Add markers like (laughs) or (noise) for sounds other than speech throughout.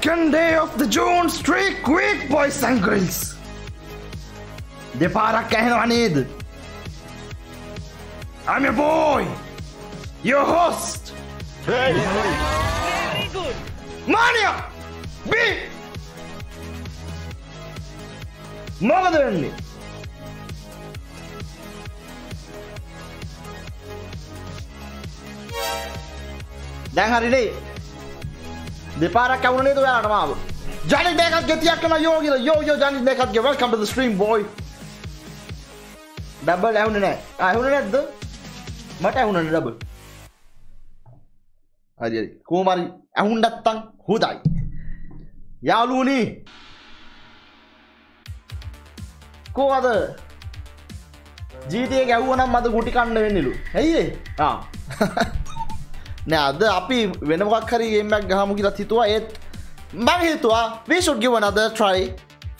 second day of the June Streak Week, boys and girls. دفاع ركع I'm your boy, your host. Hey. Very good. Mania B. Modernly. Đang hari. දෙපාරක් ඇවුණ නේද ඔයාලට මාව? ජනිත් මේකත් ගෙතියක් කරන යෝ කියලා. යෝ යෝ ජනිත් මේකත් ගේ welcome to the stream boy. Double ඇහුනේ නැහැ. ඇහුනේ නැද්ද? මට ඇහුණා නේ ඩබල් හරි හරි. කොහොම හරි ඇහුන් නැත්තම් හොඳයි. යාළුවනි. කොහොමද? ජීවිතේ ගැව්වනම් මද ගුටි කන්න වෙන්නලු. ඇයි ඒ? ආ. (laughs) නෑ අද අපි වෙන මොකක් හරි ගේමක් ගහමු කියලා හිතුවා. ඒත් මං හිතුවා we should give another try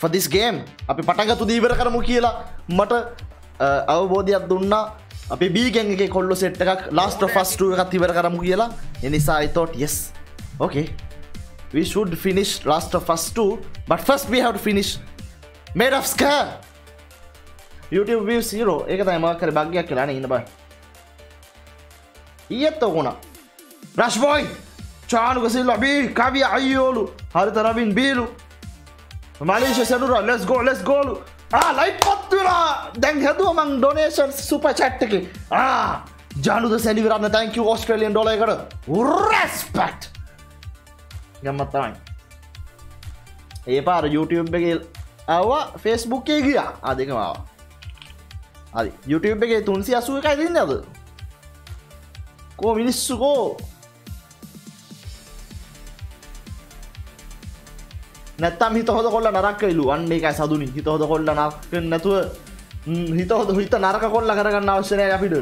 for this game. අපි පටන්ගත්තු දීවර කරමු කියලා මට අ, අවබෝධයක් දුන්නා. අපි බීගෙන් එක කොල්ල සෙට් එකක් ලාස්ට ෆස්ට එකක් ඉවර කරමු කියලා. එනිසා I thought yes. Okay. We should finish last of us 2 but first we have to finish made of scare YouTube view 0 ඒක තමයි මොකක් හරි බග්ගයක් කියලා නේ ඉන්න බෑ. ඊයත් ඔකුණා රශ්බෝයි චානුක සිල්ල බී කවිය අයියෝලු හරිත රබින් බීලු. මලේෂ සැනුර ලෙස් ගෝ ලෙස් ගෝලු ලයි පත්තුලා දැන් හැදුව මං ඩොනේෂන් සුප චට්ටක ජනුද සැනිවරන්න තැංක ඔස්ට්‍රලියන් ඩොල එකට රස්පෙක්් ගම්මත් තමයි. ඒ පාර YouTube එක අවා ෆෙස්බුක්කේ ගිය. අදකමාව අරි YouTube එකේ තුන්සි අසුව එකයි දෙන්න අද. කෝ මිනිස්සුකෝ නැත්තම් හිත හොද කොල්ල නරක්කයිලු අන්න එකයි සදුනි. හිත හොද කොල්ල නරක නැතුව ම්, හිත හොද හිත නරක කොල්ල කරගන්න අවශ්‍යනය අපිට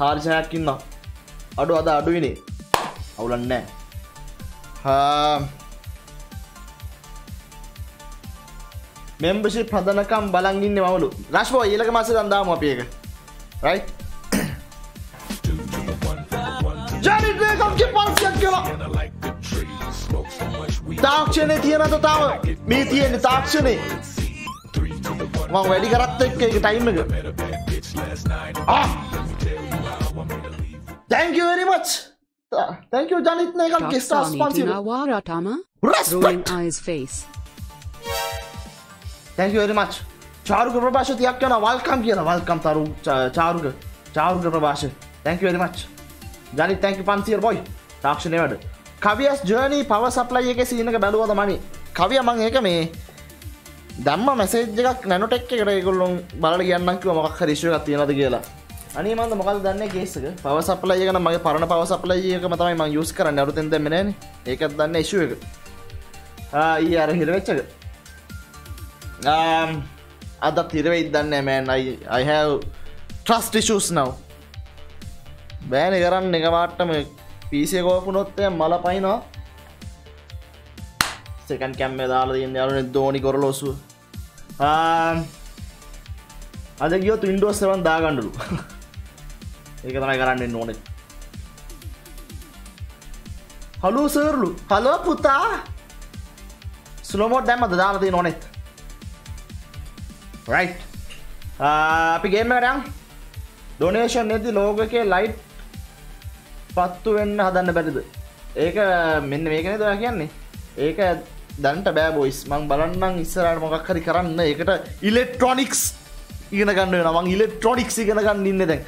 හාරිසයක්කින්න අඩු අද අඩුවනේ අවුලන්නෑ මෙම්බෂි ප්‍රධනකම් බලගින්න මවලු. රශ්පෝ ඒලක මස දන්දාම අප එක රයි ජනිකම්ගේ පන්සියක් කියලා තාක්ෂණය තියෙනද තාව මේ තියෙන තාක්ෂණය මං වැඩි කරත් එක්ක එක ටයිම් එක thank you very much thank ජනිත්න එකම් ගෙස්ටාස් Pakistani පන්සි Dinawaratama. Respect. Rolling eyes face. Thank you very much Charuka Prabhasha තියක් යන වල්කම් කියන වල්කම් තරු චා- චාරුක චාරුක ප්‍රභාෂ තැංකවරි මච් ජනි තැංක පන්සිර බොයි තාක්ෂණය වැඩ කවියස් ජර්නී පව සප්ලයි එක සීනක බැලුවද මනි? කවිය මං ඒක මේ දම්ම මැසේජ් එකක් නැනොටෙක් එකට ගොල්ලොන් බලට කියන්නක්ව මොක් රිශයක් තියෙනද කියලා. අනිමන්ද මොකල් දන්න කේසක පව සපලය කන මගේ පරණ පව සපලයක මතමයි මං යුස් කරන්න. අරුතෙන් දෙමෙන ඒකත් දන්න ශුව එක. ඊ අර හිරවෙච්චක අද තිරවෙයි දන්න මෑන් අයිහ ට්‍රස්ට ිෂස් නව බෑන කරන්න එකවාටම පිසිය කෝපුනොත්තය මල පයිනවා සකන් කැම්ම දාලා තියන්න අරුන දෝනි කොරලෝසුව අද ගියොත් ඉන්ඩෝස් සවන් දාගණ්ඩලු. ඒක තමයි කරන්න ඕනෙ. හලු සර්ලු හලෝ පුතා. ස්ලෝමෝට් දැම්මද? දාලති නොනෙත් රයි් අපි ගේමටම් ඩොනේෂන් නැති ලෝකකේ ලයිට් පත්තු වෙන්න හදන්න බැරිද? ඒක මෙන්න මේකන දවා කියන්නේ? ඒක දන්ට බෑබොයිස් මං බලන්නම් ඉස්සරට මොකක් හරි කරන්න. එකට ඉලෙක්ට්‍රොනික්ස් ඉගෙන ගන්න නමං ඉලෙක්ට්‍රොනික්ස් ඉගෙන ගන්න ඉන්න දැන්.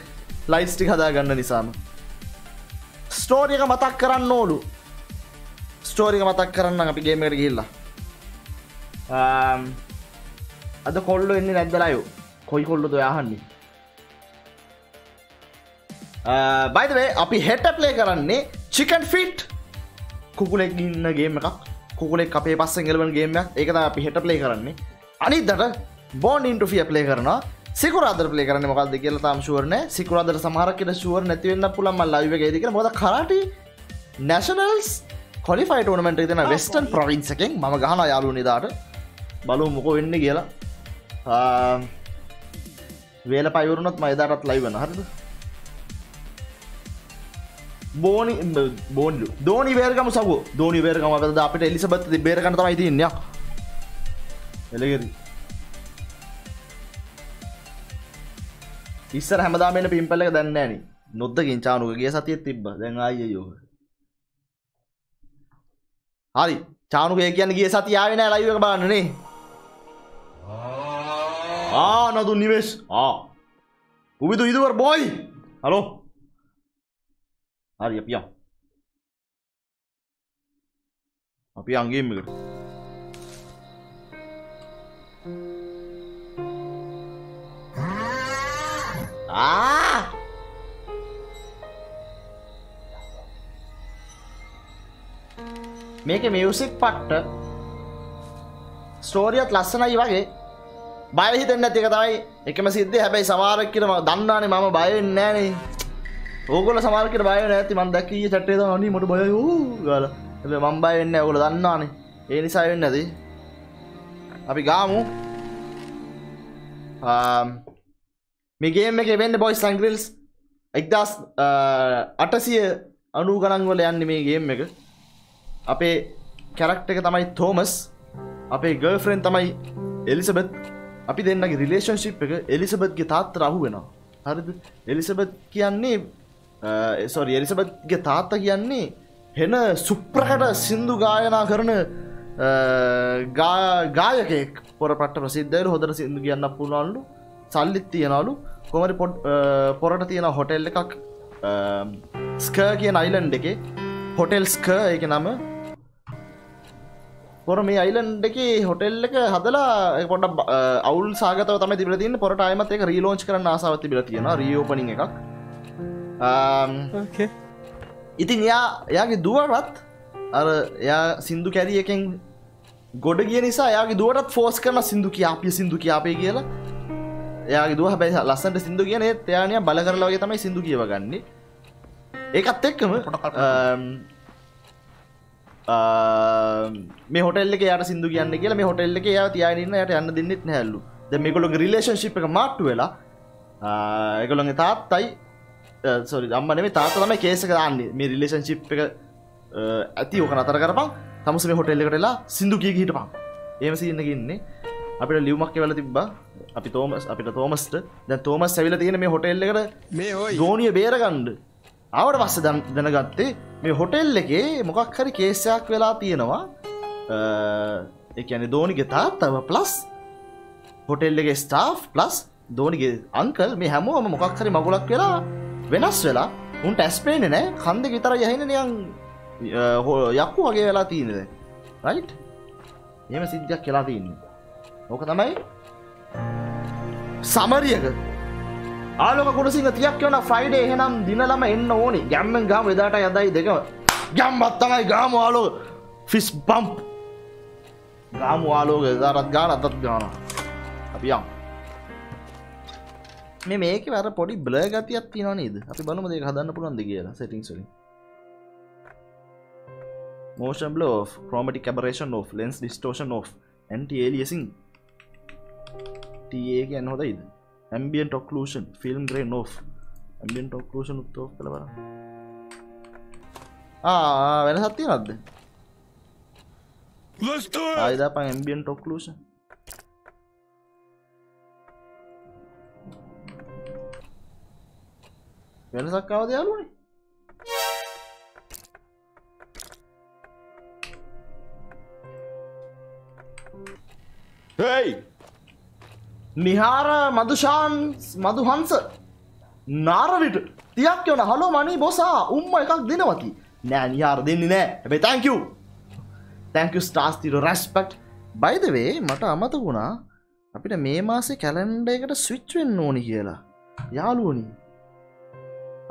ලයිස්ටි හදා ගන්න නිසාම. ස්ටෝරියක මතක් කරන්න ඕලු. ස්ටෝරික මතක් කරන්න අපි ගේමට ගිල්ලා um, අද කොල්ල එන්න නැද්දලායෝ කොයි කොල්ලොද යහන්නේ බයිදවේ අපි හෙට ප්ලේ කරන්නේ චිකන් ෆිට් කුකුලෙක් ඉන්න ගේම එකක්. කුකුලෙක් අපේ පස්සෙන් එලවන් ගේමයක් ඒක තමයි අපි හෙට ප්ලේ කරන්නේ. අනිදට බෝන් ඉන්ටෆිය ප්ලේ කරනවා. සිකුරාදර ප්ලේ කරන මොකක්ද කියලා තාම ශුවරන සිකුරාදර සමහරකට ශුවර නැතිවෙන්න පුළන් මල් ලයිව ගේදික මොද කරට නැශනල්ස් කොලිෆයි ටෝනමට දෙන වෙස්ටන් ප්‍රවින්ස එකෙන් ම ගහන යාලු නිදාට. බලු මොකෝ වෙන්න කියලා. වේල පයවරුණොත් මයිදාටත් ලයි වන හරිද බෝනි බෝන්ඩ දෝනි වේරගම සබ දෝනි වේරගම ද අපට එලිසබත් බේරගන්න තමයි තින්න එලගෙරී ඉස්සර හැමදාමෙන පිම්පල්ල දන්න ෑන නොද්දකින් චානුකගේ සතිය තිබ්බ. දැන් අය යෝහ හරි චානුකය කියන්න ගිය සතියාවෙන ලයිවක බාන්නනේ ආ නතු නිවෙස්. ආ. උබිදු ඉදුවර් බෝයි හලෝ හරි අපියම් අපි අංගේමකට ආ මේක මියසික් පට්ට ස්ටෝරියත් ලස්සනයි වගේ බයහිතෙන් නැතික තමයි එකම සිද්ධ හැබැයි සමාරක් කියරම දන්නානේ මම බයෙන් නෑනේ ඕගොල සමාරකට බය නැති මන් දැකී චටේ අනි මට බය ගල. මම් බයවෙන්න ඔගොල දන්නානේ ඒ නිසාවෙන්න ඇති අපි ගාමු. මේගේම එක වෙන්න බොයි සංග්‍රල්ස් එක්දස් අටසිය අනු ගණන්වල යන්න මේ ගේම් එක. අපේ කැරක්ට එක තමයි තෝමස් අපේ ගර්ෆරෙන් තමයි එලිසබෙත් අපි දෙන්නගේ රිලේෂන්ශිප් එක එලිසබත්ගේ තාත් රහු වෙනවා හරිද? එලිසබත් කියන්නේ සොරි එලිසබත්ගේ තාත්ත කියන්නේ හෙන සුප්‍රහට සින්දු ගායනා කරන ගායකෙක් පොර පට ප්‍රසිද්ධයර හොදර සිදු කියන්න පුළුවන්ලු සල්ලිත් තියෙනලු කොමරි පොඩ් පොරට තියෙන හොටෙල් එකක් ස්ක කියන අයිලන්් එක. හොටෙල් ස්ක එක නම. පොර මේ අයිලන්් එක හොටෙල් එක හදලා පොඩ අවුල් සාගත තම තිබල තින්න. පොට අයමත් එක රීලෝච් කරන්න ආසාවති බිල තියෙන රියෝපනින් එකක්. ඉතින් යා එයාගේ දුවටත් අර එයා සින්දු කැරිය එකෙන් ගොඩ කිය නිසා යාගේ දුවටත් ෆෝස් කරන සිින්දු කියාපිය සිින්දු කියාපේ කියලා. එයාගේ දුව හැබැයි ලස්සට සිින්දු කියන එයානය බල කරලාගේ තමයි සිින්දු කියවගන්නේ ඒකත් එක්කම මේ හොටෙල්ල යට සිදු කියන්න කියලා මේ හොටෙල්ල එක යා තියනන්න යට යන්න දෙන්නෙත් හැල්ලු ද මේකොළො රිලේශන්ශිප් එක මාට්ටු වෙලා එකකොළොගේ තාත්තයි සොරි අම්මන මේ තාත තමයි කේසක දාන්නේ. මේ රිලේෂන්ශිප් එක ඇති ඕක නතර කරපන්. තමස මේ හොටෙල්ලකටලා සිින්දු කිය හිටපන්. ඒම සින්නගන්නේ අපිට ලියවමක් වෙල තිබ්බා. අපි තෝමස් අපිට තෝමස්ට දැ තෝමස් සැවිල තියෙන මේ හොටෙල්ලකට මේ ගෝනිය බේරගණ්ඩ ආවට පස්ස දැනගත්තේ මේ හොටෙල් එකේ මොකක් හරි කේසයක් වෙලා තියෙනවා. එකන දෝනිගේ තාත්තව ප්ලස් හොටෙල්ලගේ ස්ටාෆ් ප්ලස් දෝනිගේ අංකල් මේ හැමෝම මොකක් හරි මගුලක් වෙලා වෙනස් වෙලා උන්ට ඇස්පේන නෑ කන්ද විතර යහින නියන් යක්කු වගේ වෙලා තියනද රයි් එම සිද්ධයක් කියලා තියන්න. ඕක තමයි සමරියක. ආලෝක කුරසිංහ තියක් කියවන ෆ්‍රයිඩේ එහෙනම් දිනලම එන්න ඕනි. ගැම්මෙන් ගාම එදාට යදයි දෙකම. ගැම්මත් තමයි ගාම ආලෝ ෆිස් බම්ප් ගාම ආලෝක එදාරත් ගාන අතත් ගාන අපියම් මේ මේක වැර පොඩි බ්ල ගතියක් තියෙන නේද? අපි බලමු දෙක හදන්න පුළුවන්ද කියලා සෙටින්ස් වලින්. Motion blur off chromatic aberration off lens distortion off anti aliasing TA කියන්න හොඳයිද ambient occlusion film grain off ambient occlusion උත් off කළ බලන්න. ආ වෙනසක් තියෙනවද? Let's do it! ආයි දාපන් ambient occlusion වෙනසක් ආවද යාළුවනේ Hey! නිහාර මදුෂාන් මදුහන්ස නාරවිට තියක් යවන හලෝ මනි බොසා උම්ම එකක් දෙනවති නෑ නිහාර දෙන්නේ නෑ හැබයි තැංකව තැංක ස්ටාස්තිර රැස්පෙක්් බයිදවේ මට අමත වුණා අපිට මේ මාසේ කැලන්ඩ එකට ස්විච්වෙන් ඕනි කියලා. යාලුවනි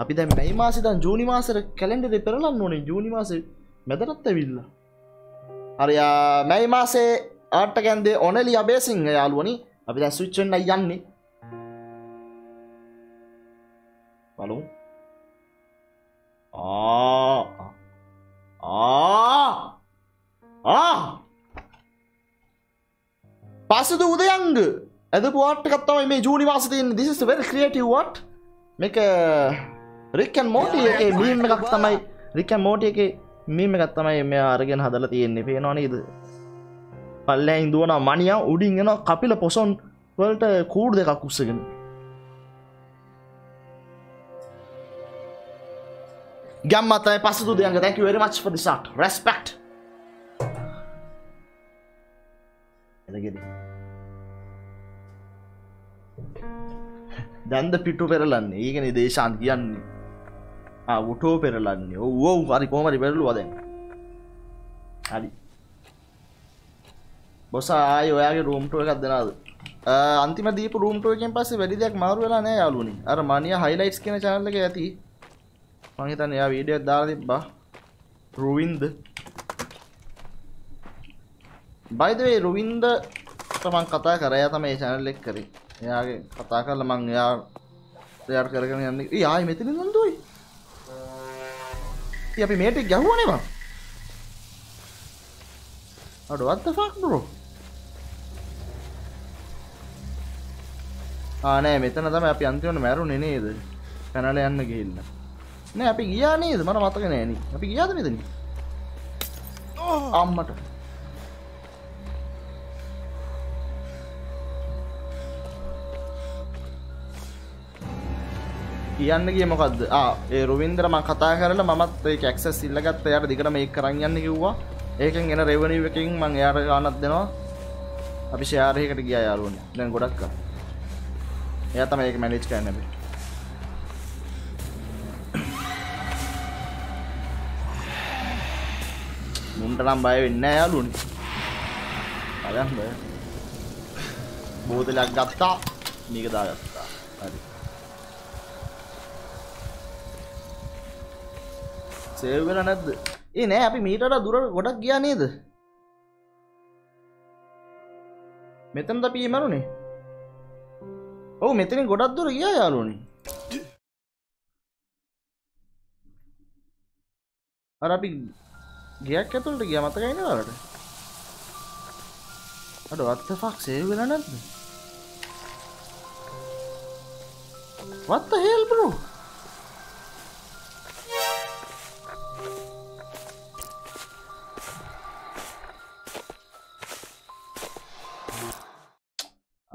අපි දැ මේ මාසි දන් ජූනි මාසර කැලෙන්ඩ දෙ පෙරලන්න ඕනේ. ජූනි මාස මැදරත් ඇවිල්ල. හරියා මැයි මාසේ ආටකැන්දේ ඕනලි අබේසිංහ යාලුවනි අපි දැ සුච්චෙන්න්න යන්නේ. බලු පසුද උදයන්ග ඇද පුවාට කත්තවයි මේ ජූනි වාසතයෙන් දිසිස් වෙල් ක්‍රියටවට මේක රිකන් මෝටිය එක මීම එකක් තමයි රිකන් මෝටිය එක මීම එකත් තමයි මේ අරගෙන හදල තියෙන්නේ. පේනවානේද පල්ල ඉදුවන මනිය උඩින් එෙන කපිල පොසොන් වලට කූඩ් දෙකක් උත්සගෙන ගම්මතයි පසු දෙයන්ග තැක වෙරි මච් පදිසාට රෙස්පෙක්් එදගෙද දැන්ද පිටු පෙරලන්නේ. ඒගෙන දේශාන් කියන්නේ උටෝ පෙරලන්නේ. ඔවෝ හරි කෝමරි පෙරලු වදැන් හරි. බොස ආය ඔයාගේ රූම්ටුව එකක් දෙනාද අන්තිම දීප රූම්ටුවකෙන් පස්සේ වැඩි දෙයක් මාරු වෙලා නෑ යාලුනි අර මනිය හයිලයිට්ස් කියන channel එකේ ඇති. මං හිතන්නේ එයා වීඩියෝ එකක් දාලා තිබ්බා. රුවින්ද. By the way රුවින්ද මං කතා කරා. එයා තමයි channel එක කරේ. එයාගේ කතා කරලා මං එයා එයාට කරගෙන යන්නේ. ඒ ආයි මෙතන නන්දුයි ඉතින් අපි මේට ගැහුවනේ බං අඩ what the fuck bro ආ නෑ මෙතන තමයි අපි අන්තිමට මැරුණේ නේද? පැනලා යන්න ගිහිල්ලා. නෑ අපි ගියා නේද? මට මතක නෑනේ අපි ගියාද මෙතන අම්මට කියන්න කිය මොකක්ද ඒ රුවින්දර මං කතා කරලා මත් ඒ ඇක්සස් ඉල්ලගත්ත යට දිකට මේ කරන්න යන්න කිව්වා. ඒකෙන් එන රෙවනීව එකින් මං එයාට ගානත් දෙනවා. අපි ෂයාරයකට ගිය යාලුවන දැන් ගොඩක්ක එයා තම ඒක මැනිච් කරන්න බේ මුන්ට නම් බය වෙන්න යාලුවනි අයන් බය බෝතලයක් ගත්තා. මේක දාගත්තා හරි සේව් වෙලා නැද්ද? ඒ නෑ අපි මීටට දුර ගොඩක් ගියා නේද? මෙතන අපි මරුනේ? ඔව් මෙතනින් ගොඩක් දුර ගියා යාළුවනේ. අර අපි ගයක් ඇතුළට ගියා මතකයි නේද ඔයාලට? අඩ what the fuck සේව් වෙලා නැද්ද? What the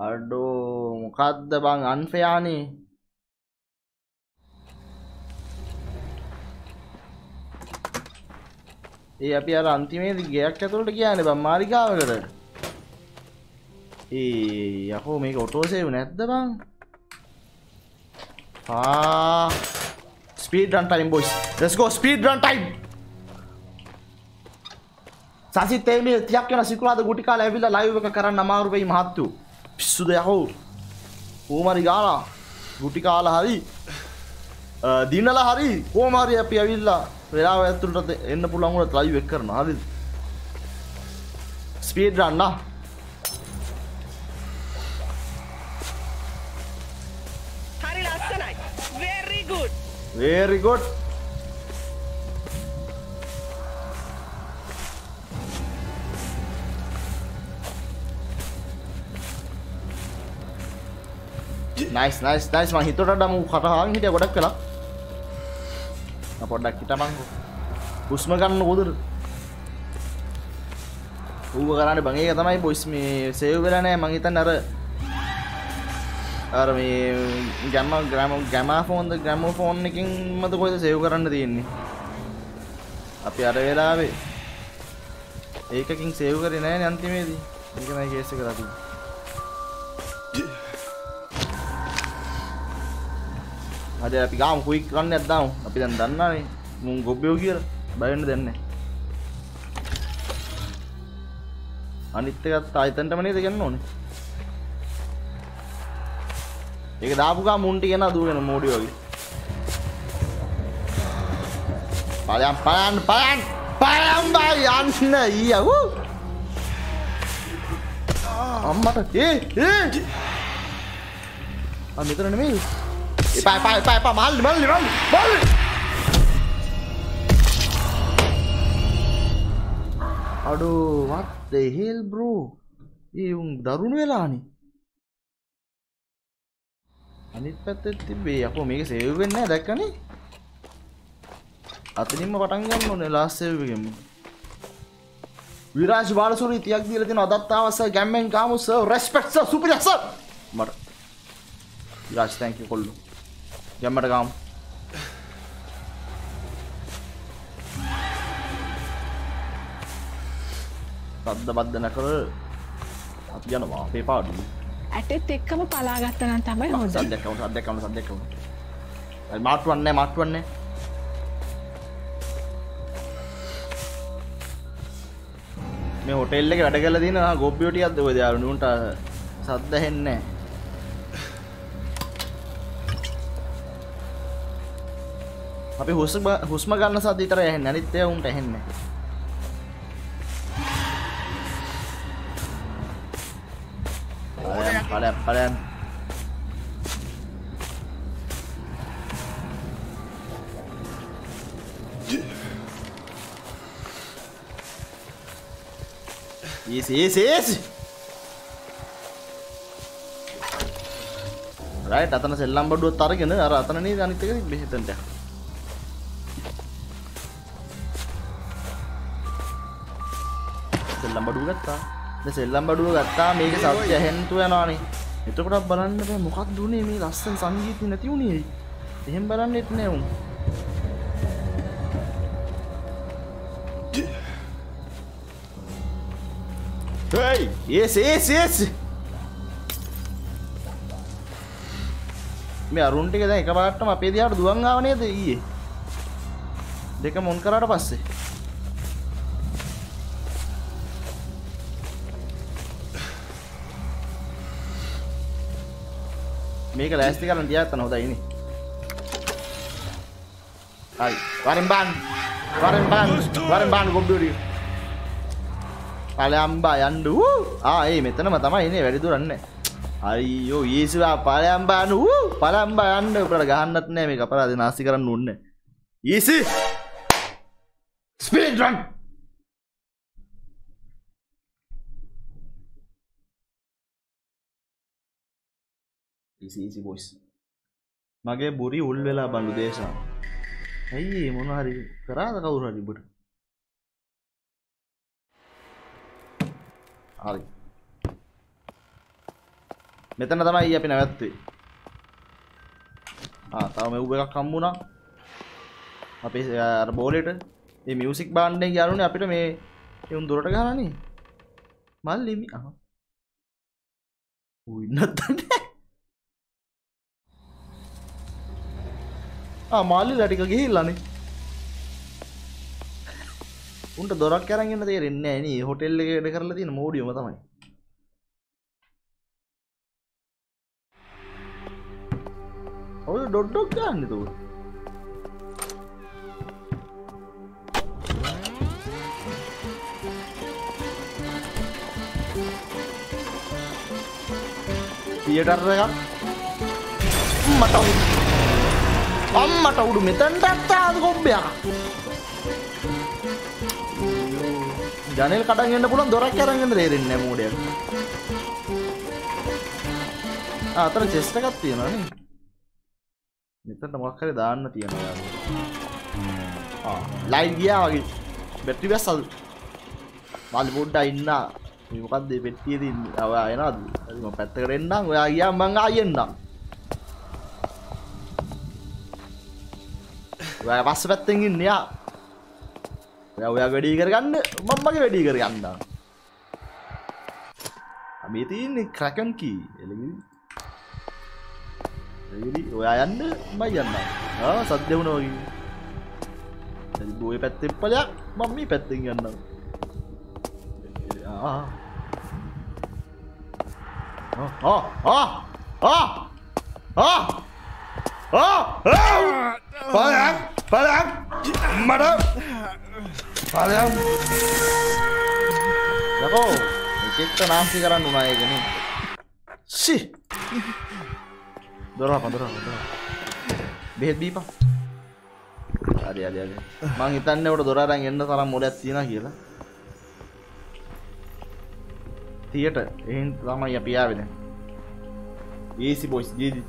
අඩෝ මොකක්ද බං අන්ෆයානේ? ඒ අපි අර අන්තිමේදී ගයක් ඇතුළට කියන්නේ බං මාලිගාවකට. ඒ යකෝ මේක ඔටෝ සේව් නැද්ද බං? ආ. Speed run time boys let's go speed run time Sasith තේමේ තියක් වෙන සිකුරාද ගුටි කාලා ඇවිල්ලා ලයිව් එක කරන්න අමාරු වෙයි මහත්තයෝ පිස්සුද යහෝ? කෝමරි ගාලා ගුටි කාලා හරි දිනලා හරි කෝමාරි අපි ඇවිල්ලා වෙලාව ඇතුළට එන්න වුණත් ලයිව් එක කරනවා. හරිද? ස්පීඩ් රන් නා? හරි ලස්සනයි. Very good nice nice nice මං හිතුවට වඩා මම කටහාන් හිටියා ගොඩක් වෙලා. මම පොඩ්ඩක් හිටමන්කෝ හුස්ම ගන්න උදර. ඌව කරන්නේ බං. ඒක තමයි බොයිස් මේ සේව් වෙලා නැහැ. මං හිතන්නේ අර අර මේ ගැම ග්‍රෑම ගැමාෆෝන්ද ග්‍රැමෝෆෝන් එකකින් මත කොයිද සේව් කරන්න තියෙන්නේ? අපි අර වෙලාවේ ඒකකින් සේව් කරේ නැහැ නේ අන්තිමේදී. ඒක නයි කේස් එක රතු. හරි අපි ගාමු කුයික් කරන්න ඇද්දාමු අපි දැන් දන්නානේ මුන් ගොබ්බයෝ කියලා. බය වෙන්න දෙන්නේ අනිත් එකත් ආයතනටම නේද ගන්න ඕනේ? ඒක දාපු ගා මුන්ටි කියන දුවගෙන මෝඩි වගේ. පලයන් පලයන් පලයන් පලයන් බයි යන්න ඊයා වූ! අම්මට ඒ ඒ! ආ මෙතන නෙමෙයි. එපා එපා එපා එපා මල්ලි මල්ලි මල්ලි මල්ලි අඩෝ what the hell bro ඒ උන් දරුණු වෙලානි අනිත් පැත්තෙත් තිබේ අපෝ මේක සේව් වෙන්නේ නැහැ දැක්කනේ අතනින්ම පටන් ගන්න ඕනේ ලාස්ට් සේව් එකෙන් විරාජ් බාලසූරි 30ක් දීලා තියෙනවා අදත්තාව සර් ගැම්මෙන් කාමු සර් රෙස්පෙක්ට් සර් සුපිරිය සර් මට විරාජ් thank you කොල්ලෝ ගැම්මට කාමු සද්ද බද්ද නැකර අපි යනවා අපේ පාඩු ඇටෙත් එක්කම පලාගත්තනම් තමයි හොඳ සද්දකවුන සද්දකවුන සද්දකවුන මාටුවන්නේ මාටුවන්නේ මේ හොටෙල් එක වැඩ කරලා තියෙන ගොබ්බියෝටියක්ද ඔය යාළුවනේ උන්ට සද්ද හෙන්නේ අපි හුස්ම හුස්ම ගන්න සද්ද විතරයි ඇහෙන්නේ අනිත් ඒවා උන්ට ඇහෙන්නේ නැහැ. පලයන් පලයන් Easy, easy, easy. රයිට් අතන සෙල්ලම් බඩුවත් අරගෙන අර අතන නේද අනිත් එක තිබ්බේ හිතන්ට. සෙල්ලම් බඩුව ගත්තා. දැන් සෙල්ලම් බඩුව ගත්තා මේක සත්‍ය ඇහෙන්නතු යනවානේ. එතකොට බලන්න බෑ මොකක්ද උනේ මේ ලස්සන සංගීතය නැති උනේ. එහෙම බලන්නෙත් නෑ උන්. Hey, yes, yes, yes. මේ අරුන් ටික දැන් එකපාරටම අපේ දිහාට දුවන් ආව නේද ඊයේ? දෙක මොන් කරාට පස්සේ. මේක ලෑස්ති කරන් තියාගන්න හොඳයි නේ. හරි. වරෙන් බාන්. වරෙන් බාන්. වරෙන් බාන් කොම්පියුටර්. පලයම්බා යන්න වූ ආ ඒ මෙතනම තමයි ඉන්නේ වැඩි දුරක් නැහැ. අයියෝ ඊසුවා පලයම්බා නු පලයම්බා යන්න උඩට ගහන්නත් නැහැ මේක අපරාධේ නාස්ති කරන්න ඕනේ. Easy speed run easy easy boys මගේ බුරි උල් වෙලා බඳු දේශා. ඇයි මොන හරි කරාද කවුරු හරි ඔබට? හරි. මෙතන තමයි අපි නැවැත්වේ ආ තව මෙව් එකක් හම්බුණා. අපේ අර බෝලෙට මේ මියුසික් බාන්ඩ් එක යාළුනේ අපිට මේ උන් දොරට ගහලානේ මල්ලි මි අහ. ඌ ඉන්නත් දන්නේ ආ මාල්ලිලා ටික ගිහිල්ලානේ. උන්ට දොරක් අරන් එන්න තේරෙන්නේ නැහැ නේ. හොටෙල් එකේ වැඩ කරලා තියෙන මෝඩියම තමයි. ඔය ඩොට් ඩොක් ගන්න තෝ? තියටර් එකක්. මට උඩු අම්මට උඩු මෙතනට අත්තාද කොබ්බයා? ජනෙල් කඩන් එන්න පුළුවන් දොරක් අරන් එන්න තේරෙන්නේ නැහැ මෝඩයට ආ අතන චෙස්ට් එකක් තියෙනවා නේ. මෙතනට මොකක් හරි දාන්න තියෙනවා යාළුවා. ආ ලයිට් ගියා වගේ. බැටරි වැස්සල් මාළි පොඩ්ඩක් ඉන්න. මේ මොකද්ද මේ පෙට්ටියේ තියෙන්නේ ඔයා එනවද? හරි මම පැත්තකට එන්නම්. ඔයා ගියාම මං ආයෙ ඔයා පස්ස පැත්තෙන් ඉන්න යා. ඔයා ඔයා වැඩි කරගන්න මම මගේ වැඩි කරගන්න. මේ තියෙන්නේ ක්‍රැකන් කී එළගිරි. එළගිරි ඔයා යන්න මම යන්න. ආ සද්ද වුණා වගේ. එළි බෝයේ පැත්තෙන් පලයක් මම මේ පැත්තෙන් යන්නම් ආ. ආ ආ ආ ආ. ආ පලයක් පලයක් මට පලයක් යකෝ එකෙක්ට නාස්ති කරන්න උනා ඒකනේ සි දොරවපන් දොරවපන් දොරවපන් බෙහෙත් බීපන් හරි හරි හරි මං හිතන්නේ උඩ දොර අරන් එන්න තරම් මොලයක් තියනවා කියලා තියට එහෙන් ළමයි අපි ආවෙන ඒසි බොයිස් ජීදි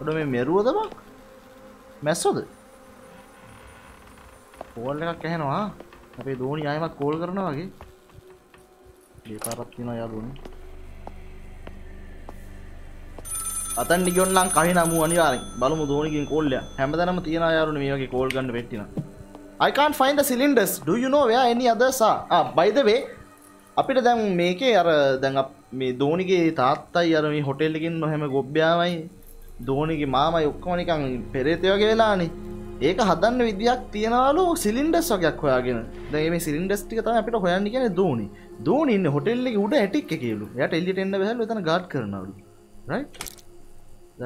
ඔඩ මේ මෙරුවද බක් මැස්සොද? කෝල් එකක් ඇහෙනවා. අපේ දෝනි අයමත් කෝල් කරන වගේ. ඒ පරත්තින යාලුවන අතන් ඩිගොන්ලන් කහි නමු අනිවාරෙන් බලමු දෝනිකින් කොල්ල හැමදනම තියෙන යාරුණ මේ වගේ කෝල් ගන්න වෙට්ටින I can't find the cylinders. Do you know where any others are? Ah by the way අපිට දැන් මේකේ අර දැන් අප- මේ දෝනිගේ තාත්තයි අර මේ හොටෙල් එකකින් නොහැම ගොබ්බයාමයි දෝනිගේ මාමයි ඔක්කොම නිකන් පෙරේතය වගේ වෙලානේ ඒක හදන්න විදියක් තියනවලු සිලින්ඩර්ස් වගේක් හොයාගෙන දැන් මේ සිලින්ඩර්ස් ටික තමයි අපිට හොයන්න කියන්නේ දෝනි දෝනි ඉන්නේ හොටෙල් එකේ උඩ ඇටික් එකේලු එයාට එළියට එන්න බැහැලු එතන ගාඩ් කරනවලු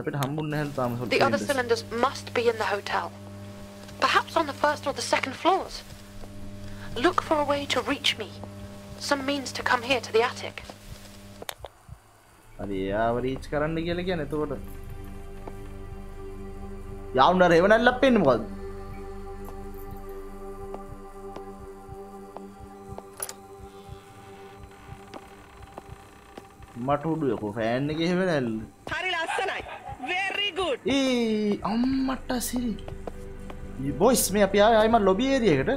අපිට හම්බුන්නේ නැහැලු තාම The other cylinders must be in the hotel. Perhaps on the first or the second floors. Look for a way to reach me. Some means to come here to the attic. හරි එයාව reach කරන්න කියලා කියන්නේ එතකොට යවුන්ඩ රෙවනල් ලප්පෙන්න මොකද මට උඩුයකෝ fan එක එහෙම නැල්ල. හරි ලස්සනයි. very good. ඒ අම්මට සිරි. බොයිස් මේ අපි ආය අයම ලොබි ඒරියකට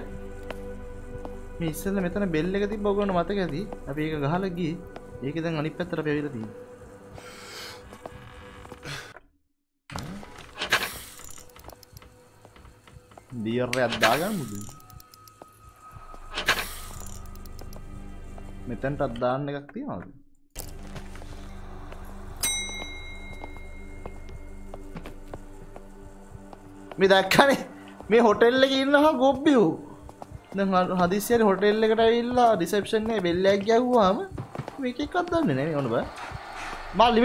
මේ ඉස්සෙල්ල මෙතන බෙල් එක තිබ්බ ඔයගොල්ලෝ මතක ඇති අපි ඒක ගහලා ගියේ. ඒක දැන් අනිත් පැත්තට අපි ඇවිල්ලා තියෙන්නේ දියර්රයක් දාගන්නද මෙතැන්ටත් දාන්න එකක් තියෙනවද? මේ දැක්කනේ. මේ හොටෙල් එක ඉන්නවා ගොබ්බියෝ දැන් හ- හදිස්සියට හොටෙල් එකට ඇවිල්ලා රිසෙප්ෂන් එකේ බෙල් එකක් ගැහුවාම මේක එකක් දන්නේ නැහැ නේ ඔන්න බෑ. මල්ලි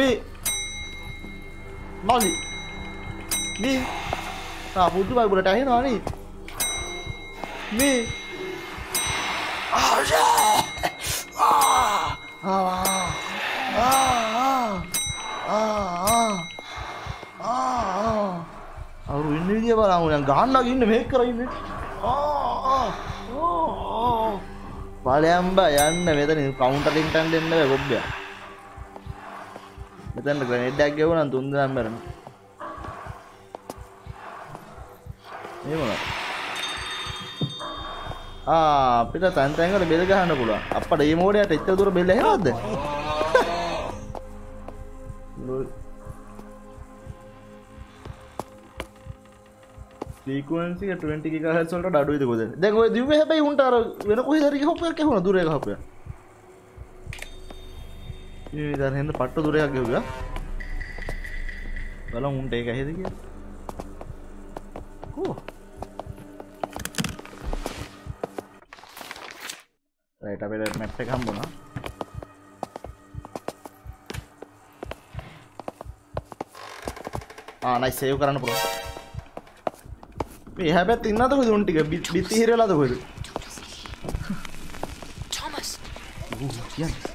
මේ මල්ලි මේ තා පුදු බයි බුලට ඇහෙනවා නේ මේ අවරු ඉන්න විදිය බලමු ගහන්නක් ඉන්න මේක කරන්න බලයම්බ යන්න මෙතන කවුන්ටරින්ටන් දෙන්න ගොබ්බය මෙතැන්න ග්‍රනෙඩ්ඩක් ගෙවුණන් තුන්දම් බරන ඒමන අපිට තැන්තැන්කට බෙල් ගහන්න පුළුවන්. අපට ඒ මෝඩයට එච්ච දුර බෙල්ල හෙවද ්‍රීකුවන්සි 20 ගහසල්ට අඩුවද කොද දැක දව හැබයි උන්ට අර වෙන කොයි දරි හොපයක් හුණ දුර හපය දරහෙන්න පට්ට දුරයක් ගෙවග බල උන්ට ඒක හෙද කිය රයිට අපට මැට්ට කම්බුණා ආනයි සේව් කරන්න පුළුවන් මේ හැබැත් ඉන්නද කොහෙද උන් ටික බිත් බිත්ති හිරලාද කොහෙද Thomas! කියන්නේ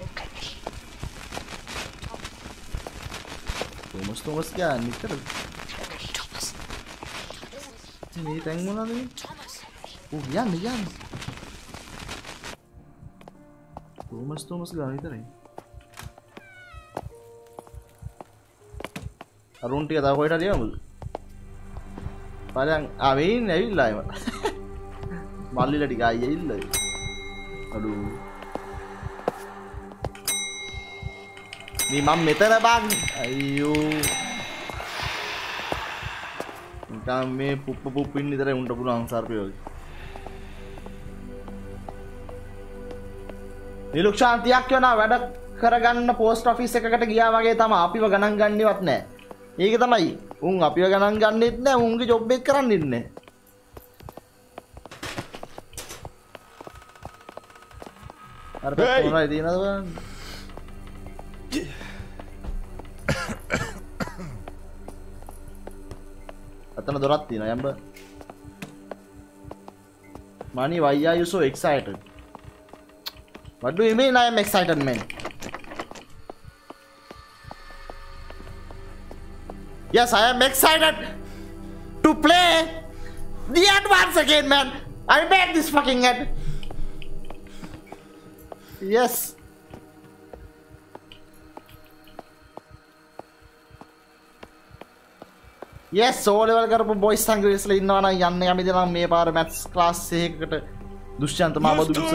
තෝමස් තෝමස් කියන්නේ නිතර Thomas! මේ තැන් මොනවද මේ? Thomas! ඌ යන්න යන්න. තෝමස් තෝමස් ගාන විතරයි. අරුන් ටික තව කොහෙට හරි යමුද බලයන් ආවෙන් ඇවිල්ලා එම මල්ලිලා ටික ආයි ඇවිල්ලා අඩු. මේ මම මෙතන බං අයියෝ. නිකන් මේ පුප්ප පුප්පින් විතරයි උන්ට පුළුවන් සර්පය. වගේ නිලුක්ෂාන්තියක් වෙන වැඩ කරගන්න පෝස්ට ඔෆිස් එකකට ගියා වගේ තම අපිව ගණන් ගන්නවත් නෑ. ඒක තමයි. උන් අපිව ගණන් ගන්නෙත් නෑ උන්ගේ ජොබ් එක කරන්න ඉන්නේ අර මොනවද Atana Mani, why are you so excited? What do you mean I am excited, man? Yes, I am excited to play the end once again, man. I made this fucking end. Yes. Yes සෝලවල් කරපු boys සංග්‍රේස්ල ඉන්නවන යන්න යමිදනම් මේ පාර maths class සහකට දුෂ්‍යන්ත මහ බදුස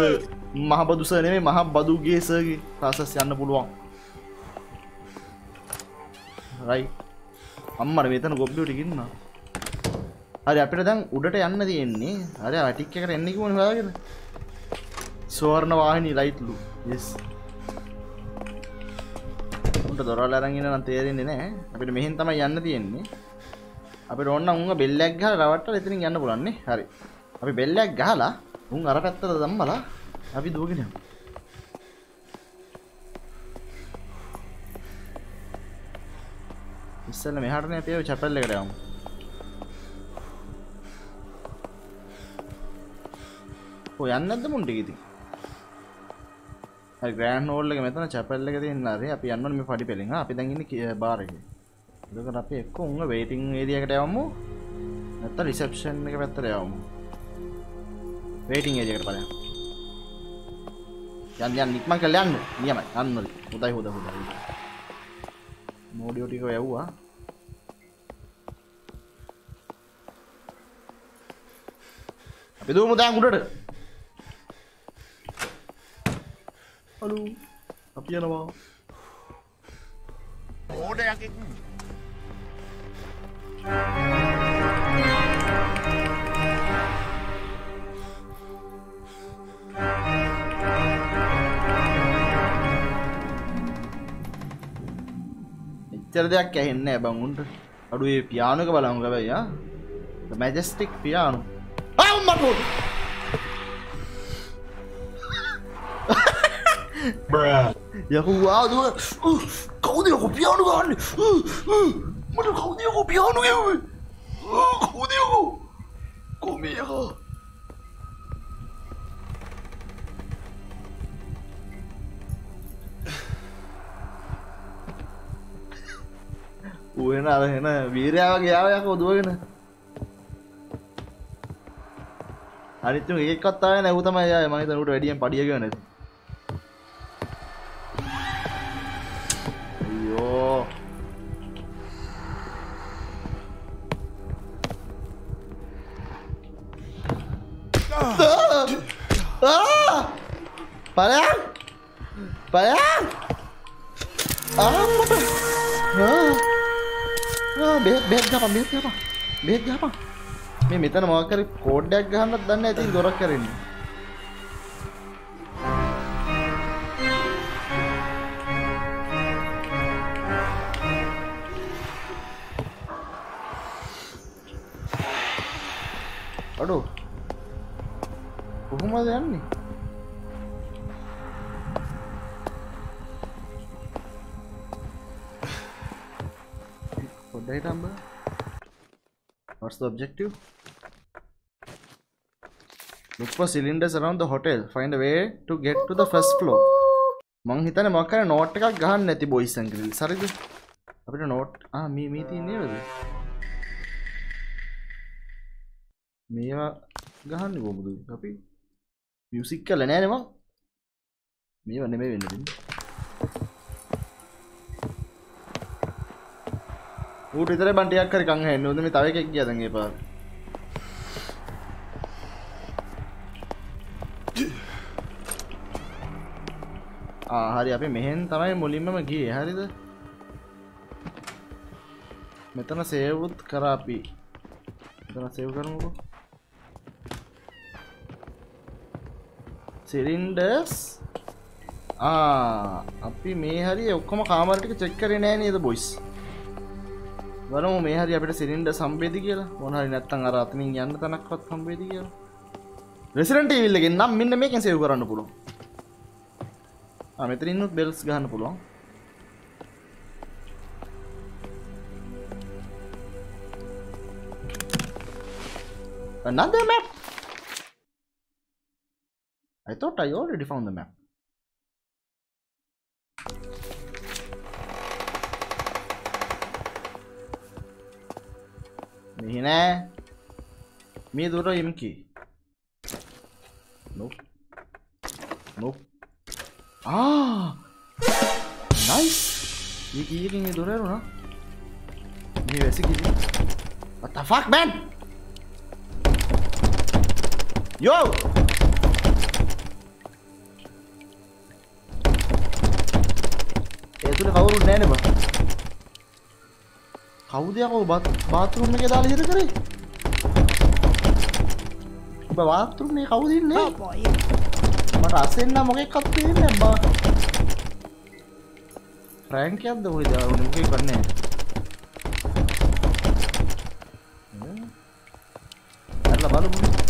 මහ බදුස නෙමේ මහ බදුගේසගේ ප්‍රසස් යන්න පුළුවන්. රයි අම්මට මෙතන ගොබ්ලිටිකින්න හරි අපිට දැන් උඩට යන්න තියෙන්නේ. හරි අටික් එකට එන්නෙක වන හගෙන ස්වර්ණ වාහිනි ලයිට්ලු යෙස් උන්ට දොරල් අරගෙන නම් තේරෙන්නේ නෑ අපිට මෙහෙන් තමයි යන්න තියෙන්නේ අපිට ඕන්න උන්ව බෙල්ලයක් ගහලා රවට්ටලා එතනින් යන්න පුළුවන් නේ? හරි. අපි බෙල්ලයක් ගහලා උන් අර පැත්තට දැම්මලා අපි දුවගෙන යමු. ඉස්සෙල්ල මෙහාටනේ අපි ඔය චැපල් එකට යමු. ඔය යන්නේ නැද්ද මුන් ටික ඉතින්? හරි ග්‍රෑන්ඩ් හෝල් එක මෙතන චැපල් එක තියෙන හරි අපි යන්න ඕනේ මේ පඩි පෙළෙන් හා අපි දැන් ඉන්නේ බාර් එකේ. එතකොට අපි එක්ක උන්ව වේටිං ඒරියා එකට යමු නැත්නම් රිසෙප්ෂන් එක පැත්තට යමු වේටිං ඒරියා එකට බලන්න. යන්න යන්න ඉක්මන් කරලා යන්න. නියමයි. ඕනේ හොඳයි. හොඳයි හොඳයි මෝඩියෝ ටික වැව්වා. අපි දුවමු දැන් උඩට. හලෝ අපි යනවා එච්චර දෙයක් ඇහෙන්නේ බං උන්ට. අඩු ඒ පියානෝ එක බලමු හැබැයි ආ? The majestic piano. ආ මට යකෝ ආ දුව. කවුද යකෝ පියානෝ ගන්නේ මට කවුද යකෝ පියානෝ ගෙව්වේ කවුද යකෝ කොමේ යකෝ ඌ එන අර එන වීරයාගේ ආව යකෝ දුවගෙන අනිත් උන් එකෙක්වත් ආවේ නැහැ ඌ තමයි ආවේ මම හිතන ඌට වැඩියෙන් පඩිය ගන්න නැති අයියෝ ආ බලයන් බලයන් ආ මට ආ බෙහෙත් බෙහෙත් ගහපන් බෙහෙත් ගහපන් බෙහෙත් ගහපන් මේ මෙතන මොකක් හරි කෝඩ් එකක් ගහන්නත් දන්නේ නැති දොරක් කරන්නේ අඩෝ කොහොමද යන්නේ පොඩ්ඩයි තම්බ What's the objective? Look for cylinders around the hotel. Find a way to get to the first floor. මං හිතන්නේ මොකක් හරි නෝට් එකක් ගහන්න නැති බොයිස් ඇන් ග්‍රිල්ස් හරිද? අපිට නෝට් ආ මේ මේ තියෙන්නේ නේද? මේවා ගහන්නේ කොහොමද අපි? මියුසික් කරලා නෑනේ මං. මේවා නෙමෙයි වෙන්නේ දෙන්නේ. ඌට විතරයි බන් ටිකක් හරි කන් හැන්නේ. හොඳ මේ තව එකෙක් ගියා දැන් ඒ පාර. ආ හරි අපි මෙහෙන් තමයි මුලින්මම ගියේ. හරිද? මෙතන සේවුත් කරා අපි. මෙතන සේව් කරමුකෝ. සිලින්ඩර්ස් ආ අපි මේ හරි ඔක්කොම කාමර ටික චෙක් කරේ නෑ නේද බොයිස්? වරම මේ හරි අපිට සිලින්ඩ සම්බේධ කියලා. මොනහරි නැත්තං අර අතනින් යන්න තනක්වත් සම්බේධ කියලා. රෙසිරට ඉල්ලගෙන් නම් මෙන්න මේකෙන් සේව කරන්න පුළුවන්. මෙතරින්නුත් බෙල්ස් ගහන්න පුළුවන්. Another map? I thought I already found the map. මෙහි නෑ මේ දුර ඉම්කි නො නො ආ නයිස් ඒ කීයකින් ඒ දොරරුණා මේ වැසි කිසි What the fuck man? Yo! ඒ තුල කවුරුත් නෑනේ බං කවුද යකෝ බාත්රූම් එකේ දාලා ඉර කරේ? ඔබ බාත්රූම් එකේ කවුද ඉන්නේ? මට අසෙන්න මොකෙක්වත් පේන්නේ බා ෆ්‍රෑන්ක් යද්ද ඔය දාන්නේ මොකෙක් කරන්නේ? අරලා බලමු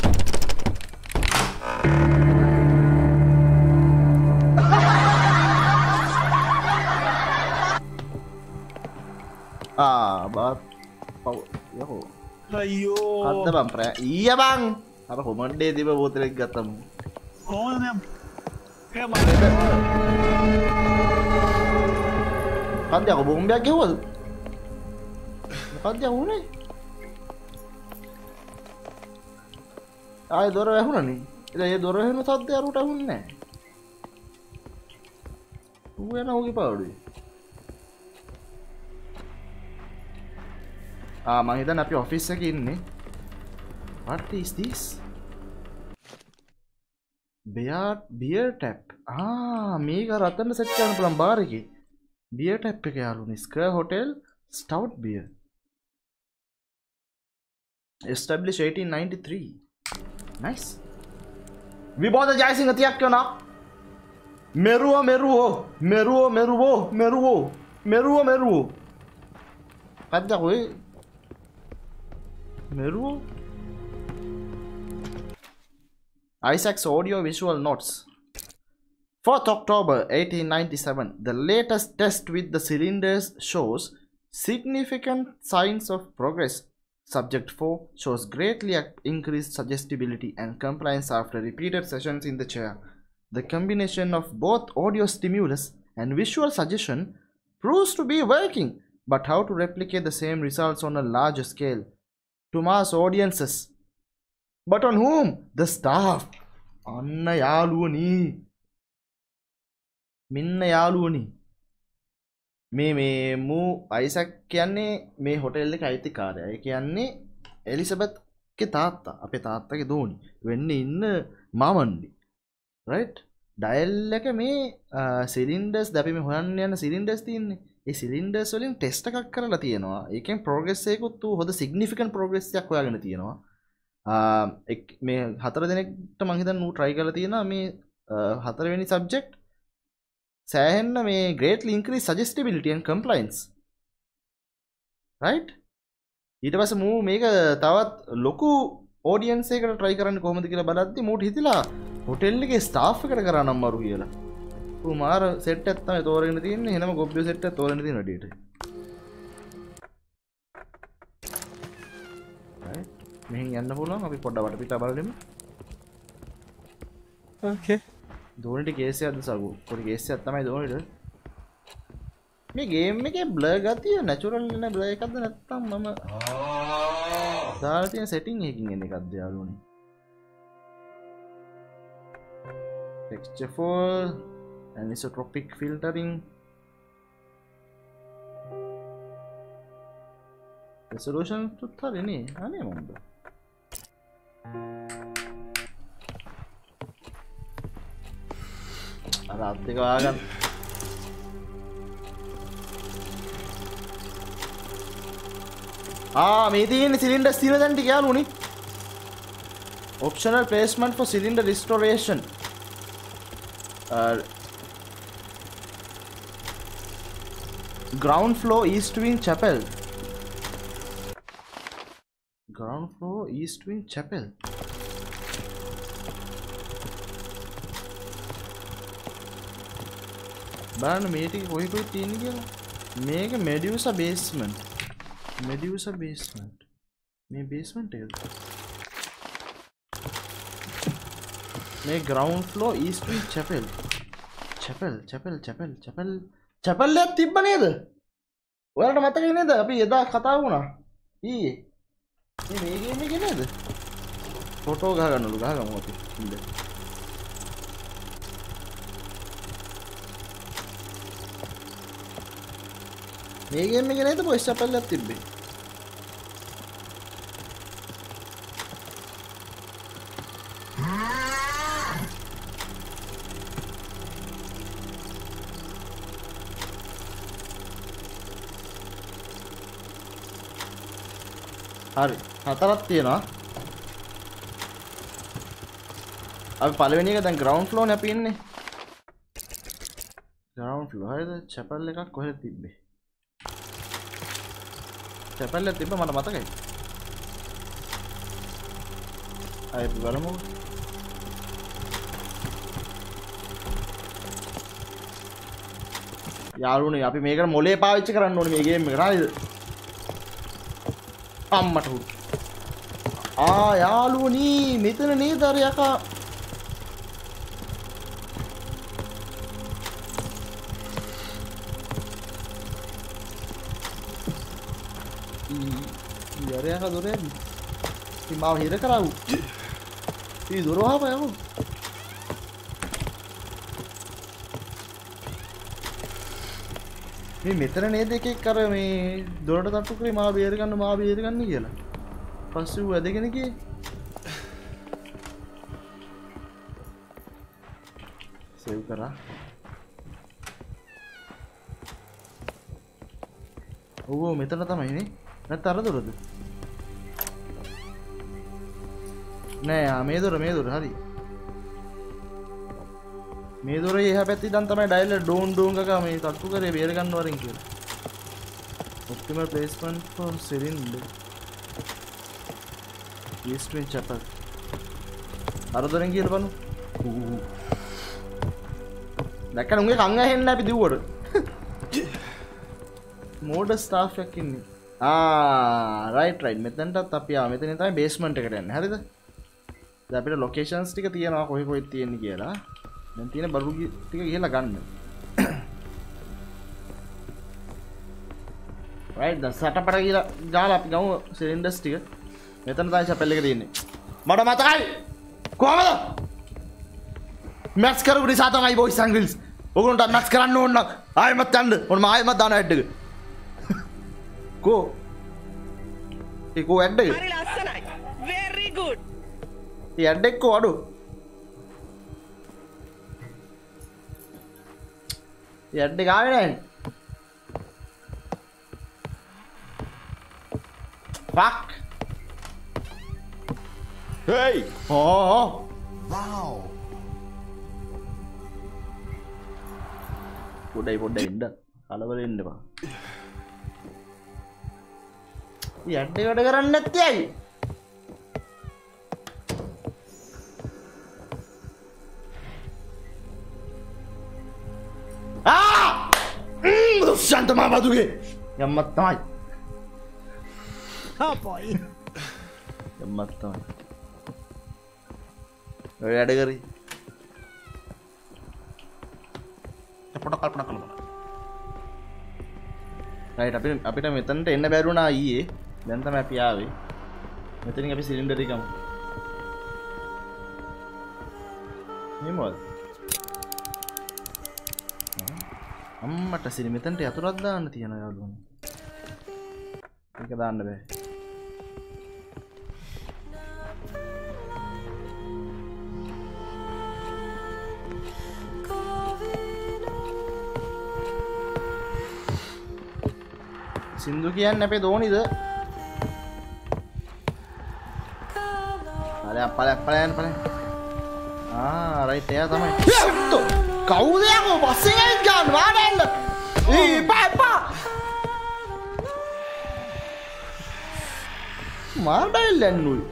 ආ බාත් පව් යකෝ අයියෝ අත්ද බම් ප්‍රෑ ඊය බං අර හොමන්ඩේ තිබ බෝතලෙක් ගත්තම කොහොමද නම් එයා මට කන්දයක බොම්බයක් ගෙවල් මොකක්ද වුණේ ආය දොර වැහුණනේ එ ඒ දොර හෙන සද්ද අරුට හුන්න ඌ යන ඕගේ පාඩුවේ ආ මං හිතන්නේ අපි ඔෆිස් එකේ ඉන්නේ. What is this? Bear beer tap. ආ මේක රතන්න සෙට් කරන්න පුළුවන් බාර් එකේ. Beer tap එක යාළුවනේ ස්කර් hotel stout beer. Established 1893 nice. විබෝධ Jayasinghe තියක් කියනවා මෙරුව මෙරුවෝ මෙරුවෝ මෙරුවෝ මෙරුවෝ මෙරුව මෙරුවෝ. පද්දකොයි Mirror? Isaac's audio-visual notes. 4th October 1897, the latest test with the cylinders shows significant signs of progress. Subject 4 shows greatly increased suggestibility and compliance after repeated sessions in the chair. The combination of both audio stimulus and visual suggestion proves to be working, but how to replicate the same results on a larger scale To mass audiences. But on whom? The staff. අන්න යාළුවනී මෙන්න යාළුවනි මේ මේ මූ Isaac කියන්නේ මේ හොටෙල්ල එක අයිතිකාරය. කියන්නේ එලිසබත්ගේ තාත්තා. අපේ තාත්තගේ දෝනි. වෙන්න ඉන්න මාමන්ඩි රයිට් ඩයිල් එක මේ සිලින්ඩස් දැපිම හොයන්න යන සිලින්ඩස් තියන්නේ. ඒ සිලින්ඩස් වලින් ටෙස්ට එකක් කරලා තියෙනවා. ඒකෙන් ප්‍රෝගෙස්සයකුත් හොද සිගනිිකන් ප්‍රෝග්‍රෙස්යක් හොයාගෙන තියෙනවා. ආ, එක්- මේ හතර දෙනෙක්ට මහිතන් වූ ට්‍රයි කල තියෙන මේ හතරවෙනි සබ්ජෙක්් සෑහෙන්න මේ ග්‍රේට ලින්ක්‍රී සජස්ටිබිලිටියන් කම්පලයින්ස් රයි් ඊට පස මූ මේක තවත් ලොකු ඕඩියන්සේකට ට්‍රයි කරන්න කොමති කියලා බලද්දි මුට හිතිලා හොටෙල්ලගේ ස්ටාෆ් එකට කරනම් මරු කියලා. ඌ මාර සෙට් ඇත්තම තෝරගෙන තියන්න. හෙනම ගොබ්ිය සෙට් තෝරන ති නඩට මෙහි යන්න පුළුවන්. අපි පොඩ්ඩ වට පිට බලලම ඕකේ දෝනට කේසය අද සගු? පොඩි කේසය ඇත්තමයි දෝනට මේ ගේම් එක බ්ල ගතිය නැචුරල් න්න බ්ල එකක්ද නැත්තම් මම දාතිය සෙටිං එකින් එන්න එකක්ද යාලුවනේ ටෙක්ස්චෆෝල් ඇනිසොට්‍රොපික් ෆිල්ටරිං රෙසලූෂන් තුත් හරිනේ අනේ මොන්ද අර අත්තික වාගන්න ආ මේ තියෙන සිලින්ඩර් ස්තින දැන් ටික යාළුවනි optional placement for cylinder restoration. Uh, ground floor east wing chapel. Ground floor east wing chapel. බලන්න මේටික කොහිකුයි තියෙන කියලා මේක මෙඩියස බේස්මන්ට් මෙඩියස බේස්මන්ට් මේ බේස්මන්ට් එක මේ ground floor east chapel chapel chapel chapel chapel චැපල්ලයක් තිබ්බ නේද? ඔයාලට මතක නේද? අපි එදා කතා වුණා. ඊයේ. මේ ගේම එක නේද? ෆොටෝ ගහගන්නලු ගහගමු අපි. ඉන්න මේ ගේම එක නේද පොයිස් චැපල්ලයක් තිබ්බේ? හරි. හතරක් තියෙනවා. අපි පළවෙනි එක දැන් ග්‍රවුන්ඩ් ෆ්ලෝර් නේ අපි ඉන්නේ. ග්‍රවුන්ඩ් ෆ්ලෝර් හරිද? චැපල් එකක් කොහෙද තිබ්බේ? චැපල් එක තිබ්බ මට මතකයි. අය අපි බලමු. යාළුවනේ අපි මේකට මොලේ පාවිච්චි කරන්න ඕනේ මේ ගේම් එකට හරිද? අම්මට හුරු ආ යාළුවනී මෙතන නේද? අර යකා. අර යකා දොර යන්නේ ඉතින් මාව හිර කරාවු. ඉතින් දොර වහපන් යමු මේ මෙතන නේද එකෙක් අර මේ දොරට තට්ටු කරේ මාව බේරගන්න මාව බේරගන්න කියලා. පස්සේ ඌ ඇදගෙන ගියේ. සේව් කරා. ඔව් ඔව් මෙතන තමයි නේ. නැත්නම් අර දොරද? නෑ ආ මේ දොර මේ දොර හරි. මේ දොර එහා පැත්තේ ඉඳන් තමයි ඩයල් ඩෝන් ඩෝන් කකා මේ තට්ටු කරේ බේර ගන්න වරින් කියලා. optimal placement for cylinder. East Twin Chapel. අර දොරෙන් කියලා බලමු. දැක්කන උන්ගේ කංග හෙන්න අපි දිව්වට. මෝඩ ස්ටාෆ් එකක් ඉන්නේ. ආ රයිට් රයිට් මෙතනටත් අපි ආ මෙතනින් තමයි බේස්මන්ට් එකට යන්නේ. හරිද? දැන් අපිට ලොකේෂන්ස් ටික තියෙනවා කොහේ කොහෙද තියෙන්නේ කියලා. දැන් තියෙන බරු ටික ගිහලා ගන්න. රයිට් දැන් සටපට ගිහලා ගාලා අපි ගමු සිලින්ඩර්ස් ටික. මෙතන තමයි චැපල් එක තියෙන්නේ. මට මතකයි. කොහමද? මැක්ස් කරපු නිසා තමයි බොයිස් ඇන්ඩ් ග්‍රිල්ස්. ඔයගොල්ලන්ට මැක්ස් කරන්න ඕන නම් ආයෙමත් යන්න. මම ආයෙමත් දාන ඇඩ් එක. (laughs) කෝ? ඒ කෝ ඇඩ් එක? හරි ලස්සනයි. very good. ඒ ඇඩ් එක කෝ අඩු? ඒ ඇඩ් එක ආවේ නැහැ. Fuck. Hey! ඕ Wow! පොඩයි පොඩ්ඩ ඉන්න කලවල එන්න එපා (sighs) යඩ්ඩ වැඩ කරන්න නැති ඇයි දුෂ්ෂන්තමා බදුගේ යම්මත් තමයි අපයි යම්මත් තමයි ඔය වැඩ කරී පොට කල්පන කළබන රයිට් අපි අපිට මෙතනට එන්න බැරුණා ඊයේ දැන් තමයි අපි ආවේ මෙතනින් අපි සිලින්ඩර් එක ගමු මේ මොකද අම්මට සිලි මෙතනට යතුරක් දාන්න තියෙන යාළුවනේ. ඒක දාන්න බෑ. සින්දු කියන්න අපේ දෝනිද? පලයක් පලයක් පලයන් පල. ආරයි එයා තමයි. කවුදයකෝ පස්සේ ගාන් වාඩන්න පා මාඩයිල් ඇන්නුයි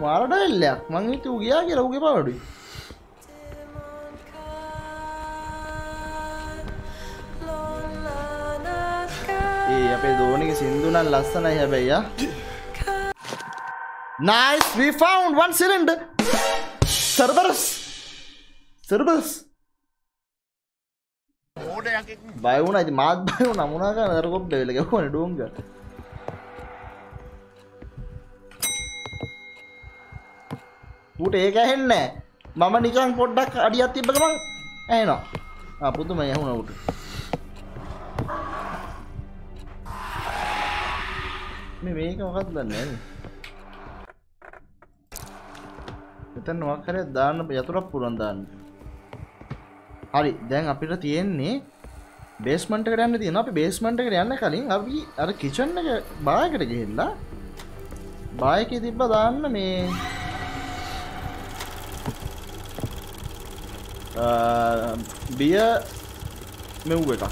මාරඩයිල්ලයක් මං හිතු ගියා කියලා උගේ පාඩුයි ඒ අපේ දෝනික සින්දුනන් ලස්සනයි හැබැයි nice we found one cylinder. Cerberus. Cerberus. බය වුණා ඉතින් මාත් බය වුණා. මොනා කරන්නේ? අර කොබ්බ වෙල ගැහුවනේ ඩෝංග. ඌට ඒක ඇහෙන්නේ නැහැ. මම නිකන් පොඩ්ඩක් අඩියක් තිබ්බ ගමන් ඇහෙනවා. ආ පුදුම මේ මේක මොකක්ද දන්නේ නැහැ. මෙතන මොකක් හරි දාන්න යතුරක් පුරන් දාන්න. හරි දැන් අපිට තියෙන්නේ බේස්මන්ට් එකට යන්න තියෙනවා. අපි බේස්මන්ට් එකට යන්න කලින් අපි අර කිචන් එක බායකට ගිහිල්ලා බායකේ තිබ්බ දාන්න මේ බිය මෙව් එකක්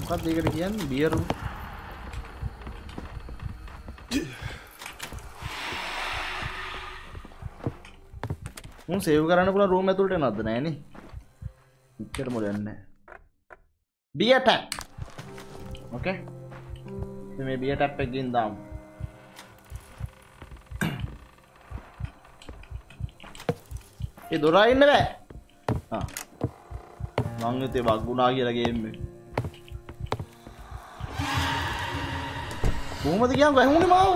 මොකක්ද ඒකට කියන්නේ බියරු මුන් සේව් කරන්න පුළුවන් රූම් ඇතුළට එනවද? නැහනේ ඉච්චර මොලයක් නැහැ බිය ටැප් ඕකේ මේ බිය ටැප් එක ගින් දාමු. ඒ දොර අරින්න බෑ. ආ. මං හිතුවේ බග් වුණා කියලා ගේම් එක. කොහොමද කියන්කෝ ඇහුනේ මාව?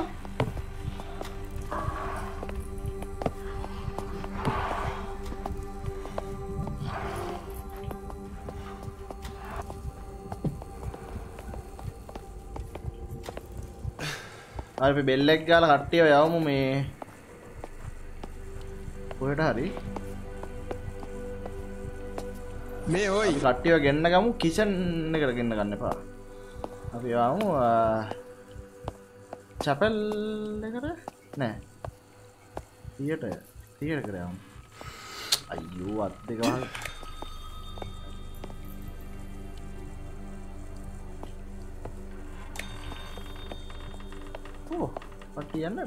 අපි බෙල් එක ගාලා කට්ටියව යවමු මේ. කොහෙට හරි. මේ ඔයි. අපි කට්ටියව ගෙන්න ගමු කිචන් එකට ගෙන්න ගන්න එපා. අපි යවමු චැපල් එකට? නෑ. තියට තියට කර යමු අයියෝ අත් දෙක වහලා. ඕ පට්ටි යන්න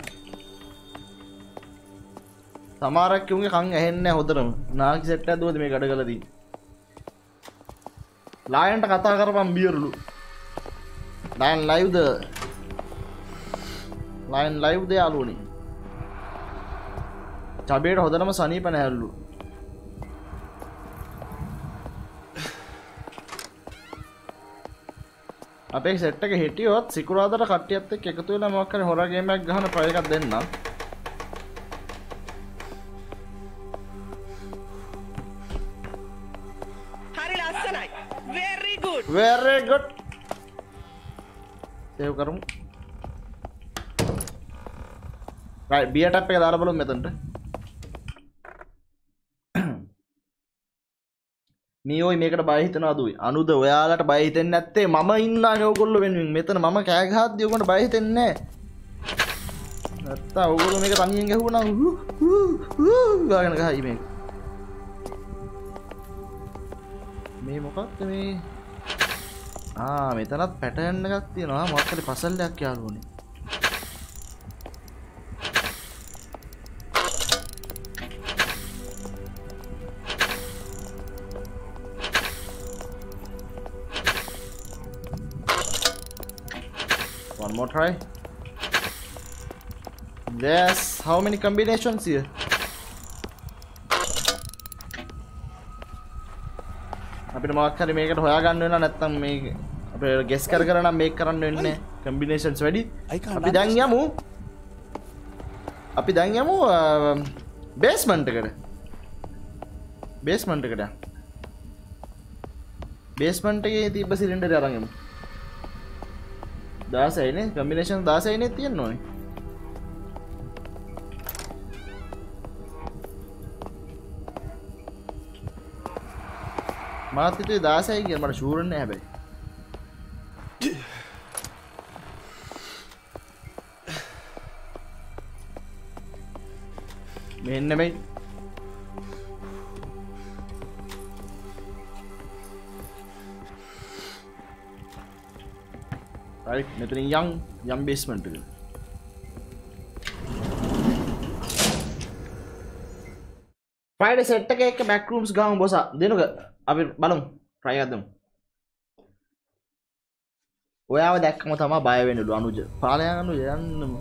සමාරක් උන්ගේ කං ඇහෙන්නේ හොඳටම. නාකි සෙට් එකක් දුවද මේ ගඩ කරලා තියෙන්නේ? ලායන්ට කතා කරපම් බියරුලු ලයන් ලයිව්ද ලයන් ලයිව්ද යාළුවනි. චබේට හොඳටම සනීප නැහැල්ලු අපේ සෙට් එක හිටියොත් සිකුරාදට කට්ටියත් එක්ක එකතු වෙලා මොකක් හරි හොරා ගේම් එකක් ගහන try එකක් දෙන්නම්. හරි ලස්සනයි. very good. very good. Save කරමු right බියර් ටැප් එක දාලා බලමු මෙතනට. මියෝයි මේකට බය හිතනවා දුයි අනුද ඔයාලට බය හිතෙන්නේ නැත්තේ මම ඉන්නානේ ඕගොල්ලෝ වෙනුවෙන්. මෙතන මම කෑ ගහද්දි ඕගොල්ලන්ට බය හිතෙන්නේ නැහැ. නැත්තා ඕගොල්ලෝ මේක තනියෙන් ගැහුවා නම් හු හු හු ගාගෙන ගහයි මේක. මේ මොකක්ද මේ? ආ මෙතනත් පැටර්න් එකක් තියෙනවා. මොකක් හරි පසල් One more try. Yes, how many combinations here? අපිට මොකක් හරි මේකට හොයාගන්න වෙනවා නැත්නම් මේ අපේ ගෙස් කර කර නම් මේක කරන්න වෙන්නේ කම්බිනේෂන්ස් වැඩි. අපි දැන් යමු. අපි දැන් යමු බේස්මන්ට් එකට. බේස්මන්ට් එකට. බේස්මන්ට් එකේ තිබ්බ සිලින්ඩර් අරන් යමු. 16 නේ කම්බිනේෂන් 16 නේ තියෙන්න ඕනේ. මාත් හිතුවේ 16යි කියලා මට ෂුවර් නෑ හැබැයි. මෙන්න නෙමෙයි. Right? මෙතනින් යම් යම් බේස්මන්ට් එකට. ෆ්‍රයිඩේ සෙට් එක එක්ක බෑක් රූම්ස් ගාමු බොසා දෙනුක අපි බලමු try එකක් දෙමු ඔයාව දැක්කම තමයි බය වෙන්නලු අනුජ පාලයන් අනුජ යන්නම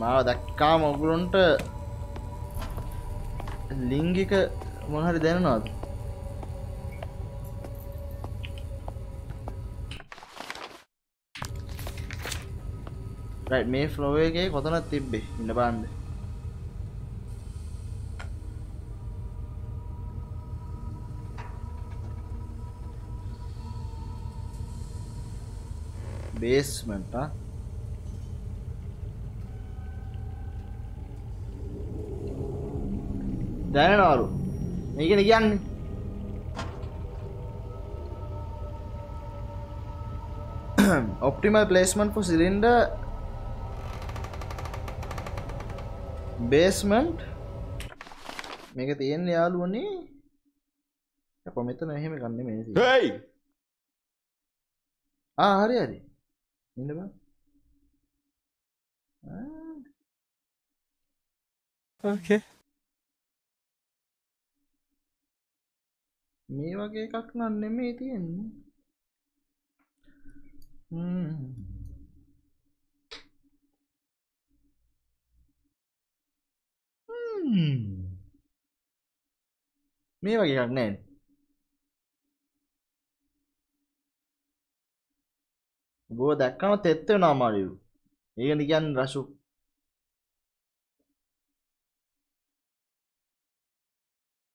මාව දැක්කාම ඔගුලොන්ට ලිංගික මොන හරි දැනනවද රයිට් මේ ෆ්ලෝ එකේ කොතනක් තිබ්බේ? ඉන්න බලන්න basement huh? දැනනවලු මේකන කියන්නේ (coughs) optimal placement for cylinder basement. මේක තියෙන යාළුවනේ. අප මෙතන එහෙම ගන්න මේ Hey! ආ හරි හරි. ඉන්න බා. Okay. මේ වගේ එකක් නම් නෙමේ තියෙන්නේ හ්ම්. හ්ම්. මේ වගේ එකක් නෑ. බෝ දැක්කම තෙත්ත වෙනවා මාරියු ඒක නිකන් රසු.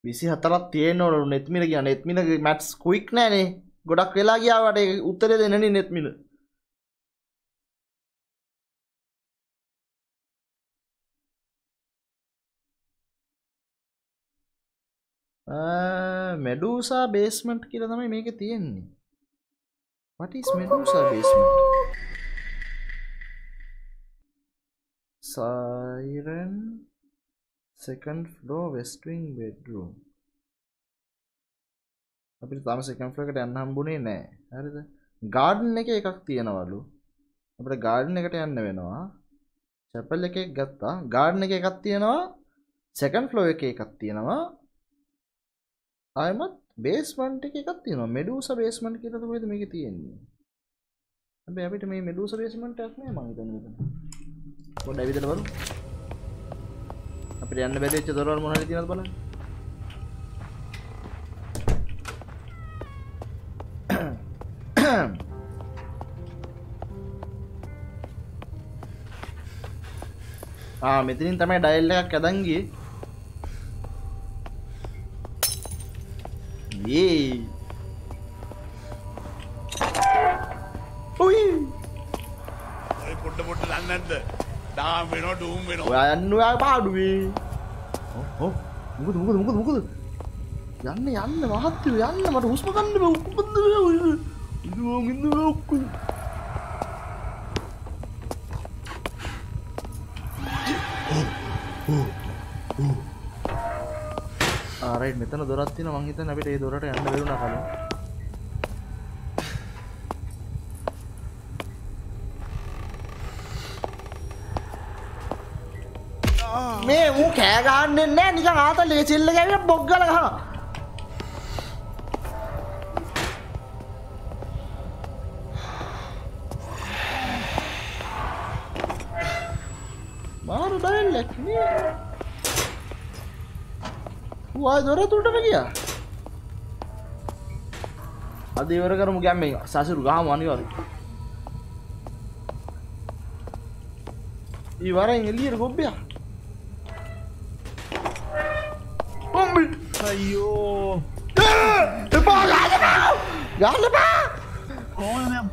විසි හතරත් තියෙනවලු නෙත්මිල කිය නෙත්මිල මැට්ස් කුයික් නෑනේ. ගොඩක් වෙලා ගියාවට ඒක උත්තර දෙනනි නෙත්මිල. මෙඩූසා බේස්මන්ට් කියල තමයි මේක තියෙන්නේ. What's Medusa බේස්මට siren second floor westwing bedroom. අපිට තම සකම් ෆලකට යන්න හම්බුණේ නෑ. හරිද? ගාඩන් එක එකක් තියෙනවලු. අපට ගාඩන් එකට යන්න වෙනවා. චැපල් එක ගත්තා. ගාඩන් එක එකක් තියෙනවා. සැකන් ෆ්ලෝ එක එකක් තියෙනවා. අයමත් බේස්මන්ට් එක එකක් තියෙනවා. මෙඩූස බේස්මන්ට් කියලද කොහෙද මේක තියෙන්නේ. හැබැයි අපිට මේ මෙඩූස බේස්මන්ට් එකක් නෑ මං හිතන්නේ මෙතන. පොඩ්ඩක් ඇවිදලා බලමු. අපිට යන්න බැරි වෙච්ච දොරවල් මොනවද තියෙනවද බලන්න. (coughs) ආ මෙතනින් තමයි ඩයල් එකක් ඇදන් ගියේ. ඒ උයි ඔය පොඩ්ඩ පොඩ්ඩ දන්නේ නැද්ද? ඩාම් වෙනවා ඩූම් වෙනවා. ඔයා යන්න ඔයා පාඩුවේ. ඔව් මොකද මොකද මොකද මොකද? යන්න යන්න මහත්තයෝ යන්න. මට හුස්ම ගන්න බෑ මොකද මේ ඔය. ඉදුවම් ඉන්න ඔක්කොම ආරයිට් මෙතන දොරක් තියෙනවා. මං හිතන්නේ අපිට ඒ දොරට යන්න බැරුණා කලින්. මේ ඌ කෑ ගහන්නේ නැහැ. නිකන් ආතල්ලේ චිල්ල ගෑවිලා බොග් ගාලා ගහනවා. ඌ ආය දොර තුලටම ගියා අද ඉවර කරමු ගැම්මේ සසුරු ගහමු අනිවාර්යයෙන් ඉවරෙන් එළියට ගොබ්බියා Bombit! අයියෝ එපා ගන්න බා! ගන්න බා! කොහොමද මෙයා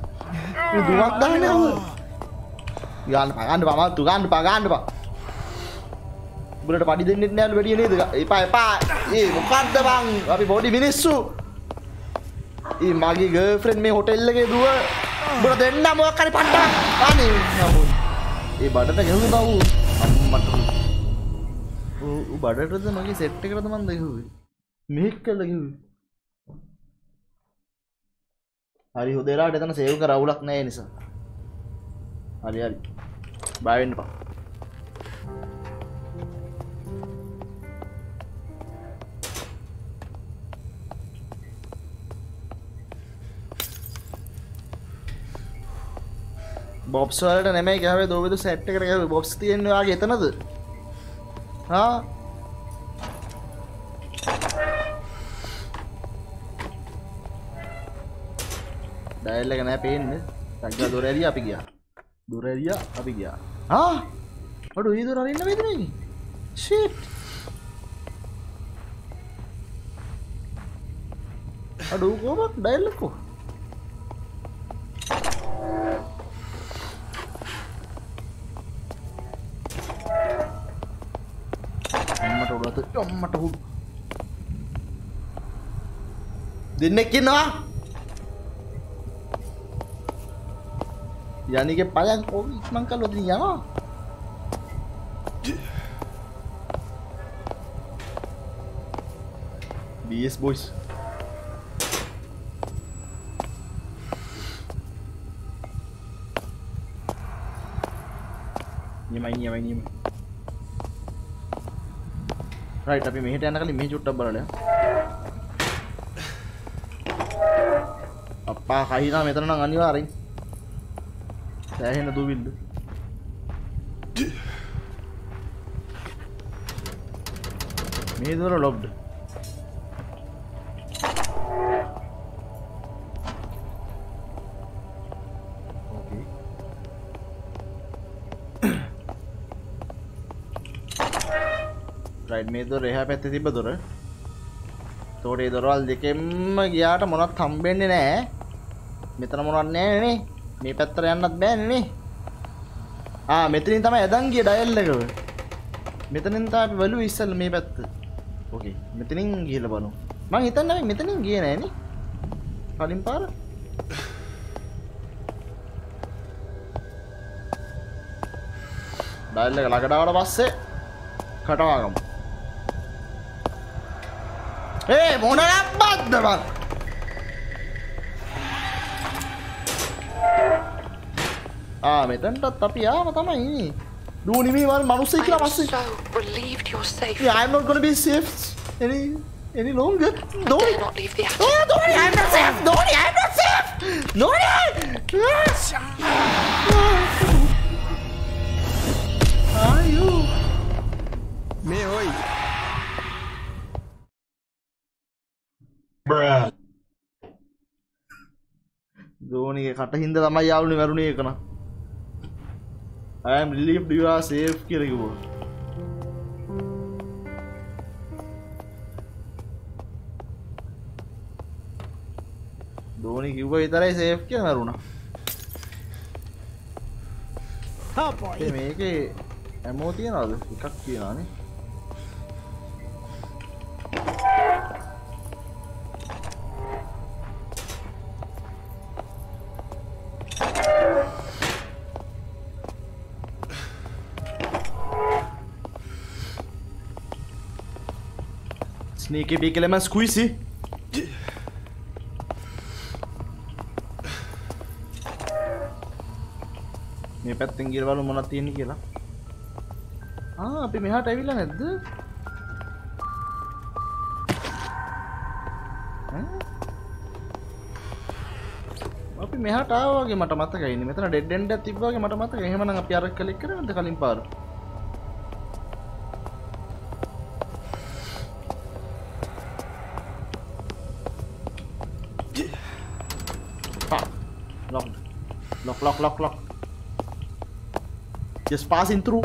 මේ දුවක් දාන්නේ අවුල. ගන්න බා ගන්න බා මතු ගන්න බා ගන්න බා. උඹලට පඩි දෙන්නෙත් නෑලු වැඩිය නේද? එපා එපා. ඒ මොකද්ද බං? අපි පොඩි මිනිස්සු. ඒ මගේ ගර්ල්ෆ්‍රෙන්ඩ් මේ හොටෙල් එකේ දුව උඹලා දෙන්න මොකක් හරි පට්ටක්. අනේ නමුත් ඒ බඩට ගැහුවේ බා ඌ. අම්මට. ඌ ඌ බඩටද මගේ සෙට් එකටද මන් දෙහුවේ. මේක කළා කිව්වේ. හරි හොදේලාට එතන සේව් කර අවුලක් නෑ ඒ නිසා හරි හරි බය වෙන්න එපා බොබ්ස් වලට නෙමෙයි ගහවේ දෝවිදු සෙට් එකට ගහවේ බොබ්ස් තියෙන්නේ ඔයාගේ එතනද? හා? ඩයල් එක නෑ පේන්නේ. සංඛ්‍යා දොර ඇරියා අපි ගියා. දොර ඇරියා අපි ගියා. ආ අඩු ඒ දොර අරින්න වේද මේකේ ෂිට් අඩු කොහොමද ඩයල් එක කො මට හුඩු දෙන්නෙක් ඉන්නවා? යනිගේ පයන් ඕ ඉක්මන් කල්ලොද යනවා? BS boys. නියමයි නියමයි නියමයි. රයිට් අපි මෙහෙට යන කලින් මෙහි චුට්ටක් බලලා අප්පා කහිනා මෙතන නම් අනිවාර්යෙන්. සෑහෙන දුවිල්ල. මේ දොර ලොබ්ඩ් රයිඩ් මේ දොර එහා පැත්තේ තිබ්බ දොර. තෝට ඒ දොරවල් දෙකෙන්ම ගියාට මොනත් හම්බෙන්නේ නෑ මෙතන මොනවත් නෑ නේ. මේ පැත්තට යන්නත් බෑනේ නේ. ආ මෙතනින් තමයි ඇදන් ගිය ඩයල් එකව. මෙතනින් තමයි අපි බලුවේ ඉස්සෙල්ලා මේ පැත්ත. ඕකේ මෙතනින් ගිහලා බලමු. මං හිතන්නේ අපි මෙතනින් ගියේ නෑනේ කලින් පාර. ඩයල් එක ළඟට ආවට පස්සේ කටවාගමු. ඒ මොන රබ්බක්ද බං ආ මෙතනටත් අපි ආව තමයි දූනි මේ වල් මිනිස්සෙක් කියලා I'm පස්සේ so relieved you're safe. Yeah, I'm not gonna be safe any any longer. No. Dare not leave the attic. Oh, Donnie, I'm not safe. Donnie, I'm not safe. Donnie. Are you? මේ හොයි ධෝනිගේ කට හින්ද තමයි ඒක නම්. I am relieved you are safe කියලා කිව්වා. විතරයි safe කියලා මැරුණා. ඒ මේකේ ඇමෝ තියනවද? එකක් තියනවානේ. Sneaky big element squeezy. මේ පැත්තෙන් ගිහලා බලමු මොනවද තියෙන්නේ කියලා. ආ අපි මෙහාට ඇවිල්ලා නැද්ද? ඈ? අපි මෙහාට ආවා වගේ මට මතකයි ඉන්නේ. මෙතන ඩෙඩ් එන්ඩ් එකක් තිබ්බා වගේ මට මතකයි. එහෙමනම් අපි අර කලික් කරේ නැද්ද කලින් පාර? Lock, lock, lock, lock. Just passing through.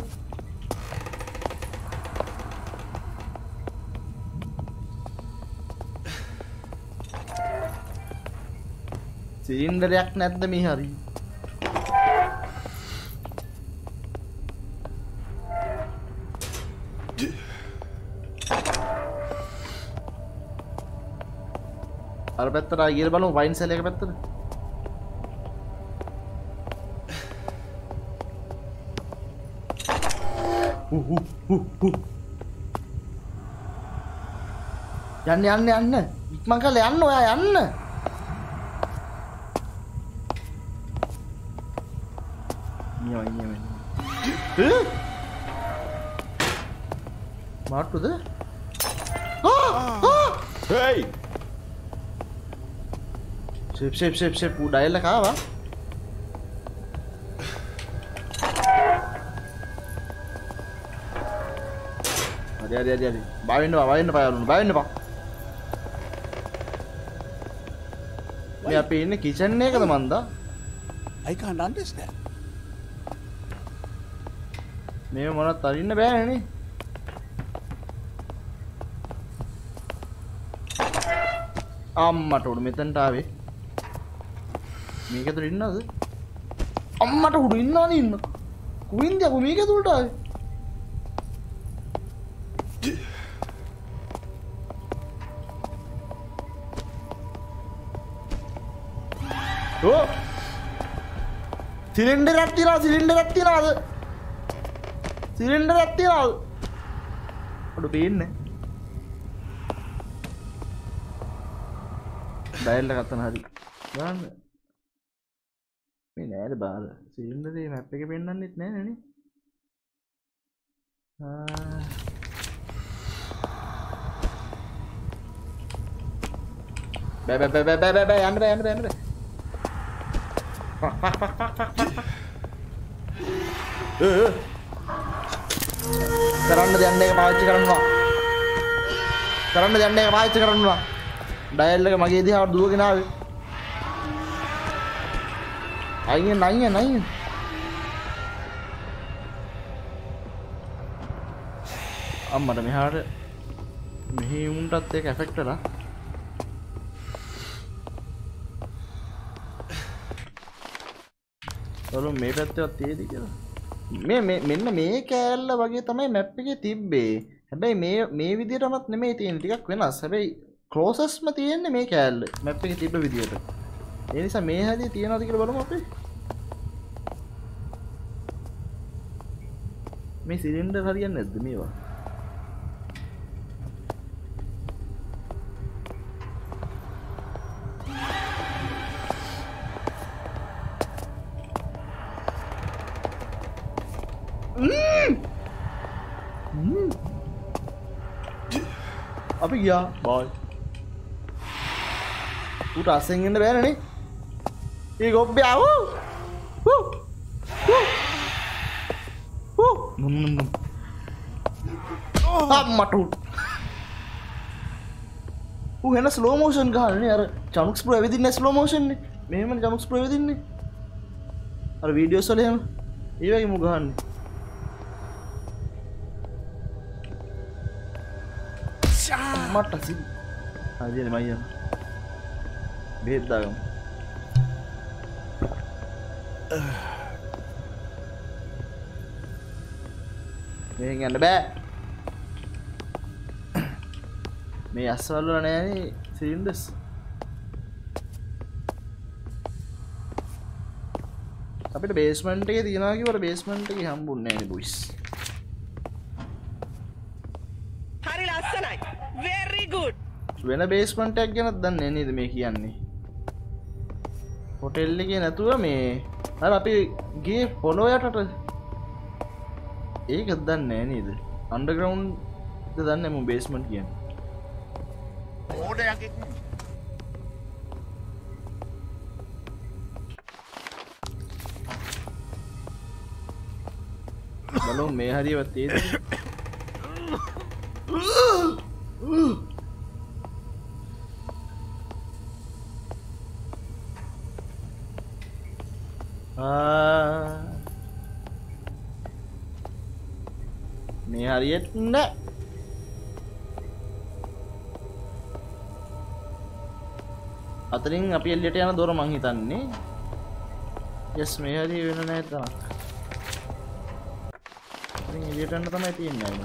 සිලින්ඩරයක් නැද්ද මේ හරි? අර පැත්තට ආයෙ ගිහලා බලමු වයින් සෙල් එක පැත්තට. යන්න යන්න යන්න. ඉක්මන් කරලා යන්න ඔයා යන්න. නියමයි නියමයි? මාට්ටුද? හයි ෂෙප් ෂෙප් ෂෙප් ෂෙප්. ඌ ඩයල් එක හරි හරි හරි බය වෙන්න බය වෙන්න බා යාළුවනේ. බය වෙන්න බා. මේ අපි ඉන්නේ කිචන් එකද මන්දා? I can't understand. මේ මොනවත් අරින්න බෑනේ නේ. අම්මට උඩු මෙතනට ආවේ. මේක ඇතුළේ ඉන්නවද? අම්මට උඩු ඉන්නවද ඉන්න. කුයින්ද යකෝ මේක ඇතුළට ආවේ සිලින්ඩ රත්තිලා සිලින්ඩ රත්තිලාද සිලින්ඩ රත්තිලාද අඩු පේන්න බැල්ල කත්තන හරි ගන්න මේ නෑද බාල සිලින්ඩරේ මැප් එක පෙන්න්නන්නෙත් නෑ නේ බෑ බෑ බෑ බෑ බෑ බෑ යන්න බෑ යන්න බෑ යන්න බෑ ඒ, ඒ. කරන්න දෙන්න එක පාවිච්චි කරන්නවා. කරන්න දෙන්න එක පාවිච්චි කරන්නවා. ඩයල් එක මගේ දිහාට දුවගෙන ආවේ. අයියෙන් අයියෙන් අයියෙන් අම්මට මෙහාට මෙහි උන්ටත් ඒක ඇෆෙක්ට් වෙලා ඔලු මේ පැත්තවත් තියෙදි කියලා. මේ මේ- මෙන්න මේ කෑල්ල වගේ තමයි මැප් එකේ තිබ්බේ. හැබැයි මේ මේ විදිහටමත් නෙමෙයි තියෙන්නේ. ටිකක් වෙනස්. හැබැයි ක්ලෝසස්ම තියෙන්නේ මේ කෑල්ල මැප් එකේ තිබ්බ විදිහට. ඒ නිසා මේ හැදී තියනවාද කියලා බලමු අපි. මේ සිලින්ඩර් හරියන්නේ නැද්ද මේවා? අපි ගියා බයි ඌට අස්සෙන් එන්න බෑනනේ ඒ ගොබ්බේ ආව අම්මට උ ඌ හෙන ස්ලෝ මෝෂන් ගහන්නේ අර චනුක්ස් ප්‍රෝ ඇවිදින්නේ ස්ලෝ මෝෂන් නේ මෙහෙමනේ චනුක්ස් ප්‍රෝ ඇවිදින්නේ අර වීඩියෝස් වල එහෙම ඒ වගේ මු ගහන්නේ මට සි හදින මයියම් බෙහෙත්දාගම මෙහෙන් යන්න බෑ. මේ අස්වල්ල නෑනේ සිලින්ඩස් අපිට බේස්මන්ට් එක තියෙනවා කිව්වට බේස්මන්ට් එක හම්බුන්නේ නෑනේ බොයිස් හරි ලස්සනයි. very good. වෙන බේස්මන්ට් එකක් ගැනත් දන්නේ නේද මේ කියන්නේ හොටෙල් එකේ නැතුව මේ අර අපි ගේ පොළොව යටට ඒක දන්නේ නේද අන්ඩර්ග්‍රවුන්් දන්න මු බේස්මන්ට් කියන්න ඕඩයක් බලු මේ හරිවත් ඒ මේ හරියට නෑ. අතරින් අපි එල්ලියට යන දොර මං හිතන්නේ. යස් මේ හරි වෙන නෑ තනක් ඉතින් එළියට යන්න තමයි තියෙන්නේ අයින.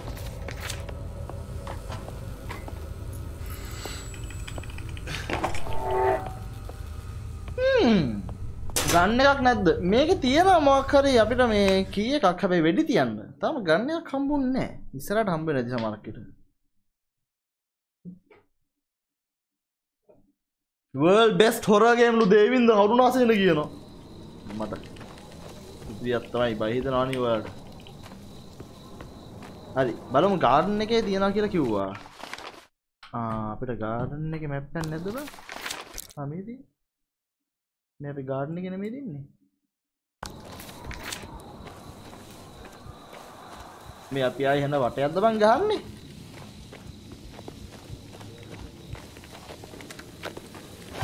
හ්ම්. ගන්න එකක් නැද්ද? මේකේ තියෙනවා මොකක් හරි අපිට මේ කී එකක් හැබැයි වෙඩි තියන්න. තාම ගන්න එකක් හම්බුන්නේ නැහැ. ඉස්සරහට හම්බ වෙන්නේ නැති සමහරක් විට. World best horror game ලු Devinda Karunasena කියනවා. මට. ඉතිරියක් තමයි බයි හිතනවනේ ඔයාලට. හරි බලමු ගාර්ඩන් එකේ තියෙනවා කියලා කිව්වා ආ අපිට ගාර්ඩන් එකේ මැප් එකක් නැද්ද බං ආ මේ තියෙන්නේ මේ අපි ගාර්ඩන් එකේ නෙමෙයි දින්නේ. මේ අපි ආයේ හෙන වටයක්ද බං ගහන්නේ?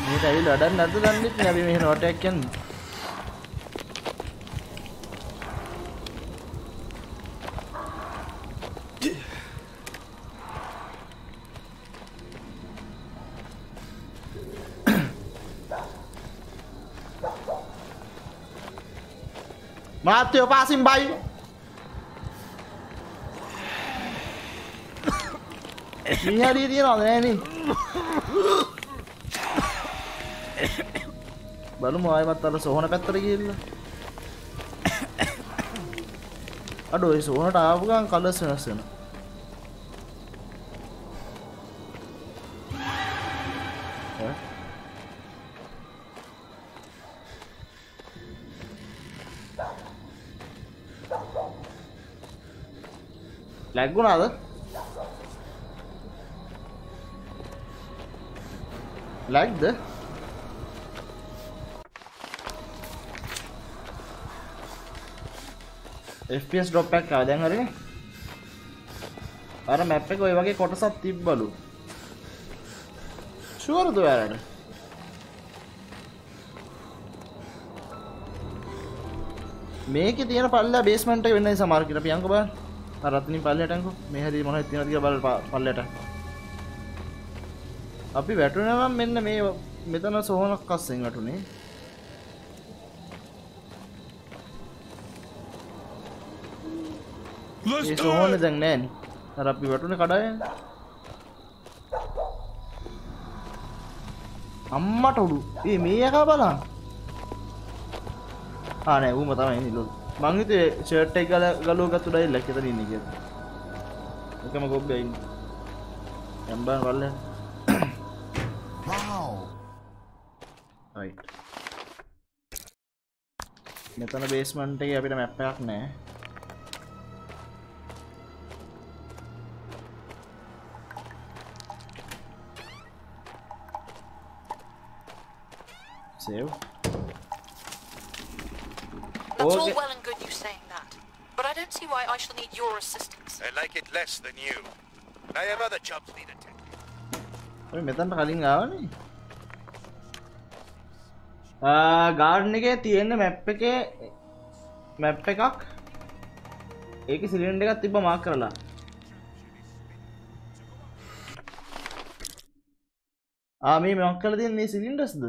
මේට ඇවිල්ලා වැඩක් නැද්ද දන්නෙත් නෑ අපි මේ හෙන වටයක් යන්නේ. මාත්‍යෝ පාසින් බයි මිහරිය තියනවද නෑනේ බලමු ආයෙමත් අර සෝහන පැත්තට ගිහිල්ලා අඩෝ ඒ සෝහනට ආපු ගමන් කලර්ස් වෙනස් වෙනවා ලැග් වුණාද ලැග්ද FPS ඩ්‍රොප් එකක් ආවා. දැන් හරිනේ අර මැප් එක ඔය වගේ කොටසක් තිබ්බලු. ෂුවර්ද ඔයාලට? මේකේ තියෙන පල්ලා බේස්මන්ට් එක වෙන්නේ සමහර කියලා පියන්කෝ බලන්න අර රත්නින් පල්ලයට අංකෝ මේ හැදී මොනවද තියෙනවද කියලා බලන්න පා- පල්ලයට. අපි වැටුණා නම් මෙන්න මේ මෙතන සෝහනක් අස්සෙන් වැටුනේ. ඒ සෝහන දැන් නෑනේ අර අපි වැටුනේ කඩාගෙන අම්මට උඩු. ඒ මේ එකා බලන්න. ආ නෑ ඌම තමයි ඉන්නේ ලොල් මං හිතුවේ ෂර්ට් එක ගල ගලව ගත්තු ඩයිල් එක එතන ඉන්නේ කියලා. එකම ගොබ්බේ ඉන්නේ. දැන් බලන්න වල්ලෙන් රයිට් මෙතන බේස්මන්ට් එකේ අපිට මැප් එකක් නෑ save That's all well and good you saying that. But I don't see why I shall need your assistance. I like it less than you. I have other jobs need attending. ඔය මෙතන්ට කලින් ආවනේ garden එකේ තියෙන map එකේ map එකක් ඒක සිලින්ඩ එකක් තිබ්බ mark කරලා ආ මේ මොකක් කරලා තියෙන්නේ සිලින්ඩර්ස්ද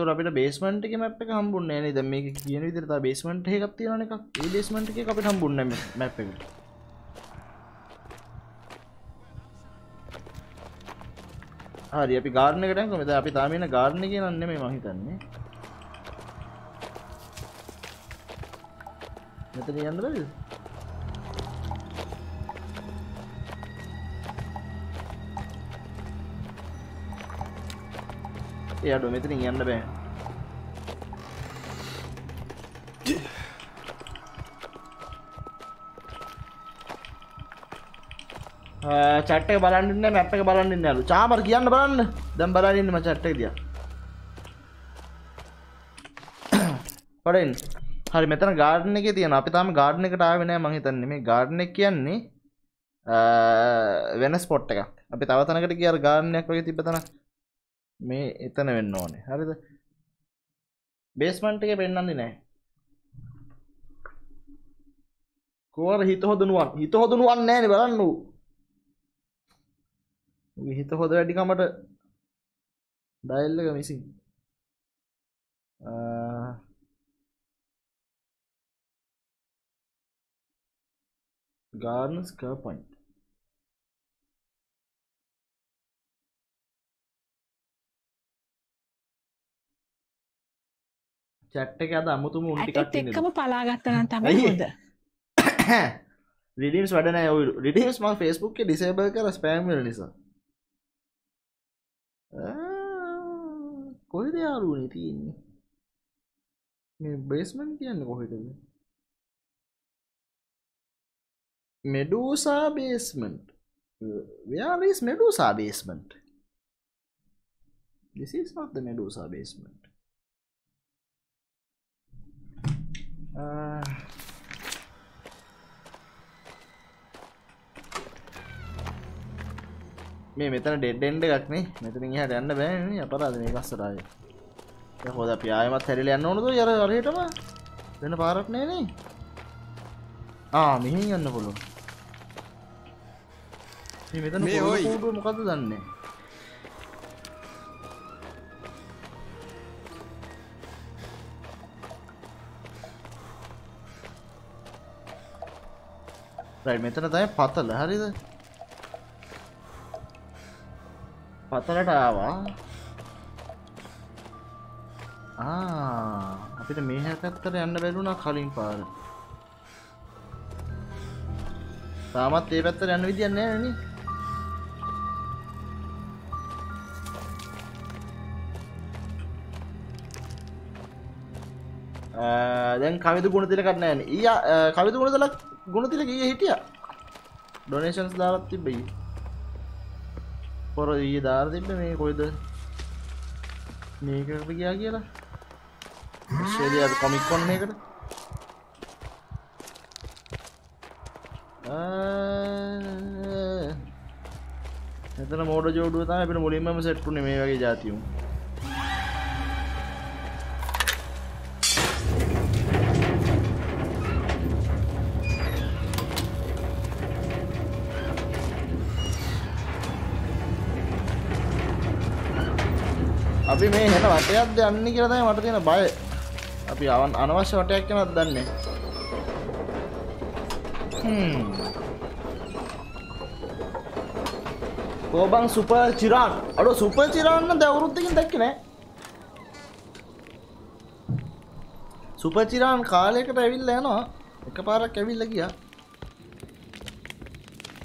තොර අපිට බේස්මන්ට් එකේ මැප් එක හම්බුන්නේ නැහැ නේද? දැන් මේක කියන විදිහට තව බේස්මන්ට් එකක් තියෙනවනේ එකක්. ඒ බේස්මන්ට් එකේ අපිට හම්බුන්නේ නැහැ මැප් එක. හරි අපි ගාර්ඩන එකට යමුකෝ මෙතන අපි තාම ඉන්න ගාර්ඩන් එකේ නන් නෙමෙයි මං හිතන්නේ. මෙතන යන්න බැරිද? ඒ අඩෝ මෙතනින් යන්න බෑ චට්ට බලන්න මැප් එක බලන්න යාලු චාමර කියන්න බලන්න දැම් බලන්න ම චට්ට දිය පඩෙන් හරි මෙතන ගාඩන එක තියෙන අපි තාම ගාඩන එකට ආවෙන මහිතන්න මේ ගාඩන එක කියන්නේ වෙන ස්පොට් එක අපි තවතනකට කිය ගාඩනයක් වගේ තිබතන මේ එතන වෙන්න ඕනේ. හරිද? බේස්මන්ට් එක පෙන්න්නන්නේ නෑ කෝර හිත හොදනුවන් හිත හොදනුවන් නෑන බලන්න වූ හිත හොද වැඩිකමට ඩයිල්ලක මිසින් ගාර්නස් කර් පොයින්් චැට්ට එක අද අමුතුම උන්ටි ඇටත් කට්ටිය එක්කම පලාගත්තනම් තමයි? හොඳ. රිඩීම්ස් වැඩන රිඩීම්ස් ම ෆෙස්බුක් ඩිසේබල් කර ස්පෑම් නිසා. කොහෙද යාරුවනේ තියෙන්නේ? මේ බේස්මන් කියන්න කොහෙටද Medusa basement වයාරිස් Medusa basement This is not Uh, මේ මෙතන ඩෙඩ්ඩෙන්ඩ එකක්නේ මෙතන හට යන්න බෑන අපරාධ මේ කස්සරාය හොද පියායමත් හැරිල යන්න ඕනද? යර අරයටම වෙන පාරක් නෑනේ ආ මෙහි යන්න පුළුව මෙතන මේ ඔයි. කූඩුව මොකද දන්නේ රයි මෙතන තමයි පතල. හරිද? පතලට ආවා. ආ අපිට මේ හැ පැත්තට යන්න බැරුණා කලින් පාර. තාමත් ඒ පැත්තට යන්න විදියක් නැහැ නේ. ආ, දැන් කවිදු ගුණතිලකත් නැහැ ඊය කවිදු ගුණතිලක් ගුණතිලක ඊයේ හිටියා. ඩොනේෂන්ස් දාලා තිබ්බයි පොර ඊයේ දාලා තිබ්බ මේ කොයිද? මේකට ගියා කියලා. ඔස්ට්‍රේලියාවේ කොමික් කොන් එකකට. එතන මෝඩ ජෝඩුව තමයි අපිට මුලින්මම සෙට් වුනේ මේ වගේ જાතියුන්. අපි මේ හෙන වටයක්ද යන්න කියලා තමයි මට තියෙන බය. අපි අවන් අනවශ්‍ය වටයක් යනවද දන්නේ. හ්ම්. කෝබන් සුපර් චිරාන්. අඩෝ සුපර් චිරාන් නම් දැන් අවුරුද්දකින් දැක්කේ නෑ. සුපර් චිරාන් කාලයකට ඇවිල්ලා යනවා. එකපාරක් ඇවිල්ලා ගියා.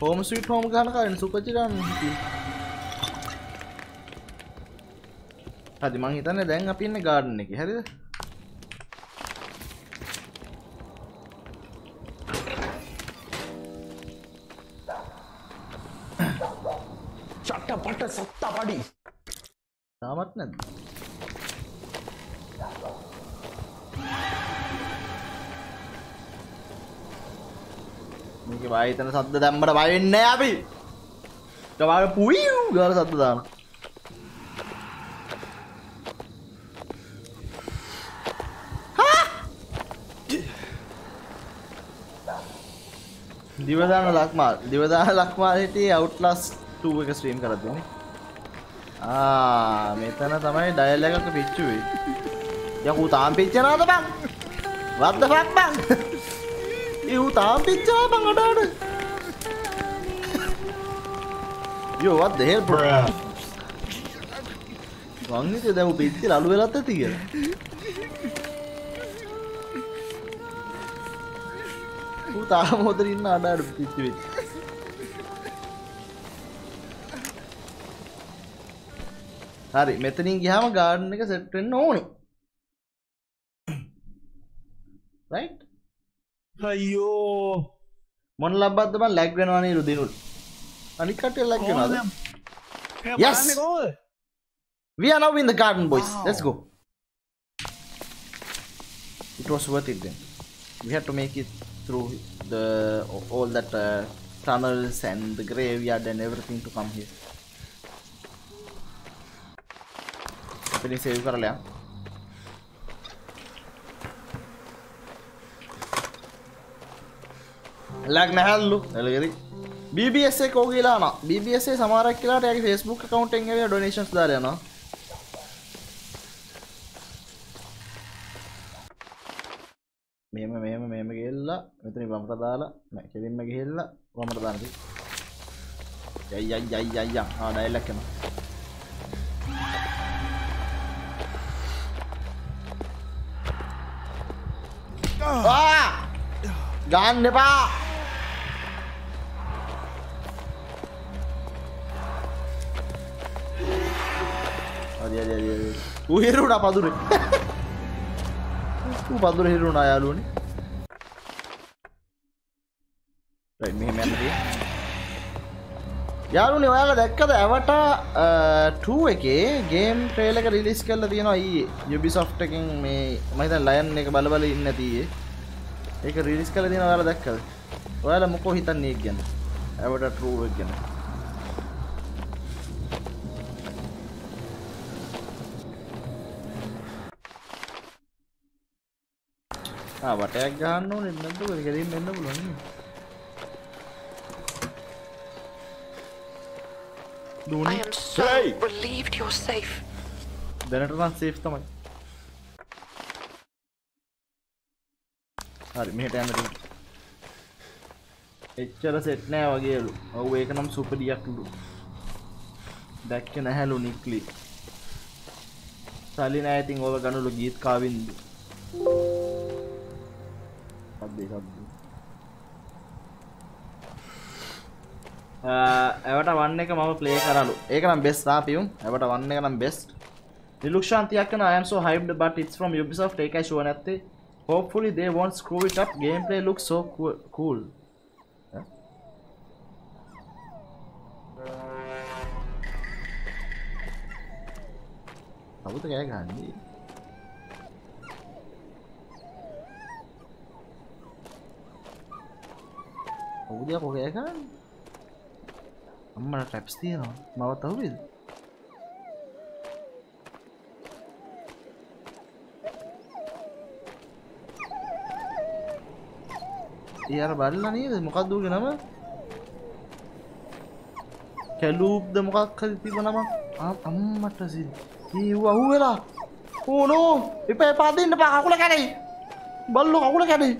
හෝම් ස්වීට් හෝම් ගහන කාලේ සුපර් චිරාන් හිටියේ. හරි මං හිතන්නේ දැන් අපි ඉන්නේ ගාඩන් එකේ හරිද? චට්ට පට සත්තා පඩි තාමත් නැද්ද? මේකේ වායතන සද්ද දැම්මට බය වෙන්නේ නැහැ අපි. කවාගේ පුයිව් ගාලා සද්ද දානවා. දිවදාන ලක්මාල් දිවදාන ලක්මාල් හිටියේ අවුට්ලස් 2 එක ස්ට්‍රීම් කරලා දෙන්නේ. ආ මෙතන තමයි ඩයල් එකක පිච්චුවේ. යකෝ තාම පිච්චනවද බං? what the fuck බං? ඌ තාම පිච්චා බං අඩාඩ. Yo what the hell bro? මං හිතුවේ දැන් ඌ පිච්චිලා අලු වෙලත් ඇති කියලා. තාම හොදට ඉන්න අඩාඩ පිච්චි වෙච්ච. හරි මෙතනින් ගියාම ගාඩන් එක සෙට් වෙන්න ඕනේ. රයිට්? අයියෝ මොන ලබ්බද්ද බං ලැග් වෙනවා නේද දිනුල්? අනික් කට්ටිය ලැග් වෙනවද? Yes. We are now in the garden boys. Let's go. It was worth it then. We had to make it through the all that uh, tunnels and the graveyard and everything to come here. ඉතින් save කරලා යන්න. Lag නැහැල්ලු එලගෙරි BBS එක ඕක කියලා යනවා BBS එකේ සමහරක් කියලාට එයාගේ Facebook account එකෙන් ඇවිල්ලා donations දාලා යනවා මෙහෙම මෙහෙම මෙහෙම ගිහිල්ලා මෙතන වමට දාලා නෑ කෙලින්ම ගිහිල්ලා වමට දාන්න තියෙන්නේ යයි යයි යයි යයි යයි ආ ඩයලොග් කරනවා ආ! ගන්න එපා! හරි හරි හරි හරි. ඌ හිරුණා පදුරේ (laughs) ඌ පදුරේ හිරුණා යාළුවනේ. රයිට් මෙහෙම යන්න තියෙන්නේ. යාළුවනේ ඔයාලා දැක්කද ඇවටා 2 එකේ ගේම් ට්‍රේලර් එක රිලීස් කරලා තියෙනවා ඊයේ. Ubisoft එකෙන් මේ මම හිතන්නේ ලයන් එක බල බල ඉන්නේ නැති ඊයේ. ඒක රිලීස් කරලා තියෙනවා ඔයාලා දැක්කද? ඔයාලා මොකෝ හිතන්නේ ඒක ගැන? ඇවටා 2 එක ගැන ආ වටයක් ගහන්න ඕනේ නැද්ද ඔය ගෙලින් එන්න පුළුවන් නේ දුන්නේ so Hey! relieved you're safe. දැනට නම් සේෆ් තමයි හරි මෙහෙට යන්න තියෙන්නේ එච්චර සෙට් නෑ වගේලු ඔව් ඒක නම් සුපරියක් ලු දැක්ක නැහැලු නික්ලි සල්ලි නෑ ඉතින් ඕක ගනුලු ගීත් කාවින්ද සද්දේ සද්දේ ඇවට වන්න එක මම ප්ලේ කරලු. ඒක නම් බෙස් තාපියුම් ඇවට වන්න එක නම් බෙස්ට් නිලුක්ෂාන්තියක් කන I am so hyped but it's from Ubisoft. ඒකයි ෂුව නැත්තේ. Hopefully they won't screw it up. Gameplay looks so cool, cool. ඈ? කවුද කෑ ගන්නේ කවුද යකෝ කෑ ගන්නේ අම්මට ටැප්ස් තියෙනවා. මවත් අහුවේද ඒ අර බල්ලා නේද? මොකක්ද ඌගේ නම? කැලූප්ද මොකක් හරි තිබ්බ නමක්. ආ අම්මට සිල්. ඒ ඌ අහුවෙලා ඕ නෝ එපා එපා දෙන්න එපා කකුල කැඩෙයි. බල්ලෝ කකුල කැඩෙයි.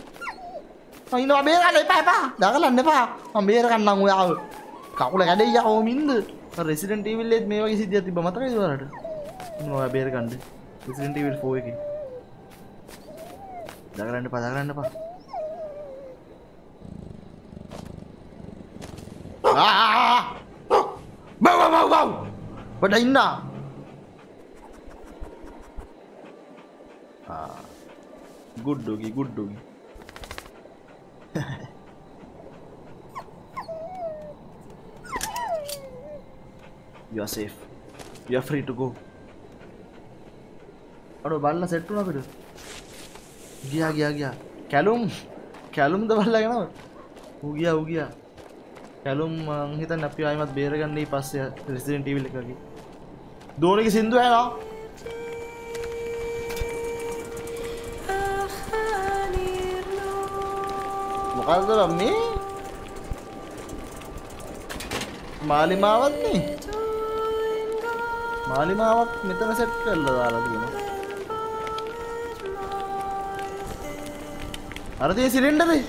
අයිනවා බේරගන්න එපා එපා දගලන්න එපා මම බේරගන්නම් ඔයාව කකුල කැඩෙයි යකෝ මින්ද රෙසිඩන්ට් ඊවිල් එකේ මේ වගේ සිද්ධියක් තිබ්බ මතකයිද ඔයාලට මොනවා ඔයා බේරගන්න රෙසිඩන්ට් ඊවිල් 4 එකේ දගලන්න එපා දගලන්න එපා බව් බව් බව් බඩ ඉන්න ගුඩ්ඩුගි ගුඩ්ඩුගි you are safe. You are free to go. අඩෝ බල්ල සෙට් වුණා අපිට ගියා ගියා ගියා කැලුම් කැලුම්ද බල්ලා ගෙනව ඌ ගියා ඌ ගියා කැලුම් මං හිතන්නේ අපි ආයිමත් බේරගන්න ඊ පස්සේ රෙසිඩන්ට් ඊවිල් එකගේ දෝනිගේ සින්දු ඇනවා මොකක්ද බං මේ මාලිමාවත් නේ මාලිමාවක් මෙතන සෙට් කරලා දාලා තියෙනවා. අර තියෙන සිලින්ඩරේ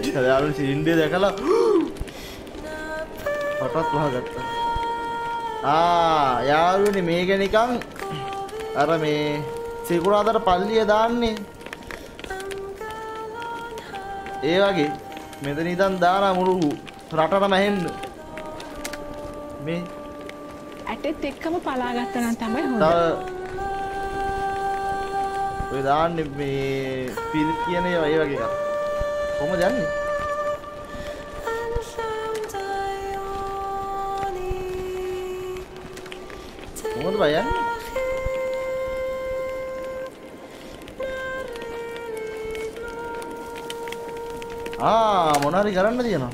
ඒක යාළුවෝ සිලින්ඩරේ දැකලා පටත් වහගත්තා. ආ යාළුවනේ මේක නිකන් අර මේ සිකුරාදට පල්ලිය දාන්නේ. ඒ වගේ මෙතන ඉඳන් දාන මුළු රටටම ඇහෙන්න මේ ඇටෙත් එක්කම පලාගත්ත නම් තමයි හොඳ. ඔය දාන්නේ මේ පිල් කියන ඒවා ඒ වගේ එකක්. කොහමද යන්නේ? කොහොමද බය ආ මොනාරි කරන්න තියෙනවා.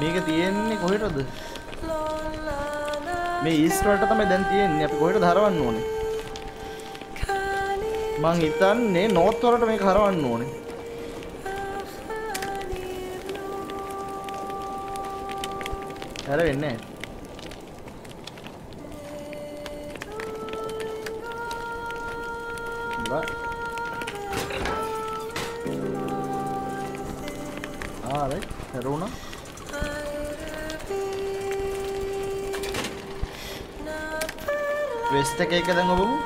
මේක තියෙන්නේ කොහෙටද? මේ ඊස්ට් වලට තමයි දැන් තියෙන්නේ. අපි කොහෙටද හරවන්න ඕනේ? මං හිතන්නේ නෝත් වලට මේක හරවන්න ඕනේ. හැර වෙන්නේ නැහැ. වෙස්ට් එක එක දැන් ඔබමු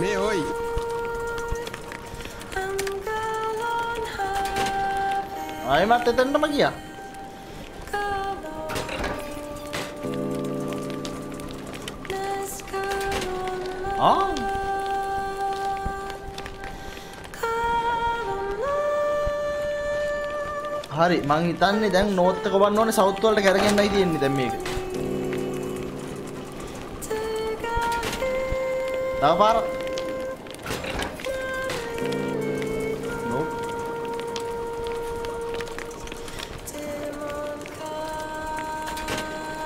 මේ ඔයි ආයෙමත් එතනටම ගියා හරි මං හිතන්නේ දැන් නෝත් එක කොබන්න ඕනේ සවුත් වලට කරගෙන්නයි තියෙන්නේ දැන් මේක. තව පාරක්. නෝ.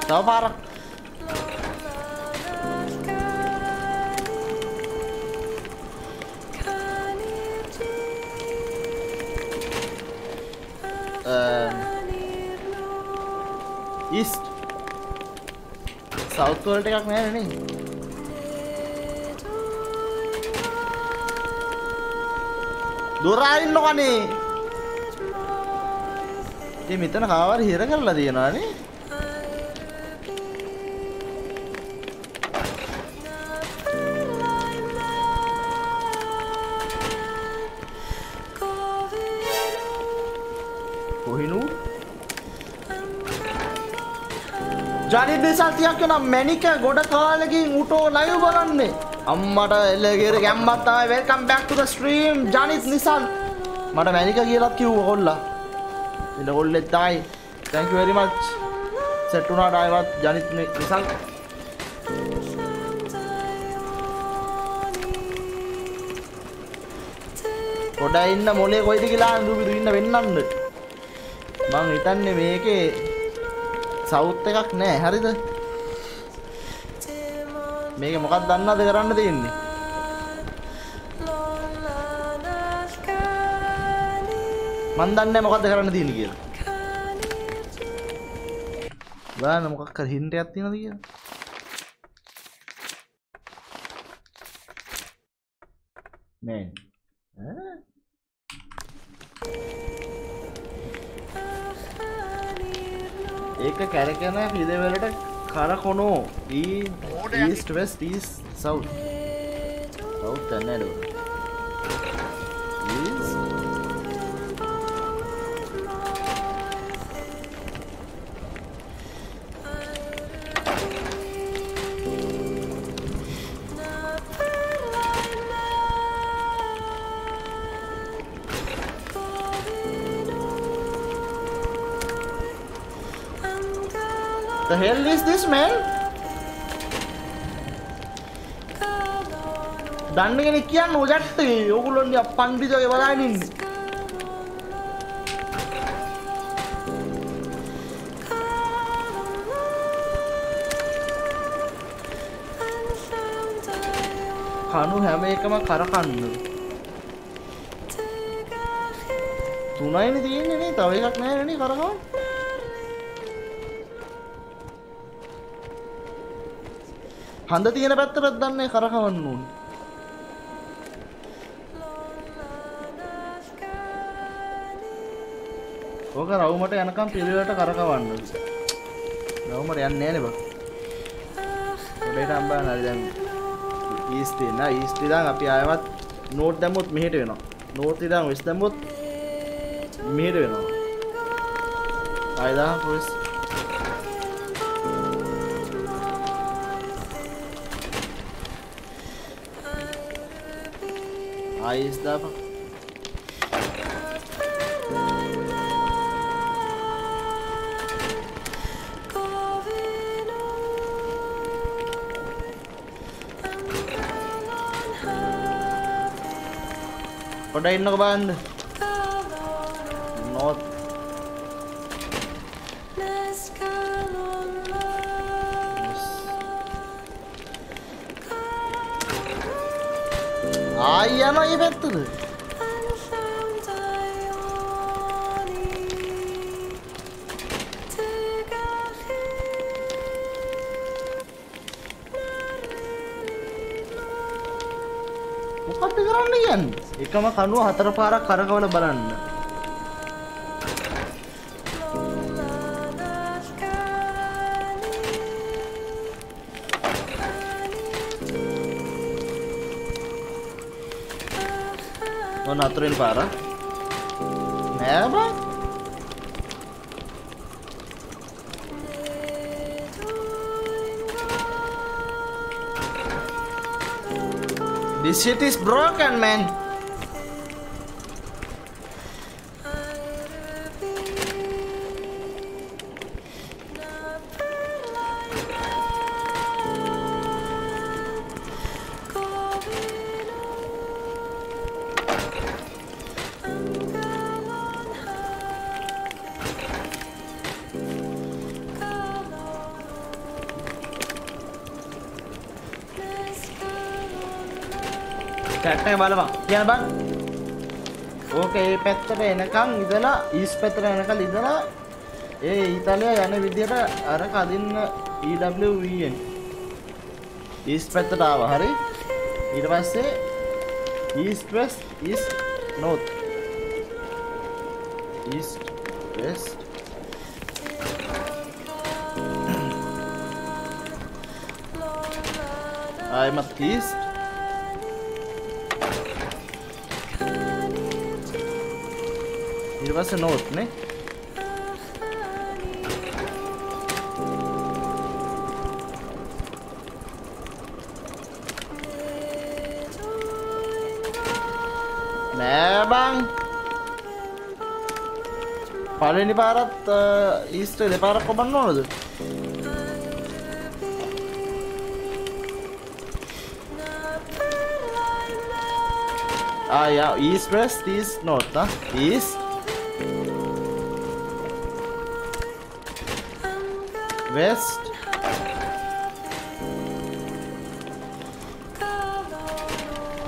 තව පාරක්. සවුත් වලට එකක් නෑ නේ. දොරා ඉන්නකනේ ඒ මෙතන කාවර හිර කරලා තියෙනවානේ ජනි දෙසල්තියක් නම් මැනික ගොඩ කාලකින් උටෝ ලයු බලන්නේ. අම්මට එල්ලගේර ගැම්මත්තමයි welcome back to the stream Janith Nisal මට මැනික කියලත් කිව්ව කොල්ලා ඉන්න කොල්ලෙත් තමයි thank you very much. Set වුණාට ආයෙවත් ජනිත් නි- නිසල් පොඩ ඉන්න මොලේ කොයිද කියලා රුබිරු ඉන්න වෙන්නන්න. මං හිතන්නේ මේකේ සවුත් එකක් නෑ. හරිද? මේක මොකක් දන්නද කරන්න තියෙන්නේ? මන් දන්නේ මොකක්ද කරන්න තියෙන්නේ කියලා. බලන්න මොකක් හරි හින්ට් එකක් තියෙනවද කියලා. නෑ. ඒක කැරකෙන පිදවලට කරකොනෝ. ඊස්ට වෙස් ටීස් සව් සව් තැන්නඩ දන්න කෙනෙක් කියන්න ඔජට්ට ඔගුලොන්ගේ පණ්ඩිතගේ බලාගෙන ඉන්නේ. කණු හැම එකම කරකන්න. තුනයිනේ තියෙන්නේ නේ තව එකක් නැහැ නේ කරකවන්න. හඳ තියෙන පැත්තටත් දන්නේ කරකවන්න ඕනේ. ඕක රවුමට යනකම් පිළිවෙලට කරකවන්න. රවුමට යන්නේ නෑනේ බං. පොඩේට අම්බාන හරි දැන් ඊස්ටි නා ඊස්ටි දාන් අපි ආයවත් නෝට් දැම්මොත් මෙහෙට වෙනවා. නෝට් ඉදාන් වෙස් දැම්මොත් මෙහෙට වෙනවා. ආයෙ දාන් වෙස් ආයෙස් දාපන්. පොඩ්ඩක් ඉන්නකෝ බලන්න. නෝත් ආයි යනවා මේ පැත්තට. මොකක්ද එකම කණුව හතර පාරක් කරකවල බලන්න. ඔන්න හතරවෙනි පාර. නෑ බං. This shit is broken, man. මේ බලපන් කියන බං. ඕක ඒ පැත්තට එනකම් ඉඳලා ඊස් පැත්තට එනකම් ඉඳලා ඒ ඉතාලියා යන විදියට අර කදින්න EWVN ඊස් පැත්තට ආවා. හරි. ඊට පස්සේ east west east north. East west ආයෙමත් ඊස්ට් ඊට පස්සේ නෝත් නේ නෑ බං පලනි පාරත් ඊස්ට දෙපාරක් කොබන්න ඕනද Ah, ja, East, West, East, North, ne? East. West.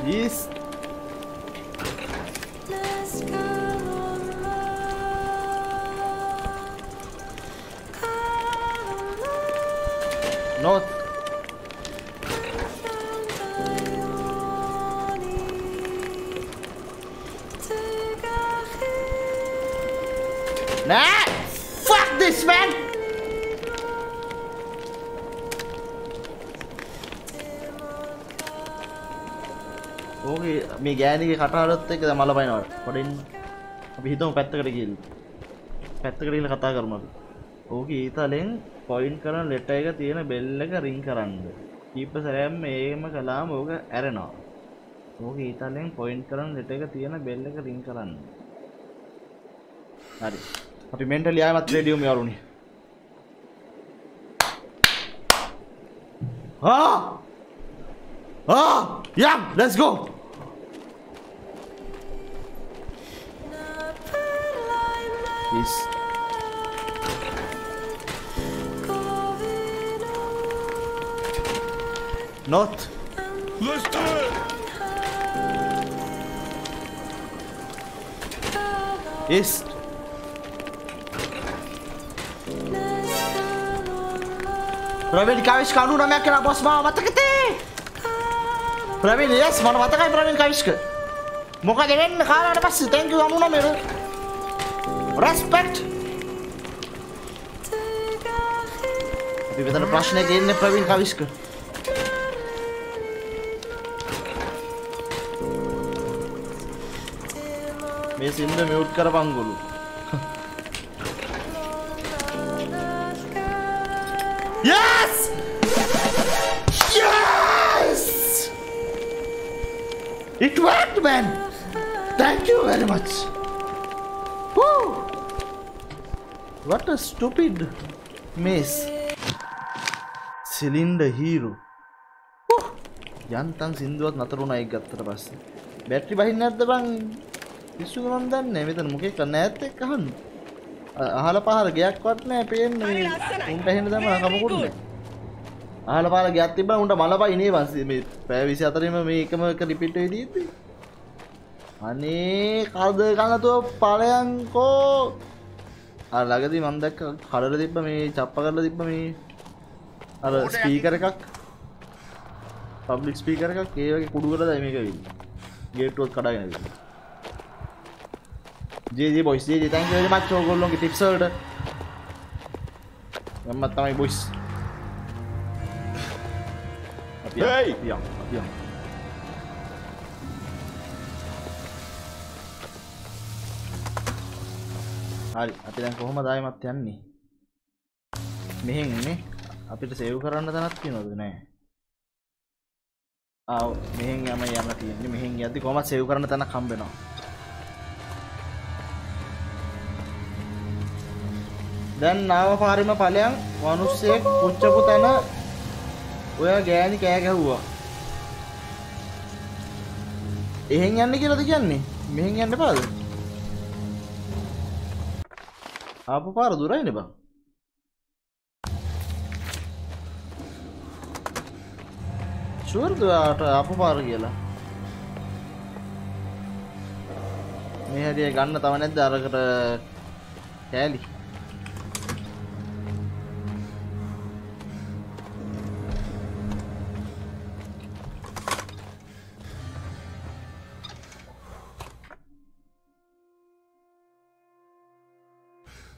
East. North. ගෑනිගේ කටහඬත් එක්ක දැන් මල පයින්නවා. පොඩින් අපි හිතමු පැත්තකට ගිහින්. පැත්තකට ගිහින් කතා කරමු අපි. ඕකේ ඊතලෙන් පොයින්ට් කරන ලෙටර් එක තියෙන බෙල් එක රින් කරන්න. කීප සැරයක්ම මේකම කළාම ඕක ඇරෙනවා. ඕකේ ඊතලෙන් පොයින්ට් කරන ලෙටර් එක තියෙන බෙල් එක රින් කරන්න. හරි. අපි මෙන්ටලි ආයමත් රේඩියෝ මේ වරුනේ. ආ! ආ! Yeah, let's go. Peace. North. Let's do it! East. Praveen කවිස්ක 99ක් කියලා බොස් මාව මතකද? ප්‍රවීන් yes මම මතකයි ප්‍රවීන් කවිස්ක. මොකද වෙන්න කාලාට පස්සේ thank you 99 respect. අපි මෙතන ප්‍රශ්නේ තියෙන්නේ ප්‍රවීන් කවිස්ක. මේ සින්ද මියුට් කරපංගුලු. Yes! Yes! It worked, man! Thank you very much. What a stupid maze. Cylinder hero. Woo! යන්තම් සින්දුවත් නතර වුණා ඒක ගත්තට පස්සේ. බැටරි බහින්නේ නැද්ද බං? පිස්සු ගමන් දන්නේ මෙතන මොකේ කරන්න ඈත් එක්ක අහන්න. අහල පහල ගයක් නෑ පේන්නේ හරි ලස්සනයි. උන්ට එහෙම තමයි කමකුත් නෑ. අහල පහල ගයක් තිබ්බා උන්ට මල පයින්නේ වන්සි මේ පැය 24ෙම මේ එකම එක රිපීට් දීද්දි. අනේ කල්ද. අර ළඟදී මම දැක්ක කඩලා තිබ්බ මේ චප්ප කරලා තිබ්බ මේ. අර ස්පීකර් එකක්. පබ්ලික් ස්පීකර් එකක්. ඒ වගේ කුඩු කරලා දැන් මේක වෙන්නේ. ගේට්ටුවත් කඩාගෙන. ජේ බොයිස් ජේ තැන්ක් වෙරි මච් ඕගොල්ලොන්ගේ ටිප්ස් වලට. ගම්මත් තමයි බොයිස් අපි යමු! අපි යමු, හරි. අපි දැන් කොහොමද ආයෙමත් යන්නේ? මෙහෙන් නේ. අපිට සේව් කරන්න තැනක් තියෙනවද? නෑ. ආව් මෙහෙන් යම යන්න තියෙන්නේ. මෙහෙන් යද්දි කොහොමද සේව් කරන්න තැනක් හම්බ වෙනවා. දැන් නාව පාරෙම ඵලයන් මිනිස්සෙක් පුච්චපු තැන ඔය ගෑණි කෑ ගැහුවා. එහෙන් යන්න කියලාද කියන්නේ? මෙහෙන් යන්න එපාද? ආපු පාර දුරයිනේ බං. ෂුවර්ද ඔයාට ආපු පාර කියලා? මේ හැදිය ගන්න තව නැද්ද අරකට කෑලි?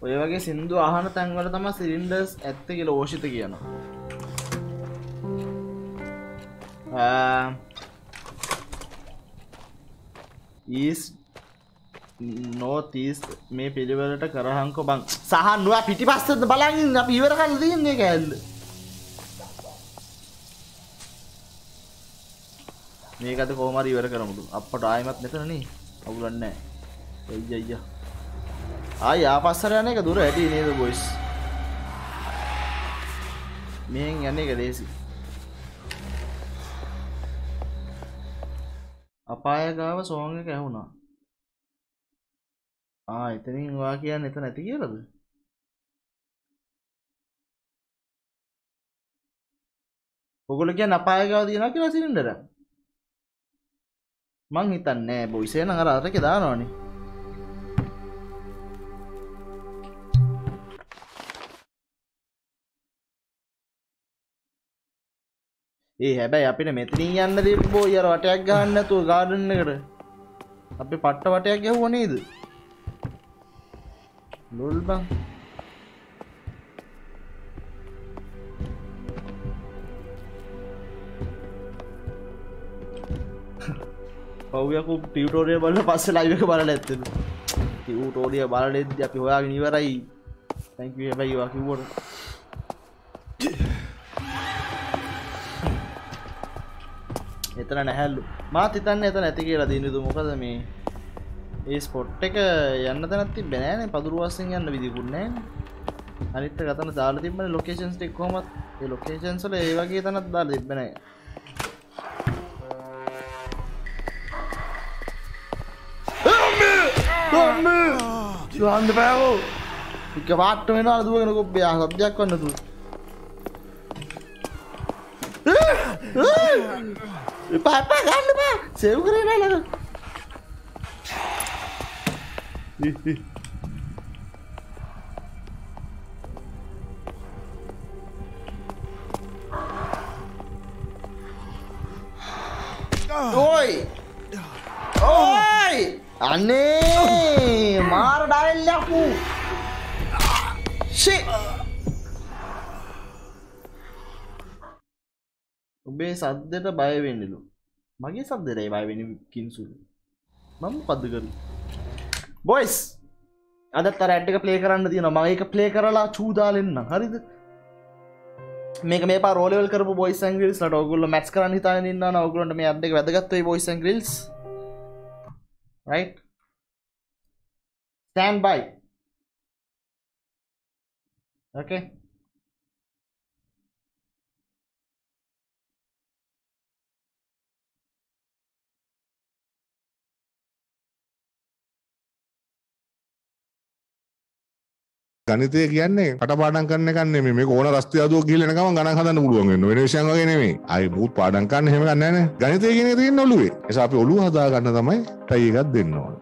ඔය වගේ සින්දු අහන තැන්වල තම සිලින්ඩර්ස් ඇත්ත කියල ඕෂිත කියනවා. ඊස් නෝතිස් මේ පිළිවෙලට කරහංකො බං. සහන්වා පිටි පස්සද බලගින් අප ඉවර කල තියන්නේ කැල්ල මේකත කෝමරි ඉවර කරමුතු අපට ආයමත් මෙතනනේ අවුලන්න එයි අයිය ආය ආපස්සර යන එක දුර ඇටි නේද බොයිස් මෙහෙන් යන්න එක ලේසි. අපාය ගාව සෝංග එක ඇහුණා. ආ එතනින් වා කියන්න එත නැති කියලද? ඔගොල කිය අපාය ගාව තියෙන කියලා සිලින්ඩර මං හිතන්නේ බොයිසේන අර අරක දානවානේ. ඒ හැබැයි අපිට මෙතනින් යන්න දෙපෝ යර වටයක් ගහන්න නැතුව ගාඩන් එකට. අපි පට්ට වටයක් ගැහුවා නේද? ලොල් බං. පව්යකු ටියටෝරිය බල පස්ස ලයිවක බලල ඇත්තන ටියටෝරිය බලලෙද අපි හොයාගෙන ඉවරයි. තැංක හැබැයි කිව්වට එතන නැහැල්ලු මාත් හිතන්න එත නැති කියලා දිනිදු මොකද මේ ඒ ස්පොට් එක යන්න තැනත්ති බැනෑන පදුරුවස්සෙන් යන්න විදිකුන්නෑ අනිත්ත ගතන දාල තිබන ලොකේෂන්ස් ටෙක් කොමත් ඒ ලොකේෂන්සල ඒ වගේ තනත් දාල තිබෙනයි යන්න පෑවෝ! එක පාට්ට වෙන අදුවගෙන කොබ්බයා සබ්ජයක් වන්නතු පාපා ගන්න බා සෙව් කරන ලඟ ඕයි ඕයි අන්නේ මාර ඩයිල්ලක්පු ශි ඔබේ සද්දට බයවෙන්නලු මගේ සද්දරයි බයවෙන කින්සුලු මම පද කරු බොයිස් අදත් ඇඩ්ක පලේ කරන්න තියෙන මඒක පලේ කරලා චූදාලෙන්න්න හරිද? මේක මේ රෝලවල් කර බොයිස් ගිල්ස් ට ඔගුල්ල මැස් කරන්න හිතාන්න ඔගුලන්ට මේ අදක වැදගත්ව boys girls right? Stand by. Okay? ගනිතය කියන්නේ කටපාඩම් කරන්න කන්නේ මේ මේ ඕන රස්තිය අදුව ගිහලා එන ගමන් ගණන් හදන්න පුළුවන් වෙනවා වෙන විෂයන් වගේ නෙමෙයි. ආයි මුත් පාඩම් කරන්න එහෙම ගන්න නැහැ නේ. ගණිතය කියන එක තියෙන ඔළුවේ. ඒ නිසා අපි ඔළුව හදා ගන්න තමයි ටයි එකක් දෙන්න ඕන.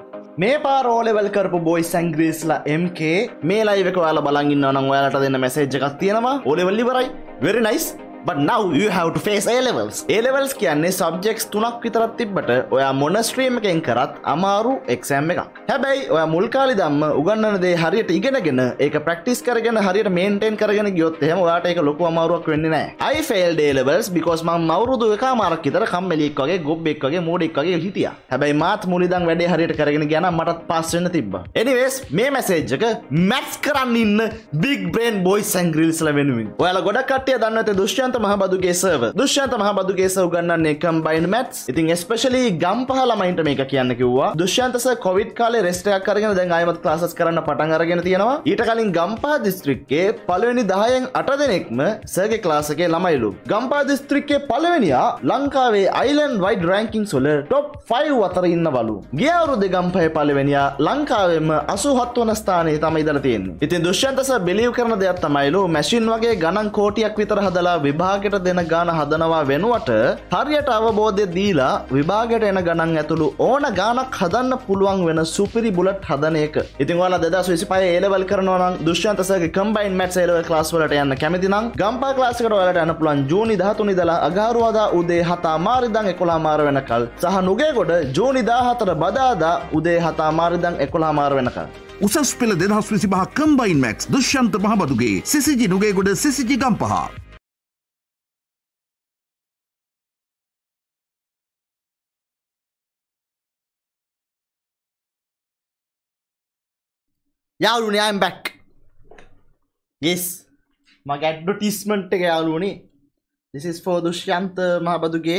මේ පාරෝලෙවල් කරපු බොයි සංග්‍රීස්ලා MK මේ ලයිවක ඔයාලා බලන් ඉන්නවා නම් ඔයාලට දෙන්න මැසේජ් එකක් තියෙනවා. ඕලෙවල් ඉවරයි. Very nice. But now you have to face A levels. A levels කියන්නේ subjects තුනක් විතරක් තිබ්බට ඔයා මොන stream එකෙන් කරත් අමාරු exam එකක්. හැබැයි ඔයා මුල් කාලේ ධම්ම උගන්වන දේ හරියට ඉගෙනගෙන ඒක practice කරගෙන හරියට maintain කරගෙන ගියොත් එහෙම ඔයාට ඒක ලොකු අමාරුවක් වෙන්නේ නැහැ. I failed A levels because මම අවුරුදු එකමාරක් විතර කම්මැලියෙක් වගේ ගොබ්බෙක් වගේ මෝඩෙක් වගේ හිටියා. හැබැයි මාත් මුල ඉඳන් වැඩේ හරියට කරගෙන ගියා නම් මටත් පාස් වෙන්න තිබ්බා. anyways මේ message එක maths කරන්න ඉන්න big brain boys and girls ලා වෙනුවෙන්. ඔයාලා ගොඩක් කට්ටිය දන්න ඇති දුෂ්‍යන්ත මහබදුගේ සර්ව දුෂ්‍යන්ත මහබදුගේ සර්ව උගන්වන්නේ කම්බයින්ඩ් මැත්ස් ඉතින් ස්පෙෂලි ගම්පහ ළමයින්ට මේක කියන්න කිව්වා. දුෂ්‍යන්ත සර් කොවිඩ් කාලේ රෙස්ට් එකක් අරගෙන දැන් ආයෙමත් ක්ලාසස් කරන්න පටන් අරගෙන තියෙනවා. ඊට කලින් ගම්පහ දිස්ත්‍රික්කයේ පළවෙනි 10න් 8 දෙනෙක්ම සර්ගේ ක්ලාස් එකේ ළමයිලු. ගම්පහ දිස්ත්‍රික්කයේ පළවෙනියා ලංකාවේ අයිලන්ඩ් වයිඩ් රෑන්කින්ග්ස් වල টොප් 5 අතර ඉන්නවලු. ගිය අවුරුද්දේ ගම්පහේ පළවෙනියා ලංකාවෙම 87 වන ස්ථානයේ තමයි ඉඳලා තියෙන්නේ. ඉතින් දුෂ්‍යන්ත සර් බිලීව් කරන දෙයක් තමයිලු මැෂින් වගේ ගණන් කෝටියක් විතර හදලා විභාගයට දෙන ගාන හදනවා වෙනුවට හරියට අවබෝධය දීලා විභාගයට එන ගණන් ඇතුළු ඕන ගානක් හදන්න පුළුවන් වෙන සුපිරි බුලට් හදන එක. ඉතින් ඔයාලා 2025 A level කරනවා නම් දුෂ්‍යන්ත සර්ගේ combined maths A level class වලට යන්න කැමති නම් ගම්පා ක්ලාස් එකට ඔයාලට යන්න පුළුවන් ජූනි 13 ඉඳලා අගාරුවාදා උදේ 7 මාරි ඉඳන් 11 මාර වෙනකල් සහ නුගේගොඩ ජූනි 14 බදාදා උදේ 7 මාරි ඉඳන් 11 මාර වෙනකල්. උසස් පෙළ දෙදහස් විසි පහ කම්බයින් මැක්ස් දුෂ්‍යන්ත මහබදුගේ සිසිජි නුගේගොඩ සිසිජි ගම්පහ යාලුනේ I'm back. Yes. මගේ ඇඩ්වර්ටයිස්මන්ට් එක යාළුවනේ this is for දුෂ්යන්ත මහබදුගේ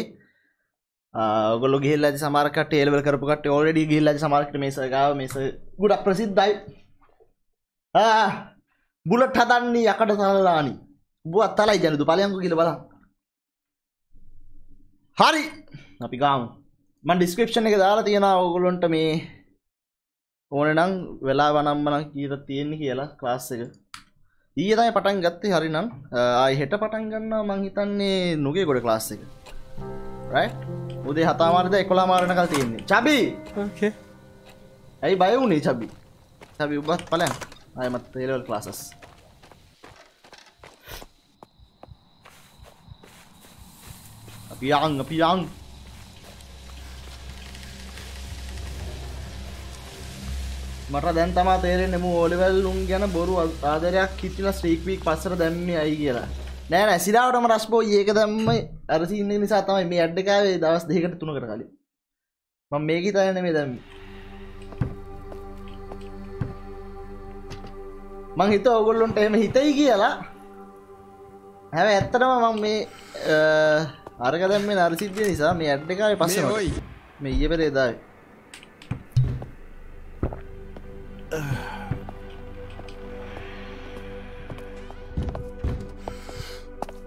ඔගොල්ලෝ ගිහිල්ලා ඇති සමහර කට්ටිය A level කරපු කට්ටිය already ගිහිල්ලා ඇති සමහර කට්ටිය මේස ගාව මේස ගොඩක් ප්‍රසිද්ධයි. ආ බුලට් හදන්නේ යකඩ තලලානි බුවත් තලයි ජනතු ඵලයන්කෝ කියලා බලන්න. හරි. අපි ගාමු. මම ඩිස්ක්‍රිප්ෂන් එක දාලා තියෙනවා ඔයගොල්ලන්ට මේ ඕන නම් වෙලා වනම්මනම් කීයට තියෙන්නේ කියලා ක්ලාස් එක. ඊයේ තමයි පටන් ගත්තේ හරිනම්. හෙට පටන් ගන්නවා මං හිතන්නේ නුගේ ගොඩ ක්ලාස් එක. උදේ හතාමාරද එකොලා මාරණකල් තියෙන්නේ. චබි ඇයි බය වුණේ චබි චබි උබත් පලයන් අයමත් ඒලවල් ක්ලාසස් අපි යන් මට දැන් තමා තේරෙන්නේ මු ඕලෙවල් උන් ගැන බොරු ආදරයක් හිටිලා ස්ට්‍රීක් වීක් පස්සට දැම්මේ අයි කියලා. නෑ නෑ සිරාවටම රස්බෝ ඒක දැම්ම අර සීන් එක නිසා තමයි මේ ඇඩ් එක දවස් දෙකකට තුනකට කලින්. මම මේක හිතාගෙන නෙමෙයි දැම්මේ. මං හිත ඔගොල්ලොන්ට එහෙම හිතයි කියලා. හැබ ඇත්තටම මං මේ අරක දැම්ම නරසිද්ධිය නිසා මේ ඇඩ් එකේ පස්සේ මේ ඊයේ පෙරේදායි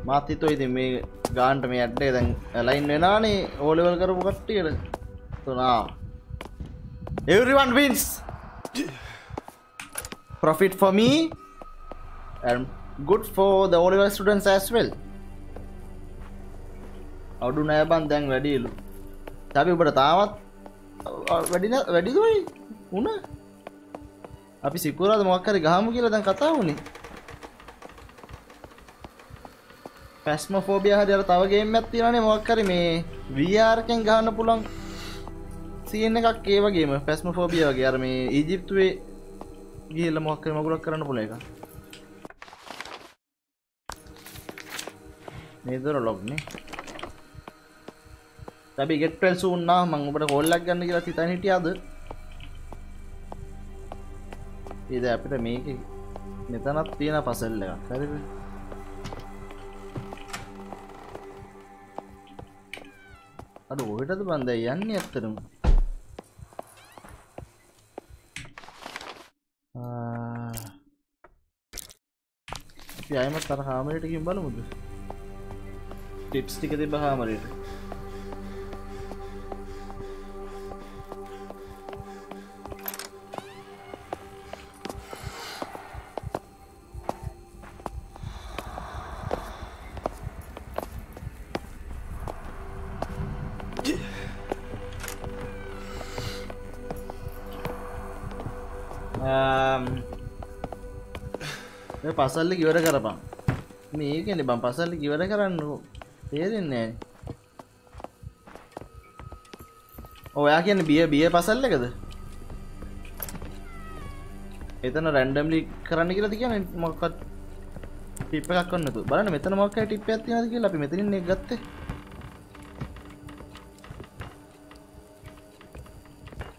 මාත් හිතුවා ඉතින් මේ ගාන්ට මේ ඇඩ් එක දැන් ලයින් වෙනානේ ඕ ලෙවල් කරපු කට්ටියට තුනා everyone wins. Profit for me and good for the O level students as well. අඩු නෑ බන් දැන් වැඩියලු අපි ඔබට තාමත් වැඩින වැඩිදුයි වුණ? අපි සිකුරාද මොක්කරි ගහමු කියලා දැන් කතා වුණේ පැස්ම ෆෝබිය හරි අර තව ගේම් එකක් තියෙනනේ මොකක් හරි මේ VR එකෙන් ගහන්න පුළුවන් සීන් එකක් ඒ වගේම පැස්ම ෆෝබිය වගේ. අර මේ ඊජිප්තුවේ ගිහිල්ලා මොකක් හරි මගුලක් කරන්න පුළුවන් එක මේ දොර ලොග් නේ. අපි ගෙට් වෙල් සූන් නා. මම ඔබට කෝල් එකක් ගන්න කියලා හිතන් හිටියාද? ඉතින් අපිට මේකේ මෙතනක් තියෙන පසල් එකක්. හරිද අඩ ඔහෙටද බන්ද යන්නේ ඇත්තරම යමත් තර හාමරයටකින් බලමුද? ටිප්ස් ටික තිබ හාමරයට පසල්ලි කිවර කරපම් මේකන බම් පසල්ලි කිවර කරන්න තේරෙන්නේ ඔයා කියන බිය බිය පසල්ල එකද? එතන රැන්ඩම්ලි කරන්න කියලා කියන මොක්කත් ටිප් එකක් වන්නතු බලන්න මෙතන මොක්ක ටිප් එකක් තියෙනවද කියලා අපි මෙතනින් එක ගත්තේ.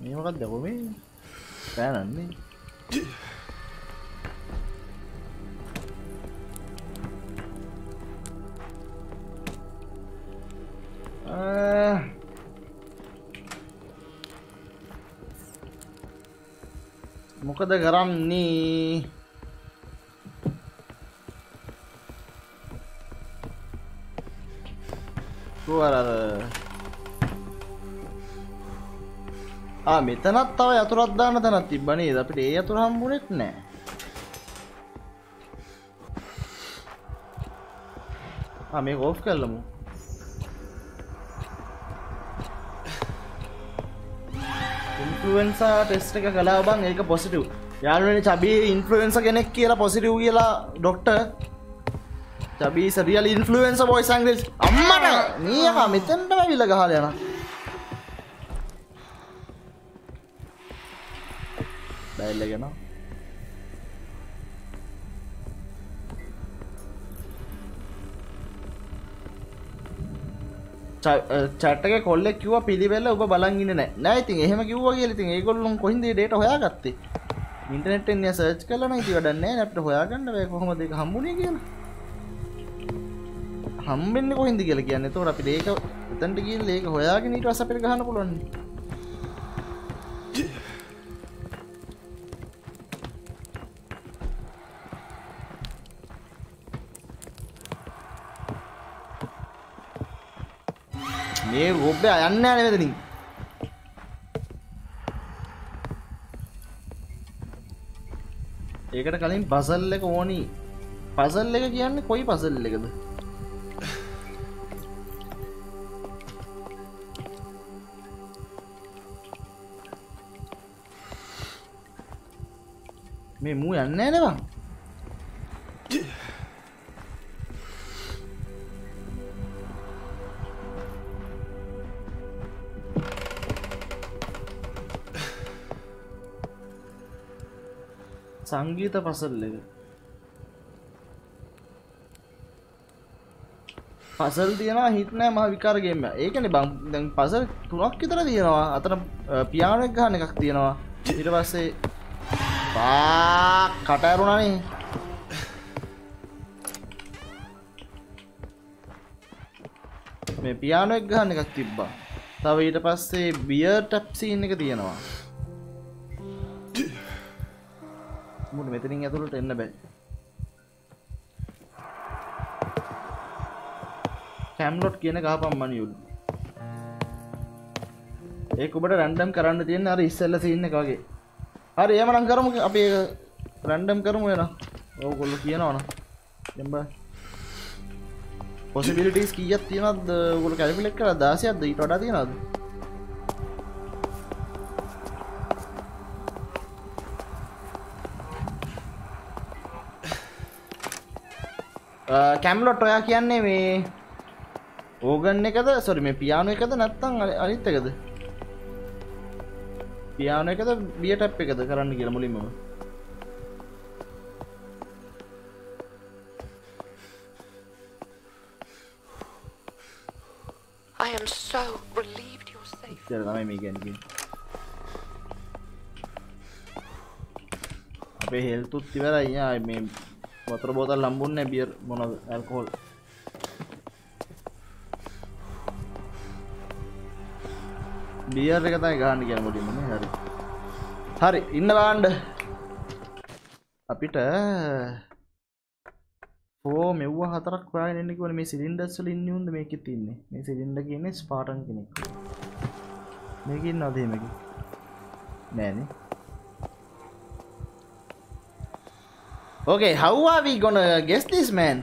මේ මොකක්ද කොමේ පෑනන්නේ. Uh. මොකද කරන්නේ? අර ආ මෙතනත් තව යතුරක් දාන්න තැනක් තිබ්බනේ අපිට ඒ යතුර හම්බුනේත් නෑ. ආ මේක ඕෆ් කරලමු ඉන්ෆලුවෙන්සා ටෙස්ට එක කලා බං ඒක පොසිටව් යාලුවනි චබී ඉන්ෆලුවෙන්ස කෙනෙක් කියලා පොසිටව් කියලා ඩොක්ට චබී සරියල් ඉන්ෆලුවෙන්ස බොයි සංගස් අම්මට නියම මෙතැන්ට විල ගහල යන බැල්ලගෙන චට්ටක කොල්ලෙක් කිව පිළිවෙල ඔබ බලගන්න නෑ. නෑ ඉතින් එහෙම කිව්වා කියලා ඉතින් ඒගොල්ලොන් කොහින්ද ඩේට හොයාගත්තේ? ඉන්ටනෙට් එන්න සර්ච් කලන ඉති වඩන්නේ නැට හොයාගන්න වේ කොහොම දෙක හම්බුණේ කියලා? හම්බෙන්න්න කොහින්දි කියල කියන්න? තොට අපි ඒක එතන්ට කිය ඒක හොයාගෙන ඊට අස අපිට ගහන්න පුලොන්න මේ ගොබ්බ යන්න යන වෙදනින් ඒකට කලින් පසල් එක ඕනි. පසල් එක කියන්නේ කොයි පසල් එකද? මේ මූ යන්න නවා සංගීත පසල් එක. පසල් තියෙනවා හිටනෑ මහ විකාරගේම ඒකන බං පසල් තුනක් විතර තියෙනවා. අතන පියානෙක් ගහන එකක් තියෙනවා. ඉට පස්සේ පා කටඇරුණනේ මේ පියානොක් ගහන්න එකක් තිබ්බා. තව ඊට පස්සේ බියර් ටැප්සිීන් එක තියෙනවා. මුට මෙතනින් ඇතුළට එන්න බෑ. කැම්ලොට් කියන ගාපම් මනියුල් ඒ ඔබට රැන්ඩම් කරන්න තියෙන අර ඉස්සල්ල සින්න එක වගේ. හරි ඒමනම් කරමු. අපි රැන්ඩම් කරමු වෙන ඕගොල්ල කියනවන එම්බ පොසිබිලිටස් කියත් තියනත් ගොල කැල්පිලෙක් කර දාසයක්ද? ඊට වඩා තියෙනද කැම්ලොට් ඔයා කියන්නේ මේ ඕගන් එකද? සොරි මේ පියානු එකද නැත්තං අනිත් එකද? පියාන එකද බියටප් එකද කරන්න කියල මුලින්ම. I am so relieved you're safe. තමයි මේ ගැනකින් අපේ හෙල්තුත් ඉවරයි. අය මේ වතර බෝතල් ලම්බුන්න බියර් මොන ඇල්කෝල් බියර් එක තමයි ගහන්න කියන මුලින්ම හරි. හරි ඉන්න බාණ්ඩ අපිට ඕ මෙව්ව හතරක් වාගෙන එන්න කිව්වනේ මේ සිලින්ඩර්ස් වල ඉන්නේ උන්ද? මේකෙත් ඉන්නේ. මේ සිලින්ඩර් කියන්නේ ස්පාටන් කෙනෙක්. මේක ඉන්නවද එහෙම නෑනේ Okay, how are we gonna guess this man?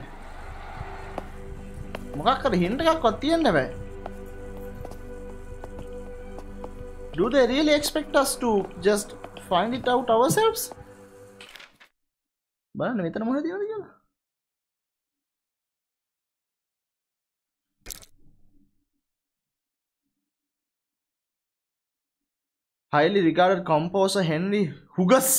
මොකක් කර හින්ට එකක්වත් තියෙන්න බෑ Do they really expect us to just find it out ourselves? බලන්න මෙතන මොනවද තියෙනවද කියලා. Highly regarded composer Henry Hugas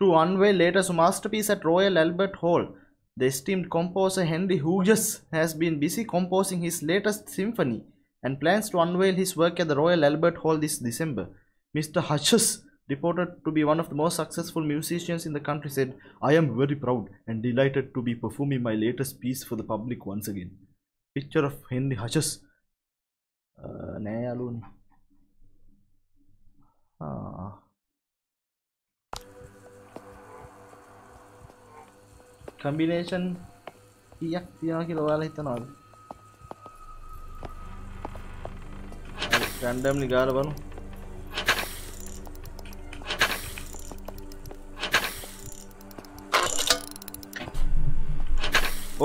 to unveil latest masterpiece at Royal Albert Hall. The esteemed composer Henry Hughes has been busy composing his latest symphony and plans to unveil his work at the Royal Albert Hall this December. Mr. Hutches, reported to be one of the most successful musicians in the country, said, I am very proud and delighted to be performing my latest piece for the public once again. Picture of Henry Hutches. Uh, combination කීයක් තියෙනවා කියලා ඔයාලා හිතනවද? Randomly ගාලා බලමු.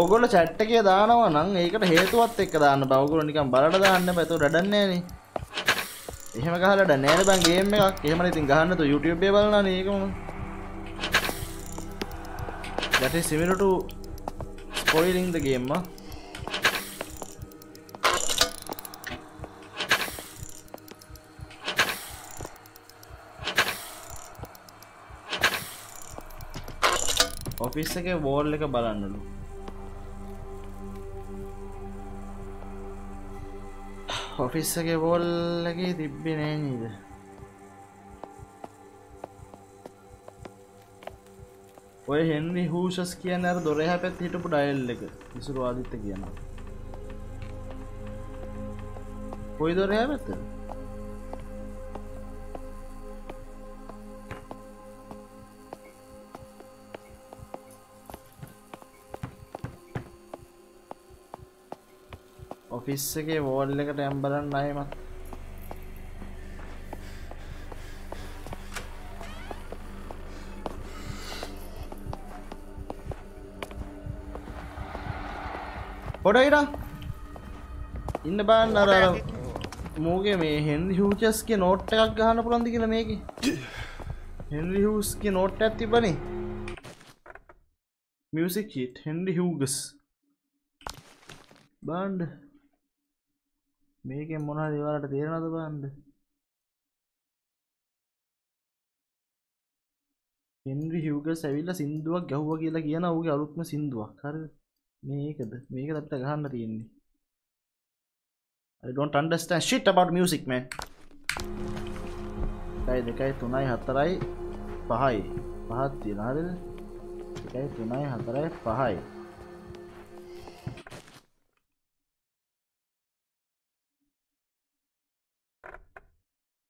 ඔගොල්ලෝ chat එකේ දානවා නම් ඒකට හේතුවත් එක්ක දාන්න බෑ. ඔගොල්ලෝ නිකන් බලලා දාන්න බෑ. ඒක වැඩන්නේ නෑනේ. එහෙම ගහලා වැඩ නෑනේ බං ගේම් එකක්. එහෙමනේ ඉතින් ගහන්න තු YouTube එකේ බලනවානේ ඒකම. That is similar to spoiling the game, huh? Office එකේ වෝල් එක බලන්නලු ඔෆිස් එකේ වෝල් එකේ තිබ්බේ නෑ නේද ඔය හෙන්රි හූෂස් කියන අර දොර හැපැත් හිටපු ඩයිල් එක ඉසුරු ආදිත්ත කියනවා. කොයි දොර හැපැත්ත? ඔෆිස් එකේ වෝල් එකට ඇම්බලන්න අයමත් පොඩයිට ඉන්න බාන්න අර මූගේ මේ හෙන්රි හූචස්ගේ නෝට් එකක් ගහන පුළන්දි කියල මේක? හෙන්රි හස්ගේ නෝට් ඇත්ති බනේ මියසික් හිට හෙන්රි හූගස් බාන්්ඩ මේකෙන් මොනා දෙවාලට තේරනද බන්ඩ හෙන්රි හිවග සැවිල්ල සිින්දුවක් ගැහ්ව කියලා කියන ඔහුගේ අලුත්ම සිින්දුවක්. කර මේකද? මේක අපිට ගහන්න තියෙන්නේ. I don't understand shit about music man. එකයි දෙකයි තුනයි හතරයි පහයි. පහත් තියෙන හරිද? එකයි තුනයි හතරයි පහයි.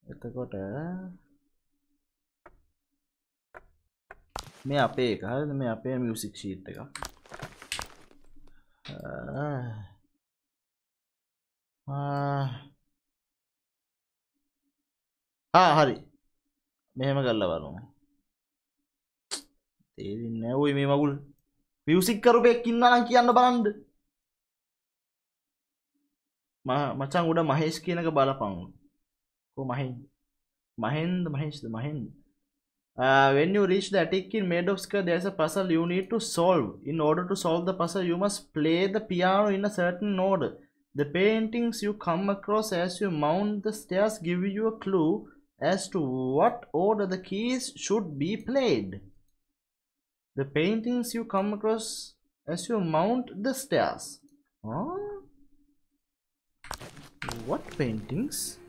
එතකොට මේ අපේ එක. හරිද? මේ අපේ මියසික් ශීට් එක. Ah. Ah, හරි. මෙහෙම කල්ල බලමු. තේරෙන්නේ නැහැ ඔය මේ මගුල්. මියුසික් කරුපෙක් ඉන්නවා නම් කියන්න බලන්න. මචං උඩ මහේෂ් කියනක බලපං කො මහෙන් මහෙන්ද? මහේෂ්ද? මහෙන්ද? Uh, when you reach the attic in Meadowska, there's a puzzle you need to solve. In order to solve the puzzle, you must play the piano in a certain order. The paintings you come across as you mount the stairs give you a clue as to what order the keys should be played. The paintings you come across as you mount the stairs. Huh? What paintings?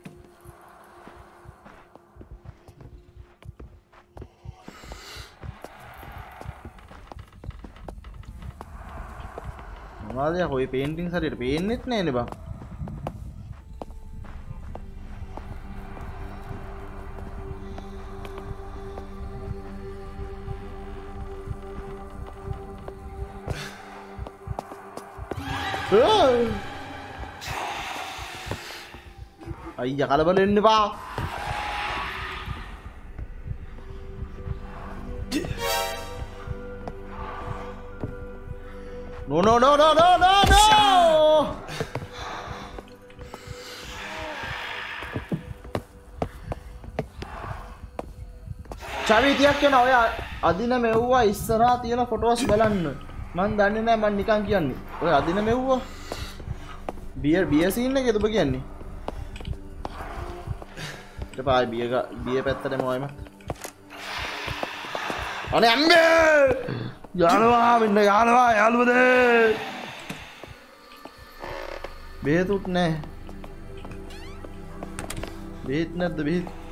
මොනවද හොයි painting හරියට පේන්නෙත් නෑනේ බං. අයිය කලබල වෙන්න එපා. No, no, no, no, no! චවිතියක් කියන ඔය අදින මෙව්වා ඉස්සරහා තියෙන ෆොටෝස් බලන්න. මන් දන්නේ නැහැ මන් නිකන් කියන්නේ. ඔය අදින මෙව්වා? බියර් බියර් සීන් එකේද ඔබ කියන්නේ? ඊට පස්සේ බියර් බියර් පැත්තටම ඔයම අනේ අම්මේ! යනවා මෙන්න යනවා යාළුවද? බේතුත් නෑ. බේත් නැද්ද බේත්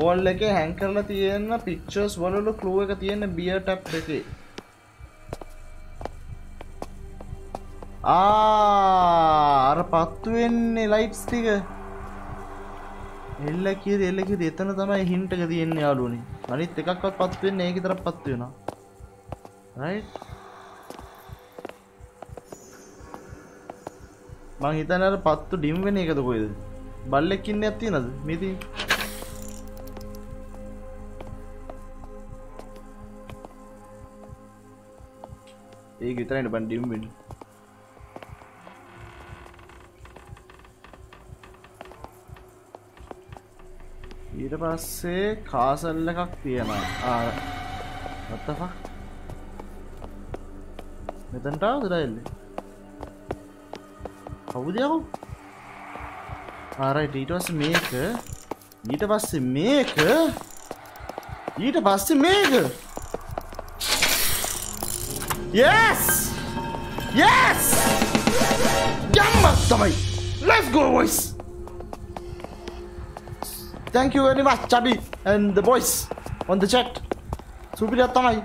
වෝල් එකේ හැං කරලා තියෙන පික්චර්ස් වලලු ක්ලූ එක තියෙන බියර් ටැප් එකේ. ආ අර පත්තු වෙන්නේ ලයිට්ස් ටික. එල්ල කිය එල්ල කිය එතන තමයි හින්ට් එක තියෙන්නේ යාළුවනේ. අනිත් එකක්වත් පත්තු වෙන්නේ ඒක විතරක් පත්තු වෙනවා. රයිට් මං හිතන්නේ අර පත්තු ඩිම් වෙන එකද කොයිද බල්ලෙක් ඉන්නයක් තියෙනද මේ තියෙන්නේ ඒක විතරයිනේ බන් ඩිම් වෙන්නේ. ඊට පස්සේ කාසල් එකක් තියෙනවා. අත්තපක් මෙතන්ටාව දරයිල්ල කවුදයකු ආරයි ඊට පස්ස මේක. ඊට පස්සේ මේක. ඊට පස්සේ මේක. Yes! Yes! යම්මක් තමයි let's let's go boys. Thank you very much Chubby and the boys on the chat. සුපිරියක් තමයි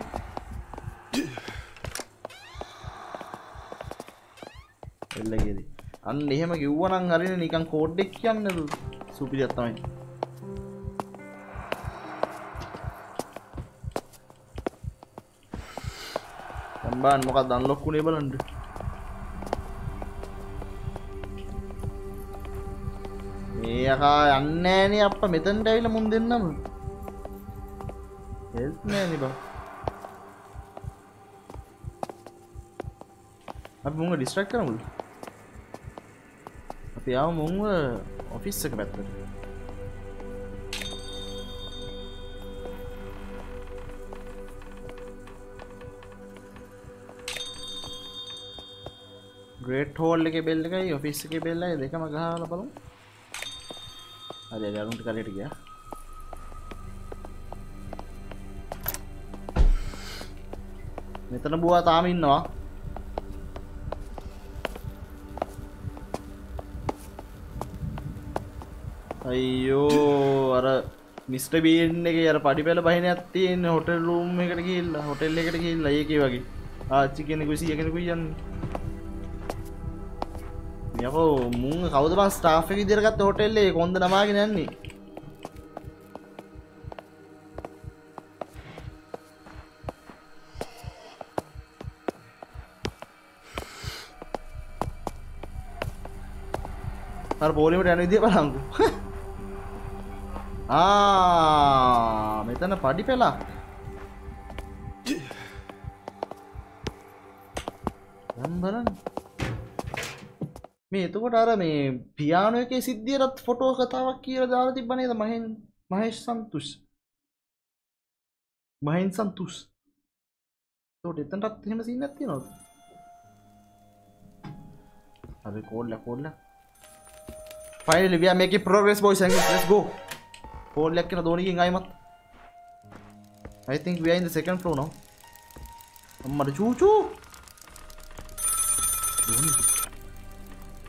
එල්ලගෙද අන්න එහෙම කිව්වනම් හරින නිකන් කෝඩ්ඩෙක් කියන්න සුපිරියක් තමයි සම්බාන් මොකක් දන්ලොක්කුණේ බලන්ඩ මේ යකා යන්නෑනේ අප මෙතන්ට ඇවිල මුන් දෙන්නම හෙල්නෑනි බා අපි මුංග ඩිස්ට්‍රක් කරමුල් අපි ආව මුංව ඔෆිස් එක පැත්තට ග්‍රේට් හෝල් එක බෙල්ල එකයි ඔෆිස් එක බෙල්ලයි දෙකම ගහල බලමු. හරි ගරුන්ට කරට ගියා. මෙතන බුවා තාම ඉන්නවා. අයියෝ අර මිස්ට බීන් එක අර පඩි පෙළ බහින ඇත්තියෙන් හොටල් ලූම් එකට කියල්ලා හොටෙල් එකට කියල්ලා ඒක වගේ. ආච්චි කෙනෙකු සිය කෙනෙකු යන්න. යකෝ මුං කවද බන් ස්ටාෆ් එක විදිහට ගත්ත හොටෙල් එකේ? කොන්ද නමාගෙන යන්නේ. අර පොලිමට යන විදිහ බලංකු (laughs) ආ මෙතන පඩි පෙලක් දැන් බලන්න. මේ එතකොට අර මේ පියානෝ එකේ සිද්ධියටත් ෆොටෝ කතාවක් කියලා දාලා තිබ්බ නේද? මහෙන් මහේෂ් සන්තුෂ්. මහෙන් සන්තුෂ්. එතකොට එතනටත් එහෙම සීන් එකක් තියෙනවද? හරි කෝල්ලා කෝල්ලා finally we are making progress boys and let's go. Call එකක් කරන දෝනිකින් ආයිමත්. I think we are in the second floor now. අම්මට චූචූ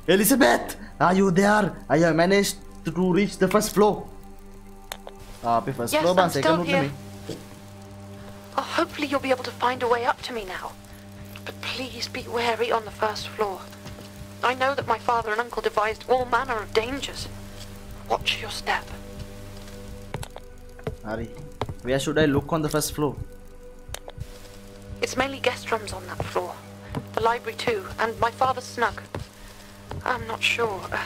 Elizabeth! Are you there? I have managed to reach the first floor. Ah, uh, first Yes, floor I'm second still floor here. me. Oh, hopefully you'll be able to find a way up to me now. But please be wary on the first floor. I know that my father and uncle devised all manner of dangers. Watch your step. Hari, where should I look on the first floor? It's mainly guest rooms on that floor. The library too, and my father's snug. I'm not sure. Uh,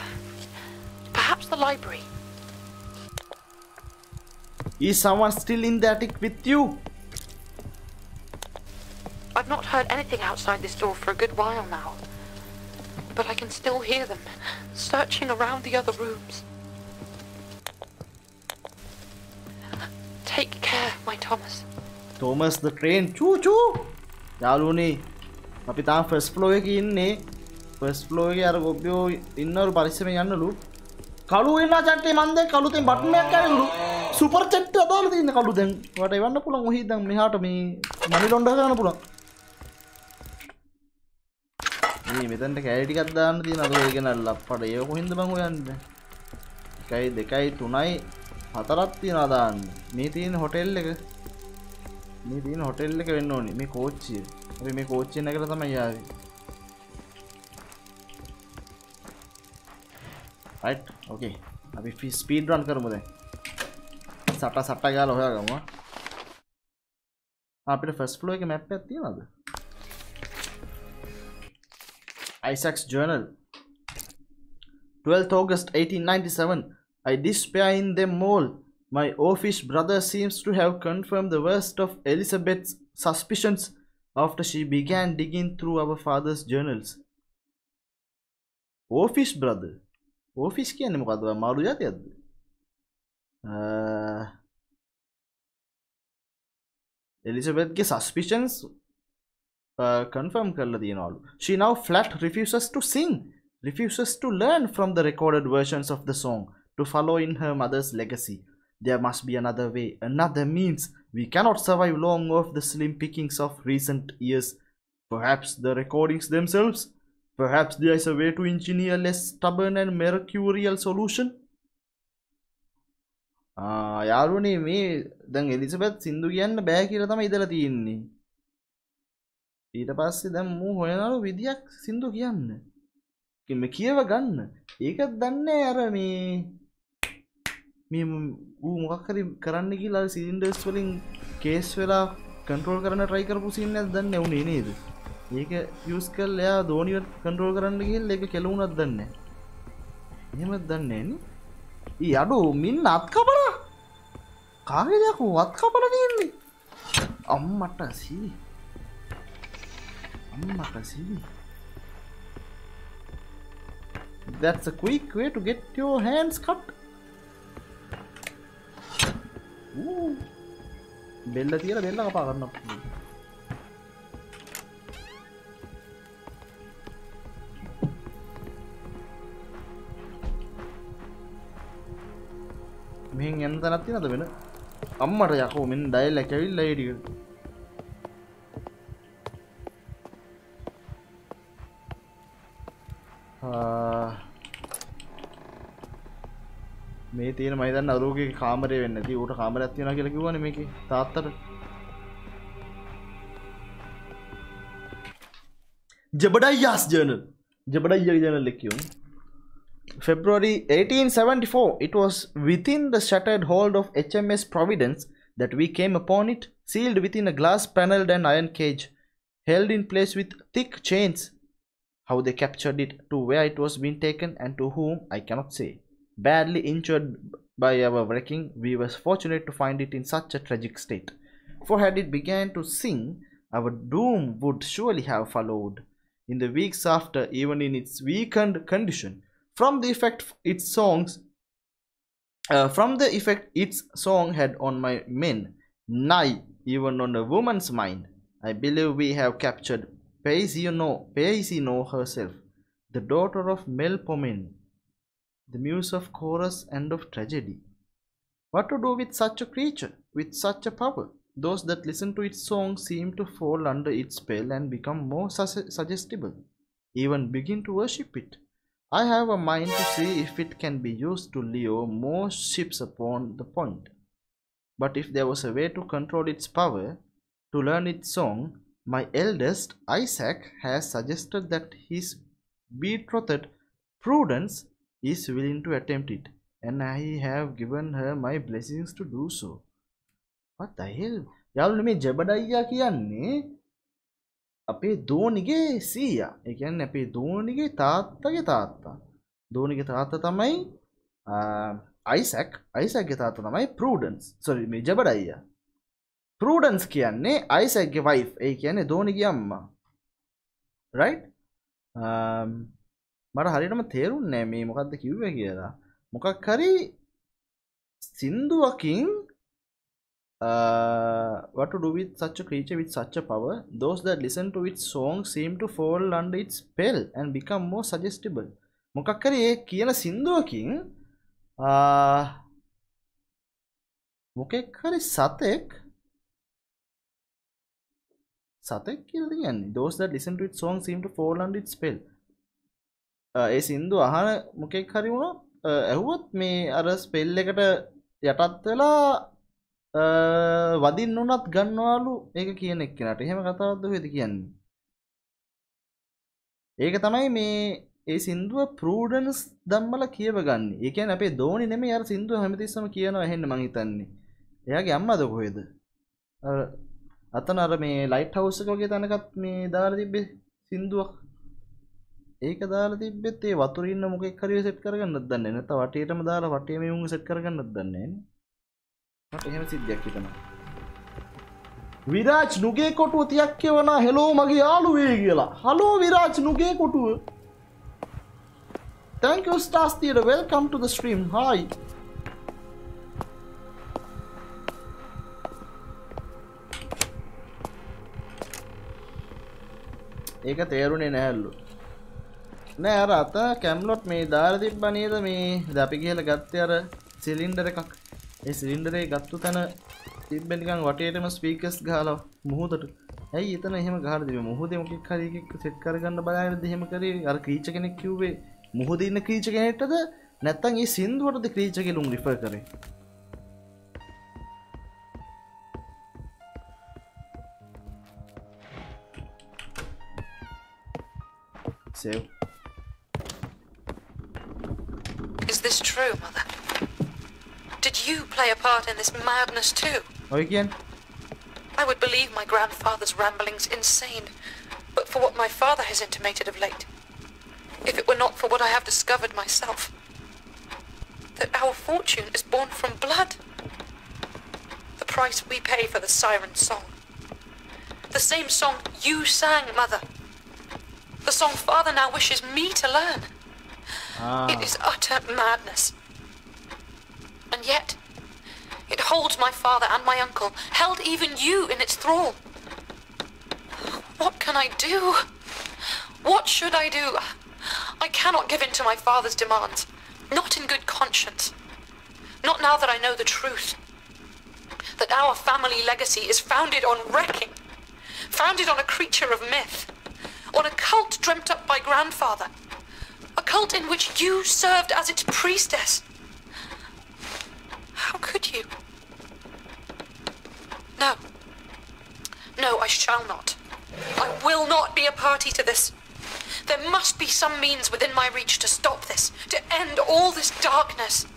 perhaps the library. Is someone still in the attic with you? I've not heard anything outside this door for a good while now. But I can still hear them, searching around the other rooms. Take care, my Thomas. Thomas the train චූ චූ යාලුවනේ අපි තාම ෆස් flow එක ඉන්නේ ෆස් flow එක අර ගොබ්බියෝ ඉන්නවලු පරිස්සමෙන් යන්නලු. කළු වෙන්න චට්ටේ මන් දැන් කළු තෙන් බටන් එකක් කරනලු සුපර් චැට් අදාලා තියෙන කළු දැන්. වට එවන්න පුළුවන් ඔහි දැන් මෙහාට මේ මනි ලොන්ඩ කරන්න පුළුවන්. මේ මෙතනට කෑලි ටිකක් දාන්න තියෙන අද ඔය ගැන ලප්පඩ. ඒක කොහින්ද බං හොයන්නේ? එකයි දෙකයි තුනයි හතරක් තියෙනවා දාන්න. මේ තියෙන හොටෙල් එක. මේ තියෙන හොටෙල් එක වෙන්න ඕනේ. මේ කෝච්චිය අපි මේ කෝච්චිය නැගලා තමයි राइट ओके अभी फिर स्पीड रन करूँ मुझे। सट्टा सट्टा गाल होगा करूँगा हाँ फिर फर्स्ट फ्लोर के मैप पे आती है ना Isaac's journal. 12th August 1897 I despair in them all. My oafish brother seems to have confirmed the worst of Elizabeth's suspicions after she began digging through our father's journals. Oafish brother? ඕෆිස් කියන්නේ මොකද මාරු ජාතියක්ද එලිසබෙත්ගේ සස්පිෂන්ස් confirm කරලා තියනවලු she now flat refuses to sing. Refuses to learn from the recorded versions of the song to follow in her mother's legacy. There must be another way another means. We cannot survive long off the slim pickings of recent years. Perhaps the recordings themselves Perhaps there is a way to engineer less stubborn and mercurial solution. Ah, යාරුවනේ මේ දැන් Elizabeth සිින්දු කියන්න බෑ කියල තම ඉදල තියෙන්නේ. ඊට පස්සේ දැම් මූ හොයනලු විදියක් සිින්දු කියන්න. මෙ කියව ගන්න. ඒකත් දන්න අර මේ මේ ඌ මොකක්කරි කරන්න කියලා සිලින්ඩර්ස් වලින් කේස් වෙලා කන්ට්‍රෝල් කරන ට්‍රයි කරපු සින්න දන්න එවුනේ නේද? ඒක යස් කල් එයා දෝනිව කන්ට්‍රෝල් කරන්න කියල් එක කෙලවුනත් දන්න එහෙමත් දන්නේ ඒ අඩු මින් අත් කපලා. කාගෙදයක් වත් කපල තියන්නේ? අම්මට සී අම්මට සී That's a quick way to get your hands cut. බෙල්ල තියල බෙල්ල කපා කරන්න මෙහෙන් යන්න තැනත් තියෙනද වෙන? අම්මට යකෝ මෙන්න ඩයල් එක ඇවිල්ලා ඒ ටික මේ තියෙන මම හිතන්නේ අරුගේ කාමරේ වෙන්නේ. නැති ඌට කාමරයක් තියෙනවා කියලා කිව්වනේ මේකේ තාත්තට. ජබඩයියාස් ජර්නල් ජබඩයියා ජර්නල් එක කියමු February 1874, it was within the shattered hold of HMS Providence that we came upon it, sealed within a glass paneled and iron cage, held in place with thick chains. How they captured it, to where it was being taken, and to whom, I cannot say. Badly injured by our wrecking, we were fortunate to find it in such a tragic state. For had it began to sing, our doom would surely have followed. In the weeks after, even in its weakened condition, from the effect its songs uh, from the effect its song had on my men nay even on a woman's mind. I believe we have captured Paisino, Paisino herself the daughter of melpomene the muse of chorus and of tragedy. What to do with such a creature with such a power? Those that listen to its song seem to fall under its spell and become more su- suggestible even begin to worship it I have a mind to see if it can be used to lure more ships upon the point. But if there was a way to control its power, to learn its song, my eldest Isaac has suggested that his betrothed Prudence is willing to attempt it, and I have given her my blessings to do so. What the hell? යාළුවනේ මේ ජබඩයියා කියන්නේ අපේ දෝනිගේ සීයා. එකන්න අපේ දෝනිගේ තාත්තගේ තාත්තා. දෝනිගේ තාත්ත තමයි Isaac අයිසැක්ගේ තාත්ත තමයි පරඩන්ස් සොරි මේ ජබඩයිය පරඩන්ස් කියන්නේ අයිසැක්ගේ වයි් ඒ කියන්නේ දෝනිගිය අම්මා. රයි් මට හරිටම තේරුන් නෑ මේ මොකක්ද කිව්ව කියලා. මොකක් හරි සින්දුවකින් Uh, what to do with such a creature with such a power? Those that listen to its song seem to fall under its spell and become more suggestible. මොකක් හරි ඒ කියන සින්දුවකින් uh, මොකෙක් හරි සතෙක් සතෙක් කියලා කියන්නේ those that listen to its song seem to fall under its spell. Uh, ඒ සින්දු අහන මොකෙක් හරි වුණොත් uh, ඇහුවොත් මේ අර ස්පෙල් එකට යටත් වෙලා වදින් වනත් ගන්නවාලු. ඒක කියන එක්කෙනට. එහෙම කතාවත්ද වෙද කියන්නේ? ඒක තමයි මේ ඒ සිින්දුව පරඩන්ස් දම්මල කියව ගන්න ඒකන අපේ දෝනි නෙම අර සිින්දුව හැමතිස්සම කියනවා හෙන්න මහිතන්නේ එයාගේ අම්මද කොහෙද? අතන අර මේ ලයිට් හවස්සකගේ තනකත් මේ දාල තිබ්බේ සිින්දුවක්. ඒක දාලා තිබෙත් ඒ වතුරන්න මොකෙක් හරි සෙට් කරගන්න දන්න නැත වටේටම දාලා වටේ මේ උන් සෙට් කරගන්න දන්නේ මට එහෙම සිද්ධියක් හිතෙනවා. විරාජ් නුගේ කොටුව තියක් කියවනා හෙලෝ මගේ යාළුවේ කියලා. හලෝ විරාජ් නුගේ කොටුව. Thank you Stars Theater. Welcome to the stream. Hi. ඒක තේරුණේ නැහැල්ලු නෑ අර අත කැම්ලොට් මේ දාර තිබ්බ නේද මේ? ද අපි කියලා ගත්තේ අර සිලින්ඩර් එකක්. ඒ සිලින්ඩරේ ගත්තු තැන තිබ්බ නිකන් වටේටම ස්පීකර්ස් ගහලා මුහුදට. ඇයි එතන එහෙම ගහර දෙව මුහද මොකක් හරික සෙට් කරගන්න බලාගෙන දෙහෙම කරේ. අර ක්‍රීච කෙනෙක් කිව්වේ මුහද ඉන්න ක්‍රීච කෙනෙටද නැත්තන් ඒ සින්දුවටද ක්‍රීච කෙලුම් රිෆ කරේ? සෙව් Is this true, Mother? Did you play a part in this madness too? Again? I would believe my grandfather's ramblings insane, but for what my father has intimated of late. If it were not for what I have discovered myself, that our fortune is born from blood. The price we pay for the siren song. The same song you sang, Mother. The song Father now wishes me to learn. Ah. It is utter madness. And yet, it holds my father and my uncle, held even you in its thrall. What can I do? What should I do? I cannot give in to my father's demands, not in good conscience. Not now that I know the truth. That our family legacy is founded on wrecking, founded on a creature of myth, on a cult dreamt up by grandfather, a cult in which you served as its priestess. How could you? No. No, I shall not. I will not be a party to this. There must be some means within my reach to stop this, to end all this darkness.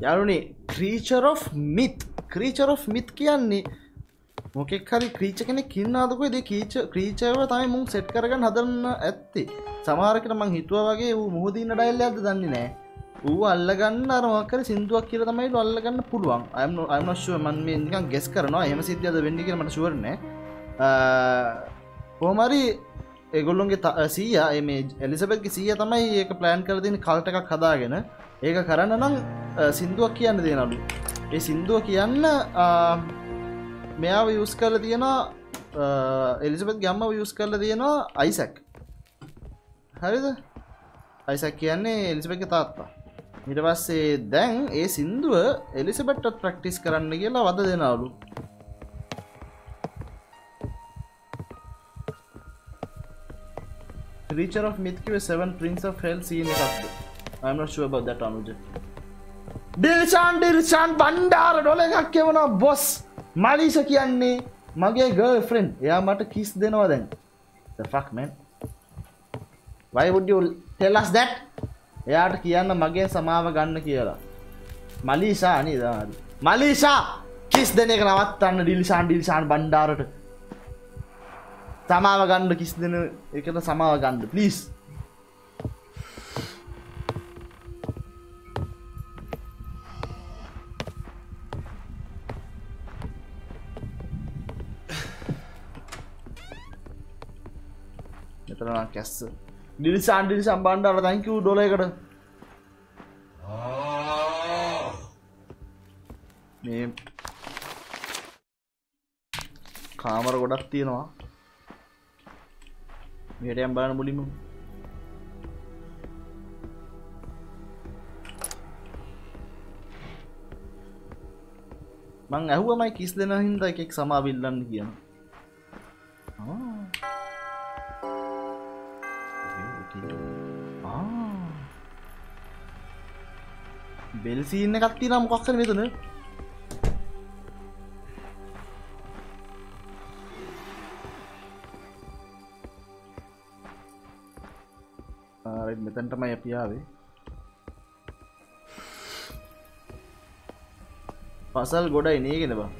Yaruni, creature of myth, creature of myth, myth මොකෙක් හරි ක්‍රීච කෙනෙ කින්නාදකොයි දෙ කීච ක්‍රීචව තමයි මුන් set කරගන්න හදන්න ඇත්තේ. සමාරකට මං හිතුව වගේ වූ මුහදන්න ඩයිල්ල ඇද දන්නේ නෑ ඌ අල්ලගන්න අරමකර සිින්දුවක් කියල තමයි අල්ලගන්න පුළුවන්. අයම අයමශ්ුව මන් මේ නිකන් ගෙස් කරනවා. එම සිද්ධියද වෙන්ඩි මට ශුවරන පෝමරි එගොල්ලොන්ගේ සීය මේ එලිසබෙත්ගේ සීය තමයි ඒක ප්ලෑන් කරදින කල්ට එකක් හදාගෙන ඒක කරන්න නම් සිින්දුවක් කියන්න දෙනලු. ඒ සිින්දුව කියන්න මෙයාව යුස් කරල තියෙන එලිසබෙත් ගම්ම යුස් කරල තියෙනවා අයිසැක් හරිද? අයිසැක් කියන්නේ එලිසබෙක තාත්තා. ඉට පස්සේ දැන් ඒ සින්දුව එලිසබෙට්ට ප්‍රක්ටිස් කරන්න කියලා වද දෙනවලු. Creature of Myth කිව 7 Prince of Hell scene එකක්ද? I'm not sure about that අනුජ Dilshan Dilshan Bandara ඩොල එකක් කියවනවා බොස් මලිෂ කියන්නේ මගේ ගර්ල් ෆ්‍රෙන්් එයා මට කිස් දෙනවා දැන්. ෆක්මන් why would you tell us that? එයාට කියන්න මගේ සමාව ගන්න කියලා. මලිෂා අනිදාරි මලිෂා! කිස් දෙන එක නවත්තන්න ඩිල්ෂාන් ඩිල්ෂාන් බණ්ඩාරට. සමාව ගණ්ඩ කිස් දෙන එකට සමාව ගණ්ඩ පලිස් මෙතන කැස්ස ඩිලිසාන් ඩිලි සම්බන්ධර තැංකව ඩොලයකට මේ කාමර ගොඩක් තියෙනවා. මේටයම් බලන මුලිම මං ඇහුවමයි කිස් දෙන හින්ද එකෙක් සමාවිල්ලන්න කියන බෙල්සින්න එකත්ති නම් කොක්කර මෙතන මෙතැන්ටමයි අපියාවේ පසල් ගොඩයි නේගෙන බා.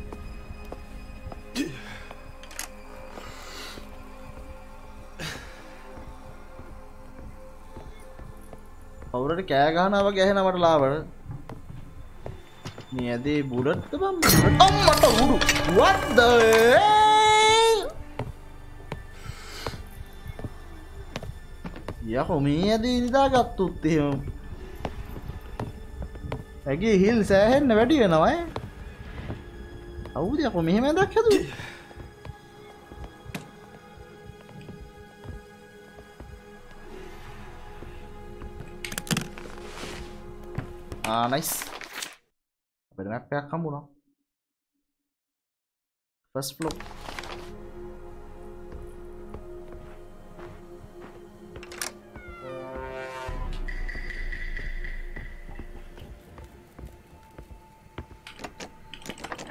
කවුරට කෑගහනාව ගැහෙනවට ලාවට මේ ඇදේ බුලට්ත බම් අම්මට උඩු වත්ද? යකෝ මේ ඇදී නිදාගත්තුත් එහෙම. ඇගේ හිල් සෑහෙන්න වැඩි වෙනවයි අවුද යකෝ මෙහෙම ඇදක් හැතු ආනයිස් අපට මැප්පයක් හම්බුණා ෆස් ෆ්ලෝ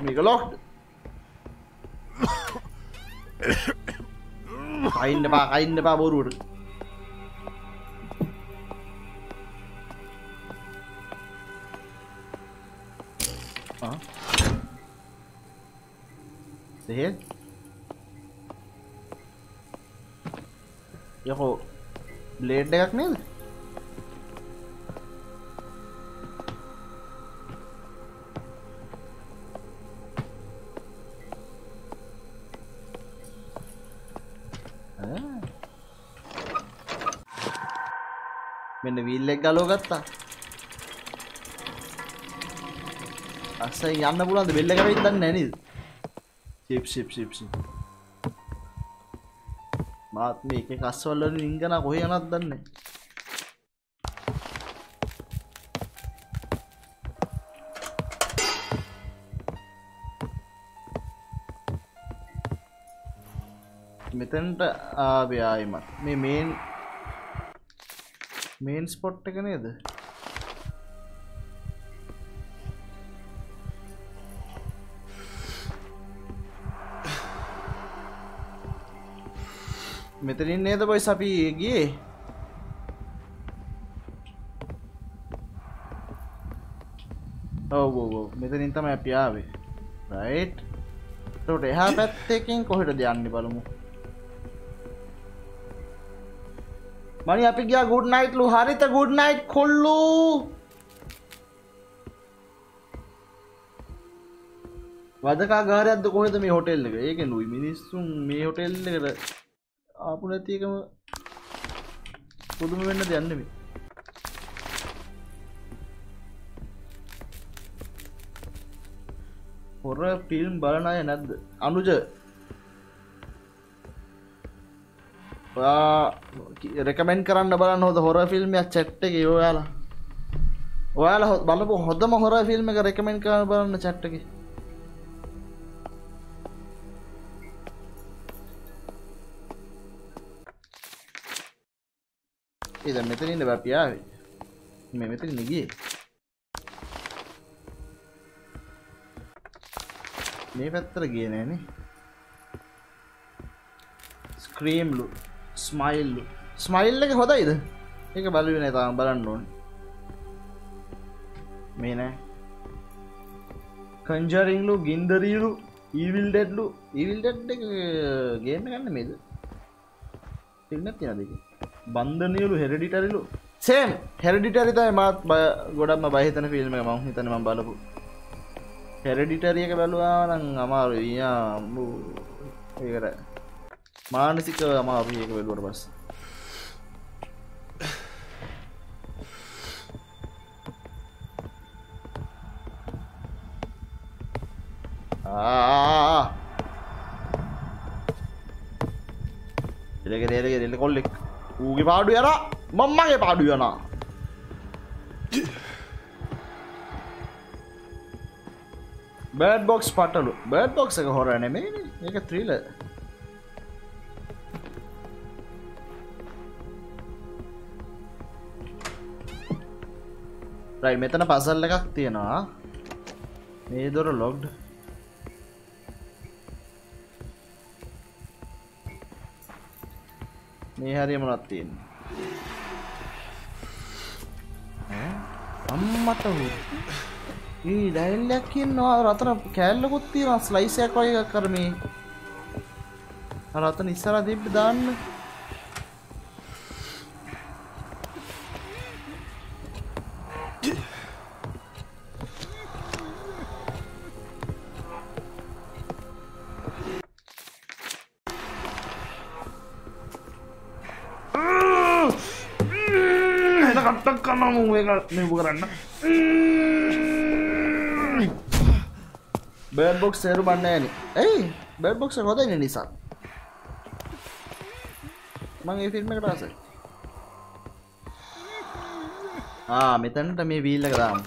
මේක ලොක්ඩ් කයින්න පා කයින්න පා බොරුවට දෙහෙත් යකෝ බ්ලේඩ් එකක් නේද මෙන්න වීල්ලෙක් ගලෝ ගත්තා අස්සයි යන්න පුළන්ද බෙල්ල කරයි දන්න නැනිද ශිප් ශිප් ශිප්සි මාත් මේ එක කස්වල්ල ඉංගන කොහ යනත් දන්න මෙතැන්ට ආව්‍යයායමත් මේ මේන් මේන් ස්පොට් එක නේද මෙතනින් නේද බොයිස් අපි ගියේ? ඔව් ඔව් ඔව්. මෙතනින් තමයි අපි ආවේ. රයිට් එතකොට එහා පැත්තකින් කොහෙටද යන්නේ බලමු. මණි අපි ගියා ගුඩ් නයිට් ලු හරිත ගුඩ් නයිට් කොල්ලු! වදකා ගාරයක්ද කොහෙද මේ හොටෙල් එක? ඒක නුයි. මිනිස්සුන් මේ හොටෙල් එකට ආපු නැති එකම පුදුම වෙන්න දෙන්න මේ හොර ෆිල්ම් බලන අය නැද්ද? අනුජ. රෙකමෙන්් කරන්න බලන්න හොද හොර ෆිල්ම්යක් චැට්ට එක ඔයාලා. ඔයාලා බලපු හොදම හොර ෆිල්ම් එක රෙකමෙන්් කරන්න බලන්න චැට්ටක ඒද මෙතනින්ද බැපියාවේ මේ මෙතන නිගියේ මේ පැත්තර ගිය නෑනේ ස්ක්‍රීම්ලු ස්මයිල්ලු ස්මයිල් එක හොදයිද ඒක බලවෙන තාම බලන්න ඕන. මේ නෑ. කංජරිංලු ගින්දරීලු ඊවිල් ඩෙඩ්ලු ඉවිල් ඩෙඩ් එක ගේම ගන්න මේද තින්න තින දෙක බන්ධනයලු හෙරඩිටරිලු සේම් හෙරඩිටරිතයි මාත් බය ගොඩක්ම බහිතන ෆිල්ම් එක මං හිතන ම බලපු. හෙරඩිටරියක බැලුවානං අමාරු යා ඒකට මානසික අමාරු ඒක වෙලුවට පස් එලක දේරක දෙල්ල කොල්ලෙක්. ඌගේ පාඩු යන මම්මගේ පාඩු යනා බඩ් බොක්ස් පටලු. බඩ් බොක්ස එක හොර නෙමේ ඒක ත්‍රීල රයි මෙතන පසල් එකක් තියෙනවා. මේ දොර ලොග්ඩ් මේ හරි මොනත් තියෙන අම්මට ඒ ඩයිල්ලයක් කියන්නවා රතන කෑල්ලකුත් තියෙනවා ස්ලයිසයක් වගේ එකක් කර මේ අර අතන ඉස්සර තිබ්බ දාන්න කට්ටක් කන්න මු එක නිපු කරන්න. බර්ඩ් බොක්ස් සේරු බන්න ඇන ඇයි? බර්ඩ් බොක්ස හොදයින නිසා මං ඒ ෆිල්ම් එකට ආසයි. ආ මෙතනට මේ වීල්ල කරාම්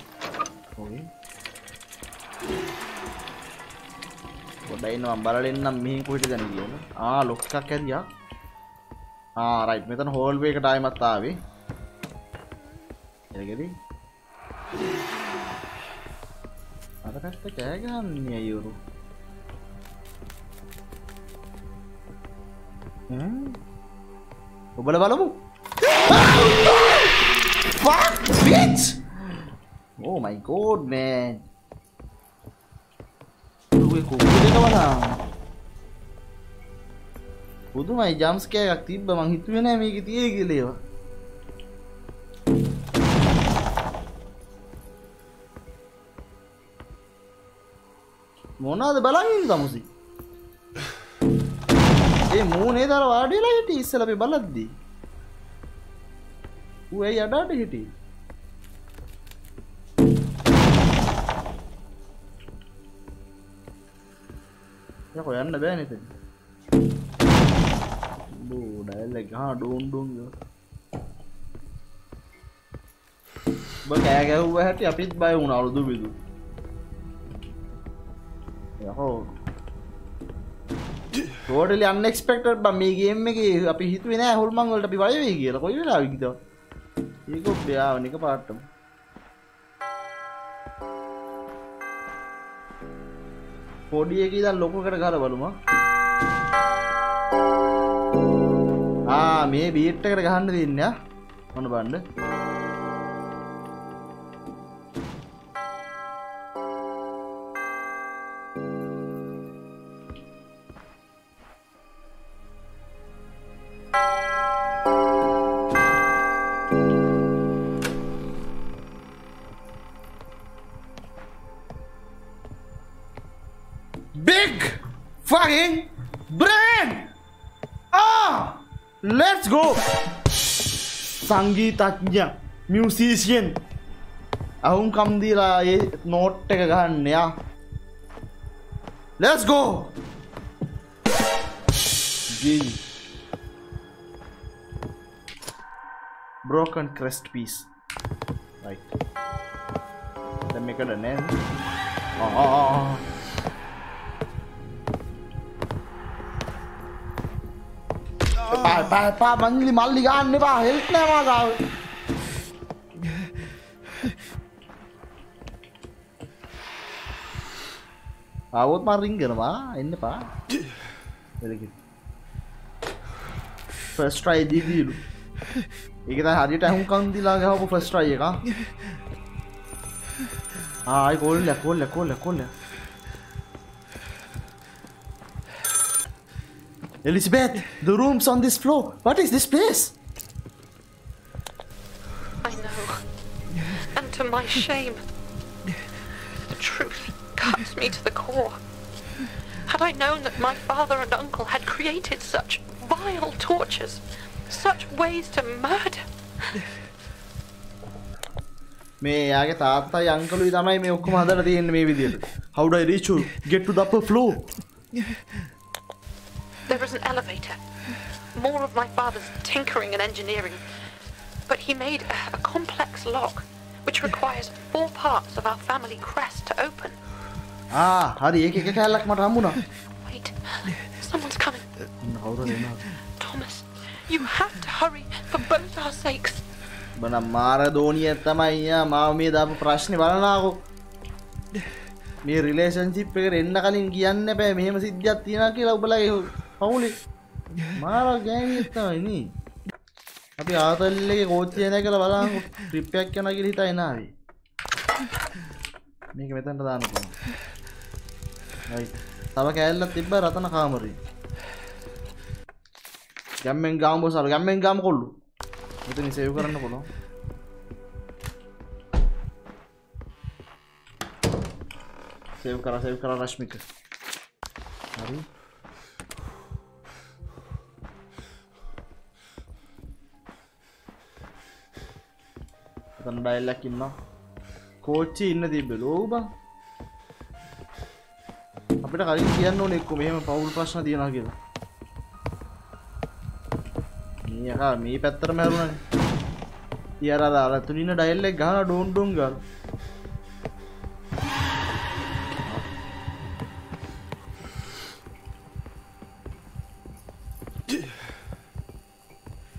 පොඩ්ඩයි ඉන්න මම බලලා එන්නම් මෙහෙන් කොහෙට දැන කියලා. ආ ලොක් එකක් ඇරියා. ආ රයිට් මෙතන හෝල් වේ එකට ආයෙමත් ආවේ. එලගෙදි. අර කට්ට කෑ ගහන්නේ අයියෝ. හ්ම්. ඔබල බලමු. Fuck bitch! Oh my god man. ඔය කුකුලේකවනා. පුදුමයි ජම්ස් කෑගක් තිබ්බ මං හිතුවේ නෑ මේක තියෙයි කියලා ඒවා. මොනවද බලන් ඉන්නේ තමුසි? ඒ මූනේ දර වාඩි වෙලා හිටියේ ඉස්සෙල්ලා අපි බලද්දී. ඌ ඇයි අඩට හිටියේ? යකෝ යන්න බෑ නේද? බෝ ඩයලොග් ගහ ඩෝන් ඩෝන් ඔබ කෑ ගැහුව හැටි අපිත් බය වුණා අලුදු බිදු. යකෝ ටෝටලි අන්එක්ස්පෙක්ටඩ් බං මේ ගේම් එකේ අපි හිතුවේ නෑ හොල්මන් වලට අපි බය වෙයි කියලා. කොයි වෙලාවෙ කිව්වා? ඒක ඔබ්බයා නික පාටම. පොඩි එක ඉඳන් ලොකුකට ගහලා බලමු. ආ මේ බීට් එකට ගහන්න දෙන්නේ ආ. මොන බණ්ඩ? Big fucking brain! Ah! Let's go! සංගීතඥ මියසිසියන් අහුම් කම්දීලා ඒ නෝට් එක ගහන්න යා let's broken crest piece. Right දැන් මේකට නෑ ආ ආ ආ පා පා පා මංගලි මල්ලි ගන්න එපා හෙල්ප් නෑ මා ගාව ආවොත් මං රින් කරනවා එන්න පා එලකි ෆස්ට් ට්‍රයි දීදීලු 얘기다 아리다 홍깡딜하게 하고 first try 얘가 아 이거 올려 올려 올려 올려 Elizabeth, the room's on this floor. What is this place? I know. And to my shame, the truth cuts me to the core. Had I known that my father and uncle had created such vile tortures, such ways to murder, මේ යාගේ තාත්තයි අංකලුයි තමයි මේ ඔක්කොම හදලා තියෙන්නේ මේ විදිහට. How do I reach you? Get to the upper floor. there is an elevator. More of my father's tinkering and engineering. But he made a, a complex lock, which requires four parts of our family crest to open. ආ හරි ඒක එක කැලලක් මට හම්බුණා. Wait, someone's coming. කවුරුද එනවා? Thomas, You have to hurry for both our sakes. බන මාර දෝනිය තමයි යා මාව මේ දාපු ප්‍රශ්නේ බලනාකෝ. මේ රිලේෂන්ෂිප් එකට එන්න කලින් කියන්න බෑ මෙහෙම සිද්ධියක් තියෙනවා කියලා ඔබලගේ පවුලේ. මාර ගෑණියෙක් තමයි නේ. අපි ආතල්ලේ කෝච්චිය නැගලා බලන්න ට්‍රිප් එකක් යනවා කියලා හිතා එනාවේ. මේක මෙතනට දාන්න පුළුවන්. right. තව කෑල්ලක් තිබ්බා රතන කාමරේ. ගැම්මෙන් ගාමු බොසාර ගැම්මෙන් ගාමු කොල්ලු. මෙතන සේව් කරන්න පුළුවන්. සේව් කරා සේව් කරා රශ්මික. හරි. එතන ඩයලොග් ඉන්නවා. කෝච්චි ඉන්න තිබ්බලු. ඔව් බං. අපිට කලින් කියන්න ඕනේ එක්ක මෙහෙම පවුල් ප්‍රශ්න තියෙනවා කියලා. යකා මේ පැත්තර මැරුණ තියර අරතුලින ඩයිල්ලෙක් ගහ ඩෝන් ඩෝන් ගල්.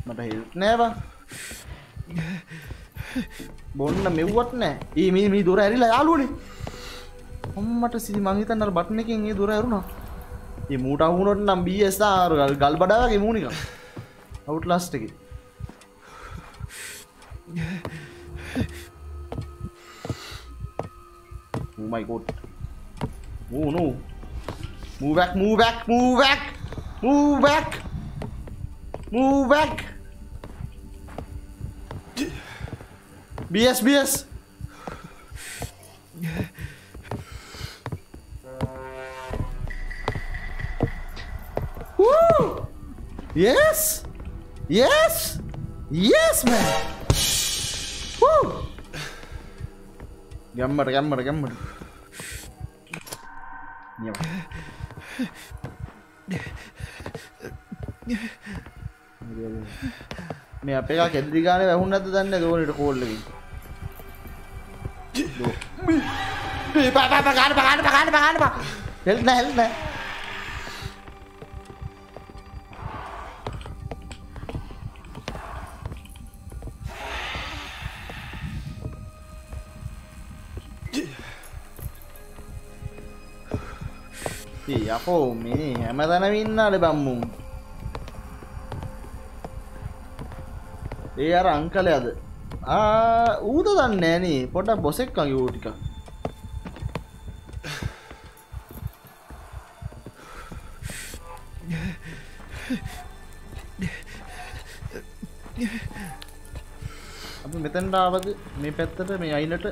මට හෙල්ප් නෑවා බොන්න මෙව්වත් නෑ. ඒ මේ මේ දොර ඇරිලා යාළුවනේ. අම්මට සිදි මං හිතන්න අර බටන් එකෙන් ඒ දොර ඇරුණා. ඒ මූට අහුනොත් නම් BSR ගල් බඩා වගේ මූනිකා ಔಟ್ಲಾಸ್ಟಿಗೆ Oh my god. Oh no. Move back, move back, move back, move back, move back. BS, BS. Woo! Yes! Yes! Yes, man! Woo! Gambar, gambar. Nyawa. මේ අප කෙද්දි ගාන වැහුන් නැත දන්න දෝනට කෝල්ලකින් පගාන පගාන පගාන පගාන පා හෙල්න හෙල්න යකෝ මේ හැමතැනම ඉන්නාට බම්මුම් ඒ අර අංකලයද? ඌද දන්න ෑනේ පොඩක් බොසෙක්කගේ ඌටික අපි මෙතැන්ට ආවද? මේ පැත්තට මේ අයිනට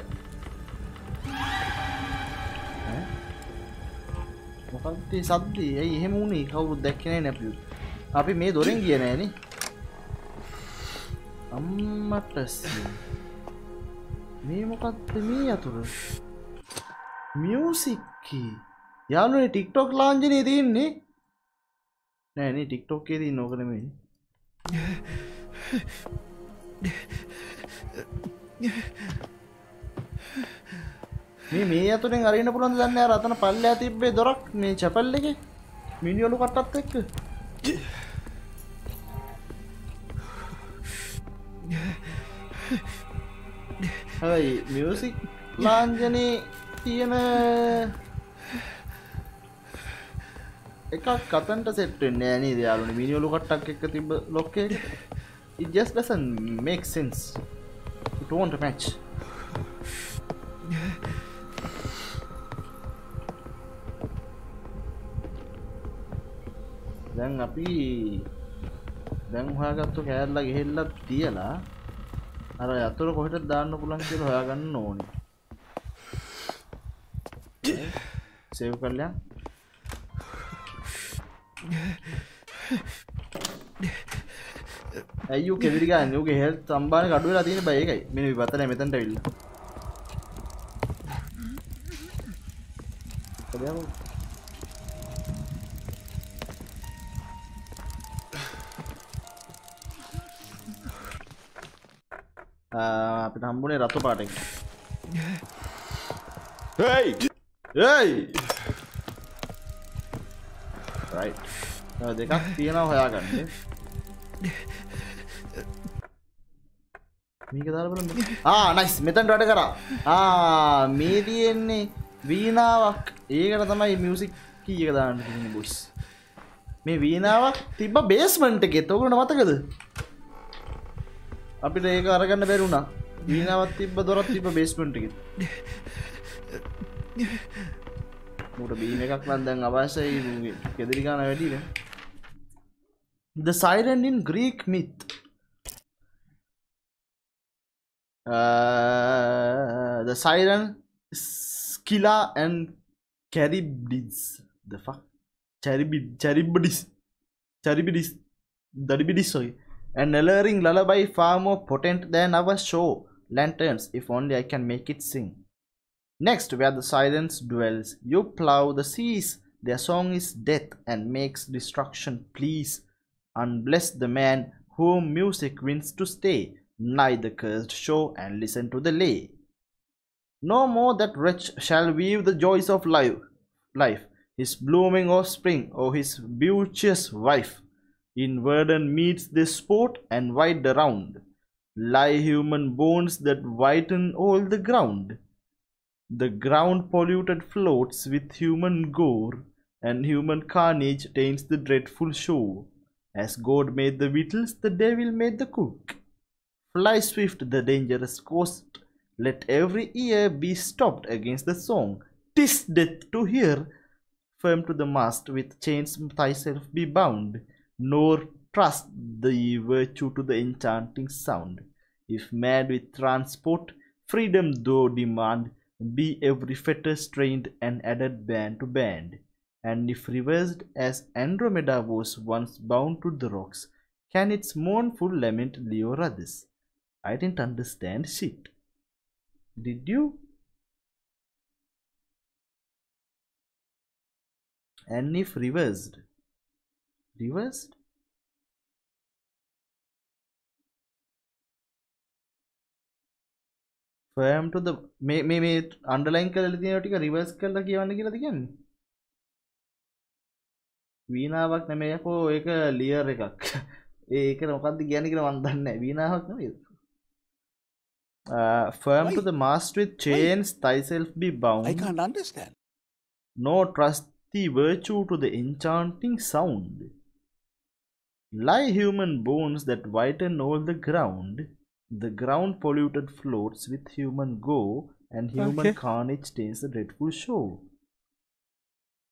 මොකක්දේ සද්දී. ඇයි එහෙම වුණේ කවුරුත් දැක්කනේ නැපියු අපි මේ දොරෙන් ගිය නෑනේ අම්මටස් මේ මොකක්ද මේ අතුර? මියසික්කි යාලුනේ ටික්ටොක් ලාංජනය තියන්නේ. නෑනේ ටික්ටොක්කේ තින්න නොකරමේ (laughs) මේ මේ අතුරෙන් අරන්න පුළන් දන්න රතන පල්ල තිබ්බේ දොරක් මේ චැපල්ල එක. මිනිියලු කටත් එක්ක. හයි මියසික් ලාංජනය තියෙන එකක් කතන්ට සෙට්ෙන් නෑනේ දයාලුන මිනිියලු කට්ටක් එක තිබ ලොක්කේ it just doesn't make sense. It දැන් අපි දැන් හොයාගත්තු කෑල්ල ගෙහෙල්ලත් තියලා අර යතුර කොහෙට දාන්න පුළන් කියල හොයාගන්න ඕනි. සේව් කරලයන් ඇයු කෙදිරිගන්න යුගේ හෙල් සම්බාන කඩුවලා තියෙන බයකයි මෙ විපතන මෙතැන්ට විල්ල අපිට හම්බුණේ රතු පාටෙන්! ඒයි දෙකක් තියෙනවා හොයාගන්න. මේක දාරබල ආ නයිස් මෙතන් රට කරා. මේ තියෙන්නේ වීනාවක් ඒකට තමයි මියසික් කියක දාන්න බුස් මේ වීනාවක් තිබ බේස්මන්ට එකෙත් ඔකට මතකද අපිට ඒක අරගන්න බැරුණා වීනාවත් තිබ දොරත් තිබ බේස්මන්ට එක මුට බීම එකක් ලන්දැන් අවශ්‍යයි කෙදිරිගාන වැඩින The siren in Greek myth. Uh, The siren Scylla and Charybdis. The fuck? Charybdis Charybdis. Charybdis. Charybdis sorry. An alluring lullaby far more potent than our show lanterns if only I can make it sing Next, where the silence dwells, you plow the seas. Their song is death and makes destruction. Please unbless the man whom music wins to stay. nigh the cursed show and listen to the lay. No more that wretch shall weave the joys of life, life, his blooming offspring or his beauteous wife. In Verdun meets the sport and wide around. Lie human bones that whiten all the ground. The ground polluted floats with human gore, and human carnage taints the dreadful shore. As God made the victuals, the devil made the cook. Fly swift the dangerous coast, let every ear be stopped against the song. Tis death to hear, firm to the mast, with chains thyself be bound, nor trust the virtue to the enchanting sound. If mad with transport, freedom though demand, be every fetter strained and added band to band. And if reversed as Andromeda was once bound to the rocks, can its mournful lament Leo others? I didn't understand shit. Did you? And if reversed? Reversed? firm to the මේ මේ මේ underline කරලා තියෙන ටික reverse කරලා කියවන්න කියලාද කියන්නේ වීණාවක් නෙමෙයි යකෝ ඒක ලියර් එකක් (laughs) ඒක මොකක්ද කියන්නේ කියලා මන් දන්නේ නැහැ වීණාවක් නෙමෙයි Uh, firm to the mast with chains, thyself be bound. I can't understand. Nor trust the virtue to the enchanting sound. Lie human bones that whiten all the ground. The ground polluted floats with human go, and human Okay. carnage stains the dreadful shore.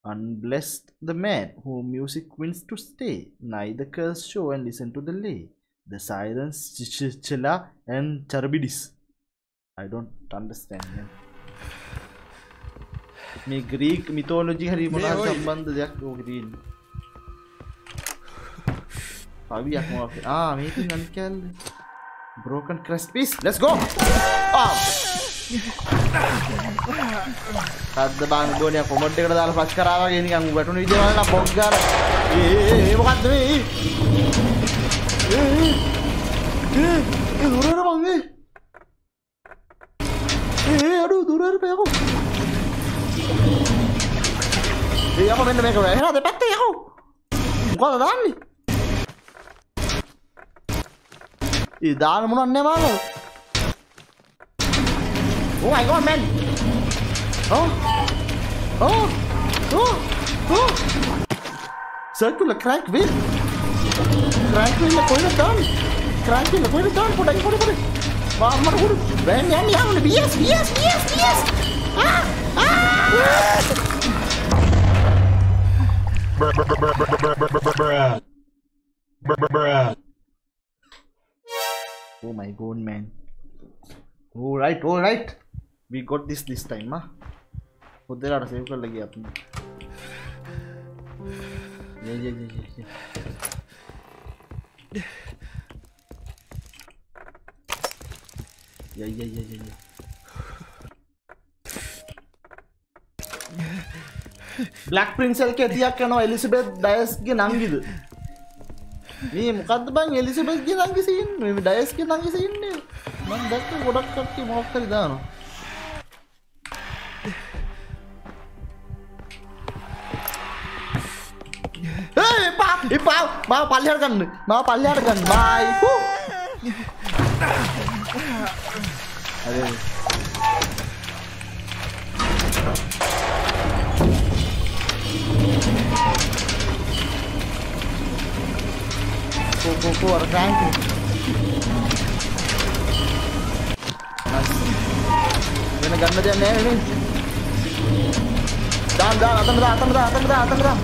Unblessed the man whom music wins to stay, neither curse show and listen to the lay. The sirens Chichila and Charbidis. I don't understand. Man. මේ Greek මිතෝලජි හරි මොනා ඔයි. සම්බන්ධ දෙයක් ඕක තියෙන්නේ කවියක් මොකක් ආ මේකෙන් අනිත් කැල්ල broken crest piece. Let's go! Ah! අද්ද බං ගෝනිය කොමන්ට් එකට දාලා ෆ්ලෂ් කරා වගේ නිකන් වැටුණු විදිය වල බොක් ගාලා ඒ ඒ ඒ මොකද්ද මේ ඒ ඒ ඒ ඒ දුරර බං ඒ ඒ ඒ අඩු දුරර පයකෝ ඒ යකෝ මෙන්න මේක වැහෙනා දෙපැත්තේ යකෝ මොකද දාන්නේ ඒ දාන මොනක් නෑ මාව Oh my god man? Oh Oh Oh Oh Circular crank wheel. Crank wheel කොහෙද දාන්නේ Crank wheel කොහෙද දාන්නේ පොඩයි පොඩි පොඩි මාමර උඩ. වැන්න යන්නේ යන්නේ BS BS BS BS Ah Ah Oh my god, man. Alright, alright. We got this this time, huh? හොදලාට සේව් කරලා ගියා අපි. Yeah, yeah, yeah, yeah, yeah. Yeah, yeah, yeah, yeah, yeah. Black pencil කෙතියක් යනවා Elizabeth ඩයස්ගේ නංගිද මේ මොකක්ද බං එලිසබෙත්ගේ නංගි සින්න මේ ඩයස්ගේ නංගි සින්නේ මං දැක්ක ගොඩක් කට්ටිය මොකක් හරි දානවා ඒ එපා එපා මාව පල්ලෙහාට ගන්න මාව පල්ලෙහාට ගන්න බයි හරි Go, go, go, අර ටැංක් එක. Nice. වෙන ගන්න දෙයක් නැහැ නේ. දාන්න දාන්න අතන දාන්න අතන දාන්න අතන දාන්න අතන දාන්න.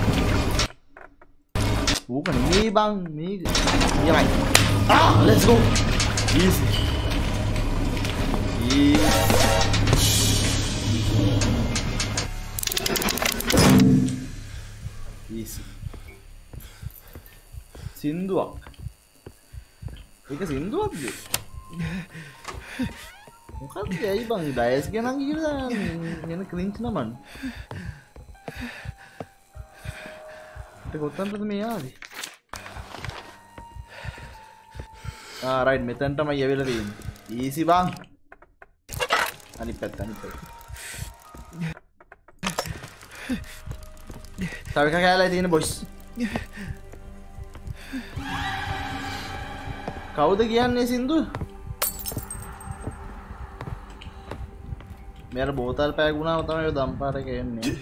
ඕක නෙමෙයි බං මේ යමයි. Ah, let's go. Easy. Easy. Easy. සින්දුවක් එක සින්දුවක්ද මොකක්ද ඇයි බං ඩයස් ගැන කියලා ගැන කලින්ච් නමන් කොත්තන්ටද මේ ආවේ ආරයිට් මෙතැන්ටම යවෙල තියෙන ඊසි බං අනි පැත්ත අනි පැත්ත තව එක කෑලා තියෙන බොස් කවුද කියන්නේ සින්දු? මෙර බෝතල් පෑගුණාව තමයි දම්පාට කියන්නේ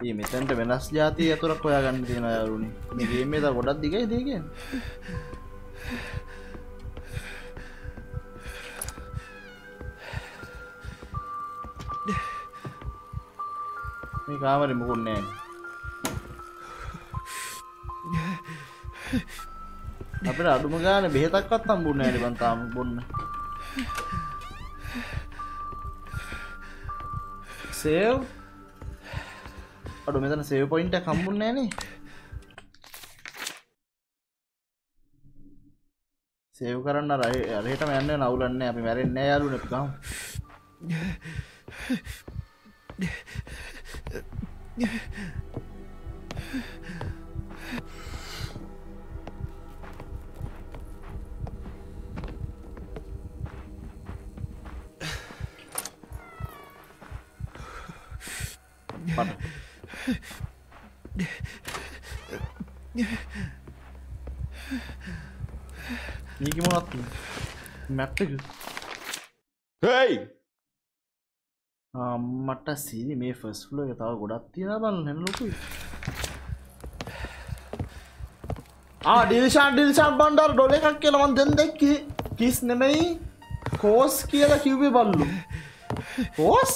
ඒ මෙතැන්ට වෙනස් ජාතිය ඇතුරක් හොයා ගන්න තියෙන අයරුණි මේගේ මේ ගොඩක් දිගයි දේගෙන් මේ කාමරෙ මුකුත් නෑ අපිට අඩුම ගානේ බෙහෙතක්වත් හම්බුන්නේ නැහැ නේ බං තාම බොන්න. සේව්? අඩු මෙතන සේව් පොයින්ට් එකක් හම්බුන්නේ නැහැ නේ. සේව් කරන්න අර අරහෙටම යන්න වෙන අවුලක් නැහැ. අපි මැරෙන්නේ නැහැ යාළුවනේ අපි පට මේක මොනත් මැප් එක හයි මට සීරි මේ ෆස් ෆ්ලෝ එක තව ගොඩක් තියෙන බල නැන ලොකුයි ඩිල්ෂාන් ඩිල්ෂාන් බන්ඩර් ඩොල එකක් කියලවන් දෙන් දෙක්කි කිස් නෙමෙයි කෝස් කියලා කිව්වේ බල්ලු කෝස්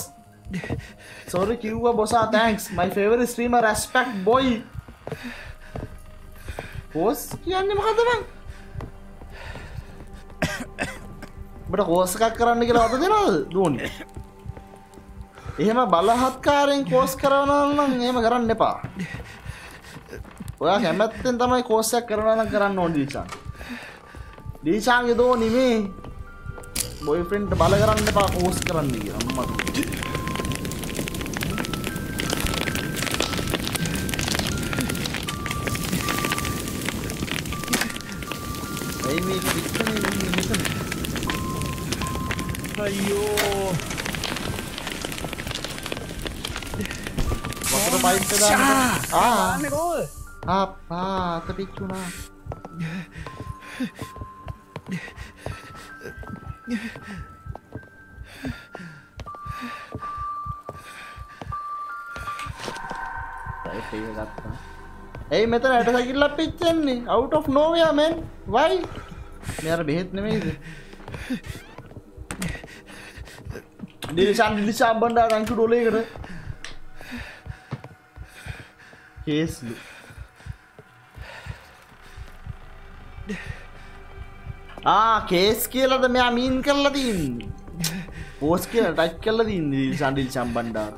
සොරි කිව්ව බොසා තැන්ක්ස් මයි ෆෙවරි ස්ත්‍රීම රැස්පෙක්් බොයි කෝස් කියන්න මකදමන් බට කෝසකක් කරන්න කියලා අත දෙනද දූනි එහෙම බලහත්කාරයෙන් කෝස් කරවනනම් එහෙම කරන්න එපා. ඔයා කැමැත්තෙන් තමයි කෝස්සයක් කරනනම් කරන්න ඕන දීචාන් දීචාන්ගේ දෝ නිමේ බොයිෆ්‍රෙන්ට් බල කරන්න එපා කෝස් කරන්න කිය අම්මට අයියෝ. වතුර පයිප් එක දාන්න. ආ. දාන්නේ කොහොමද? ආප්පා අත පිච්චුණා ඇයි මෙතන ඇට සැකිල්ලක් පිච්චෙන්නේ. Out of nowhere man. Why? මේ අර බෙහෙත් නෙමෙයිද ඩිලිෂාන් ඩිලිෂාන් බණ්ඩාර අංකු ඩොලේකට කේස්ලු ආ කේස් කියලද මෙයා මීන් කරලා තින්නේ? පෝස් කියලා ටච් කරලා තින්නේ සන්ඩිල් සම්බණ්ඩාර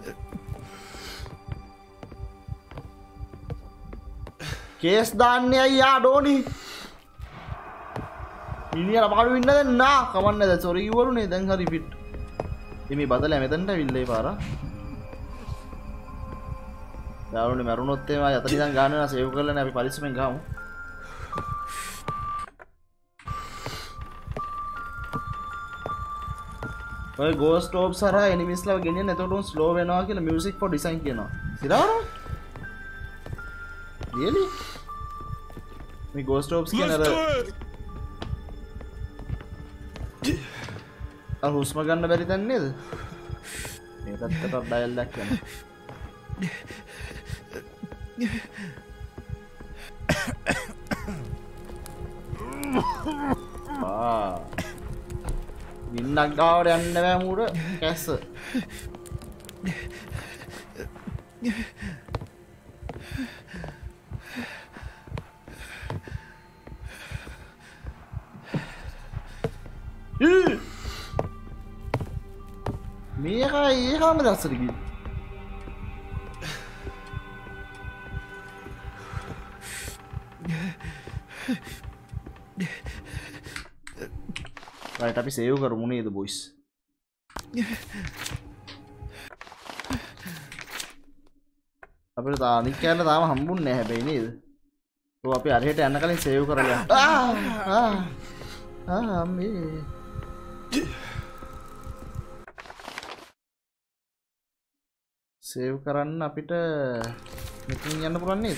කේස් දාන්නේ අයියා ඩෝනි මිනිහට පහළු ඉන්න දෙන්න කමන්න ද සොරි කිව්වලුනේ දැන් හරි පිට් එමේ බදල මෙතනට විල්ලේ පාර. යාළුවනේ මැරුණොත් එහෙම යතන ඉඳන් ගන්න වෙනවා සේව් කරලා නේ. අපි පරිස්සමෙන් ගමු. ඔය ගෝස්ට් ඕබ් සරහා එනිමිස්ලා ගෙනියන්න. එතකොට උන් ස්ලෝ වෙනවා කියලා මියුසික් ෆොර් ඩිසයින් කියනවා. සිරාරෝ? Really? මේ ගෝස්ට් ඕබ්ස් කියන අර අර හුස්ම ගන්න බැරි තැන නේද? මේ පැත්තට ඩයල් දැක්කම. ආ. වින්නක් ගාවට යන්න බෑ මූර. කැස්ස මේකයි ඒ දස්සට ගිහින් රයිට් අපි සේව් කරමු නේද බොයිස් අපිට තා අනික් කෑල්ල තාම හම්බුන්නේ නැහැ හැබැයි නේද? අපි අරහෙට යන්න කලින් සේව් කරලා. ආ! ආ ආ මේ සේව් කරන්න අපිට මෙතින් යන්න පුරන්නේ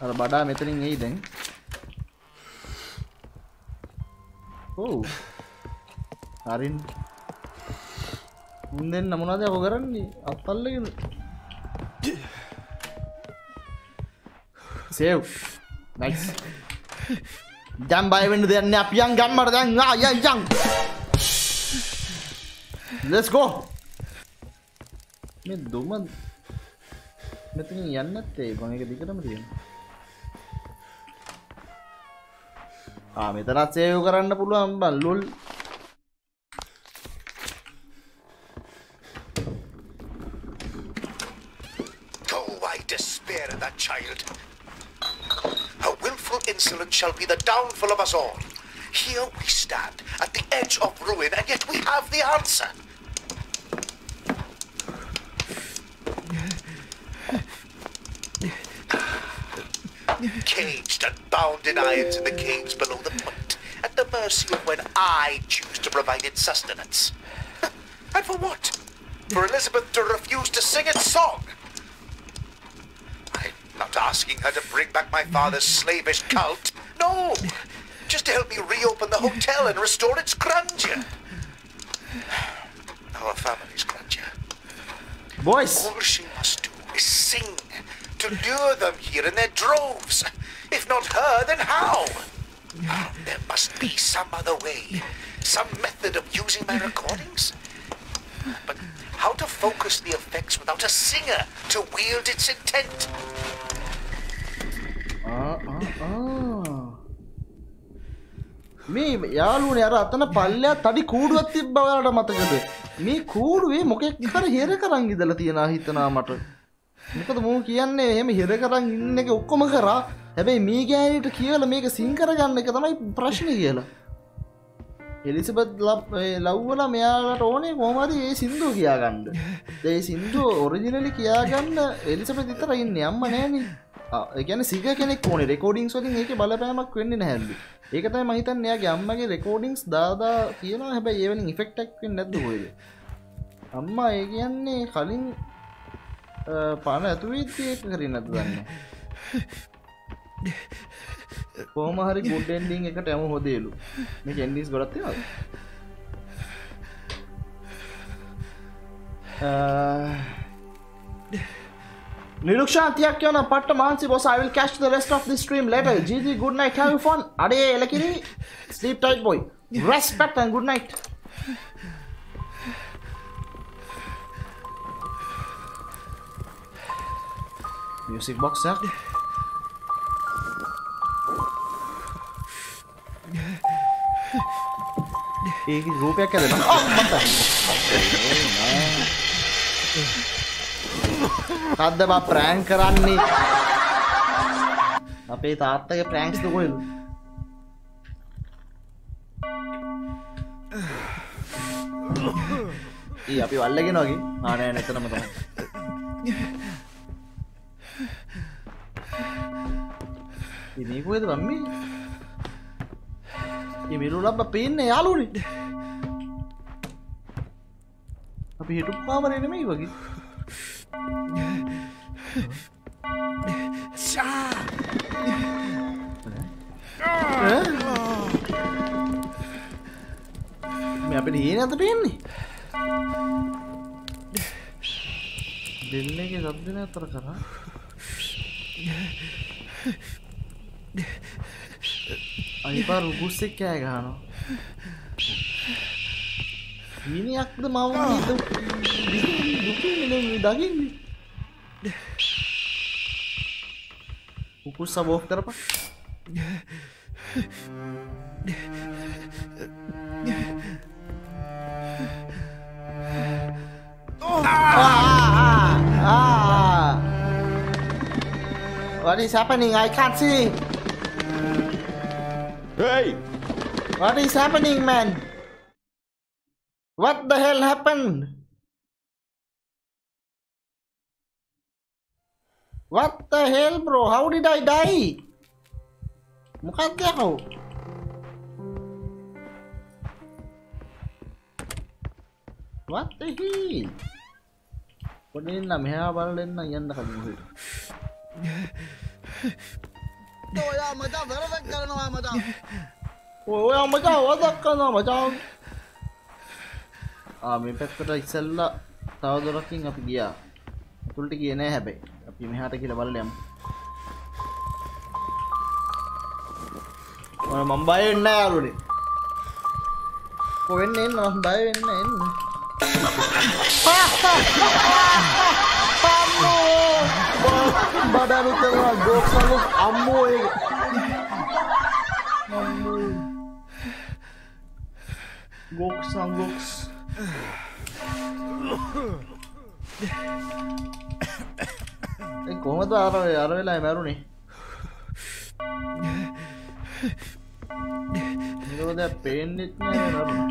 අර බඩා මෙතනින් එයි දැන්. ඔව්. හරින් උන් දෙන්න මොනවද යකෝ කරන්නේ? අත්පල්ලගෙන සේව්. නයිස් දැන් බය වෙන්න දෙයක් නෑ. අපි යන් ගම්මට දැන් ආ යන් යන්. Let's go. මේ දුම මෙතන යන්නේ නැත්තේ? මම ඒක දිගටම තියෙනවා. ආ මෙතනත් සේව් කරන්න පුළුවන් බං ලොල් Of that child. Her willful insolence shall be the downfall of us all. Here we stand at the edge of ruin, and yet we have the answer. Caged and bound in irons in the caves below the point, at the mercy of when I choose to provide its sustenance. (laughs) And for what? For Elizabeth to refuse to sing its song? Not asking her to bring back my father's slavish cult. No! Just to help me reopen the hotel and restore its grandeur. Our family's grandeur. Boys! All she must do is sing to lure them here in their droves. If not her, then how? There must be some other way, some method of using my recordings. But how to focus the effects without a singer to wield its intent? මේ යාලුවනේ අර අතන පල්ලයා තඩි කූඩුවක් තිබ්බ ඔයාලට මතකද? මේ කූඩුවේ මොකෙක් හරි හිර කරන් ඉඳලා තියනා හිතනා මට. මොකද මූ කියන්නේ එහෙම හිර කරන් ඉන්න එක ඔක්කොම කරා. හැබැයි මේ ගෑනිට කියලා මේක සිං කරගන්න එක තමයි ප්‍රශ්නේ කියලා. එලිසබත් ලව්වල මෙයාලට ඕනේ කොහමද ඒ සින්දුව කියාගන්න. ඒ සින්දුව ඔරිජිනලි කියාගන්න එලිසබත් විතර ඉන්න. අම්ම නෑනේ. ගැන සිග කෙනෙක් ඕන. රෙකෝඩිං වලින් ඒක බලපෑමක් වෙන්න නැහැල්ලි ඒකතයි මහිතන් එයාගේ අම්මගේ රෙකෝඩිංස් දාදා කියන හැබැයි ඒවලින් ඉෆෙක්ටක් නැද්ද හොයද අම්මා ඒ කියන්නේ කලින් පණ ඇතුවීති ඒක කරින් නැත දන්න? කොහම හරි ගුඩ්ඩෙන්ඩිං එකට ඇම හොදේලු. මේ කෙන්ඩිස් ගොඩත් Nirukshant, Yakyona, Patta, Mansi, boss. I will catch the rest of this stream later. GG, good night. Have you fun? Ade, Lakiri. Sleep tight, boy. Respect and good night. Music box, sir. एक रुपया क्या කද්ද බා ප්‍රෑන් කරන්නේ? අපේ තාත්තගේ ප්‍රෑන්ක්ස් දකොයිලු ඒ අපි වල්ලගෙන වගේ. ආනෑ නැතනම තමයි. මේකෝද බම්මි? මිරු ලබ පේන්න යාලුනේ අපි May apellido आता पेन दिल्ली के जब दिन तर करा। अरे पर गुस्से क्या है गाना? අපිට ඒ නැත පේන්නේ දෙල්ලගේ සබ්දන අතර කරා අනිපා රුගුස්සෙක් කෑ ගහනවා හීනයක්ද මව දකින්නේ උකුස් සබෝක් කරප What is happening? I can't see. Hey! What is happening, man? What the hell happened? What the hell, bro? How did I die? මොකක්ද යකෝ what the hell පොඩි ඉන්න මෙහා බලලා එන්න යන්න කලින් ඔහෙට ඔයා මචා වැරදක් කරනවා මචා ඔයා මචා වදක් කරනවා මචා ආ මේ පැත්තට ඉස්සෙල්ලා තව දොරකින් අපි ගියා. උතුළට ගියේ නෑ හැබැයි. අපි මෙහාට කියලා බලලා යමු. ඔය මම බය වෙන්නේ නෑ යාළුවනේ. කොහෙන්න එන්න? මම බය වෙන්නේ එන්න. බඩරු කරනවා ගෝක්සලු අම්මෝ ඒක. ගෝක්ස් ගෝක්ස් කොහොමද අර අර වෙලාවේ මැරුණේ? නිරෝධය පේන්නෙත් නෑ මැරුණා.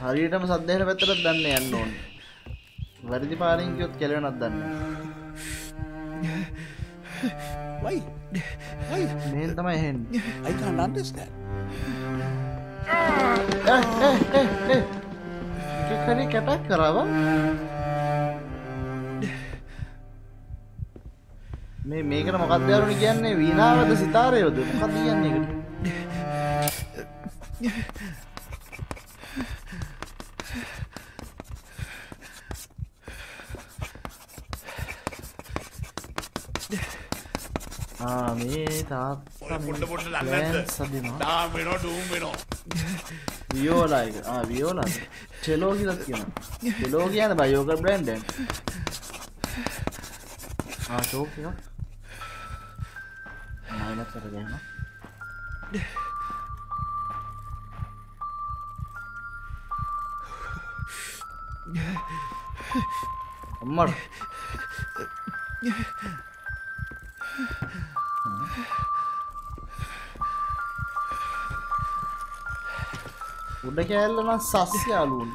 හරියටම සද්දේන පැත්තට දන්න යන්න ඕන. වැරදි පාරින් කියොත් කෙලවෙනක් දන්න Why? Why? මෙහෙන් තමයි හෙන්නේ I can't understand. කරේ කැටක් කරාව මේ මේකට මොකක්ද යාළුවනේ කියන්නේ වීණාවද සිතාරයෝද මොකක්ද කියන්නේ ඒකට මේ තාත්තා පොඩ්ඩ පොඩ්ඩ දන්නේ ප්ලෑන් නැද්ද? සදිනවා ඩාම් වෙනවා ඩූම් වෙනවා. වියෝලා එක ආ වියෝලා චෙලෝ කියලා කියනවා චෙලෝ කියන්නේ බයි යෝගර් බ්‍රෑන්ඩ් එක ආ ෂෝක් එක මයිනස් කර ගහනවා අම්මඩ උඩ කෑල්ල නම් සස්්‍ය අලුන්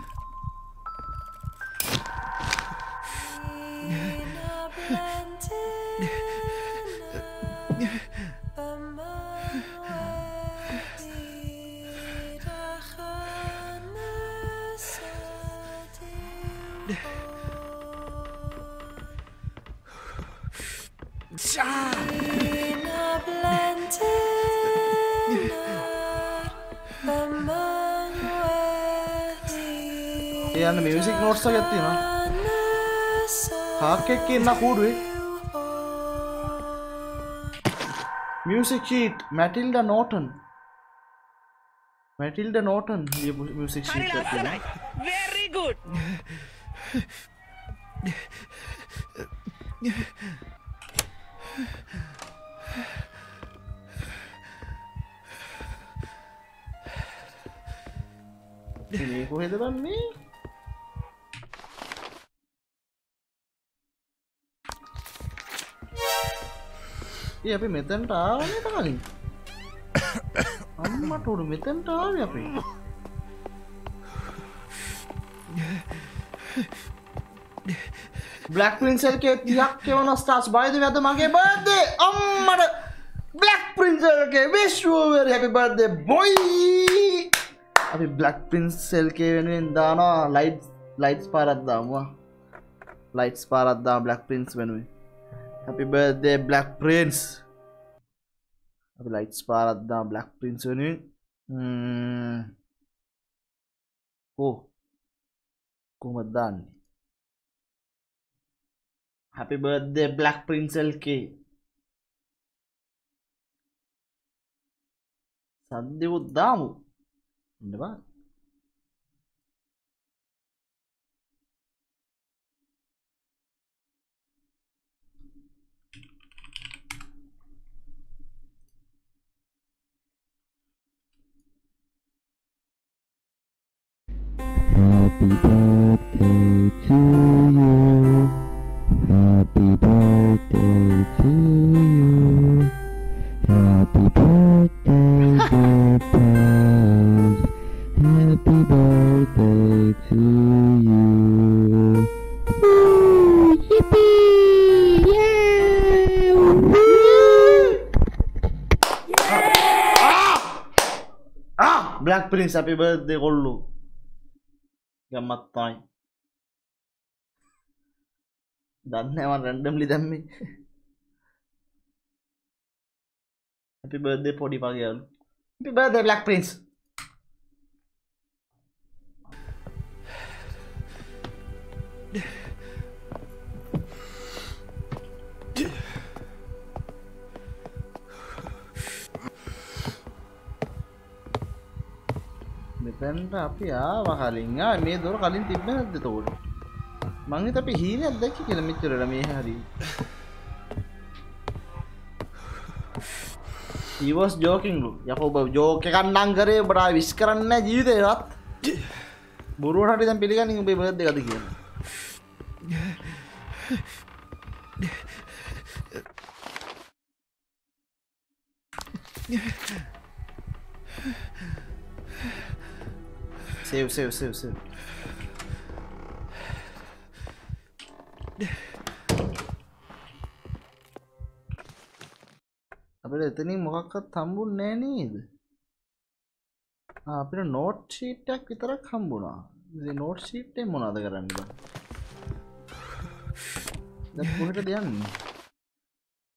යන්න මියසික් නෝට්ස ගත්තින කාක්කෙක් ඉන්න කූඩුවේ. Music sheet Matilda Norton Matilda Norton music හරි ෂීට් ලස්සනයි ඒ අපි මෙතැන්ට ආවනට කලින්. අම්මට උඩු මෙතැන්ට ආව අපි. බ්ලක් පින්සල්කේ තියක් කෙවන ස්ටාස් බයිද වැද මගේ බර්දේ අම්මට බ්ලක් පින්සල්ගේ විශ්වවර හැපි බර්දේ බොයි අපි බ්ලක් පින්සල්කේ වෙනුවෙන් දානවා ලයිට් ලයිට්ස් පාරත්දාමුවා ලයිට්ස් පාරත්දා බ්ලක් පින්ස් වෙනුවෙන්. Happy birthday Black Prince. අපි ලයිට්ස් පාරත්දා බ්ලක් පින්ස් වෙනුවෙන් ඕ කොහොමද දාන්නේ Happy birthday Black Prince LK සද්දෙවුත් දාමු ඉන්නවා you. Happy birthday to you. Happy birthday, (laughs) dear friends. Happy birthday to you. Woo! Yippee! Yeah! Woo! Yeah! Ah! Ah! Black Prince, happy birthday, Gollu. Gamat time. ගම්මත්තයි දන්නවන් randomly දැම්මේ. අපි බර්ධය පොඩි පගයලු අපි බර්ධ black පින්ස් මෙතැන්ට අපි ආව කලින් ආ මේ දොර කලින් තිබ්බ නැද්ද තෝට මංහිත අපි හීනයක් දැක්ක කියල මෙච්චරට මේ හරි. ඒවස් ජෝකින්ලු යක ඔබ ජෝක කන්නන් කරේ බඩා විස් කරන්න ජීවිතයවත් බොරුවට හටි පිළිගනින් ඔබේ බද ගත කියන Save, save, save, save. අපිට එතනින් මොකක්වත් හම්බුන්නේ නෑ නේද? ආ අපිට නෝට් ෂීට් එකක් විතරක් හම්බුණා. ඉතින් නෝට් ෂීට් එකෙන් මොනවද කරන්න බෑ? දැන් කොහෙටද යන්නේ?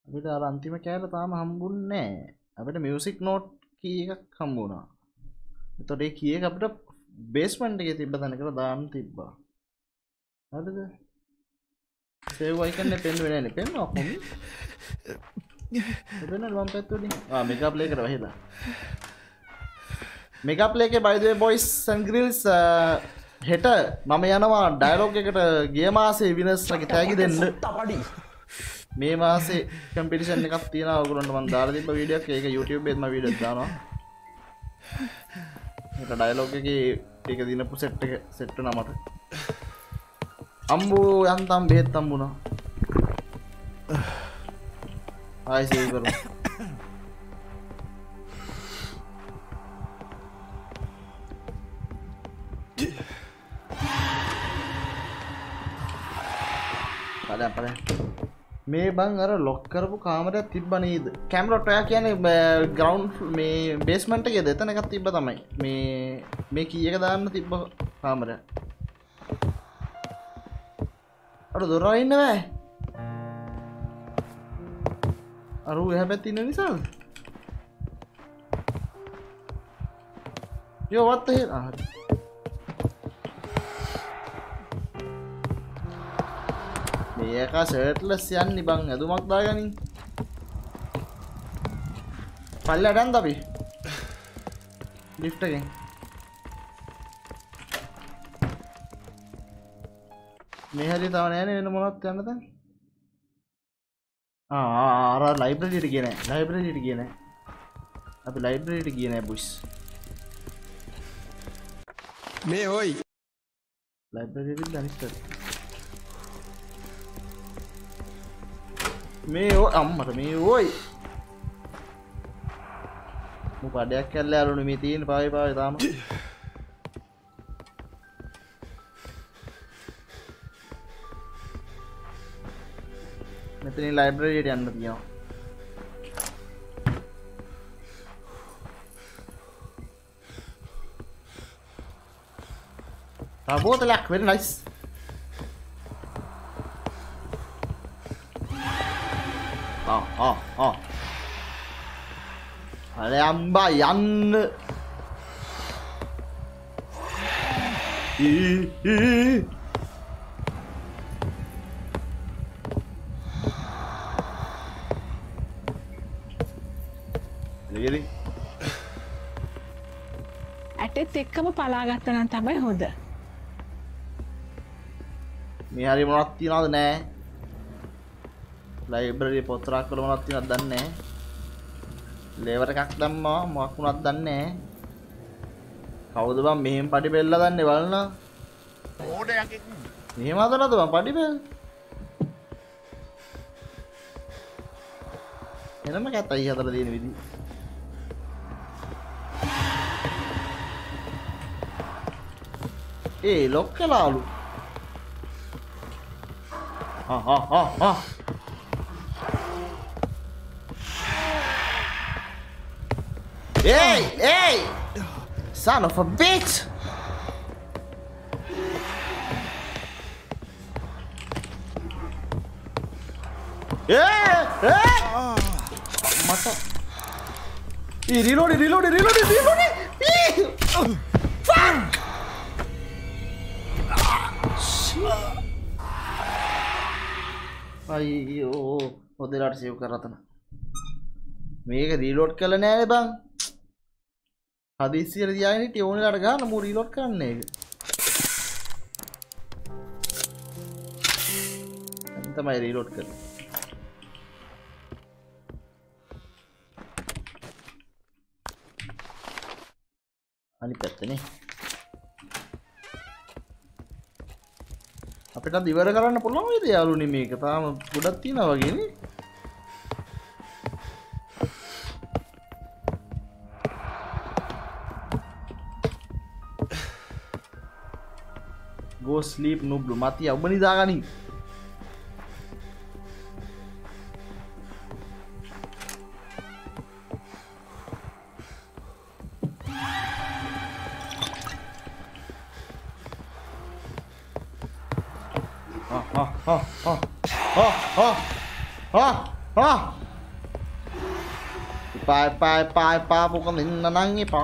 අපිට අර අන්තිම කෑල්ල තාම හම්බුන්නේ නෑ. අපිට මියුසික් නෝට් කී එකක් හම්බුණා. එතකොට ඒ කී එක අපිට බේස්මන්ට් එකේ තිබ්බ තැනකට දාන්න තිබ්බා. හරිද? සේව් අයිකන් එක පෙන්වෙන්නේ නැහැ නේ. පෙන්වනවා කොහොමද? පෙන්වන්න මම පැත්තෝනේ. ආ මෙගා ප්ලේ කරා වහේලා. මෙගා ප්ලේ එකේ by the way boys and girls හෙට මම යනවා ඩයලොග් එකට ගිය මාසේ විනස්ලගේ තෑගි දෙන්න. මේ මාසේ කම්පිටිෂන් එකක් තියෙනවා ඔයගොල්ලන්ට මම දාලා තිබ්බ වීඩියෝ එකක් ඒක YouTube එකෙත් මම වීඩියෝ එකක් දානවා. එක ඩයිලෝග එක ඒක දිනපු සෙට් එක සෙට්ට නමට අම්බූ යන්තම් බේත් අම්බුණා ආයිසේ කරු පඩ පඩ මේ බං අර ලොක් කරපු කාමරයක් තිබ්බ නේද කැමරොට් ඔයා කියන්නේ ග්‍රවුන්් මේ බේස්මන්ට් එකේ දෙතන එකක් තිබ්බ තමයි මේ මේ කී එක දාන්න තිබ්බ කාමරයක් අර දොර ඉන්න බෑ අර ඌ එහා පැත්තේ ඉන්න නිසාද? යෝ what the hell ආ හරි. මේක සර්ට්ලස් යන්න බං ඇදුමක් දාගනින්. පල්ල අඩන්ද අපි? ලිෆ්ටගෙන් මෙහරි තව නෑන වෙන මොනත් යන්නද ආර ලයිබ්‍රලිට කියන ලයිබ්‍රලිට කියන අපි ලයිබ්‍රලිට කියන බුස් මේ ඔයි ලයිබ්‍රලිට දනිස්තර මේ ඕ අම්මට මේ ඕයි පඩයක් කැල්ල අරුණු මේ තියෙන පායි පාය තාම මෙතන ලයිබ්‍රරියට යන්න තියෙනවා බෝතලයක් වෙරි නයිස් අර අම්බා යන්න ඇටෙත් එක්කම පලාගත්ත නම් තමයි හොඳ. මේ හරි මොනක් තියනවද? නෑ. ලයිබ්‍රරි පොත්තරක් කළ මොනක් තියනවද දන්නේ ලේවර එකක් දැම්මා මොකක් වුණත් දන්නේ කවුද බං මෙහෙම පඩි බෙල්ල දන්නේ බලන්න. ඕඩයක් මෙහෙම හදනද බං පඩි බෙල්? එනම කැතයි හදලා තියෙන විදි Ei, lokka laulu. Ah, ah, ah, ah. Hey, hey! Son of a bitch! Eh, yeah! Yeah! Mata. Ih, reload, reload, reload, reload! Ih! Fuck! අයියෝ හොදලාට සයව් කරතන මේක රීලෝඩ් කල නෑන බං. හදිසිර දියනට ඕනලට ගන්න මු රීලෝඩ් කරන්නේ තමයි රීලෝඩ් කර අනි පැත්තනේ. අපිට දිවර කරන්න පුළුවන් ද යාලුනි මේක තාම ගොඩක් තියෙන වගෙන ගෝස්ලීප් නුබ්ලු මති ඔබ නිදාගනී ah, ah, ah, ah, ah. ไปไปไปไปพวกกันนั่นนั่งนี่ปะ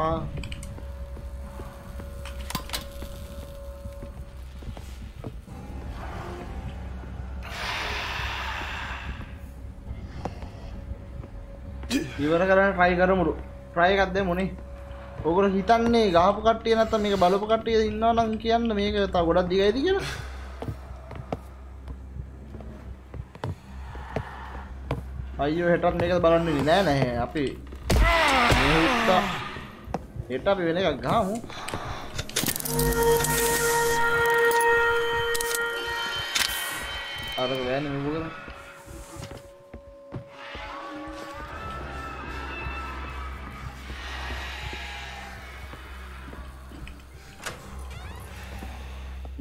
ඉවර කරන්න ට්‍රයි කරමුරු ට්‍රයි එකක් දෙමු නේ ඔයගොල්ලෝ හිතන්නේ ගහපු කට්ටිය නැත්තම් මේක බලපු කට්ටිය ඉන්නවා නම් කියන්න මේක තව ගොඩක් දිගයිද කියලා අයියෝ හෙටත් මේක බලන්න ඉන්නේ නෑ නෑ අපි මේ හිට්ටා හෙට අපි වෙන එකක් ගහමු. අර වැන්නේ මේක කරා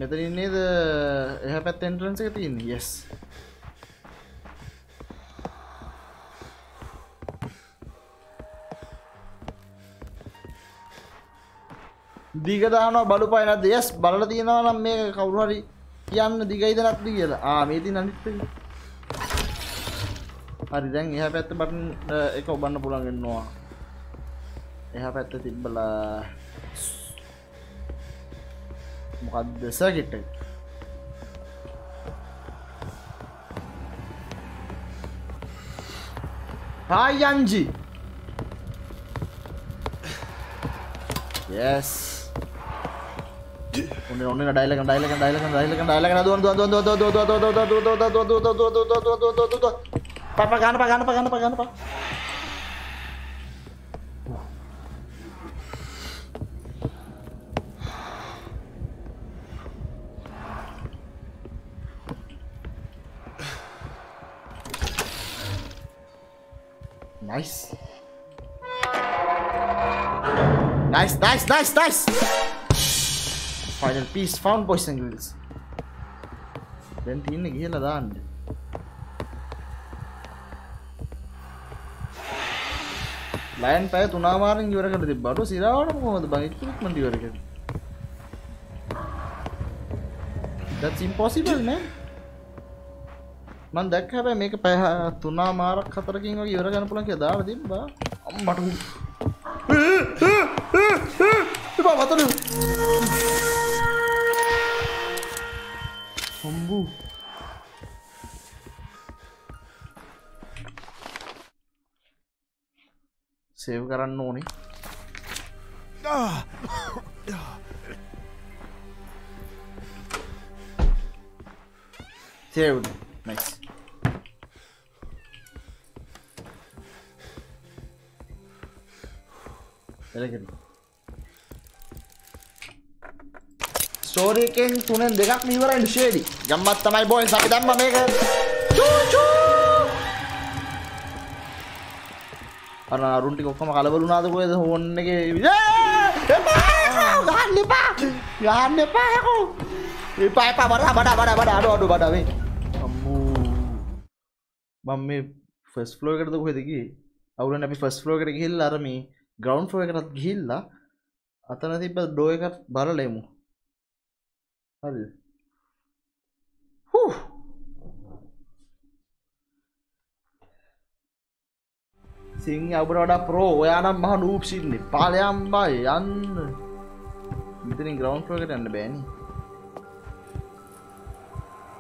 මෙතනින් නේද? එහ පැත්ත එන්ට්‍රන්ස් එක තියෙන්නේ. Yes. දිග දානවා බලපයි නැද්ද? Yes බලලා තියෙනවා නම් මේක කවුරු හරි කියන්න දිගයිද නැද්ද කියලා. ආ මේ තියෙන අනිත් එක. හරි දැන් එහා පැත්ත බටන් එක ඔබන්න පුළුවන් වෙනවා එහා පැත්ත තිබ්බලා. මොකක්ද සර්කිට් එක? Hi Yanji Yes. ඔන්න ඔන්න ඩයිලක ඩයිලක ඩයිලක ඩයිලක ඩයිලක දුවන් දුවන් දුවන් දුවන් දුවන් දුවන් දුවන් දුවන් දුවන් දුවන් දුවන් දුවන් දුවන් දුවන් දුවන් දුවන් දුවන් දුවන් පා පා ගන්න පා ගන්න පා ගන්න පා ගන්න පා Nice. Nice, nice, nice, nice! Final piece ෆවන්් පොයිසගල්ස් දැන් තියන්න කියලා දාන්න. ලයින් පැය තුනාමාරෙන් ඉවරකට තිබ්බට සිරාවට කොහොමද බගක්ම ඉවරක that's impossible නේ මන් දැක් හැබැයි මේක පැය තුනාමාරක් හතරකින් වගේ ඉවර ගන්න පුළුවන් කියලා දාලා තිබ්බා. අම්මට E bara, vänta nu! Kombo. Save करा नोनी එලගෙන ස්ටෝරි එකෙන් තුනෙන් දෙකක් ඉවරයි ෂේඩි ගම්මත් තමයි බෝයිස් අපි දැම්ම මේක. අර අරුන් ටික ඔක්කොම කලබල වුණාද කොහෙද? හෝන් එකේ ගහන්න එපා! ගහන්න එපා යකෝ එපා එපා බඩ බඩ බඩ බඩ අඩු අඩු බඩ වේ අම්මෝ! මම මේ ෆස් ෆ්ලෝ එකටද කොහෙද ගියේ? අවුලන්නේ අපි ෆස් ෆ්ලෝ එකට ගිහිල්ලා අර මේ ග්‍රවන්් ෆ්ලෝ එකටත් ගිහිල්ලා අතන තිබ ඩෝ එකත් බලලෙමු හරි සිංහ අබට වඩා ප්‍රෝ ඔයානම් මහ නූප්සින්න පාලයම්බා යන්න. මෙතනින් ග්‍රවන්් ප්‍රෝකට යන්න බෑනි.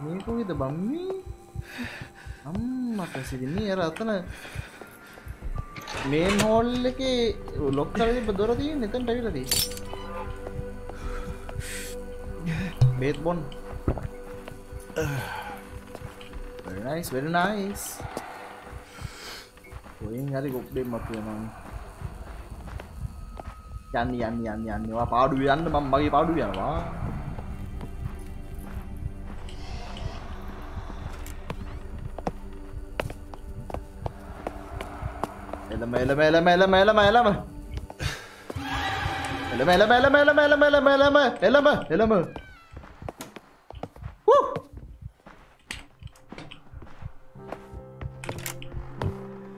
මේකෝවිද බම්මී? අම්මට සිරින්නේ අර අතන මේන් හෝල් එක ලොක් කරති දොරදී නතන් ටවිලදී බේත් බොන් very nice very nice. ඔයින් හරි ගොප්ඩේ මතු වෙනවා යන්න යන්න යන්න යන්නවා පාඩු යන්න මම මගේ පාඩු යනවා. එළම එළම එළම එළම එළම එළම එළම එළම එළම එළම එළම එළම එළම එළම එළම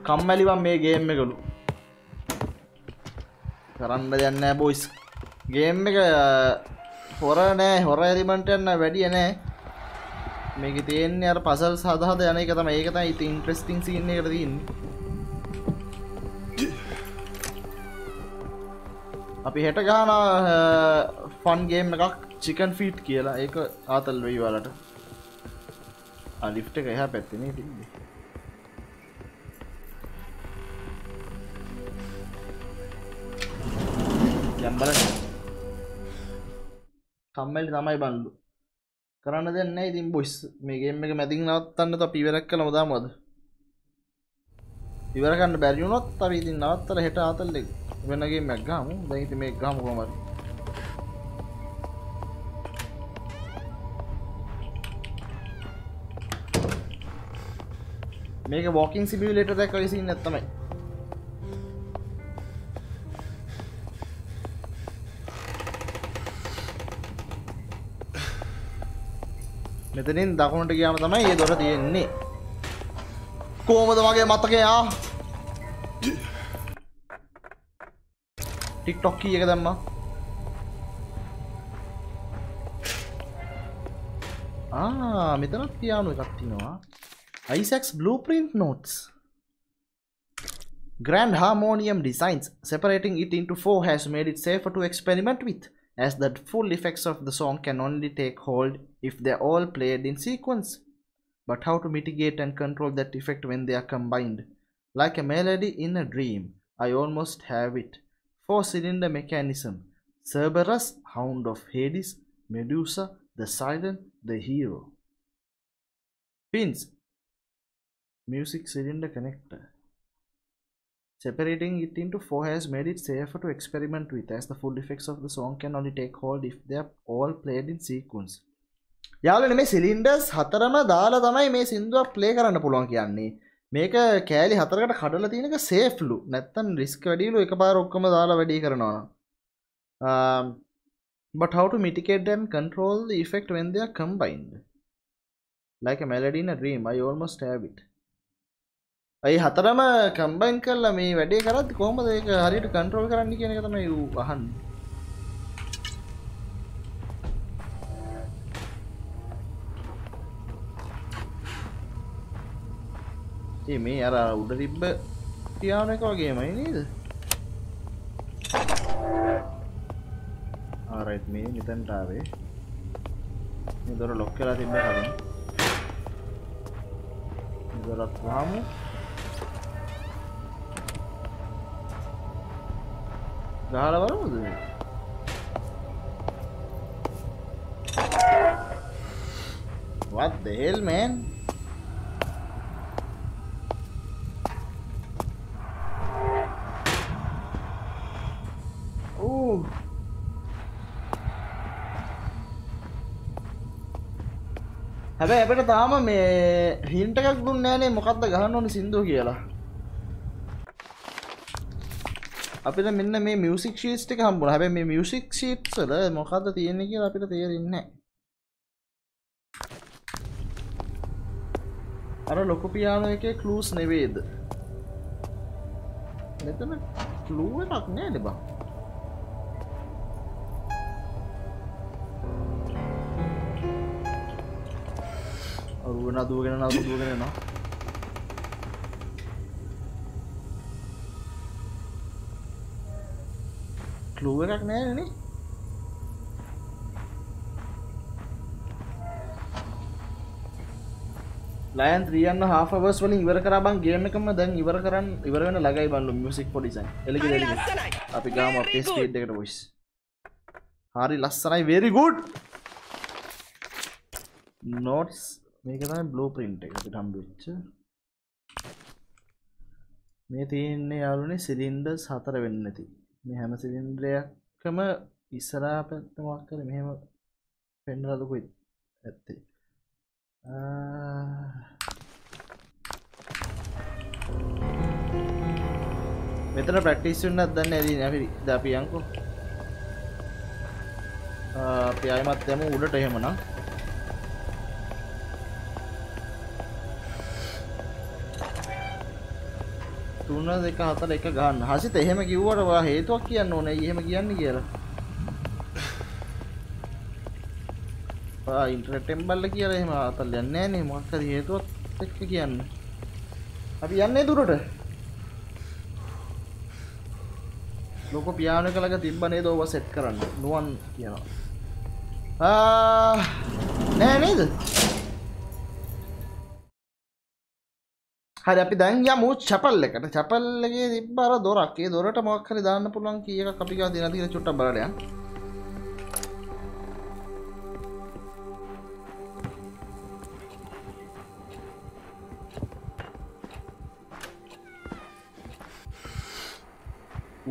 කම්මැලිවන් මේ ගේම් එකලු කරන්න දෙන්න බොයිස් ගේම් එක හොර නෑ හොර එලිමට යන්න වැඩිය නෑ මේක තියෙන්නේ අර පසල් සදහද යන එක තම ඒක තයි ඉති ඉන්ට්‍රස්ටිං සින්න එකට තින්නේ අපි හෙට ගාන ෆන්ගේම් එකක් චිකන් ෆීට් කියලා. ඒක ආතල් වෙයි වලට අලිෆ්ට එක එහා පැත්තිනේ තින්නේ යම් බලන්න. කම්මැලි තමයි බන්ඩු කරන්න දෙන්න ඉතින් බොස් මේ ගේම් එක මැතින් නවත්තන්න ත පිවරක් කළ මදාමද ඉවරගන්න බැරිුණොත් අර ඉතින් නවත්තල හෙට ආතල් වෙනගේ මැක්ගාමු දැන් ඉතින් මේක ගහමු කොහමද? මේක වොකින් සිමියුලේටර් එකක් වගේ සීන් එකක් තමයි. මෙතනින් දකුණට ගියාම තමයි ඒ දොර තියෙන්නේ. කොහොමද මගේ මතකයා ටික්ටොක් කී එක දැම්මා. ආ මෙතනත් පියානු එකක් තියෙනවා Isaac's blueprint notes. Grand Harmonium Designs separating it into four has made it safer to experiment with as the full effects of the song can only take hold if they're all played in sequence. But how to mitigate and control that effect when they are combined? Like a melody in a dream, I almost have it. Four cylinder mechanism Cerberus, Hound of Hades, Medusa, the Siren, the Hero. Pins Music cylinder connector. Separating it into four has made it safer to experiment with as the full effects of the song can only take hold if they are all played in sequence. යාලන මේ cylinders හතරම දාලා තමයි මේ සිින්දුව play කරන්න පුළුවන් කියන්නේ. මේක කෑලි හතරකට කඩල තියෙනක සේෆ්ලු නැත්තන් රිස්ක වැඩියලු එක පාර ඔක්කම දාලා වැඩි කරනවා. Um, but how to mitigate and control the effect when they are combined? Like a melody in a dream. I almost have it. ඇයි හතරම කම්බයින් කරලා මේ වැඩේ කරත් කොහොමද ඒක හරියට කන්ට්‍රෝල් කරන්න කියන එක තමයි ඌ අහන්නේ. ඒ මේ අර උඩ තිබ්බ පියානෝ එක වගේමයි නේද? ආරයිට් මේ මෙතනට ආවේ. මේ දොර ලොක් කරලා තිබ්බ කලින්. මේ දොරත් වහමු. ගහලා බලමුද What the hell man? හැබැ අපට තාම මේ හින්ටකක් දුන්න ෑනේ මොකක්ද ගහන්න ඕන සිින්දු කියලා. අපිට මෙන්න මේ මියසික් ෂීස්ටි හම්බුල හැබ මේ මියසික් ෂීට්සල මොකක්ද තියෙන කියලා අපිට තේරෙන්න අර ලොකු පියාන එක කලූස් නෙවේද මෙතන ලුව එකක් නෑ දෙබා දුවන දුවගෙන නව දුවගෙන නවා කලුව එකක් නෑනේ ලයන් ත්‍රියන්න හාෆවර්ස් වලින් ඉවර කරා බං ගේම් එකම දැන් ඉවර කරන්න ඉවර වෙන ළඟයි බංලු මියුසික් පොඩිසයින් එලකි දෙලකි අපි ගාම අපේ ස්පීඩ් එකට වොයිස් හරි ලස්සනයි very good. Notes මේක තමයි blueprint එක. අපිට හම්බ වෙච්ච මේ තියෙන්නේ යාළුවනේ සිලින්ඩර්ස් හතර වෙන්න ඇති. මේ හැම සිලින්ඩරයක්ම ඉස්සරහා පැත්ත මොකක් කරේ. මෙහෙම පෙන්නලාද කොයි ඇත්තේ. මෙතන ප්‍රක්ටිස් වෙන්නත් දන්න ඇති නැපිරි ද අපි යංකෝ අපි අයමත් යම උඩට එහෙමනම්. තුන්න දෙක හතර එක ගන්න. හසිත එහෙම කිව්වට වා හේතුවක් කියන්න ඕනේ. එහෙම කියන්න කියලා. ඉන්ටරටෙම් බල්ල කියලා එහෙම අතල් යන්නේ නෑනේ මොකක් හරි හේතුවක් එක්ක කියන්න. අපි යන්නේ දුරට. ලොක පියාන කළක තිබ්බ නේද ඔබ සෙට් කරන්න? නුවන් කියනවා. නෑ නේද? හරි අපි දැන් යමු චැපල් එකට. චැපල් එකේ තිබ්බ අර දොරක්. ඒ දොරට මොකක් හරි දාන්න පුළුවන් කීයක අපි ගාව දිනලා තියෙන චුට්ටක් බලන්න යන්න.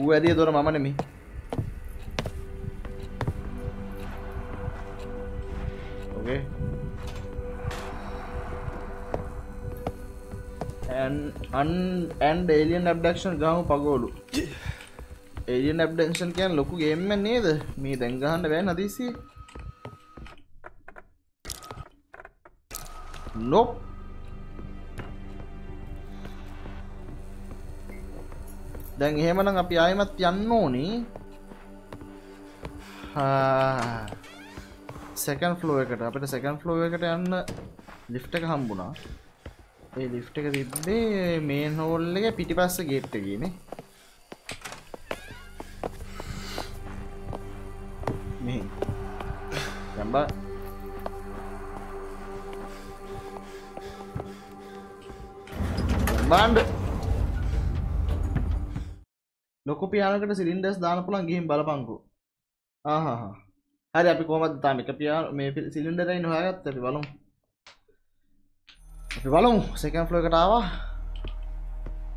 ඌ ඇදිය දොර මම නෙමෙයි ඕකේ ඇන්ඩ ඒලියන් ඇබ්ඩක්ෂන් ගහමු පගෝලු ඒලියන් ඇබ්ඩක්ෂන් කියන් ලොකු ගේම්ම නේද? මේ දැන්ගහන්න වැෑ නදීසි නොප් දැන් එහෙමනම් අපි ආයමත් යන්න ඕනේ. සැකන් ෆ්ලෝ එකට. අපිට සැකන් ෆ්ලෝ එකට යන්න ලිෆ්ට එක හම්බුණා. ඒ ලිෆ්ට එක තිබ්බේ මේන් හෝල් එක පිටිපස්ස ගේට් එකේනේ මෙහි යම්බා. බාන්ඩ ලොකු පියානකට සිලින්ඩර්ස් දාන පුළුවන් ගිහින් බලපංකෝ. ආහා හරි අපි කොහමද තාම එක පියාන මේ සිලින්ඩර් එකයි හොයාගත්ත? අපි බලමු. Okay, Balong, second floor Katawa.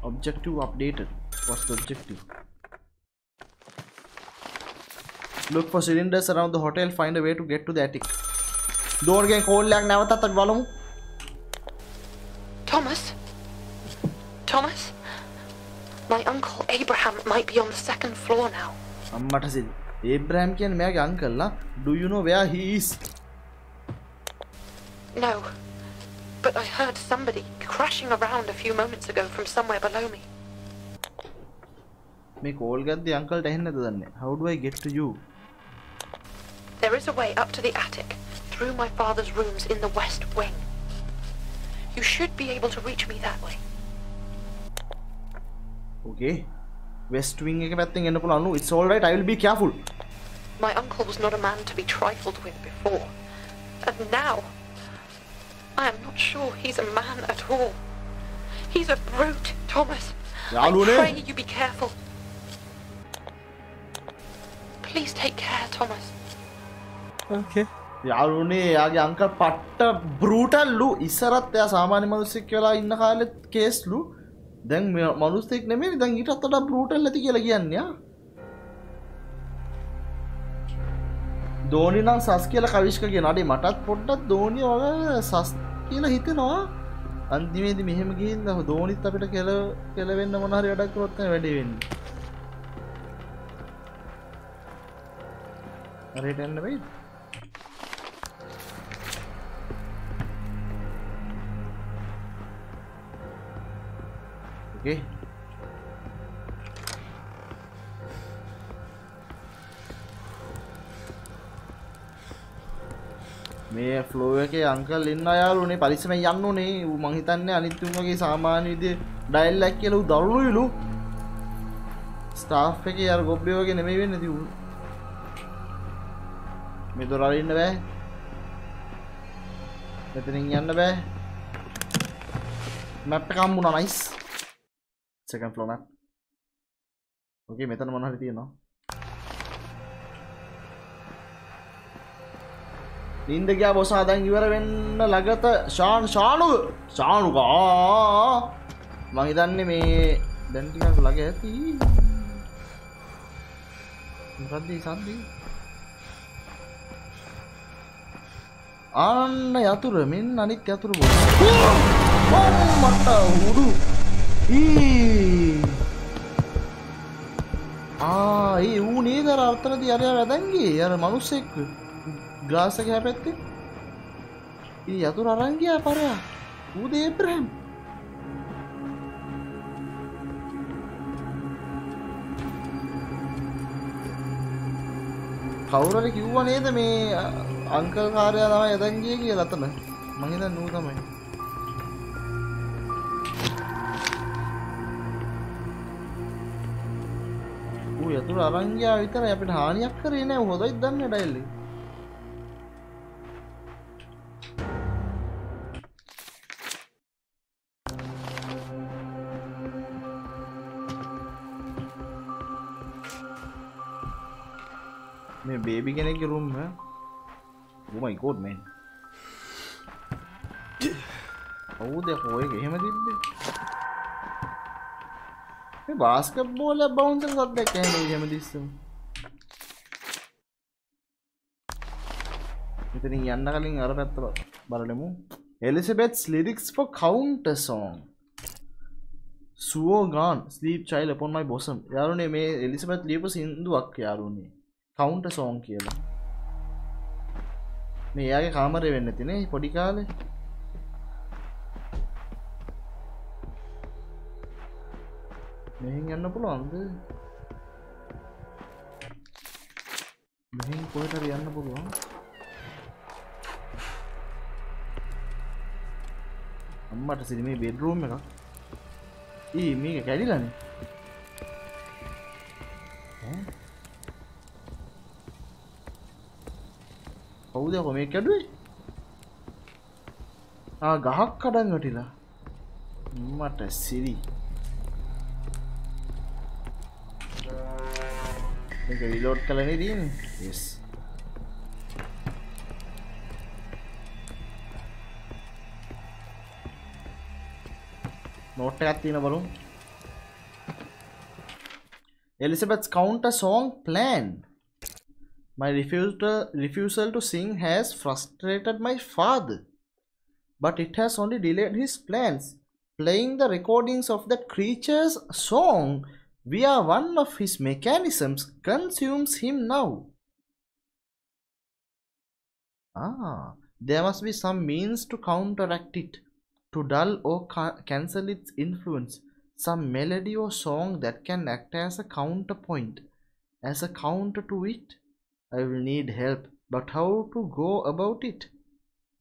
Objective updated. What's the objective? Look for cylinders around the hotel, find a way to get to the attic. Door gang cold lag navata tak balong. Thomas? Thomas? My uncle Abraham might be on the second floor now. Amma tasid. Abraham can make uncle na. Do you know where he is? No but I heard somebody crashing around a few moments ago from somewhere below me. මේ call ගද්දි අංකල්ට ඇහෙන්නද දන්නේ how do i get to you There is a way up to the attic through my father's rooms in the west wing. You should be able to reach me that way. okay west wing එක පැත්තෙන් එන්න පුළුවන් it's all right i will be careful My uncle was not a man to be trifled with before. And now, I am not sure he's a man at all. He's a brute, Thomas. I යාළුවනේ. pray you be careful. Please take care, Thomas. okay යාළුනේ යාගේ uncle පට්ට බෘටල්ලු ඉස්සරත් එයා සාමාන්‍ය මනුස්සෙක් වෙලා ඉන්න කාලෙත් කේස්ලු දැන් මෙයා මනුස්සෙක් නෙමෙයි දැන් ඊටත් වඩා බෘටල් ඇති කියලා කියන්නේ ආ දෝනි නම් සස් කියලා කවිශ්ක කියන අඩේ මටත් පොඩ්ඩක් දෝනි වගේ සස් කියලා හිතෙනවා. අන්තිමේදි මෙහෙම ගිහින් දෝනිත් අපිට කෙල කෙලවෙන්න මොන හරි වැඩක් කරොත් තමයි වැඩේ වෙන්නේ. හරියට එන්න වෙයිද? Okay. මේ ෆ්ලෝ එකේ අංකල් ඉන්න යාළුනේ පරිස්සම යන්න ඕනේ. ඌ මං හිතන්නේ අනිත් උන් වගේ සාමාන්‍ය විදිහේ ඩයල් එකක් කියලා ඌ දරුණුයිලු ස්ටාෆ් එකේ අර ගොබ්බේ වගේ නෙමෙයි වෙන්නේ ඉතින් ඌ. මේ දොර අරින්න බෑ. මෙතනින් යන්න බෑ. මැප් එක හම්බුණා nice second floor map okay මෙතන මොනවා හරි තියෙනවා. නින්ද ගියා බොස හදන් ඉවර වෙන්න ළඟත ශාන් ශානු ශානුක. මං හිතන්නේ මේ දැන් ටිකක් ළඟ ඇති. මොකද්ද මේ සද්දේ? ආන්න යතුර මෙන්න අනිත් යතුර බොස මට උඩු. ඊ. ආ ඒ ඌ නේද? අර අතනදී අරයා වැදන් ගියේ අර මිනිස්සෙක් ග්ලාස් එක හැපැත්තේ ඊ යතුර අරන් ගියා පරයා. ඌ දේබ්‍රහම් කවුරුහරි කිව්වා නේද මේ අංකල් කාර්යයා තමයි යදන් ගියේ කියලා අතන මං හිතන්නේ ඌ තමයි. ඌ යතුර අරන් ගියා විතරයි අපිට හානියක් කරේ නෑ. ඌ හොඳයි දන්නේ ඩයිල්. මේ බේබි කෙනෙක්ගේ රුම් Oh my god man. කවුද කොයක එහෙම තිබ්බේ? මේ බාස්කට් බෝල් එක බවුන්සර් සද්දයක් ඇහෙනවා එහෙම දිස්සම මෙතනින් යන්න කලින් අර පැත්ත බලමු Elizabeth's lyrics for counter song. සුවෝ ගාන් sleep child upon my bosom. යාළුනේ මේ එලිසබෙත් ලියපු සින්දුවක් යාළුනේ කවුන්ට සෝන් කියලා. මේ යාගේ කාමරය වෙන්න තිනේ පොඩි කාලේ. මෙහින් යන්න පුළුවන්ද? මෙහින් කොහෙට හරි යන්න පුළුවන්. අම්මට සිරි මේ බෙඩ්රූම් එකක්. ඊ මේක කැඩිලානේ. ඈ? කවුද කො මේ කැඩුවේ ආ ගහක් කඩන් වැටිලා. මට සිරි. මේක රිලෝඩ් කළනේ තියෙන්නේ yes. නෝට් එකක් තියෙන බලමු. Elizabeth's counter song plan My refusal, refusal to sing has frustrated my father, but it has only delayed his plans. Playing the recordings of that creature's song via one of his mechanisms consumes him now. Ah, there must be some means to counteract it, to dull or ca- cancel its influence. Some melody or song that can act as a counterpoint, as a counter to it. I'll need help, but how to go about it?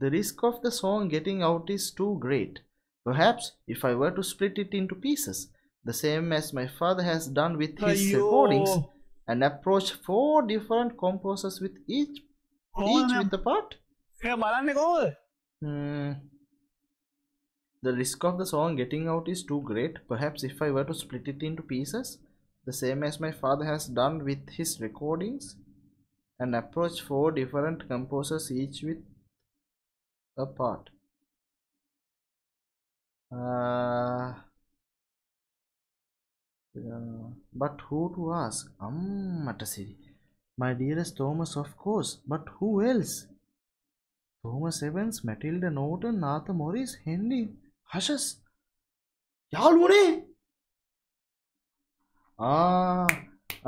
The risk of the song getting out is too great. Perhaps if I were to split it into pieces, the same as my father has done with his recordings, and approach four different composers with each each with the part. Hmm. The risk of the song getting out is too great. Perhaps if I were to split it into pieces, the same as my father has done with his recordings, and approach four different composers each with a part. Uh, uh, but who to ask? Ammatasiri. My dearest Thomas, of course. But who else? Thomas Evans, Matilda Norton, Arthur Morris, Henry Hushes. යාළුවනේ ආ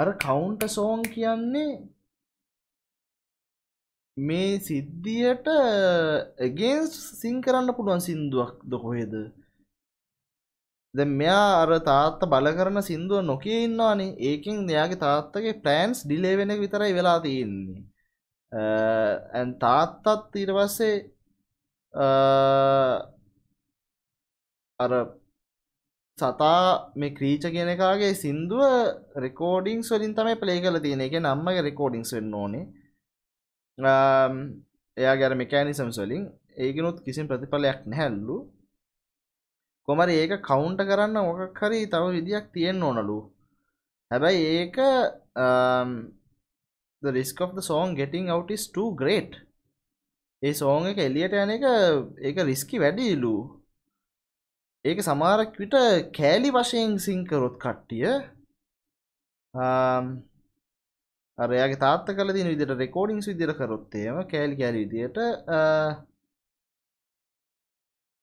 අර කවුන්ට zone කියන්නේ මේ සිද්ධියට uh, එගේන්ස් සිං කරන්න පුළුවන් සින්දුවක් ද කොහෙද? දැන් මෙයා අර තාත්ත බල කරන සින්දුව නොකිය ඉන්නවානේ. ඒකෙන් එයාගේ තාත්තගේ ප්ලෑන්ස් ඩිලේ වෙන එක විතරයි වෙලා තියෙන්නේ. Uh, ඇන් තාත්තත් ඊට පස්සේ uh, අර සතා මේ ක්‍රීච කෙනකාගේ සින්දුව රෙකෝඩිං වලින් තමයි ප්ලේ කල තියෙන එක නම්මගේ රෙකෝඩිංස් වෙන්න ඕනේ. එයා ගැර මෙකෑනිසම්ස් වලින් ඒකනුත් කිසිම ප්‍රතිඵලයක් නැහැල්ලු කොමර ඒක කවුන්ට කරන්න මොකක් හරි තව විදියක් තියෙන්න ඕනලු. හැබැයි ඒක the risk of the song getting out is too great. ඒ සෝන් එක එලියට යන එක ඒක රිස්කි වැඩිලු. ඒක සමාරක් විට කෑලි වශයෙන් සිංකරොත් කට්ටිය අරයාගේ තාත්ත කල දින විදිට රෙකෝඩිංස් විදිර කරොත්තේම කෑලි කෑලි විදියට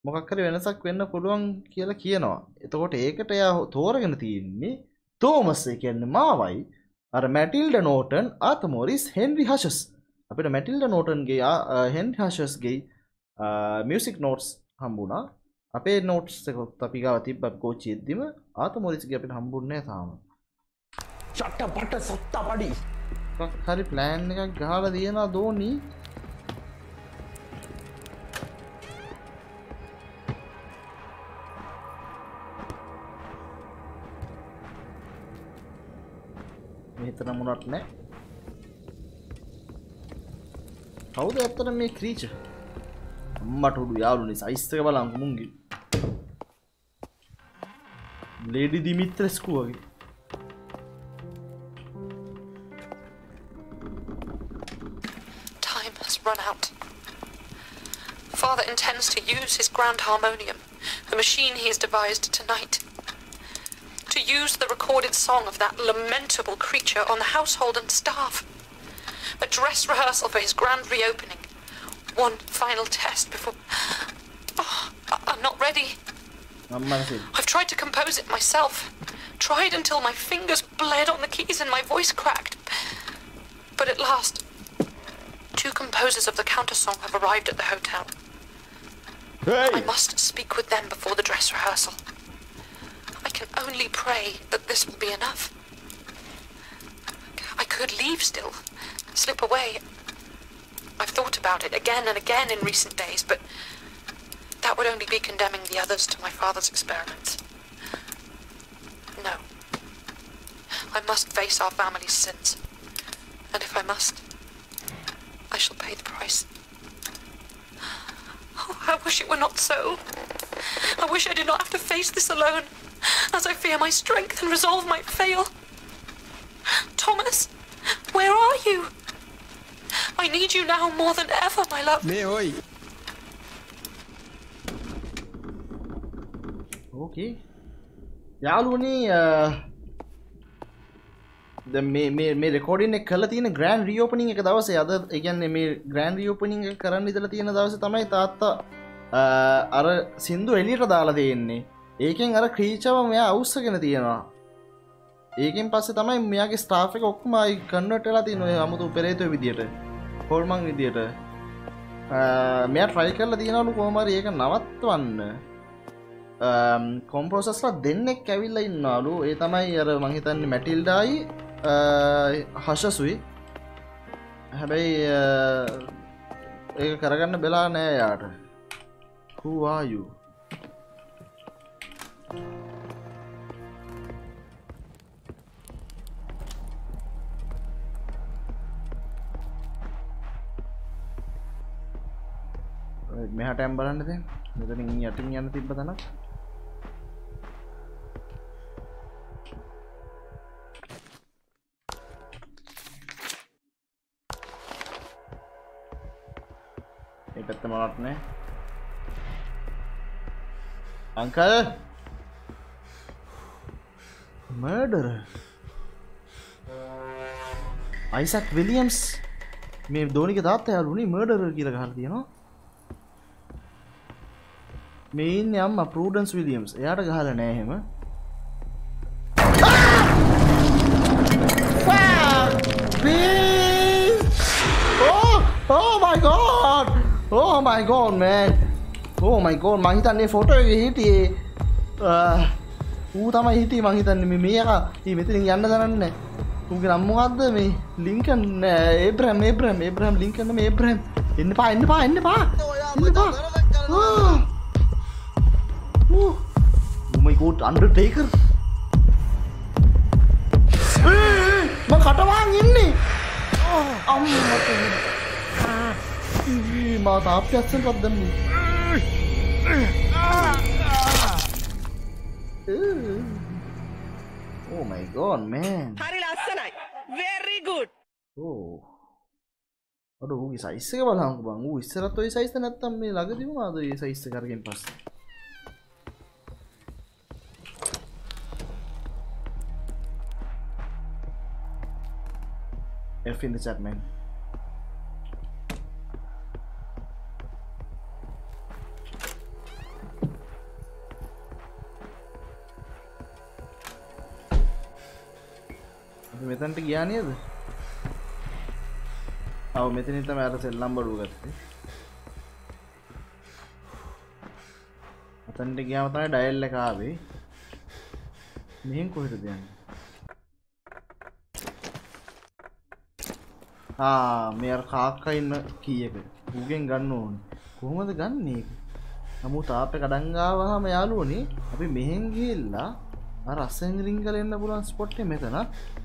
මොකක්කර වෙනසක් වෙන්න පුළුවන් කියලා කියනවා. එතකොට ඒකට එයා තෝරගෙන තියෙන්නේ තෝමස් කියන්න මාවයි. අර මැටිල්ඩ නෝටන් ආතමෝරිස් හෙන්රි හශස් අපිට මැටිල්ඩ නෝටන්ගේ හෙන් හශස්ගේ මියසික් නෝට්ස් හම්බුණා. අපේ නෝට්ස් එකොත් අපි ගාව තිබ්බ කෝච්චි එද්දිම ආතමෝරිස්ගේ අපිට හම්බුන්නේ තාම. චට්ට පට සත්තා පඩි. හරි ප්ලෑන් එකක් ගහලා තියෙනවා දෝනී. මෙතන මුණත් නෑ. කවුද ඇත්තට මේ ක්‍රීච අම්මට උඩු යාලුනි සයිස්තක බලංකු මුන්ගේ ලේඩි දිමිත්‍රස්කු වගේ. Run out. Father intends to use his grand harmonium, the machine he has devised tonight, to use the recorded song of that lamentable creature on the household and staff. A dress rehearsal for his grand reopening. One final test before. Oh, I- I'm not ready. I've tried to compose it myself. Tried until my fingers bled on the keys and my voice cracked. But at last, two composers of the countersong have arrived at the hotel. I must speak with them before the dress rehearsal. I can only pray that this will be enough. I could leave still, slip away. I've thought about it again and again in recent days, but that would only be condemning the others to my father's experiments. No. I must face our family's sins. And if I must, I shall pay the price. Oh, I wish it were not so. I wish I did not have to face this alone, as I fear my strength and resolve might fail. Thomas, where are you? I need you now more than ever, my love. Me, oi. Okay. تعالوا هني uh, මේ recording කල තින ග්‍රන් රියෝපනිං එක දවස අද එකන්නේ මේ ග්‍රන් රියෝපනිං කරන්න ඉදල තියෙන දවස තමයි තාත්තා අර සින්දු එලියට දාලා දෙන්නේ. ඒකෙන් අර ක්‍රීචව මෙයා අවස්සගෙන තියෙනවා. ඒකෙන් පස්සේ තමයි මෙයාගේ ස්ටාෆ එක ඔක්මයි කන්නටලා තිය නොය අමුතු පෙරේතුව විදියට හොල්මං විදියට. මෙයා ට්‍රයි කරලා තියෙනලු කෝමර ඒක නවත්වන්න. කොම්පෝසස්ලා දෙන්නෙක් ඇවිල්ල ඉන්නලු ඒ තමයි අර මහිතන්නේ මැටිල්ඩායි හශසුයි හැබැයි ඒ කරගන්න වෙලා නෑ යාට. හවායු මෙහට ඇම් බලන්නද මෙතන යටින් යන්න තිබ්බ තනක්. ඒ පැත්ත මොනවත් නෑ අංකල්? මර්ඩර් අයිසක් විලියම්ස් මේ දෝනික තාත්ත යාලුනේ මර්ඩර් කියලා ගහලා තියෙනවා. මේ ඉන්නේ අම්මා ප්‍රූඩන්ස් විලියම්ස් එයාට ගහලා නෑ එහෙම. Ah! Oh! oh my god! Oh my god man! Oh my god මං හිතන්නේ ෆොටෝ එකේ හිටියේ uh, ඌ තමයි හිටියේ මං හිතන්නේ මේ මේක. ඊ මෙතනින් යන්න දරන්නේ උගේ නම් මොකද්ද මේ? Lincoln Abraham Abraham Abraham Lincoln මේ ඒබ්‍රහම් එන්න පා එන්න පා එන්න පා. එන්න පා. Ah. Oh. Oh my god Undertaker. Eh, eh, මම කටවාන් ඉන්නේ. Oh, අම්මට මා තාප්පි අස්සෙන්පත් දැම්මේ. Oh my god man. හරි ලස්සනයි. Very good. ඕ අඩ ඌගේ සයිස්ස එක බලංක බං ඌ ඉස්සරත් ඔය සයිස්ත නැත්තම් මේ ළඟදිම ආද ඒ සයිස්ස කරගෙන් පස්සේ? F in the chat man මෙතැන්ට ගියා නේද? ඔව් මෙතනින් තමයි අර සෙල්ලම් බඩුව ගත්තේ. අතන්ට ගියාම තමයි ඩයල් එක ආවේ. මෙහෙන් කොහෙටද යන්නේ? ආ මේ අර කාක්කා ඉන්න කීයක ඌගෙන් ගන්න ඕනේ. කොහොමද ගන්න ඒක? නමුත් තාප්පේ කඩන් ගාවහම යාළුවනේ. අපි මෙහෙන් ගිහිල්ලා අර අස්සෙන් රින් කරලා එන්න පුළුවන් ස්පොට් එක මෙතන.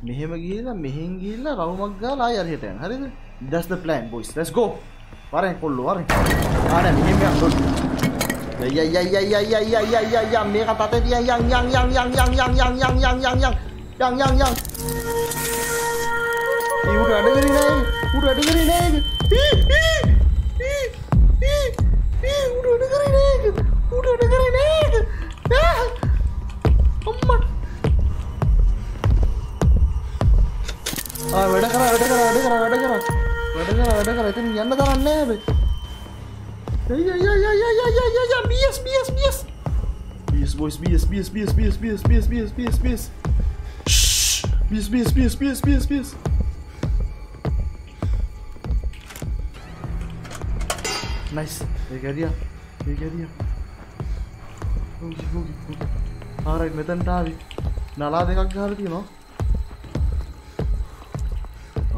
මෙහෙම ගිහිල්ලා මෙහෙන් ගිහිල්ලා රවුමක් ගාලා ආය හරියට යන්න. හරිද? That's the plan boys. Let's go. වරෙන් කොල්ලෝ වරෙන්. ආනේ මෙහෙම යන්න ය ය ය ය ය ය ය ය ය ය මේක තතේ තියන් යන් යන් යන් යන් යන් යන් යන් යන් යන් යන් යන් යන් යන් ඒ උඩ වැඩ කරේ නෑ උඩ වැඩ කරේ නෑ උඩ වැඩ කරේ නෑ උඩ වැඩ කරේ නෑ අම්මා ආ වැඩ කරා වැඩ කරා වැඩ කරා වැඩ කරා වැඩ කරා වැඩ කරා එතන යන්න තරම් නෑ බේ අය අය අය අය අය අය අය අය BS BS BS BS boys BS BS BS BS BS BS BS BS BS BS BS BS BS BS BS Nice. ඒක ඇරියා. ඒක ඇරියා. ඕකි ඕකි ඕකි. ආරයි මෙතැන්ට ආවි. නලා දෙකක් ගහල තියෙනවා.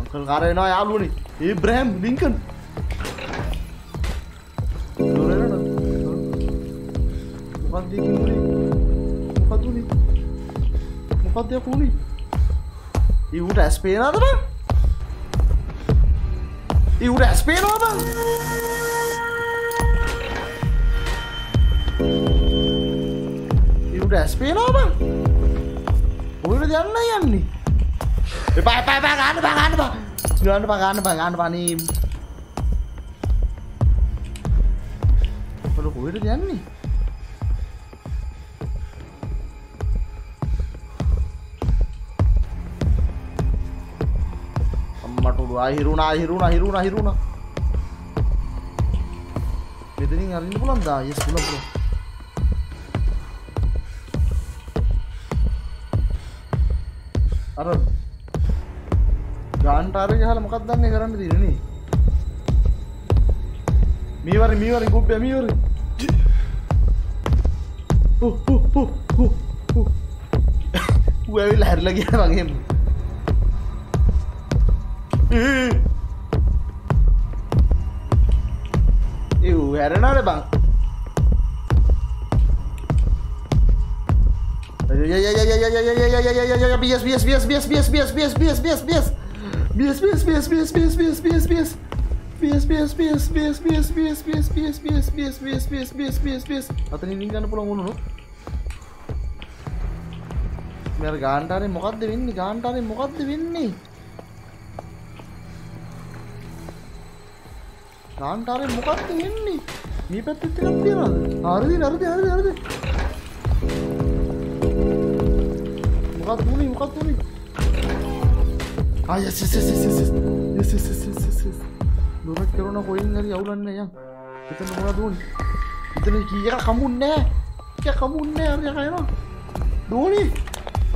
අංකල් කරයනා යාලුවනි ඒ බ්‍රෑම් ලිංකන් මොකක්දනි මොකක්දයක් වුණි ඉවුට ඇස් පේනාදර ඉවුට ඇස් පේනවාබ Thank you. උට ඇස් පේනවද බං? උට ඇස් පේනවා බං ඔයන යන්න. යන්නේ එපා එපා එපා ගන්න බා ගන්න බා. ගන්න බා ගන්න බා ගන්න බා නේ ඔල කොහෙද යන්නේ? අම්මට උඩු ආහිරුණා ආහිරුණා ආහිරුණා ආහිරුණා මෙතනින් අරින්න පුළුවන්ද? ආ යස් පුළුවන් පුළුවන්. අර ගාන්ටාර ගහල මොකක් දන්නේ කරන්න තිරණ මේවර මේවර ගුප්ප මියවර ඇවිල් හැරල කිය වගේ ඒ හැරනාට බං. BS, BS, BS, BS, BS, BS, BS, BS, BS, BS. BS, BS, BS, BS, BS, BS, BS, BS. BS, BS, BS, BS, BS, BS, BS, BS, BS, BS, BS, BS, BS, BS, BS. අතනින් ගන්න පුළුවන් වුණු මෙයාර ගාන්ටාරේ මොකද්ද වෙන්නේ ගාන්ටාරේ මොකද්ද වෙන්නේ ගාන්ටාරේ මොකද්ද වෙන්නේ මේ පැත්තෙත් එකක් තියනවද හරිද හරිද හරිද හරිද මොකක්ද වුනේ මොකක්ද වුනේ ආ යස් යස් යස් යස් යස් යස් යස් යස් යස් යස් යස් දොරක් කරන කොයින් හරි අවුලන්නේ යන් එතන මොනවද වුනේ එතන කීයක කමුන්නේ නැහැ කීයක කමුන්නේ නැහැ හරි යනවා දෝනි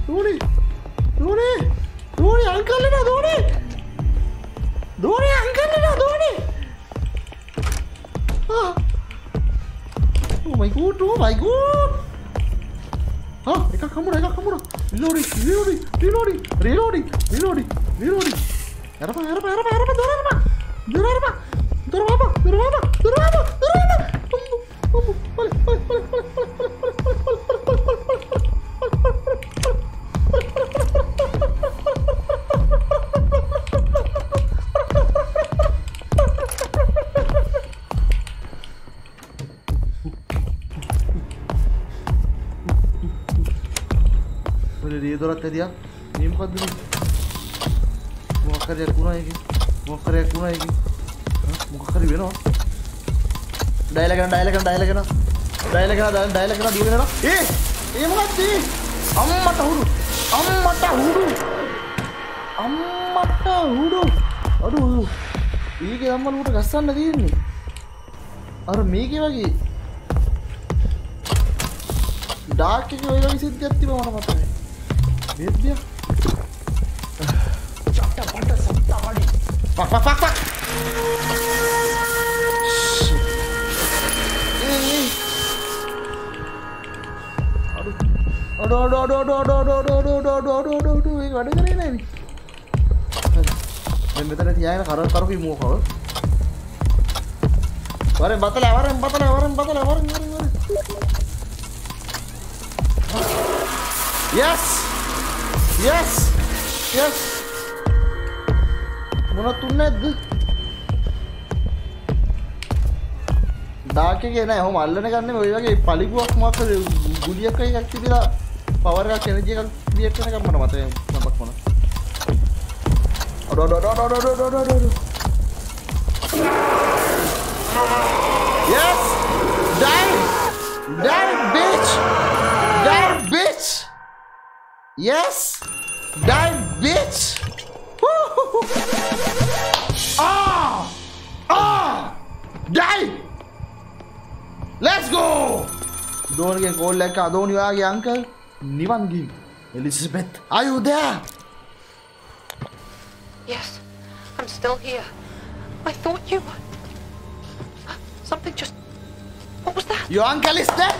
දෝනි දෝනි දෝනි අංකල් එනවා දෝනි දෝනි අංකල් එනවා දෝනි ආ Oh my god, oh my god! Ah, hay cajamura, hay cajamura. Lori, Lori, Lori, Lori, Lori, Lori. Arma, arma, arma, arma, arma, arma. Dura arma, dura arma, dura arma, dura arma, dura arma. Vamos, vamos, vale, vale, vale, vale, vale, vale. هي دورات هدية هي مقدمة مؤخر يكون هيك مؤخر يكون هيك مؤخر يبينه دايلة كنا دايلة كنا دايلة كنا دايلة كنا دايلة كنا ديو كنا إيه إيه مقدي أمم تهودو أمم تهودو أمم تهودو أدو ඒකේ අම්මල උට ගස්සන්න තියෙන්නේ. අර මේකේ වගේ. Dark එකේ ওই වගේ සිද්ධියක් තිබුණා මට මතකයි. බේද්දියා චට්ට පට සත්තා පඩි Fuck, fuck, fuck, fuck! Shit. Eh, eh. Aduh. Aduh, aduh, aduh, aduh, aduh, aduh, aduh, aduh, aduh, aduh, aduh, aduh, aduh, ඒක වැඩ කරේ නෑනේ. දැන් මෙතන තියාගෙන කර කරපු මූ කව. වරෙන් බතල වරෙන් බතල වරෙන් බතල වරෙන් වරෙන් වරෙන්. Yes! यस यस बोला तूने डाके के ना हम मारने करने में होगा कि पाली को मार कर गुलिया का ही करके दिला पावर का एनर्जी का क्रिएट करने का मन मारते हैं मैं पक पाना और और और और और और और yes Die, die bitch die bitch Yes! Die, bitch! Ah! Oh! Ah! Die! Let's go! Don't get cold like a don't you are uncle. Nivangi. Elizabeth, are you there? Yes, I'm still here. I thought you were... Something just... What was that? Your uncle is dead!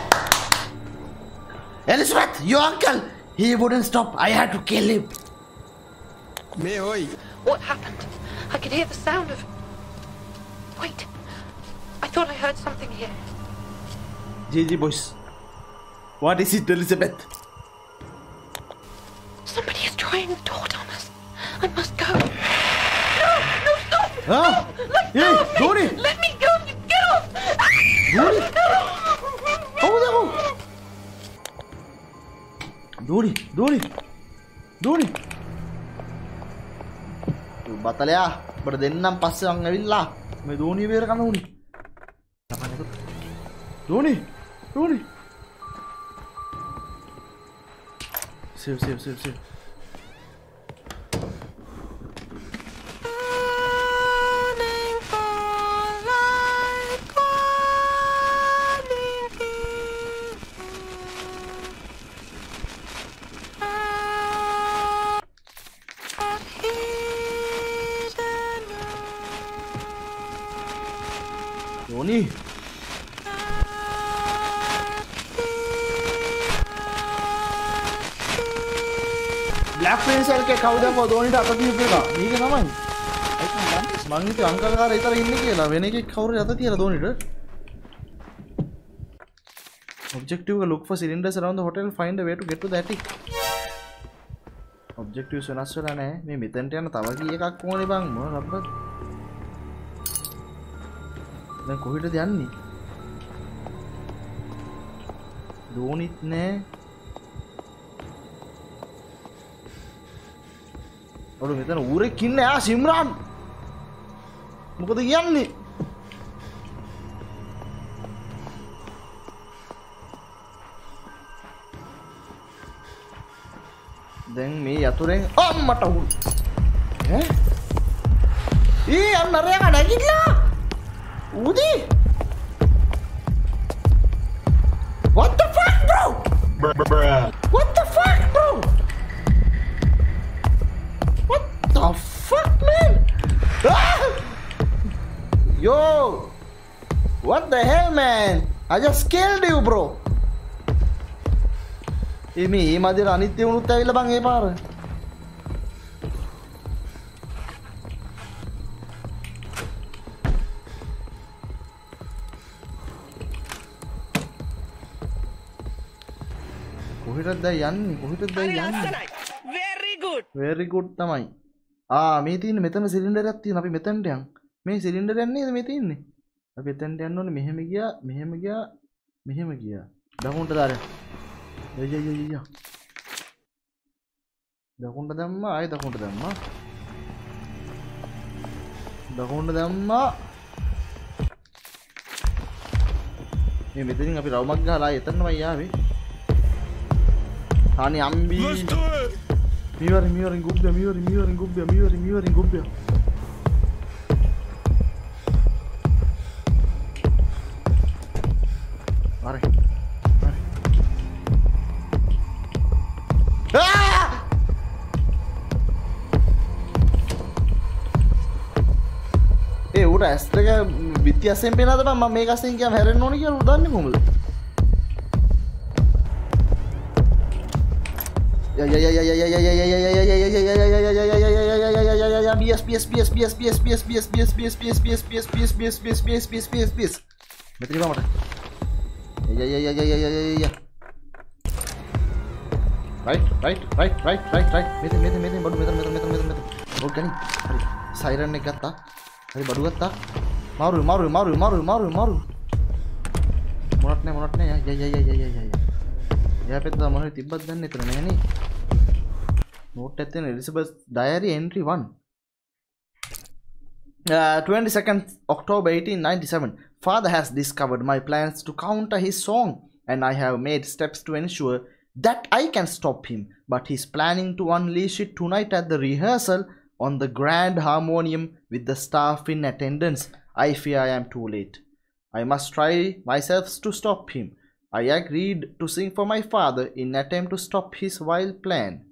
Elizabeth, your uncle! He wouldn't stop. I had to kill him. Me oi. What happened? I could hear the sound of. Wait. I thought I heard something here. GG boys. What is it, Elizabeth? Somebody is trying the door, Thomas. I must go. No! No, stop! Huh? No! Let Hey, go of me! Tony! Let me go! Get off! Tony! Over there, go! Tony Tony Tony බතලයා බට දෙන්නම් පස්සෙන් ඇවිල්ලා. මේ Tony වේර කන්න උනි Doni Doni. Save save save save පේසල්ක කවුද දෝනිට අත තියප එක මේක තමයි මංගත අංකකාර ඉතර ඉන්න කියලා වෙන එක කවුර අත තියල දෝනිට Objective look for cylinders around the hotel find a way to get to the attic. Objectives වෙනස් වෙලා නැහැ. මේ මෙතෙන්ට යන තව කී එකක් ඕනේ බං මොන රබ්බත්. දැන් කොහෙටද යන්නේ? දෝනිත් නෑ. ඔලු මෙතන ඌරෙක් ඉන්නේ ආ සිම්රාන්. මොකද කියන්නේ? දැන් මේ යතුරෙන් අම්මට උ ඈ ඊ අන්න අරයා නැගිටලා උදි I just killed you bro. ඒ මේ ඒ මදිර අනිත්‍ය වුණුත් ඇවිල්ලා බං ඒ පාර කොහෙටද දැන් යන්නේ? කොහෙටද දැන් යන්නේ? very good. Very good තමයි. ආ මේ තියෙන මෙතන සිලින්ඩරයක් තියෙන අපි මෙතනට යන් මේ සිලින්ඩර් එක නේද මේ තියෙන්නේ අපි එතනට යන්න ඕනේ. මෙහෙම ගියා මෙහෙම ගියා මෙහෙම ගියා. දකුණට යය යය යය යය. දකුණට දැම්මා ආයෙ දකුණට දැම්මා. දකුණට දැම්මා. මේ මෙතනින් අපි රවුමක් ගහලා එතනමයි යාවේ අනේ අම්බි. මිවර මිවර ගුබ්බ මිවර මිවර ගුබ්බ මිවර මිවර ගුබ්බ විත්‍යසයෙන් පේනද බං මම මේක අස්සෙන් කියම හැරෙන්න ඕනේ කියලා ඌ දන්නේ කොහොමද මෙතන මට right right right right right right මෙතන මෙතන මෙතන බඩු මෙතන මෙතන මෙතන මෙතන මෙතන ඔක් ගනි හරි siren Maru, Maru, Maru, Maru, Maru, Maru. मुनटने मुनटने ya, ya, ya, ya, ya, ya, ya. पे pe हमारे तिब्बत धन नित्र नहीं नहीं नोट लेते हैं Elizabeth Uh, 22nd October 1897, father has discovered my plans to counter his song and I have made steps to ensure that I can stop him, but he's planning to unleash it tonight at the rehearsal on the grand harmonium with the staff in attendance. I fear I am too late. I must try myself to stop him. I agreed to sing for my father in attempt to stop his wild plan.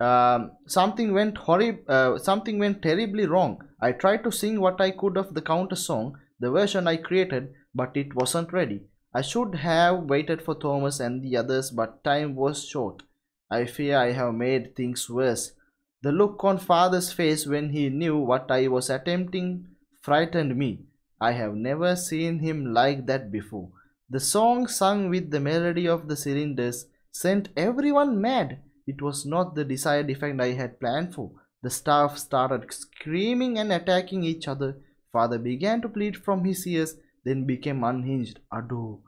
Um, something went horrib- uh, something went terribly wrong. I tried to sing what I could of the counter song, the version I created, but it wasn't ready. I should have waited for Thomas and the others, but time was short. I fear I have made things worse. The look on father's face when he knew what I was attempting frightened me. I have never seen him like that before. The song sung with the melody of the cylinders sent everyone mad. It was not the desired effect I had planned for. The staff started screaming and attacking each other. Father began to plead from his ears, then became unhinged. Ado,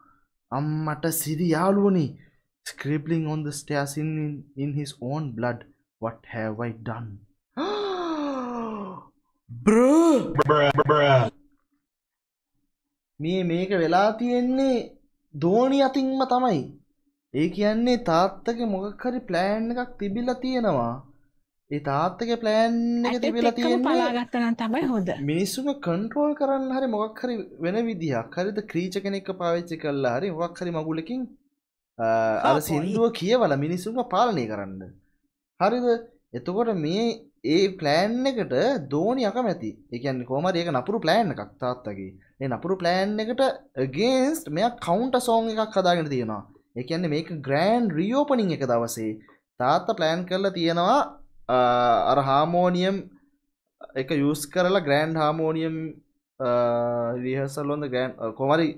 Ammata Siri Aluni, scribbling on the stairs in, in, in his own blood. What have I done? (gasps) Bruh! මේ මේක වෙලා තියෙන්නේ දෝනි අතින්ම තමයි. ඒ කියන්නේ තාත්තගේ මොකක් හරි plan එකක් තිබිලා තියෙනවා. ඒ තාත්තගේ ප්ලෑන් එක තිබිලා එක්කම තියෙන්නේ පලාගත්ත නම් තමයි හොඳ. මිනිස්සුම කන්ට්‍රෝල් කරන්න හරි මොකක් හරි වෙන විදිහක්. හරිද? ක්‍රීච කෙනෙක්ක පාවිච්චි කල්ලා හරි මොකක් හරි මගුලකින් අර සින්දුව කියවල මිනිස්සුම පාලනය කරන්න හරිද? එතකොට මේ ඒ ප්ලෑන් එකට දෝනි අකමැති. එකන්න කෝමර ඒක නපුරු ප්ලෑන් එකක් තාත්තගේ. ඒ නපුරු ප්ලෑන් එකට ගේන්ස්ට මෙයක් කවුන්ට සෝන් එකක් හදාගෙන තියෙනවා. එකන්න මේක ග්‍රෑන්් රියෝපනිං එක දවසේ. තාත්ත ප්ලෑන් කරලා තියෙනවා අ, අර හාමෝනියම් එක යස් කරලා ග්‍රෑන්් හාමෝනියම් රිහසල්ලොන්ද ග්‍රෑන් කොමරි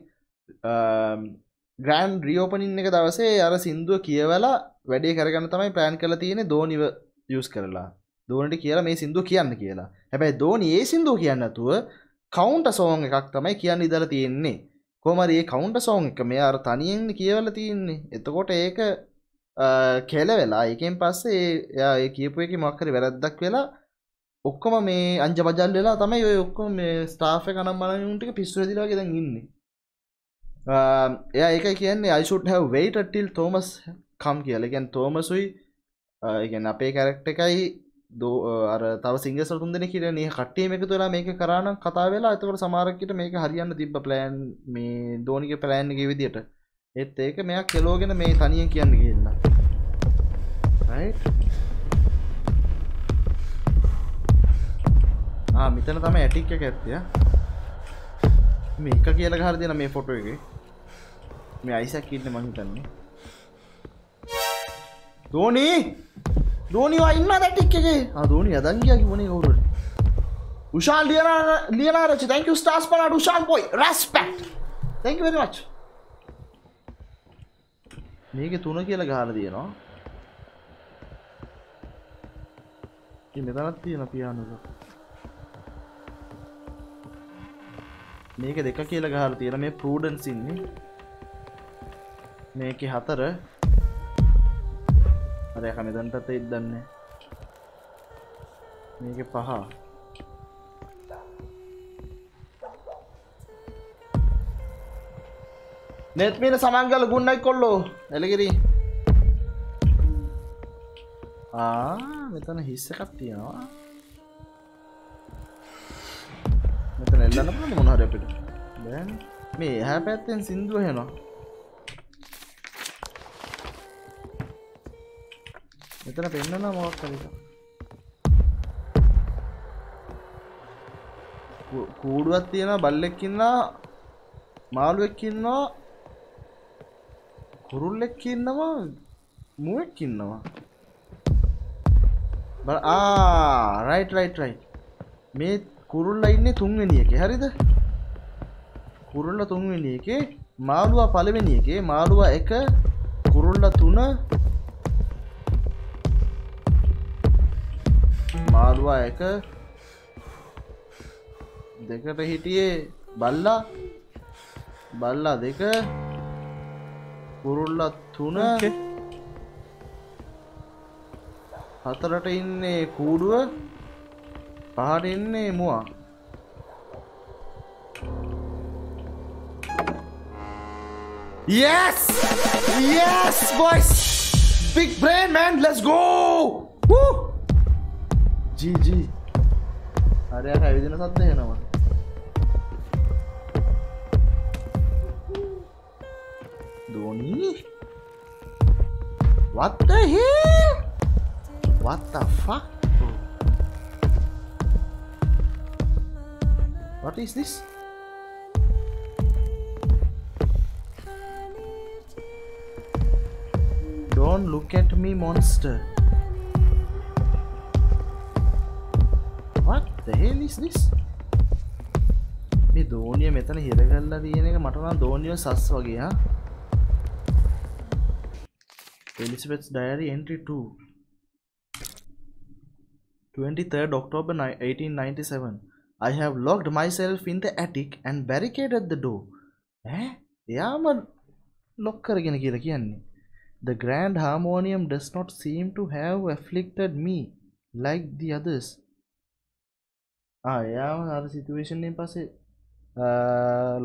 ග්‍රෑන්් රියෝපනින් එක දවසේ අර සින්දුව කියවලා වැඩේ කරගන්න තමයි ප්ලෑන් කළ තියෙන දෝනිව යස් කරලා. දෝනට කියලා මේ සිින්දුව කියන්න කියලා. හැබැයි දෝනි ඒ සිින්දුව කියන්නතුව කවුන්ට සෝන් එකක් තමයි කියන්න ඉදල තියෙන්නේ. කොමරඒ කවුන්ට සෝන් එක මේ අර තනියෙන් කියවල තියෙන්නේ. එතකොට ඒක කෙල වෙලා එකෙන් පස්සේ එයා ඒ කියපු එක මක්කරි වැරද්දක් වෙලා ඔක්කොම මේ අංජ බජල් වෙලා තමයි ඔය ඔක්කොම මේ ස්ටාෆ කනම් බලනුන්ටික පිස්සු දිලාගේ දැන් ඉන්න. එයා ඒක කියන්නේ අයිසුට් හැව වේටටිල් තෝමස් කම් කියල. ගැන් තෝමසුයි ඉගැන් අපේ කැරක්ට එකයි දෝ අර තව සිංග සතුන් දෙන කියන කට්ටේ එක තුලා මේක කරන කතා වෙලා ඇතකට සමාරකට මේක හරියන්න තිබ්බ ප්ලෑන් මේ දෝනික ප්ලෑන්ගේ විදිට ඒත් ඒක මෙයක් කෙලෝගෙන මේ තනියෙන් කියන්න කියන්න මිතන තම ඇටික් එක ඇත්තිය මේක කියල හර දෙන මේ ෆොටෝ එක. මේ අයිසක් ඉන්න මං හිතන්නේ. දෝනී? දෝනිවා ඉන්න දැටික් එකේ. ආ දෝනි අදන් ගියා කිව්වනේ කවුරුහරි. Ushan ලියනාර ලියනාරචි thank you stars පලාට Ushan boy. Respect. Thank you very much. මේකේ තුන කියලා ගහලා තියෙනවා. ඉතින් මෙතනක් තියෙන පියානෝ එක. මේක දෙක කියලා ගහලා තියෙන මේ ප්‍රූඩන්ස් ඉන්නේ. මේකේ හතර. අර යක මෙතනටත් එයිද දන්නේ මේකේ පහ. නෙත්මීන සමංගල ගුන්නයි කොල්ලෝ. එලගිරි ආ මෙතන හිස්ස එකක් තියෙනවා. මෙතන එල්ලන්න පුළුවන් මොන හරි අපිට? බෑනේ මේ එහා පැත්තෙන් සින්දුව එනවා බල්ලෙක් ඉන්නවා මාළුවෙක් ඉන්නවා කුරුල්ලෙක් ඉන්නවා මුවෙක් ඉන්නවා. බල ආ රයිට් රයිට් රයිට් මේ කුරුල්ල ඉන්නේ තුන්වෙනි එකේ. හරිද? කුරුල්ල තුන්වෙනි එකේ මාළුවා පළවෙනි එකේ මාළුවා එක කුරුල්ල තුන මාළුවා එක දෙකට හිටියේ බල්ලා බල්ලා දෙක කුරුල්ලා තුන හතරට ඉන්නේ කූඩුව පහට ඉන්නේ මුවා Yes! Yes, boys! Big brain, man! Let's go! Woo! GG. හරයක් ඇවිදින සද්ද එනවා. ධෝනි? What the hell? What the fuck? bro? What is this? Don't look at me, monster. The hell is this? මේ දෝනිය මෙතන හිරගල්ලා තියෙන එක මට නම් දෝනිය සස් වගේ හා. Elizabeth's diary entry 2 23rd October ni- 1897 I have locked myself in the attic and barricaded the door. ඈ? එයාම ලොක් කරගෙන කියලා කියන්නේ. The grand harmonium does not seem to have afflicted me like the others. ආ එයාම අර සිතුවේෂන් එකෙන් පස්සේ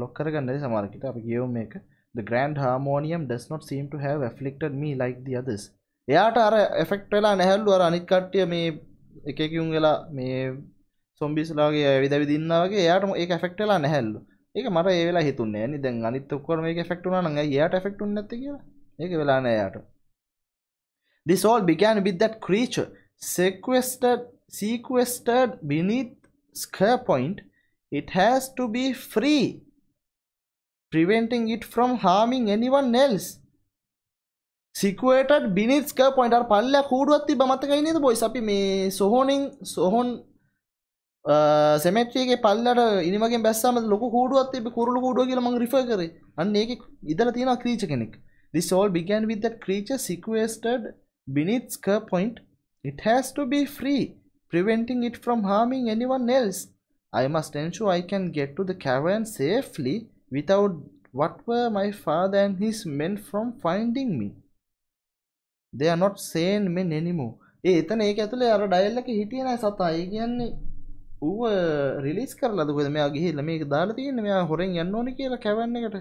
ලොක් කරගන්න ඇති සමහරකට අපි කියවමු මේක The grand harmonium does not seem to have afflicted me like the others. එයාට අර එෆෙක්ට් වෙලා නැහැලු අර අනිත් කට්ටිය මේ එක එකකින් වෙලා මේ සොම්බිස්ලාගේ ඇවිද ඇවිද ඉන්නා වගේ එයාට ඒක එෆෙක්ට් වෙලා නැහැලු. ඒක මට ඒ වෙලා හිතුන්නේ නෑනේ. දැන් අනිත් ඔක්කොම මේක එෆෙක්ට් වුණා නම් ඇයි එයාට එෆෙක්ට් වුනේ නැත්තේ කියලා? ඒක වෙලා නෑ එයාට. This all began with that creature sequestered sequestered beneath Scare Point. It has to be free, preventing it from harming anyone else. සිකුවේටඩ් බිනිස් කර පොයින්ට පල්ල කූඩුවත් තිබ මතකයි නේද බොයිස් අපි මේ සොහෝනින් සොහොන් සෙමට්‍රියගේ පල්ලට ඉනිමගේ බැස්සම ලොක කූඩුවත් තිබ කුරුළු කූඩුව කියල මං රිෆ කර අන්න ඒක ඉදල තියෙන ක්‍රීච කෙනෙක් This all began with that creature sequestered beneath Scare Point. It has to be free, preventing it from harming anyone else. I must ensure I can get to the cavern safely without what were my father and his men from finding me. They are not sane men anymore. ඒ එතන ඒක ඇතුලේ අර dial එක හිටියේ නෑ සතා. ඒ කියන්නේ ඌව release කරලාද කොහෙද මෙයා ගිහිල්ලා මේක දාලා තියෙන්නේ මෙයා හොරෙන් යන්න ඕනේ කියලා කැවන් එකට.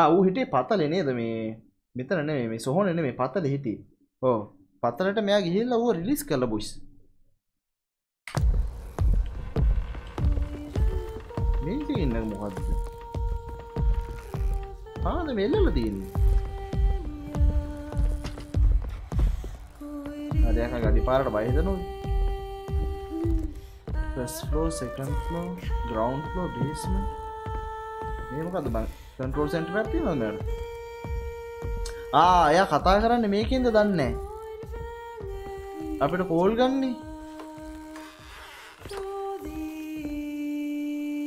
ආ ඌ හිටියේ පතලේ නේද මේ මෙතන නෙමෙයි මේ සොහොන නෙමෙයි පතලේ හිටියේ. ඔව්. පතලට මෙයා ගිහිල්ලා ඌව රිලීස් කළා බොයිස්. මේක ඉන්න මොකද්ද? ආද මෙල්ලලා තියෙන්නේ. අද යක ගඩි පාරට බය හිතනවද? First floor, second floor, ground floor, basement. ඒමකද බං කන්ටරෝල් සෙන්ටර් එකක් තියෙනවද මෙයාට ආ එයා කතා කරන්න මේකෙන්ද දන්නේ අපිට කෝල් ගන්නේ.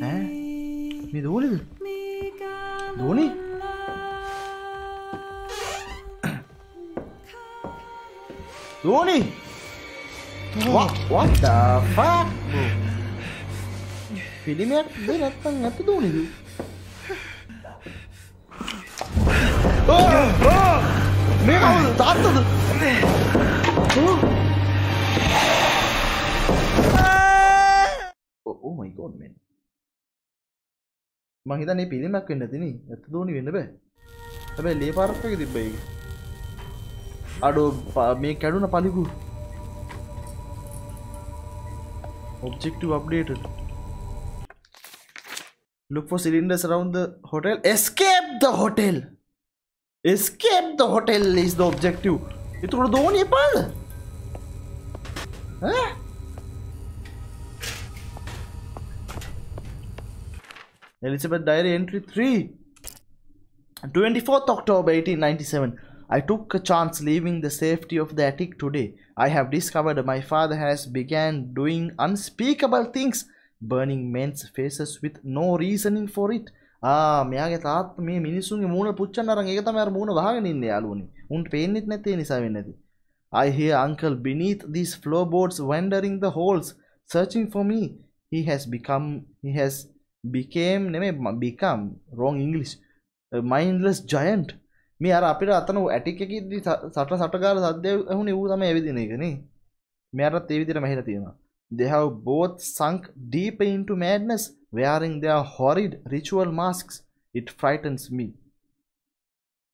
ඈ? මේ දෝනිද? දෝනි? දෝනි? What what the fuck? පිළිමයක් ද නැත්තම් නැති දෝනිද මේ කවුද තාත්තද ඕ මයි ගෝඩ් මෙන්. මං හිතන්නේ පිළිමක් වෙන්න තිනි. ඇත්ත දෝනි වෙන්න බෑ. හැබැයි ලේ පාරක් වගේ තිබ්බයි අඩෝ මේ කැඩුන පලිකු objective updated look for cylinders around the hotel. Escape the hotel! Escape the hotel is the objective. ये तो the नहीं पाल हैं Elizabeth Diary entry 3 24th October 1897 I took a chance leaving the safety of the attic today. I have discovered my father has began doing unspeakable things, burning men's faces with no reasoning for it. ආ මෙයාගේ තාත් මේ මිනිස්සුන්ගේ මූණ පුච්චන්න අරන් ඒක තමයි අර මූණ වහගෙන ඉන්නේ යාළුවනේ. උන්ට පේන්නෙත් නැත්තේ ඒ නිසා වෙන්නේ නැති. I hear uncle beneath these floorboards wandering the halls searching for me. He has become he has became නෙමෙයි become wrong English. A mindless giant. මේ අර අපිට අතන ඇටික් එකේදී සට සටගාල සද්දය ඇහුනේ ඌ තමයි ඇවිදින එකනේ. මෙයාටත් ඒ විදිහට මැහිලා තියෙනවා. They have both sunk deep into madness wearing their horrid ritual masks. It frightens me.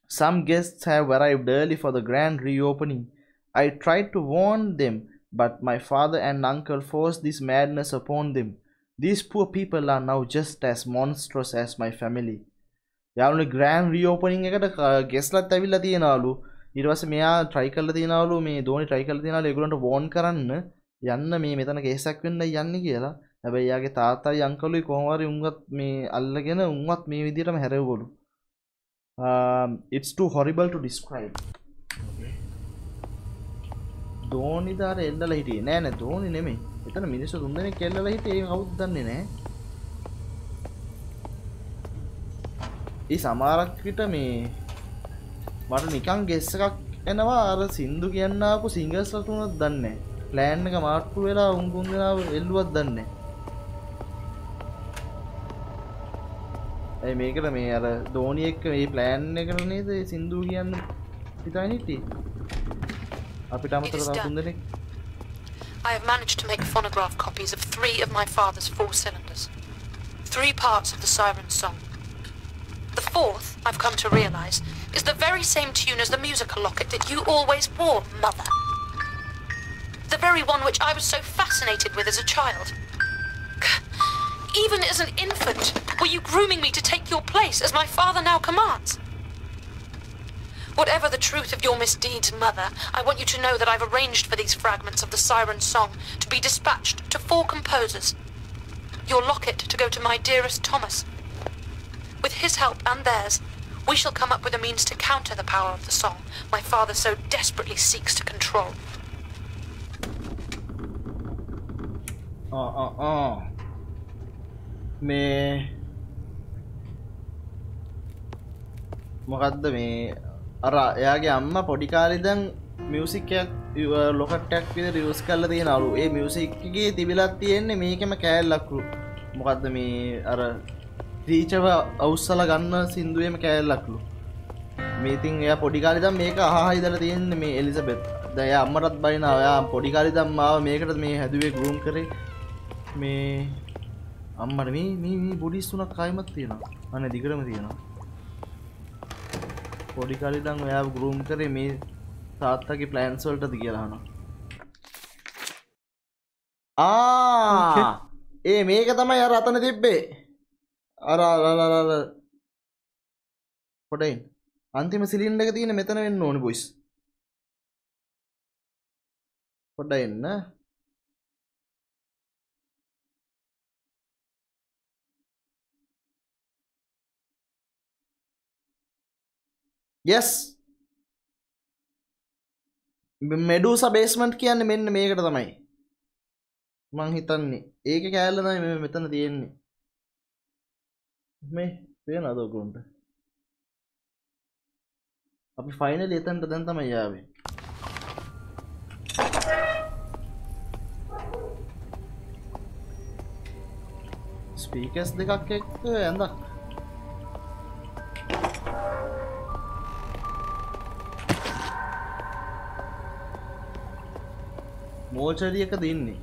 Some guests have arrived early for the grand reopening. I tried to warn them, but my father and uncle forced this madness upon them. These poor people are now just as monstrous as my family. යාලුනේ grand reopening එකට ගෙස්ලත් ඇවිල්ලා තියෙනවලු ඊට පස්සේ මෙයා try කරලා තියෙනවලු මේ ධෝනි try කරලා තියෙනවලු ඒගොල්ලන්ට වෝන් කරන්න යන්න මේ මෙතන කේසක් වෙන්න යන්නේ කියලා. හැබැයි යාගේ තාත්තයි අංකලුයි කොහොම හරි උන්වත් මේ අල්ලගෙන උන්වත් මේ විදිහටම හැරෙවලු um, it's too horrible to describe. ධෝනි දාර එල්ලලා හිටියේ? නෑ නෑ ධෝනි නෙමෙයි. එතන මිනිස්සු තුන්දෙනෙක් එල්ලලා හිටියේ. ඒක කවුද දන්නේ නෑ. ඒ සමාරක්විට මේ මට නිකං ගෙස්ස එකක් එනවා. අර සින්දු කියන්නාපු සිංගස් ලටුනත් දන්න ප්ලෑන් එක මාට්ටු වෙලා උන්කුන් දෙනාව එල්ලුවත් දන්න ඇයි මේකට මේ අර දෝනි එක්ක මේ ප්ලෑන් එකට නේද සින්දු කියන්න හිතා හිටි අපිට අමතර තුන් දෙනෙක් I have managed to make phonograph copies of three of my father's four cylinders. Three parts of the siren song. The fourth, I've come to realize, is the very same tune as the musical locket that you always wore, Mother. The very one which I was so fascinated with as a child. Even as an infant, were you grooming me to take your place as my father now commands? Whatever the truth of your misdeeds, Mother, I want you to know that I've arranged for these fragments of the siren song to be dispatched to four composers. Your locket to go to my dearest Thomas. With his help and theirs, we shall come up with a means to counter the power of the song my father so desperately seeks to control. ආ ආ ආ මේ මොකක්ද මේ? අර එයාගේ අම්ම පොඩිකාලිදන් මියසිකයක් ලොකටක් විද රියස් කල්ල තියෙන අලු. ඒ මියසික්ගේ තිබිලත් තියෙන්නේ මේකම කෑල්ලක්කු මොකක්ද මේ අර ්‍රීචව අවස්සල ගන්න සිින්දුවම කෑල්ලක්ලු මේතින් එය පොඩිකාලිදම් මේක අහහිදල තියෙන්නේ මේ එලිසබෙත් දය අම්මටත් බයින ඔයා පොඩිකාලිදම් මාව මේකට මේ හැදුවේ ගරුම් කරේ. මේ අම්මට මේ මේ බොඩිස්සුනක් කයිමත් තියෙනවා. අන දිකරම තියෙනවා. පොඩිකාලිදම් ඔයා ගරුම් කරේ මේ තාත්තගේ ප්ලෑන්ස්වල්ටද කියලාන ආ! ඒ මේක තමයි අර අතන තිබ්බේ. අර පොඩයි අන්තිම සිලින්ඩ එක තියෙන මෙතන වෙන්න ඕනි බොයිස් පොඩ්ඩ එන්න yes. මෙඩූස බේස්මන්ට් කියන්න මෙන්න මේකට තමයි. මං හිතන්නේ. ඒක කෑල්ලන මෙතන තියෙන්නේ. මේ පේන අදෝකුන්ට අපි ෆයිනල් එතන්ට දැන් තමයි යාවේ ස්පීකස් දෙකක් එක්ක ඇඳක්. මෝචරියක දෙන්නේ.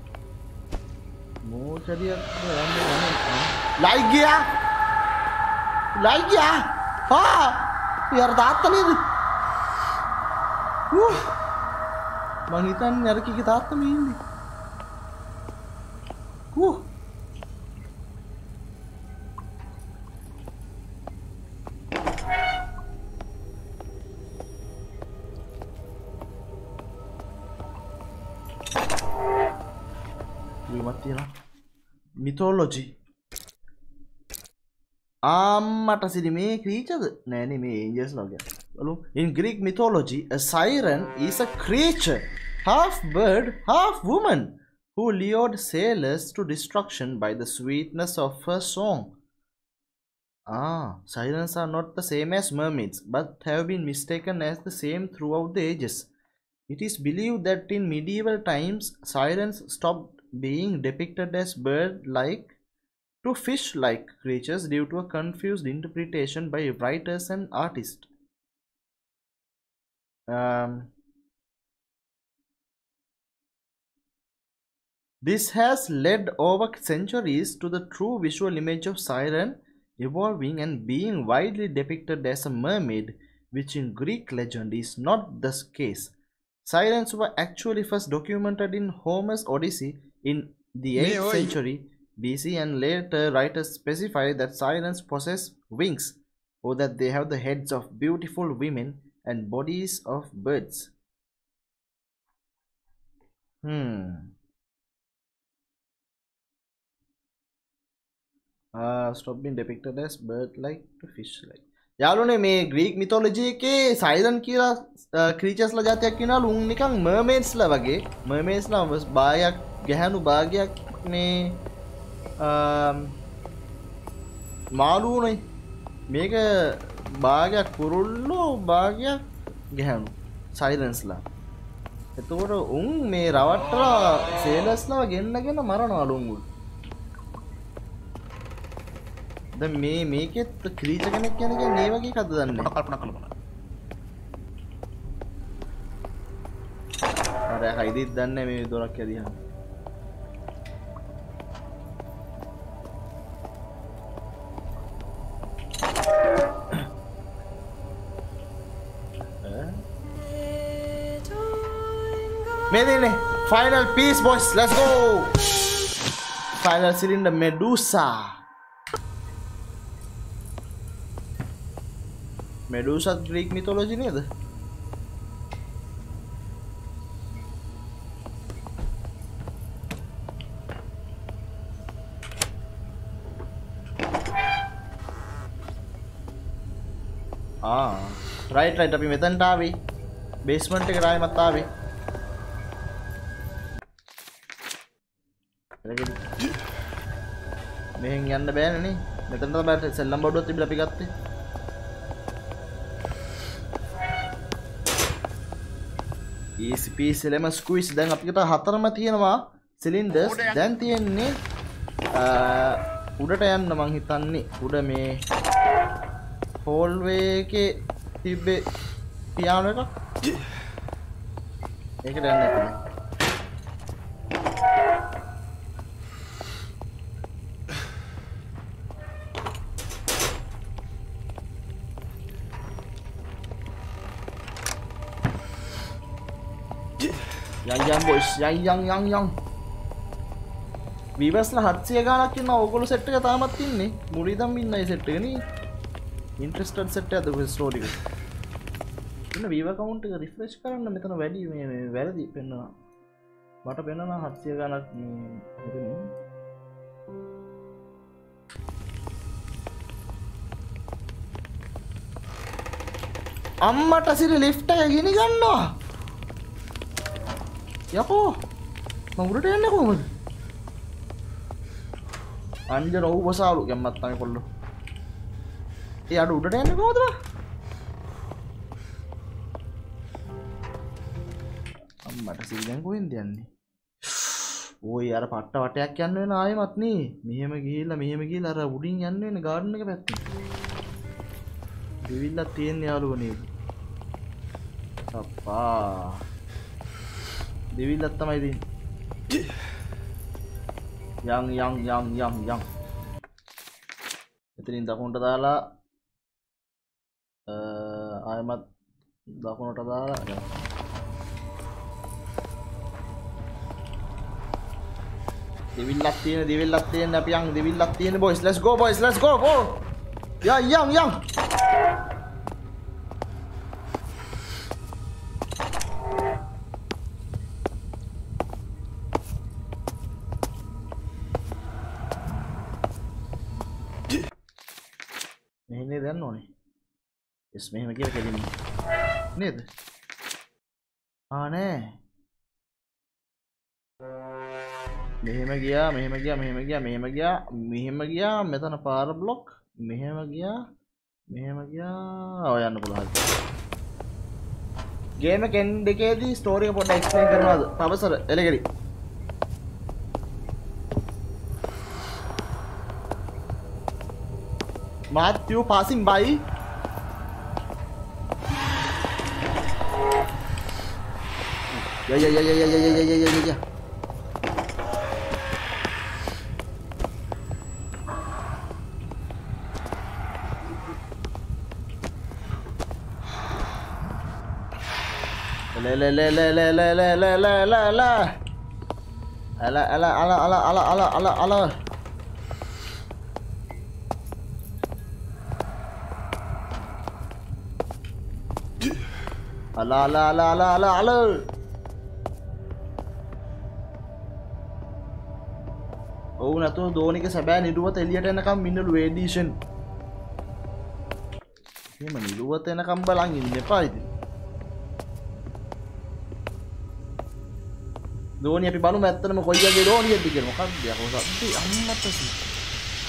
මෝචරියක් ලයිගයා ලයිගයා හා යර තාත්තනේද මංහිතන් යරකික තාත්තම ඉන්නේ මිතෝලොජි ආම්මට සිරි මේ ක්‍රීචද නෑන මේ ඒජස් ලග ලු in Greek mythology a siren is a creature half bird half woman who lured sailors to destruction by the sweetness of her song Ah, sirens are not the same as mermaids, but have been mistaken as the same throughout the ages. It is believed that in medieval times, sirens stopped being depicted as bird like to fish like creatures due to a confused interpretation by writers and artists. Um, this has led over centuries to the true visual image of siren evolving and being widely depicted as a mermaid, which in Greek legend is not the case. Sirens were actually first documented in Homer's Odyssey in the Me 8th hoy. century BC, and later writers specify that sirens possess wings or that they have the heads of beautiful women and bodies of birds. Hmm. Uh, stop being depicted as bird like to fish like යාලුනේ මේ Greek මිතෝලජි එකේ silent කියලා ක්‍රීචස්ල ජාතියක් කියෙනලු උන් නිකං මර්මේන්ස්ල වගේ මර්මේස්ලා බායක් ගැහැනු භාගයක් මේ මාලූනයි මේක භාගයක් කුරුල්ලෝ භාගයක් ගැහැනු සයිලන්ස්ලා එතකොට උන් මේ රවට්ටලා සේලස්ලාව ගෙන්න්නගෙන මරනවාලුන්ගුල් ද මේ මේකෙත් ක්‍රීච කෙනෙක් කියනක මේ වගේ කද දන්න? කල්පන කළබන අර හයිදිත් දන්න මේ දොරක් ඇදිහ මේ දෙන්නේ final piece boss let's go final cylinder Medusa මෙඩූසත් Greek mythology නේද රයිට රයිට අපි මෙතැන්ටාවේ බේස්මන්ට් එක රායමත්තාවේ මෙහෙන් යන්න බෑනනේ මෙතැන්ට බට සෙල්ලම් බඩුවත් තිබිල අපි ගත්තේ. ඒසිපී සෙලම ස්කුයිස් දැන් අපිට හතරම තියෙනවා සිලින්ඩස් දැන් තියෙන්නේ උඩට යන්න මං හිතන්නේ. උඩ මේ හෝල්වේකේ තිබ්බේ පියාන එක ඒක දැන්න ඇතින යන් යන් බොයිස් යන් යන් යන් යන් වීවස්ල හත්සිය ගානක් ඉන්න ඔගොලු සෙට් එක තාමත් ඉන්නේ. මුරිදම් ඉන්න ඒ සෙට් එක නේ. ඉන්ට්‍රස්ටඩ් සෙට් එකද ඔය ස්ටෝරි එක? ඉන්න වීව කවුන්ට් එක රිෆ්‍රෙෂ් කරන්න මෙතන වැඩි මේ මේ වැරදි පෙන්නවා. මට පෙන්නවා හත්සිය ගානක් මේ මෙතන අම්මට සිරි ලිෆ්ට එක ගෙන ගන්නවා. යකෝ මම උඩට යන්නේ කොහොමද? අන්ජන ඔව් වසාලු ගැම්මත් තමයි කොල්ලෝ. ඒ අඩු උඩට යන්නේ කොහොමද බා? අම්මට සීලෙන් කොහෙන්ද යන්නේ? ওই අර පට්ට වටයක් යන්න වෙන ආයෙමත් නේ. මෙහෙම ගිහිල්ලා මෙහෙම ගිහිල්ලා අර උඩින් යන්න වෙන ගාඩන් එක පැත්තේ. දෙවිල්ලක් තියෙන යාළුවනේ. අප්පා දෙවිල්ලක් තමයි තියෙන්නේ යන් යන් යන් යන් යන් එතනින් දකුණට දාලා ආයමත් දකුණට දාලා යන්න. දෙවිල්ලක් තියෙන දෙවිල්ලක් තියෙන අපි යන් දෙවිල්ලක් තියෙන boys. Let's go boys. Let's go go යන් යන් යන් මෙහෙනේ දැන්න ඕනේ එස් මෙහෙම කියලා කෙලින්න නේද ආ නෑ මෙහෙම ගියා මෙහෙම ගියා මෙහෙම ගියා මෙහෙම ගියා මෙහෙම ගියා මෙතන පාර බ්ලොක් මෙහෙම ගියා මෙහෙම ගියා ඔය යන්න පුළුවන් ගේම කෙන් දෙකේදී ස්ටෝරි එක පොඩ්ඩක් එක්ස්ප්ලেইন කරනවද? පවසර එලගෙඩි Matthew passing by. Dạ dạ dạ dạ dạ dạ dạ dạ dạ dạ Lê lê lê lê lê lê lê lê lê lê lê Ala ala ala ala ala ala ala ala Ala ala ala ala ala ඔවු නතු දෝනික සැබෑ නිරුවත එලියට එනකම් මින්නලු වේඩීෂන් එම නිරුවත එනකම් බලන් ඉන්න එපා ඉතින්. දෝනි අපි බලමු ඇත්තටම කොයියගේ දෝනියද කියලා. මොකක්ද යකෝ සද්දේ අම්මට සි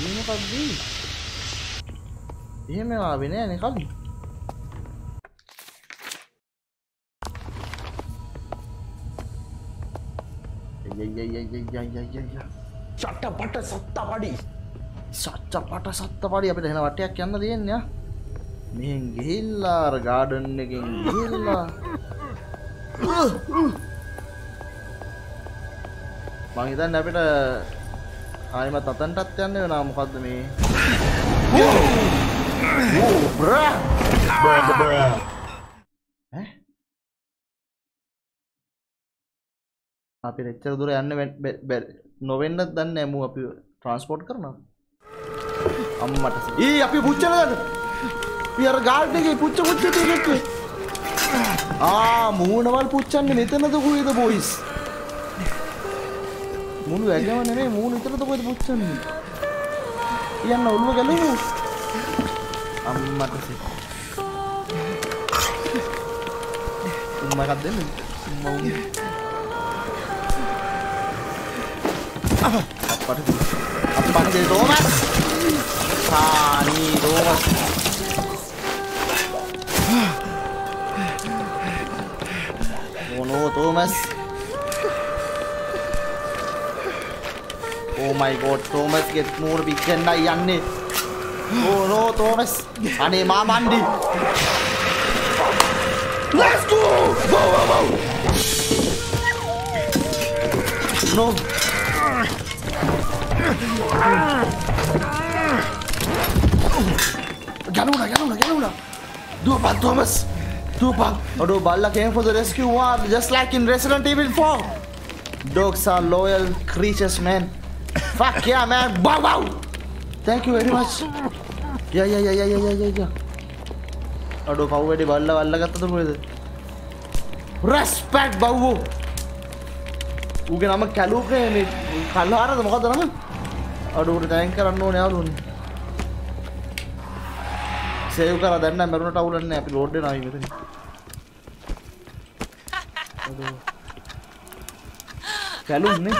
මේ මොකක්ද එහෙම ආවේ නෑනේ කලින් චට්ට පට සත්තා පඩි සච්ච පට සත්ත පඩි අපිට හෙන වටයක් යන්න තියෙන්ය මෙ ගිහිල්ලාර ගාඩන් එකෙන් ගිල්ලා මහිතන් අපිට ආයම තතන්ටත් යන්න වෙනා මොකක්ද මේ? අපි රෙච්චර දුර යන්න බැ නොවෙන්නත් දන්න ඇමු අපි ට්‍රන්ස්පෝට් කරනවා. අම්මට ඒ අපි පුච්චලද පියර ගාල්ඩ් එකේ පුච්ච පුච්ච තියෙන්නේ ආ මූණවල් පුච්චන්නේ මෙතනද කොහෙද බොයිස් මුළු ඇඟම නෙමෙයි මූණ විතරද කොහෙද පුච්චන්නේ? කියන්න ඔළුව ගලමු අම්මට උම්මකක් දෙන්න. උම්ම උම්ම. 아빠를 아빠를 로마스 아니 로마스 모노 로마스 ඕ මයි ගෝඩ් තෝමස්ගේ මූර බික්කෙන්නයි යන්නේ ඕනෝ තෝමස් අනේ මා මන්ඩි Let's go! Whoa, whoa, whoa! No! Get una, get una, get una. Do a bag, Thomas. Do a bag. Although Balla came for the rescue war, just like in Resident Evil 4. Dogs are loyal creatures, man. Fuck yeah, man. Wow, wow. Thank you very much. Yeah, yeah, yeah, yeah, yeah, yeah, yeah. अडो बाबू बेटे बाल्ला बाल्ला करता तो मुझे respect बाबू ඌගේ නම කැලූකේ මේ කල්හාරද? මොකද නම? අඩෝ උට ටැංක් කරන්න ඕනේ යාළුවනේ. සේව් කරලා දැන් නම් මරුණට අවුලක් නැහැ. අපි ලෝඩ් වෙනවා මෙතන කැලුන්නේ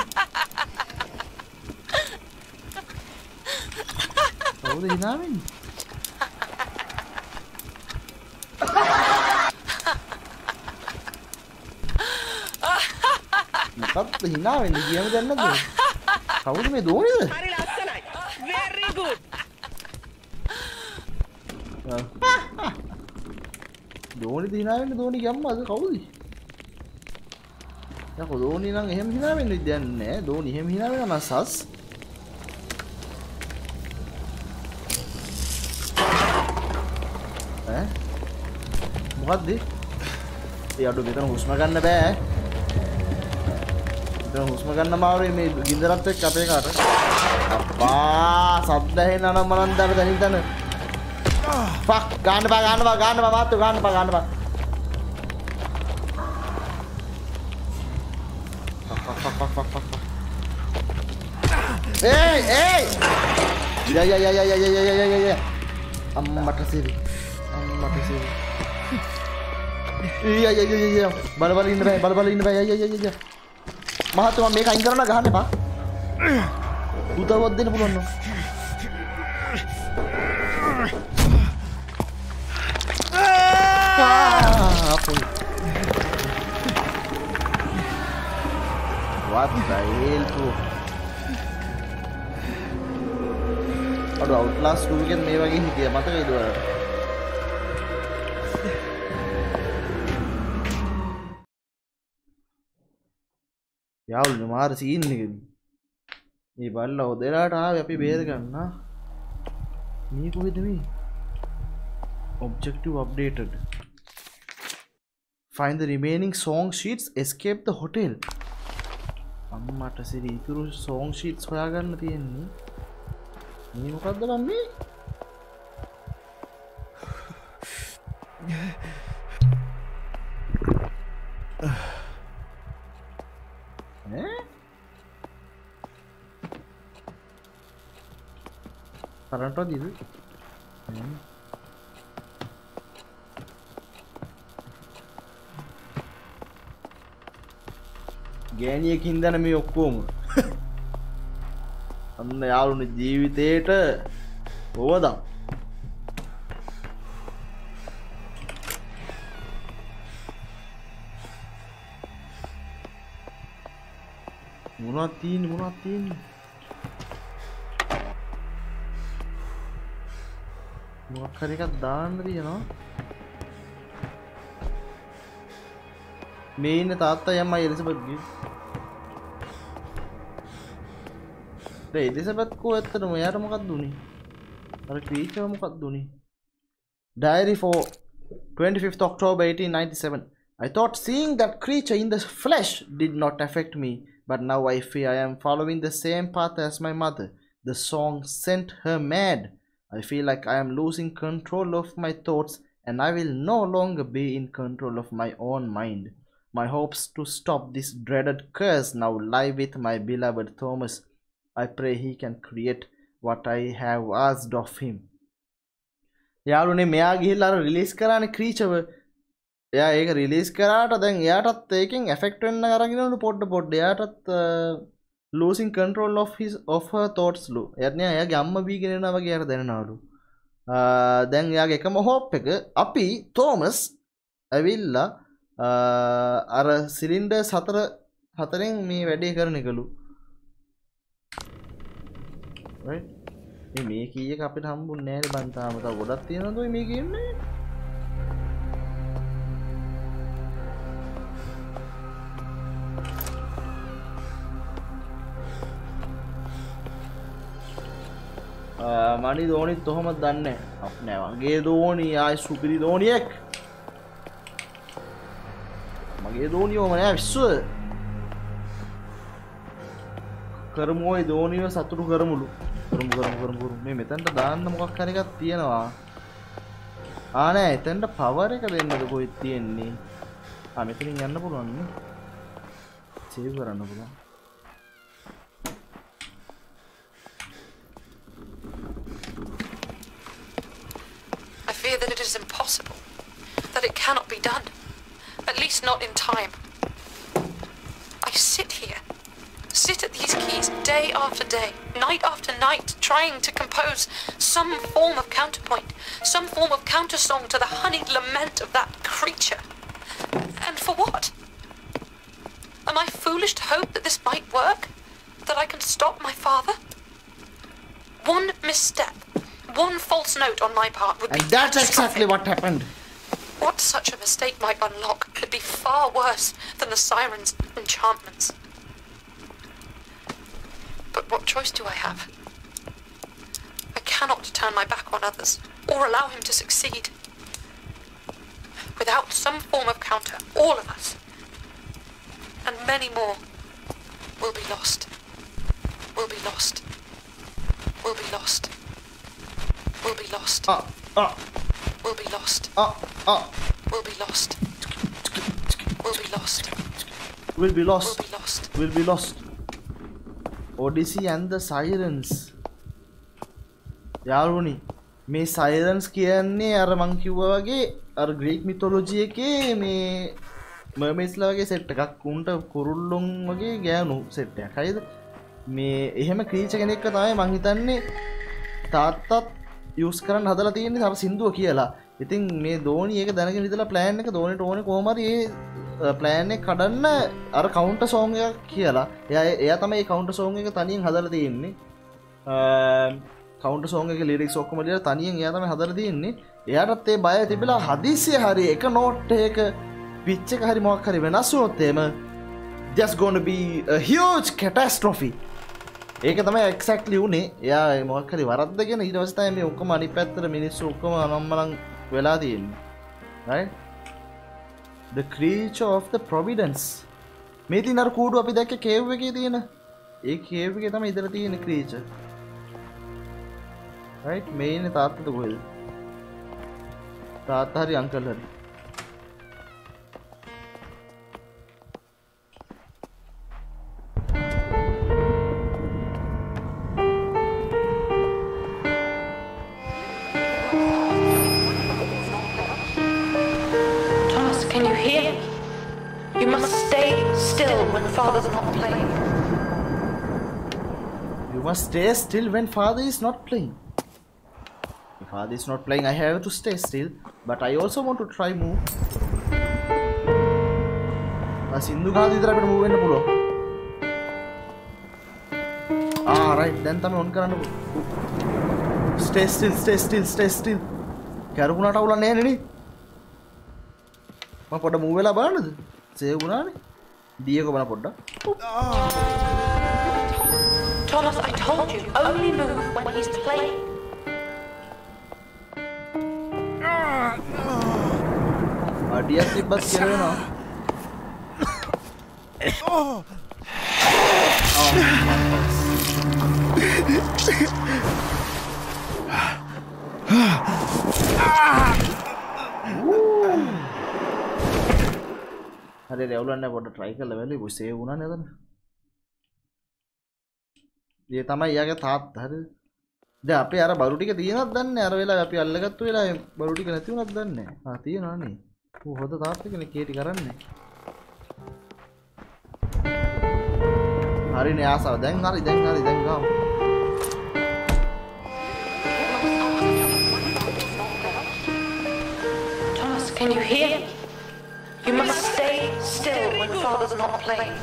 කවුද hina වෙන්නේ මොකක්ද hina වෙන්නේ කියන්න දැන් නැද්ද? කවුද මේ දෝනිද? හරි ලස්සනයි. Very good. දෝනි දිනා වෙන්න? දෝනි ගම්මද? කවුද? යකෝ දෝනි නම් එහෙම hina වෙන්න විදියක් නැහැ දෝනි එහෙම වෙනවා නම් සස්. ඈ? මොකද්ද? ඒ අඩු මෙතන හුස්ම ගන්න බෑ මෙතන හුස්ම ගන්න මාරුයි මේ ගින්දරත් එක්ක අපේ කාට අප්පා සද්ද ඇහෙන නම් මනන් දාපේ දැනින් තන ෆක් ගන්න බා ගන්න බා ගන්න බා මාත්තු ගන්න බා ගන්න බා fuck fuck fuck fuck fuck ඒයි ඒයි යා යා යා යා යා යා යා යා යා අම්මට සිරි අම්මට සිරි යා යා යා යා බල බල ඉන්න බෑ බල බල ඉන්න බෑ යා යා යා යා මහත්මයා මේක අයින් කරන්න ගහන්න එපා. උදව්වක් දෙන්න පුළුවන් නෝ අපුයි what the hell bro අඩු අවුට්ලාස් 2 එකෙන් මේ වගේ හිටිය. මතකයිද ඔයාලට යාළුවනේ මාර සීන් එකදී මේ බල්ලා ඔදලාට ආවේ අපි බේර ගන්න. මේ කොහෙද මේ? Objective updated. Find the remaining song sheets escape the hotel. අම්මට සිරි ඉතුරු song sheets හොයාගන්න තියෙන්නේ. මේ මොකක්ද බං මේ (sighs) ඈ කරන්ට දිද ගෑනියකින් දන මේ ඔක්කෝම. අන්න යාලුන ජීවිතයට ඕවදම් මොනත් තියන්නේ? මොනත් තියන්නේ? මොකක් හරි එකක් දාන්න තියෙනවා. මේ ඉන්න තාත්තා යම්මයි එලිසබත්ගේ දැන් එලිසබත් කෝ ඇත්තටම එයාට මොකක්ද උනේ? අර ක්‍රීචර් මොකක්ද උනේ? diary for 25th October 1897 I thought seeing that creature in the flesh did not affect me. but now I fear I am following the same path as my mother the song sent her mad I feel like I am losing control of my thoughts and I will no longer be in control of my own mind. My hopes to stop this dreaded curse now lie with my beloved Thomas. I pray he can create what I have asked of him. යාළුනේ මෙයා ගිහිල්ලා අර release කරානේ ක්‍රීචර්ව එයා ඒක release කරාට දැන් එයාටත් ඒකෙන් effect වෙන්න අරගෙනලු පොඩ්ඩ පොඩ්ඩ. එයාටත් losing control of his of her thoughts ලු. එයත්නය එයාගේ අම්ම බීගෙන එනවා වගේ අර දැනෙනවලු දැන් එයාගේ එකම හෝප් එක අපි තෝමස් ඇවිල්ලා අර සිලින්ඩ සතර හතරෙන් මේ වැඩේ කරන එකලු මේ කීය අපිට හම්බුන් නෑන බන්තාමත ගොඩත් තියෙනද මේ කියන්නේ? මනි දෝනිත් තොහොම දන්න අප නෑවගේ දෝනි ආය සුපිරි දෝනියෙක් මගේ දෝනියෝමනෑ විශ්ව. කරමුෝයි දෝනිව සතුරු කරමුළු කරමු කරමු කරමු කරමු. මේ මෙතැන්ට දාන්න මොකක් හරි එකක් තියෙනවා. ආනෑ එතැන්ට පවර එක දෙන්නද කොයිත් තියෙන්නේ? ආ මෙතනින් යන්න පුළුවන් නේ සේව් කරන්න පුළුවන්. I it cannot be done. At least not in time. I sit here, sit at these keys day after day, night after night, trying to compose some form of counterpoint, some form of countersong to the honeyed lament of that creature. And for what? Am I foolish to hope that this might work? That I can stop my father? One misstep, one false note on my part would be And that's exactly what happened. What such a mistake might unlock could be far worse than the siren's enchantments. But what choice do I have? I cannot turn my back on others or allow him to succeed. Without some form of counter, all of us, and many more, will be lost. Will be lost. Will be lost. Will be lost. Ah, ah, Will be lost. ah, ah. Will be lost. Will be lost. Will be lost. Will be lost. Will be lost. Odyssey and the Sirens. යාළුවනි මේ සයිරන්ස් කියන්නේ අර මං කිව්ව වගේ අර Greek මිතොලොජි එකේ මේ මර්මේස්ලා වගේ සෙට් එකක් උන්ට කුරුල්ලොන් වගේ ගෑනු සෙට්ටයක් හයිද මේ එහෙම ක්‍රීච කෙනෙක්ක තමයි මං හිතන්නේ තාත්තත් යස් කරන්න හදලා තියෙන්නේ තර සිින්දුව කියලා. ඉතින් මේ දෝනි ඒක දැනක විදලා ප්ලෑන් එක දෝනට ඕන කෝමරි ඒ ප්ලෑන් එක කඩන්න අර කවුන්ට සෝංගයක් කියලා. එය එය තමයි කවුන්ට සෝං එක තනියෙන් හදල තියෙන්නේ. කවන්ට සෝක ලිරික් ඔක්කමලිය තනියෙන් එයාතම හදර තියෙන්නේ. එයාටත් ඒ බය තිබිලා හදිසිය හරි එක නෝට් එක පිච්චක හරි මොක් හරි වෙනස් වොත්තේම just gonna be a huge catastrophe. ඒක තමයි එක්සක්ලි වුණේ එයා මොක්හරි වරද්දගෙන ඉටවස්තයි මේ ඔක්කම අනි පැත්තර මිනිස්සු ඔක්කම අනම්මලං වෙලා තියෙන්නේ. Right? the creature of the providence. මේ තිනර කූඩු අපි දැක්ක කේව් එක තියෙන. ඒ කේව් එක තම ඉදර තියෙන ක්‍රීචර් රයිට් මේන තාත්තද කොහෙද? තාත්ත හරි අංකල් හරි. still when Father's not playing. You must stay still when father is not playing. If father is not playing, I have to stay still. But I also want to try move. සිින්දු ගා විතර අපිට move වෙන්න පුළුවන්. ආ right දැන් තමයි on කරන්න stay still stay still stay still කැරුණාට අවුලක් නැහැ නේ මම පොඩ මූව් වෙලා බලන්නද සේව් වුණානේ ඩීයක බලන්න පොඩ්ඩක් Thomas, I told you, only move when he's playing. අඩියක් තිබ්බත් කෙරෙනවා හරි රැවුලන්න පොට ට්‍රයි කල වැලි සේ වුණ නදන්න ඒ තමයි යාගේ තාත් හරි. ද අප අර බරුටික තියනත් දන්න? අර වෙලා අපි අල්ලගත්තු වෙලා බරුටික නැතිවුණත් දන්න? තියනනේ හොද තාත්තකන කේටි කරන්නේ. හරි නයාසාව දැන් හරි දැන් හරි දැන්ගම් Thomas, can you hear me? You must stay still when Father's not playing.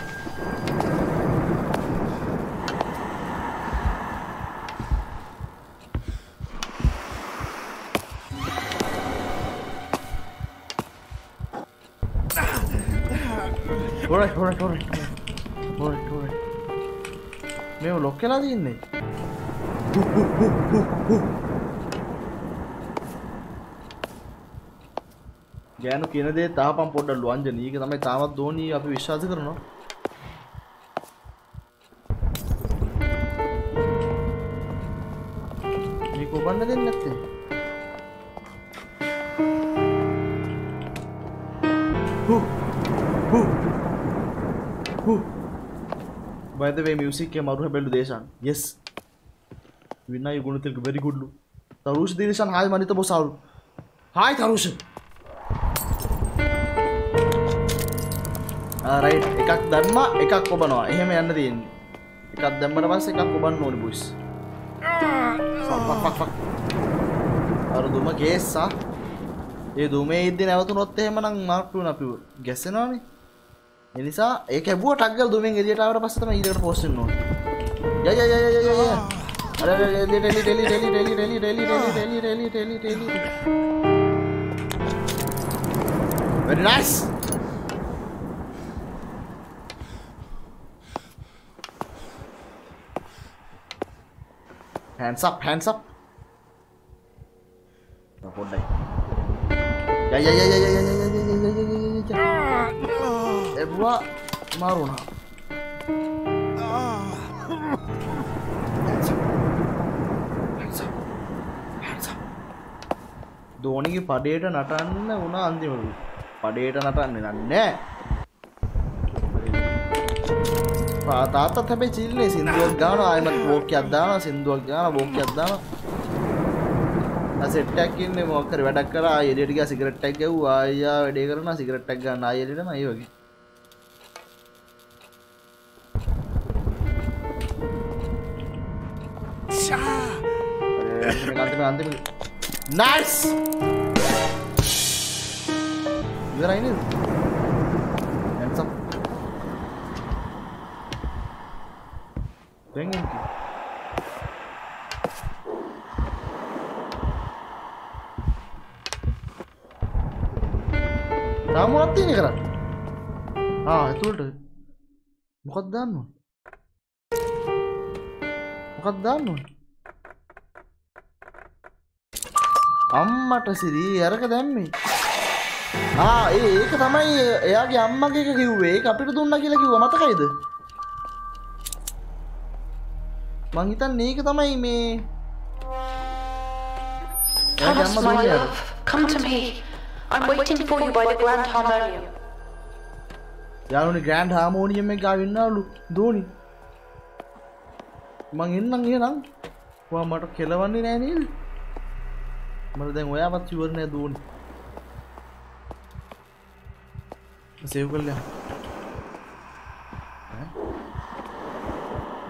Alright, alright, alright. Alright, alright. मैं वो लोग के ला दी इनने (laughs) ගෑනු කියන දේ තාපම් පොඩ්ඩක් ලුවන්ජනි. ඒක තමයි තාමත් ධෝනි අපි විශ්වාස කරනවා. මේක ඔබන්න දෙන්නේ නැත්තේ. හු හු හු. By the way music ke maru hebelu deshan yes. Vinay gunatil very good lu. tarush deshan hi manita bosaru hi tarush රයි් එකක් දැම්ම එකක් කොබනවා එහෙම යන්න තියෙන් එකක් දැම්මට පස්ස එකක් කොබන්න ඕනි බුස් අරුදුම ගේස්සා ඒ දුමේ ඉදදි නැවතු නොත් එහෙම නම් මාට්ටුව අපිව ගැස්සෙනවාන එනිසා ඒක බුව ටක්ගල් දුමෙන් ගෙදිටාවට පස්සම ඉදට පොස්සෙන් නො ය අර ෙලි ෙලි ෙලි ෙලි ෙලි ෙලි ෙලි ෙලි ෙලි ෙලි ෙලි ෙලි Very nice. Hands up, hands up. Rồi hôn đây. Dạ dạ dạ dạ dạ dạ dạ dạ dạ dạ dạ dạ. Em quá maru na. ධෝනිගේ පඩේට නටන්න වුණා අන්තිමරු පඩේට නටන්න නන්නෑ. පාතාත් හැබේ චිල්ලේ සිින්දුවක් ගාන අයම බෝක අදදාන සිින්දුවක් ගාන බෝක අදදාන සෙට්ටැක්කින්න මොකර වැඩක් කර. අයඩටික සිගරට්ටක් ගැව් අයා වැඩේ කරන සිගරට්ටක් ගන්න අයටම ඒ වගේ. Nice! ඉවරයි නේද hands up Thank you. තාම මොකක්ද තියෙන්නේ කරන්නේ? ආ ඇතුළට මොකක්ද දාන්න ඕන? මොකක්ද දාන්න ඕන? අම්මට සිරී අරක දැම්මේ. ආ ඒක තමයි එයාගේ අම්මගේ එක කිව්වේ. අපිට දුන්නා කියලා කිව්වා මතකයිද? මං හිතන්නේ ඒක තමයි මේ Thomas, my love, come to me. I'm waiting for you by the Grand Harmonium. යාළුවනේ ග්‍රෑන්ඩ් හාමෝනියම් එක ගාව ඉන්නවලු දෝනි. මං එන්නම් එහෙනම්. ඔයා මට කෙලවන්නේ නෑ නේද? මට දැන් ඔයාවත් ෂුවර් නෑ දෝනි. සේව් කරලා.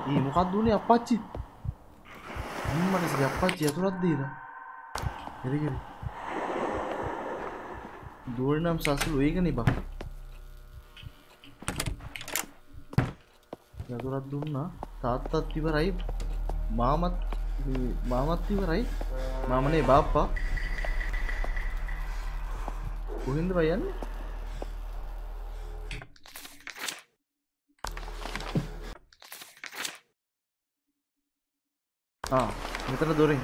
ඊ මොකක්ද උනේ අප්පච්චි? අම්මට සිරි අප්පච්චි අතුරක් දීලා. හරි හරි. දෝනි නම් සසලු ඒකනේ බා. යතුරක් දුන්නා තාත්තත් ඉවරයි මාමත් මාමත් ඉවරයි මාමනේ බාප්පා කොහෙන්ද බයි Ah, ഇത്ര ദൂരം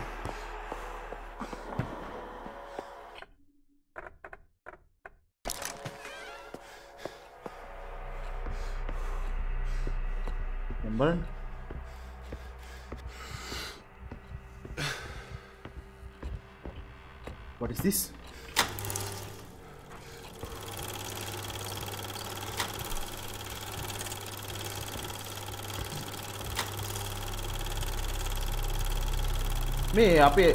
Remember? What is this? මේ අපේ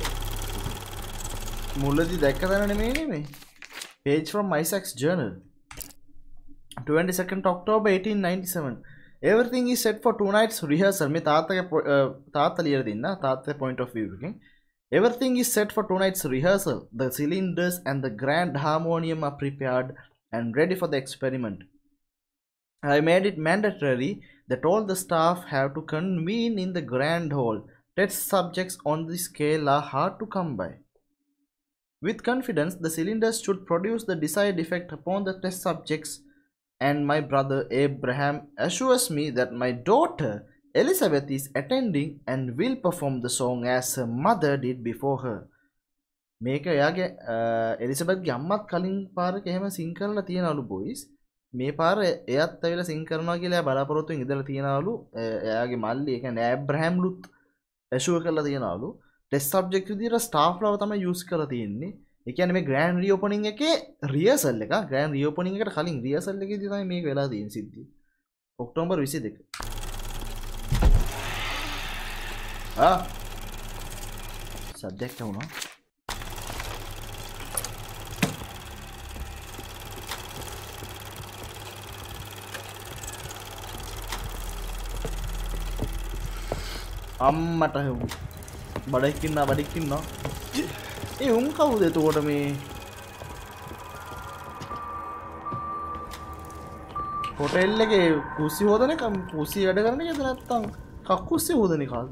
මුල්ලදි දැක්ක තැන නෙමේ නෙමේ page from Isaac's journal 22nd October 1897 everything is set for two nights rehearsal මේ තාත්තගේ තාත්තා ලියලා දෙන්න තාත්තගේ point of view එකෙන් everything is set for two nights rehearsal the cylinders and the grand harmonium are prepared and ready for the experiment I made it mandatory that all the staff have to convene in the grand hall test subjects on the scale are hard to come by. With confidence the cylinders should produce the desired effect upon the test subjects and my brother Abraham assures me that my daughter Elizabeth is attending and will perform the song as her mother did before her. මේක එයාගේ එලිසබත්ගේ අම්මත් කලින් පාරක එහෙම සිං කරලා තියෙනවලු boys මේ පාර එයත් ඇවිල්ලා සිං කරනවා කියලා බලාපොරොත්තුෙන් ඉඳලා තියෙනවලු. එයාගේ මල්ලි ඒ කියන්නේ ඇශුව කරලා තියෙනලු ටෙස් සබ්ෙක් විදිර ස්ටාෆ්ලාව තම යුස් කර තියෙන්නේ. එකන මේ ග්‍රෑන් රියෝපනිං එක රියසල්ල එක ග්‍රෑන් රියෝපනිං එකට කලින් රියසල්ල එක තියි මේ වෙලා දීන් සිද්ධි ඔක්ටෝම්බර් විසි දෙක සද්දැක්ට වුණා. අම්මට හෙව් බඩක්කින්න බඩික්කින්නවා ඒ උන් කවුද එතකොට මේ? හොටෙල් එක කුසි හෝදනකම් පුසි වැඩ කරන ගෙත නැත්තම්? කක්කුස්සේ හෝදන කාල්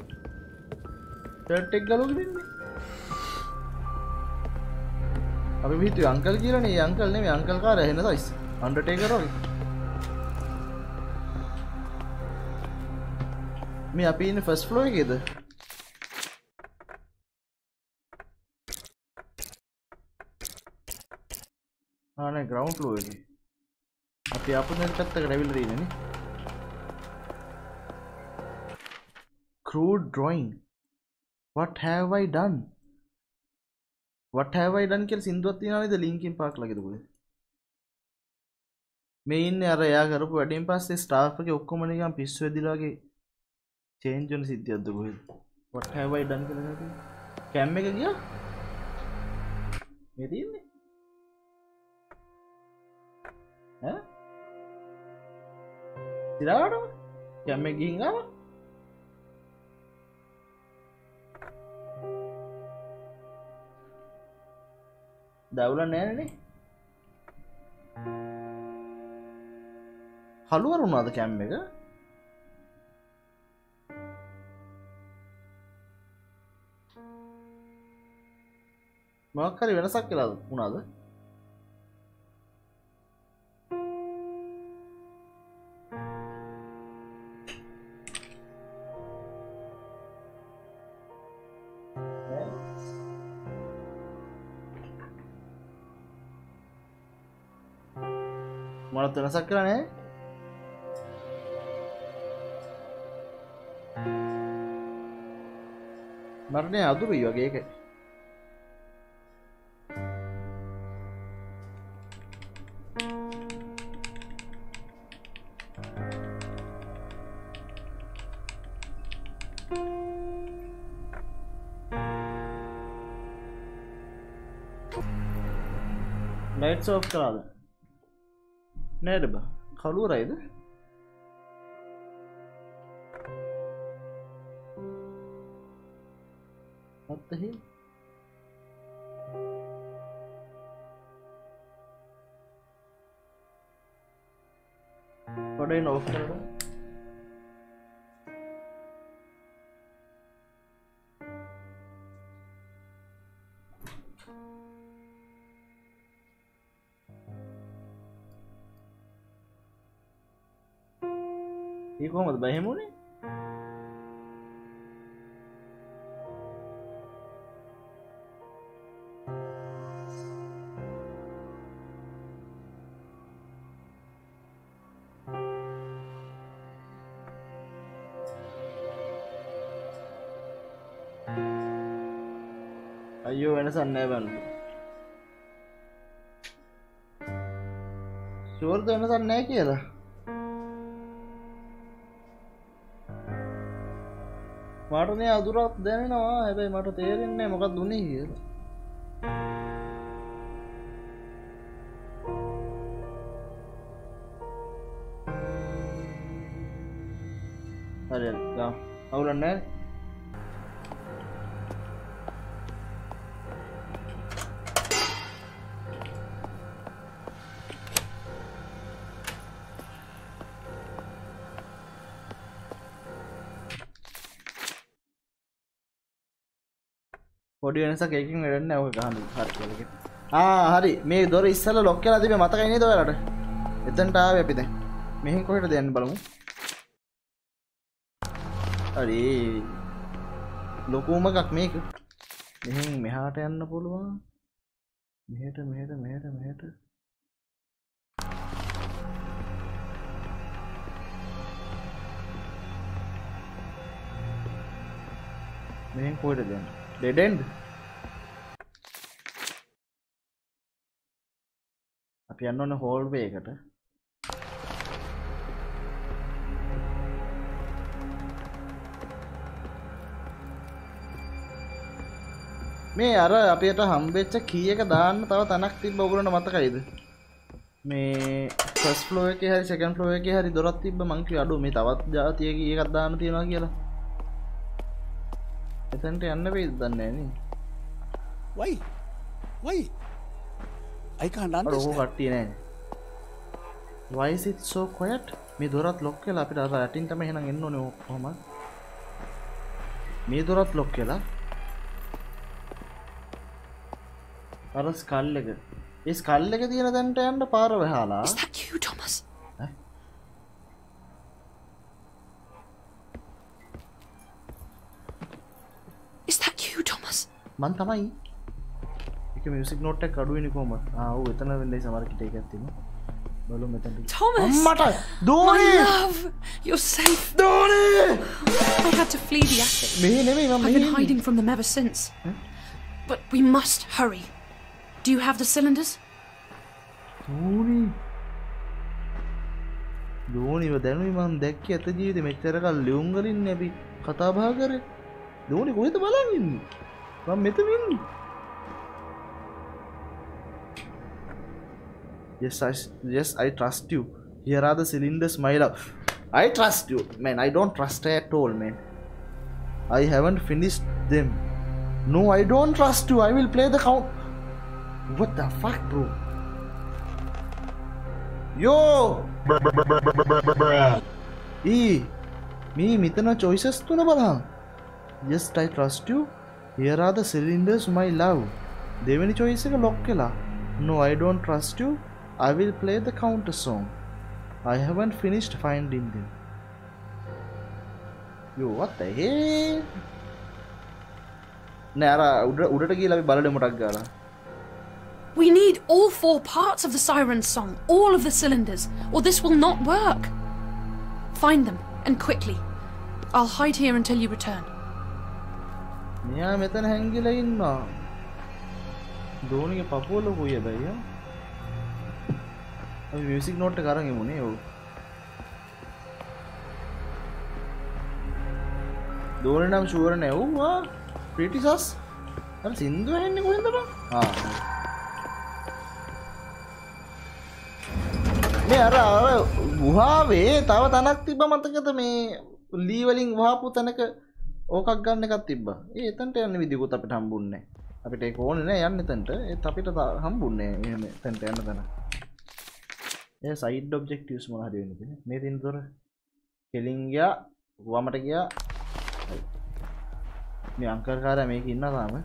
ටෙක් ගලෝගෙන්නේ අපි පිතු අංකල් කියරනේ අංකල් නෙමේ අංකල් කාර හෙන සයිස් අන්ඩටේකරගේ මේ අපි ඉන්න ෆස් ෆ්ලෝ එකේද? ආන ග්‍රවන්් ෆ්ලෝ එක. අපි අප පැත්තක රැවිල්ලරනන crude drawing. What have I done? What have I done කියලා සින්දුවක් තියෙනවද ලින්කින් පාක් ලගේද කොහෙද මේ ඉන්නේ අර එයා කරපු වැඩෙන් පස්සේ ස්ටාෆ් එකේ ඔක්කොම නිකන් පිස්සු වෙදිලා වගේ චේන්ජ් වෙන සිද්ධියක්ද කොහෙද? What have I done කියලා නේද? කැම් එක ගියා? මේ තියෙන්නේ? ඈ? ඉරාට කැම්ම ගිහින් ආවා? දවුල නෑනේ හළුවරුණාද කැම් එක? මොක්කරි වෙනසක් කියලා වුණාද? මොනත් වෙනසක් කරනේ මරණය අදුරුයි වගේ එක ලයිට්ස් ඕෆ් කරාද නෑඩ බා ඒ කොහොමද බැහෙමුණේ අයියෝ වෙනසක් නෑ බන්න ෂුවර්ද වෙනසක් නෑ කියලා? මටනේ අදුරත් දැනෙනවා. හැබැයි මට තේරෙන්නේ මොකක් දුන්නේ කියලා. හරි හරි ගා අවුලක් නැහැ පොඩි වෙනසක් ඒකින් වැඩන්න ඔය ගහන්න හරි ආ හරි. මේ දොර ඉස්සල ලොක් කරලා තිබේ මතකයි නේද ඔයාලට? එතනට ආවේ අපි දැන්. මෙහෙන් කොහෙටද යන්න බලමු. හරි. ලොකුම එකක් මේක. මෙහෙන් මෙහාට යන්න පුළුවන්. මෙහෙට මෙහෙට මෙහෙට මෙහෙට. මෙහෙන් කොහෙටද යන්නේ? dead end? අපි යන්න ඕන හෝල් වේ එකට මේ අර අපිට හම්බෙච්ච කීයක දාන්න තව තැනක් තිබ්බ ඔයගොල්ලන්ට මතකයිද මේ ෆස්ට් ෆ්ලෝර් එකේ හරි සෙකන්ඩ් ෆ්ලෝර් එකේ හරි දොරක් තිබ්බ මං කිව්වා අඩෝ මේ තවත් જાතියක එකක් දාන්න තියනවා කියලා එතන්ට යන්න වෙයි දන්නේ න Why? Why? I can't understand. කට්ටිය නෑ වයිසිත් සෝ කොයට් මේ දොරත් ලොක් කියලා අපිට අර ඇටින් තම හෙන එන්න ඕන හොම මේ දොරත් ලොක් කියලා අර ස්කල් එක ඒ ස්කල් එක තියෙන තැන්ට යන්න පාර වැහලා Is that you, Thomas? Is that you, Thomas? මන් තමයි මියසික් නොට්ට කඩුවනි කොම ආව එතන වෙන්නේ සමරකට එක ඇතින බලු! අම්මට! My දෝනේ from them ever since. But we must hurry. Do you have the cylinders? දෝනි දෝනිව දැනුයි මන් දැක්ක ඇත ජීවිත මෙච්චරකල් ලියුම්ගලින් නැබි කතාබා කර. දෝනි කොහෙත බලන්න මම මෙතමින්නේ Yes, I, yes, I trust you. Here are the cylinders, my love. I trust you. Man, I don't trust her at all, man. I haven't finished them. No, I don't trust you. I will play the count. What the fuck, bro? Yo! E, me, mitana choices tuna bala. Yes, I trust you. Here are the cylinders, my love. Devani choices ka lock kela. No, I don't trust you. I will play the counter song. I haven't finished finding them. Yo, what the hell? නෑ අර උඩ උඩට ගිහලා අපි බලඩ මොටක් ගාලා. We need all four parts of the siren song, all of the cylinders, or this will not work. Find them, and quickly. I'll hide here until you return. මෙයා මෙතන හැංගිලා ඉන්නවා. දෝනිගේ පපුව ලොකුයි හැබැයි. ආ. අපි මියුසික් නෝට් එක අරන් එමුනේ ඔව්. දෝනේ නම් ෂුවර් නෑ ඔව් ආ. ප්‍රීටි සස්. අර සින්දු ඇහෙන්නේ කොහෙන්ද බං? ආ. මේ අර අර ගුහාවේ තව තැනක් තිබ්බ මතකද මේ ලී වලින් වහපු තැනක ඕකක් ගන්න එකක් තිබ්බා. ඒ එතනට යන්න විදිහකුත් අපිට හම්බුන්නේ නැහැ. අපිට ඒක ඕනේ නෑ යන්න එතනට. ඒත් අපිට තා- හම්බුන්නේ නෑ එහෙම එතනට යන්න තැන. ඒ සයිඩ් ඔබ්ජෙක්ටිව්ස් මොන හරි වෙන්නේ තියෙන්නේ. මේ තියෙන දොර කෙලින් ගියා වමට ගියා. හරි. මේ අංකල් කාරයා මේක ඉන්නවා තාම.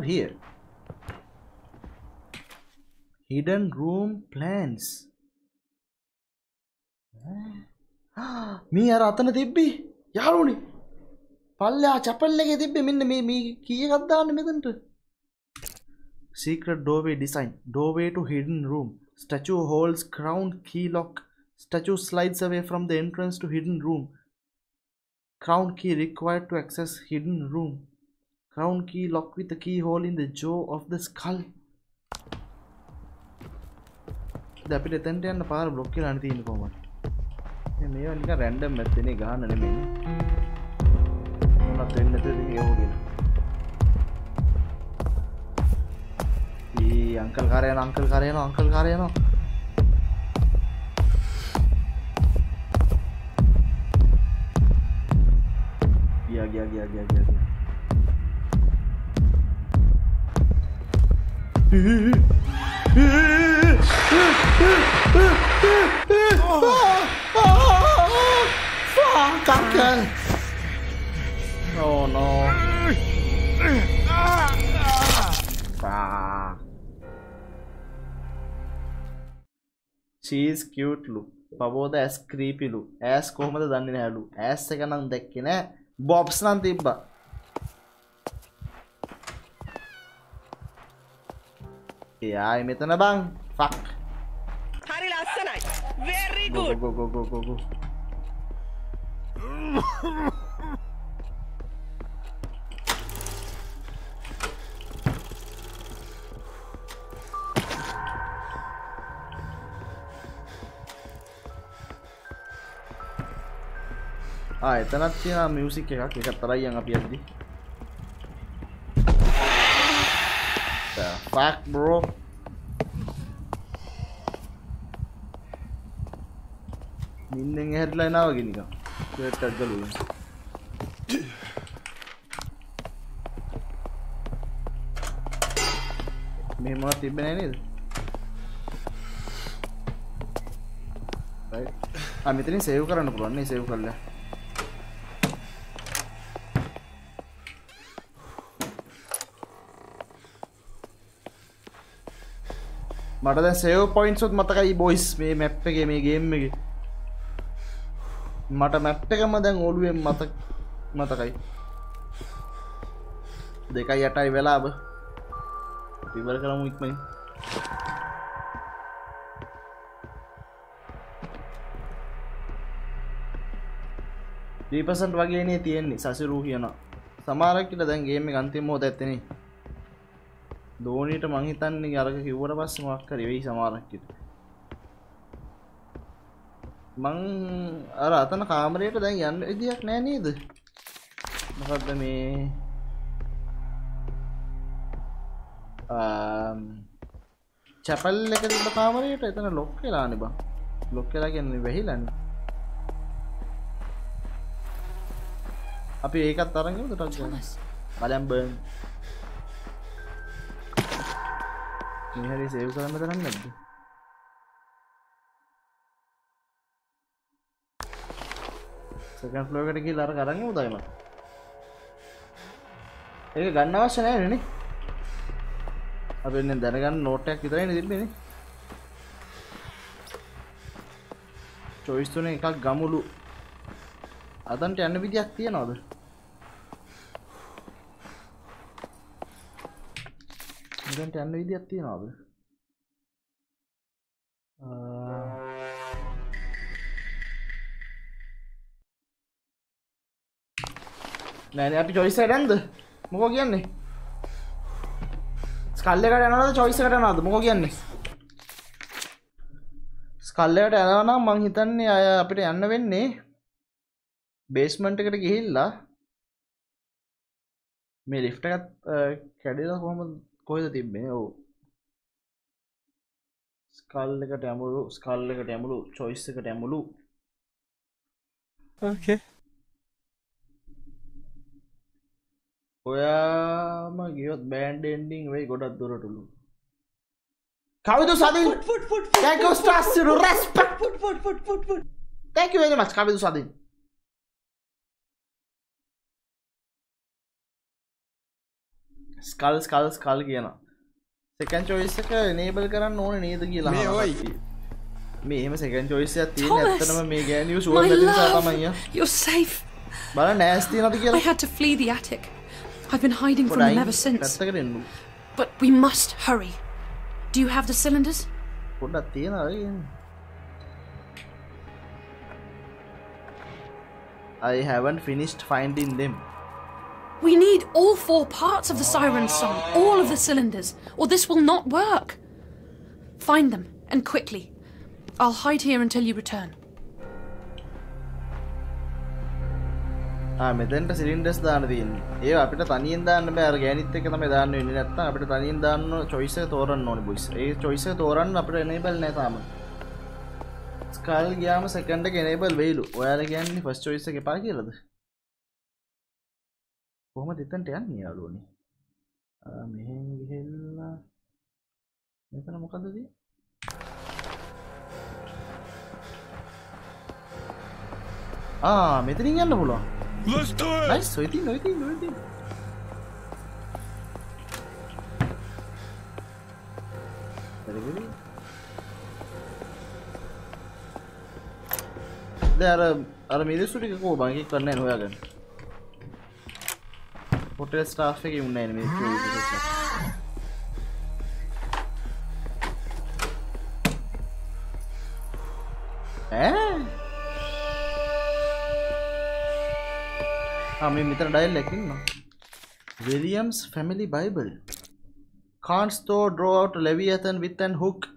Have here? Hidden room plans. (gasps) මේ අර අතන තිබ්බි? යාළුවනි. පල්ලයා චපල් එකේ තිබ්බේ මෙන්න මේ මේ කීයකක් දාන්න මෙතනට? Secret doorway design. Doorway to hidden room. Statue holds crown key lock. Statue slides away from the entrance to hidden room. Crown key required to access hidden room. Crown key lock with the keyhole in the jaw of the skull. දැන් අපිට එතනට යන්න පාර block කියලා අනේ තියෙන්නේ කොහමද මේ මේවා නිකන් රැන්ඩම් මැත්තේනේ ගහන්න නෙමෙයි මොනවත් වෙන්නේ නැතුව ඉතින් යමු කියලා ඒ අංකල් කාරය යනවා අංකල් කාරය යනවා අංකල් කාරය යනවා ගියා ගියා ගියා ගියා ගියා Fuck, Uncle! Oh no. Fuck. She's cute look. පබෝද ඇස් ක්‍රීපිලු ඇස් කොහොමද දන්නේ නැලු ඇස් එක නම් දැක්කේ නෑ බොබ්ස් නම් තිබ්බා ya ini meet bang. Fuck. Hari last night. Very good. Go go go go go. go. Ah, ito na siya music kaya kaya try yung. යද්දි ෆක් බ්‍රෝ නින්නෙන් හැටලා එනවා නිකන්. ෂර්ට් එකක් ගලුවා මේ මොනවද තිබ්බේ නැහැ නේද? Right. ආ මෙතනින් සේව් කරන්න පුළුවන් නේ සේව් කරලා. මට දැන් සේව් පොයින්ට්ස් උත් මතකයි බොයිස් මේ මැප් එකේ මේ ගේම් එකේ. මට මැප් එකම දැන් ඔළුවෙන් මතක මතකයි. දෙකයි යටයි වෙලාබ ඉවර කරමු ඉක්මනින්. දීපසන්ට වගේනේ තියෙන්නේ සසිරූ කියන සමාරක්කට දැන් ගේම ගන්තිම මෝද ඇත්තනේ දෝනීට මංහිතන්නේ අරක කිව්වට පස්ස මක් කර වෙයි සමාරක්කට මං අර අතන කාමරයට දැන් යන්න ඉදියක් නෑ නේද? මොකක්ද මේ? චැපල් එක තිබ කාමරයට එතන ලොක් වෙලාන බා. ලොක් වෙලා කියන්නේ වැහිලන්න අපි ඒකත් අරග ටක් බලම් බර්න් හරි සේව් කරන්න තරන්න නැද්ද සකන් ෆ්ලෝකට ගිහිල්ලා අර කරන් උදාගෙන ඒක ගන්න අවශ්‍ය නැහැ නේ අපි එන්නේ දැනගන්න නෝට් එකක් විතරයි නේ තිබ්බේ නේ choice තුනේ එකක් ගමුලු අදන්ට යන්න විදියක් තියනවද? මෙතනට යන්න විදියක් තියනවද? නෑන අපි චොයිස ටන්ද මොකෝ කියන්නේ? ස්කල්ලකට යනද චොයිසකට නද මොකෝ කියන්නේ? ස්කල්ලකට යනනම් මං හිතන්නේ අය අපිට යන්න වෙන්නේ බේස්මන්ට් එකට ගිහිල්ලා. මේ ලිෆ්ට එකත් කැඩලා කොහොම කොහෙද තිබ්බේ? ඔවු. ස්කල් එකට ඇමුළු ස්කල් එකට ඇමුළු චොයිස් එකට ඇමුළු. ඔයාම ගියොත් බෑන්ඩ එන්ඩිං වෙයි ගොඩක් දුරටුළු. Kavidu Sadin! තැකෝ respect thank you very much Kavidu Sadin skull skull skull කියන සකන් චොයිස් එක නේබල් කරන්න ඕන නේද කියලා මේ ඔයි. මේ එම සකන් චොයිසයක් තියෙන Thomas, ඇත්තනම මේ ගෑනිය My සුව නිසා love, තමයිය you're safe. බල නෑස්ති නති I කියලා had to flee the attic. I've been hiding from them ever since. පැත්තකට එන්නු But we must hurry. Do you have the cylinders? පොඩ්ඩක් තියෙන I haven't finished finding them. We need all four parts of the siren song, all of the cylinders, or this will not work. Find them, and quickly. I'll hide here until you return. ආ මෙතැන්ට සිලින්ඩස් දාන තියන්න. ඒ අපිට තනියෙන් දාන්න බෑර ගෑනිත් එක තමයි දාන්න වෙන්නේ. නැත්නම් අපිට තනියෙන් දාන්න චොයිස් එක තෝරන්න ඕනේ බොයිස් ඒ චොයිස් එක තෝරන්න අපිට එනේබල් නැහැ තාම. ස්කල් ගියාම සෙකන්ඩ් එක එනේබල් වෙයිලු. ඔයාලා කියන්නේ ෆස්ට් චොයිස් එක එපා කියලාද කොහොමද එතනට යන්නේ යාළුවනේ? මෙහෙන් ගිහිල්ලා මෙතන මොකද්ද තියෙන්නේ? ආ මෙතනින් යන්න පුළුවන්. Let's do it! Nice, ඔය තියෙන ඔය තියෙන ඔය තියෙන. good. දැන් අර අර මිනිස්සු ටික කෝ බං එකක් කරන්න යන හොයාගන්න. හොටෙල් ස්ටාෆ් එකේ උන්නේ නැහැ මේ මිනිස්සු. ඈ ආ මේ මෙතන ඩයල් එකක් ඉන්නවා. Williams Family Bible. Canst thou draw out Leviathan with an hook,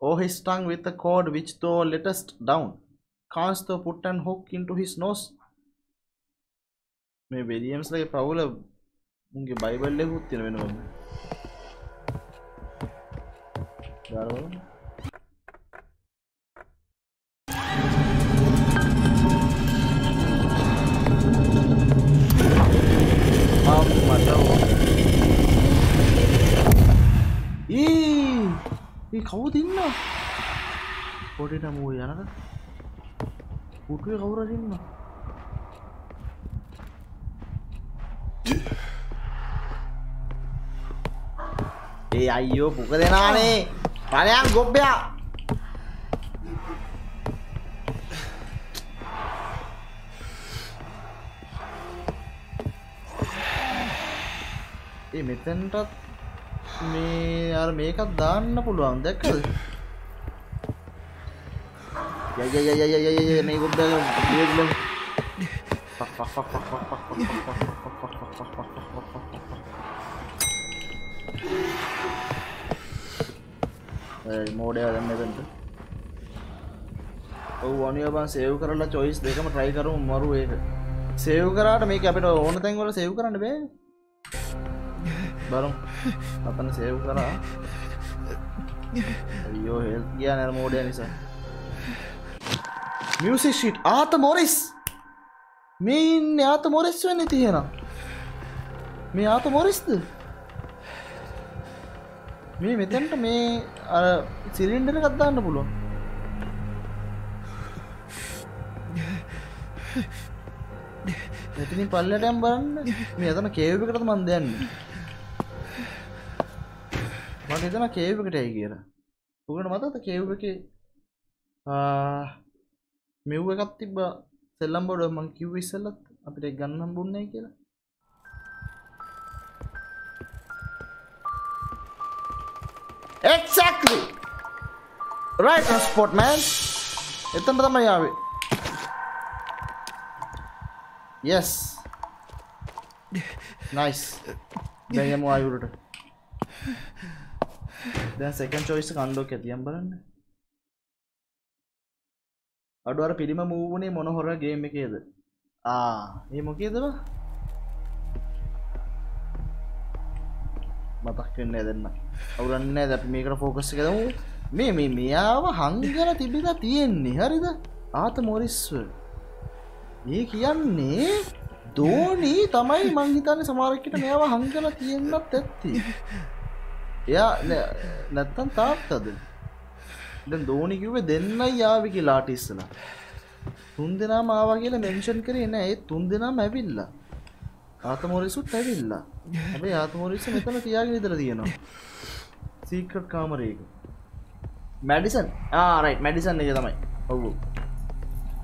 or his tongue with a cord which thou lettest down? Canst thou put an hook into his nose, මේ වෙලියම්ස්ලගේ පවුල උන්ගේ බයිබල්ල හුත්තින වෙනවා දරවල ඒ කවු තින්න පොටිට මූ යනක පුටුවේ කවුරසින්නවා ඒ අයියෝ පුක දෙනානේ. පලයන් ගොබ්බයා. ඒ මෙතැන්ටත් මේ අර මේකත් දාන්න පුළුවන් දැක්කද? යය යය යය යය යය යය මේ ගොබ්බයා. බේගලම් fuck fuck fuck fuck fuck fuck fuck fuck fuck fuck fuck මෝඩය ගන්න එතට ඔව වනිය බන් සේව් කරලා චොයිස් දෙකම ට්‍රයි කරුම් මරු ඒක. සේව් කරට මේක අපිට ඕන තැන්වල සේව් කරන්න බෑ. බරුම් අතන සේව් කරා. අයෝ හෙල් කිය නැර මෝඩය නිසා. මියසික් ෂීට් ආත මොරිස් මේ ඉන්න ආත මොරිස් වෙන්න තියෙන මේ ආත මොරිස්ද? මේ මෙතැන්ට මේ අර සිලින්ඩර කත්දාන්න පුළුවන්. එතිනි පල්ලටයම් බලන්න. මේ එතන කේවකට මන් දෙයන්න මට එතන කේවකට ඇයි කියලා. උගට මතත කේව් එක මෙව් එකත් තිබ සෙල්ලම් බොඩ මං කිව් ඉස්සල්ලත් අපිට ගන්නම් බුන්නේ කියලා. එක්සැක්ලි රයි ට්‍රස්පෝට්මෑන් එතම තමයි ආවේ යස් නයිස් දැයමු අයුරට දැන් සෙකන් චොයිස් කන්ඩෝක ඇතියම් බලන්න අඩුවර පිළිම මූවුණේ මොන හොර ගේම එකේද ආ ඒ මොකේදවා මතක් වෙන්න දෙන්න අවුරන්නේ දැ අපි මේකට ෆෝකස් එක දමු මේ මේ මෙයාව හංගල තිබිලා තියෙන්නේ. හරිද? ආත මොරිස්ව. ඒ කියන්නේ දෝනී තමයි මංහිතන්න සමාරකට මෙයාව හංගල තියෙන්න්නත් ඇත්ති. එයා නැත්තන් තාත්තද? දැ දෝනිකිවේ දෙන්න යාවි කියලාට ඉස්සලා තුන් දෙනා මාව කියලා මෙන්ෂන් කරේ නෑ. ඒ තුන් දෙනා ඇවිල්ලා. ආතමොරිසුත් ඇවිල්ලා. ඇබේ ආතුමෝරිස මෙතන තියාගෙන ඉදර තියෙනවා. සීකට කාමරයක මැඩිසන් ආරයි මැඩිසන් එක තමයි. ඔවු.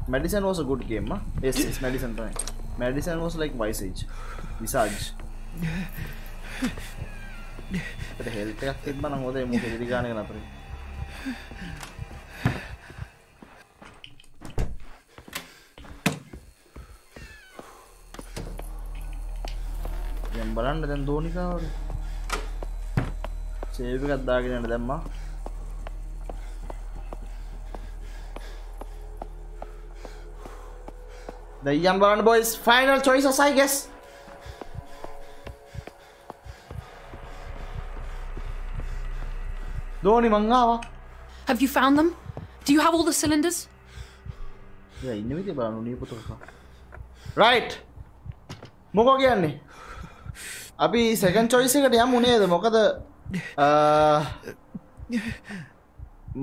මැඩිසන් ෝස ගුඩ් ගේම මැඩිසන් ටයි මැඩිසන් ෝස ලයික් වයිසේජ් විසාජ් හෙල්ටයක් තිබන හොදේ මු දිරිගානය නතරින් දැන් බලන්න දැන් දෝනිකාවට සේව් එකක් දාගෙන යන්න දැම්මා දැන් යම් බලන්න boys final choices I guess දෝනි මං ආවා Have you found them? Do you have all the cylinders? එයා ඉන්න විදිය බලන්න උනේ පුතක right මොකෝ කියන්නේ අපි සෙකන්ඩ් චොයිස් එකට යමු නේද? මොකද (laughs)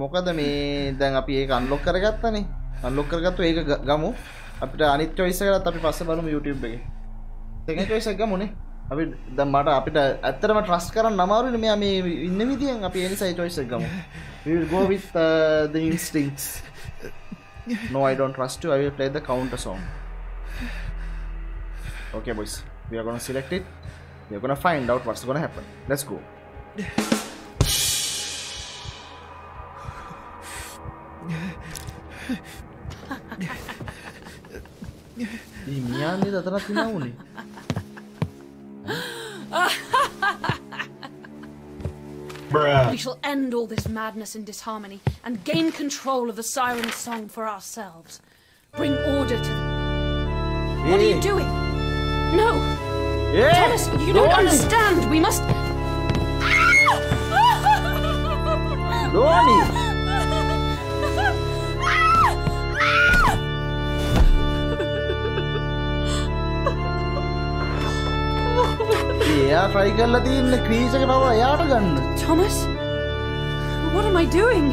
මොකද මේ දැන් අපි ඒක අන්ලොක් කරගත්තනේ. අන්ලොක් කරගත්තු ඒක ගමු. අපිට අනිත් චොයිස් එකකට අපි පස්සේ බලමු YouTube එකේ. සෙකන්ඩ් චොයිස් එක ගමුනේ. අපි දැන් මට අපිට ඇත්තටම ට්‍රස්ට් කරන්න අමාරුනේ මෙයා මේ ඉන්න විදියෙන්. අපි ඒ නිසා චොයිස් එක ගමු. We will go with uh, the instincts. No i don't trust you. I will play the counter song. Okay boys. We are gonna select it We're gonna find out what's gonna happen. Let's go. We shall end all this madness and disharmony and gain control of the siren's song for ourselves. Bring order to them. What are you doing? No! Yeah, Thomas, you don't Donnie. understand! We must. Donnie! එයා try කරලා තියන්න ක්‍රීසක පව එයාට ගන්න Thomas? What am I doing?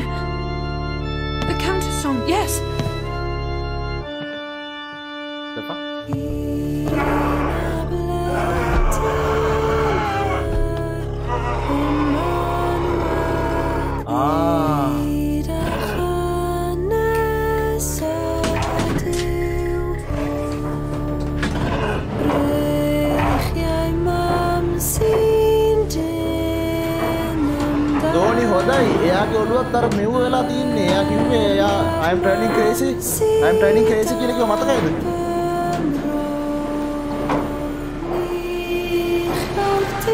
The counter song, yes. දෝනි හොදයි එයාගේ ඔළුවත් අර මෙව් වෙලා තියන්නේ එයා කිව්වේ එයා I'm training crazy. I'm training crazy කියලා කිව්ව මතකයිද?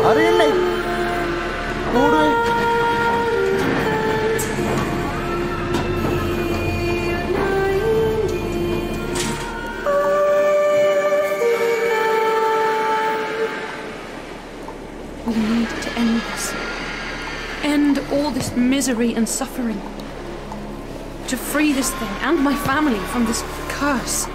හරි එන්නේ කූඩුවේ misery and suffering. To free this thing and my family from this curse.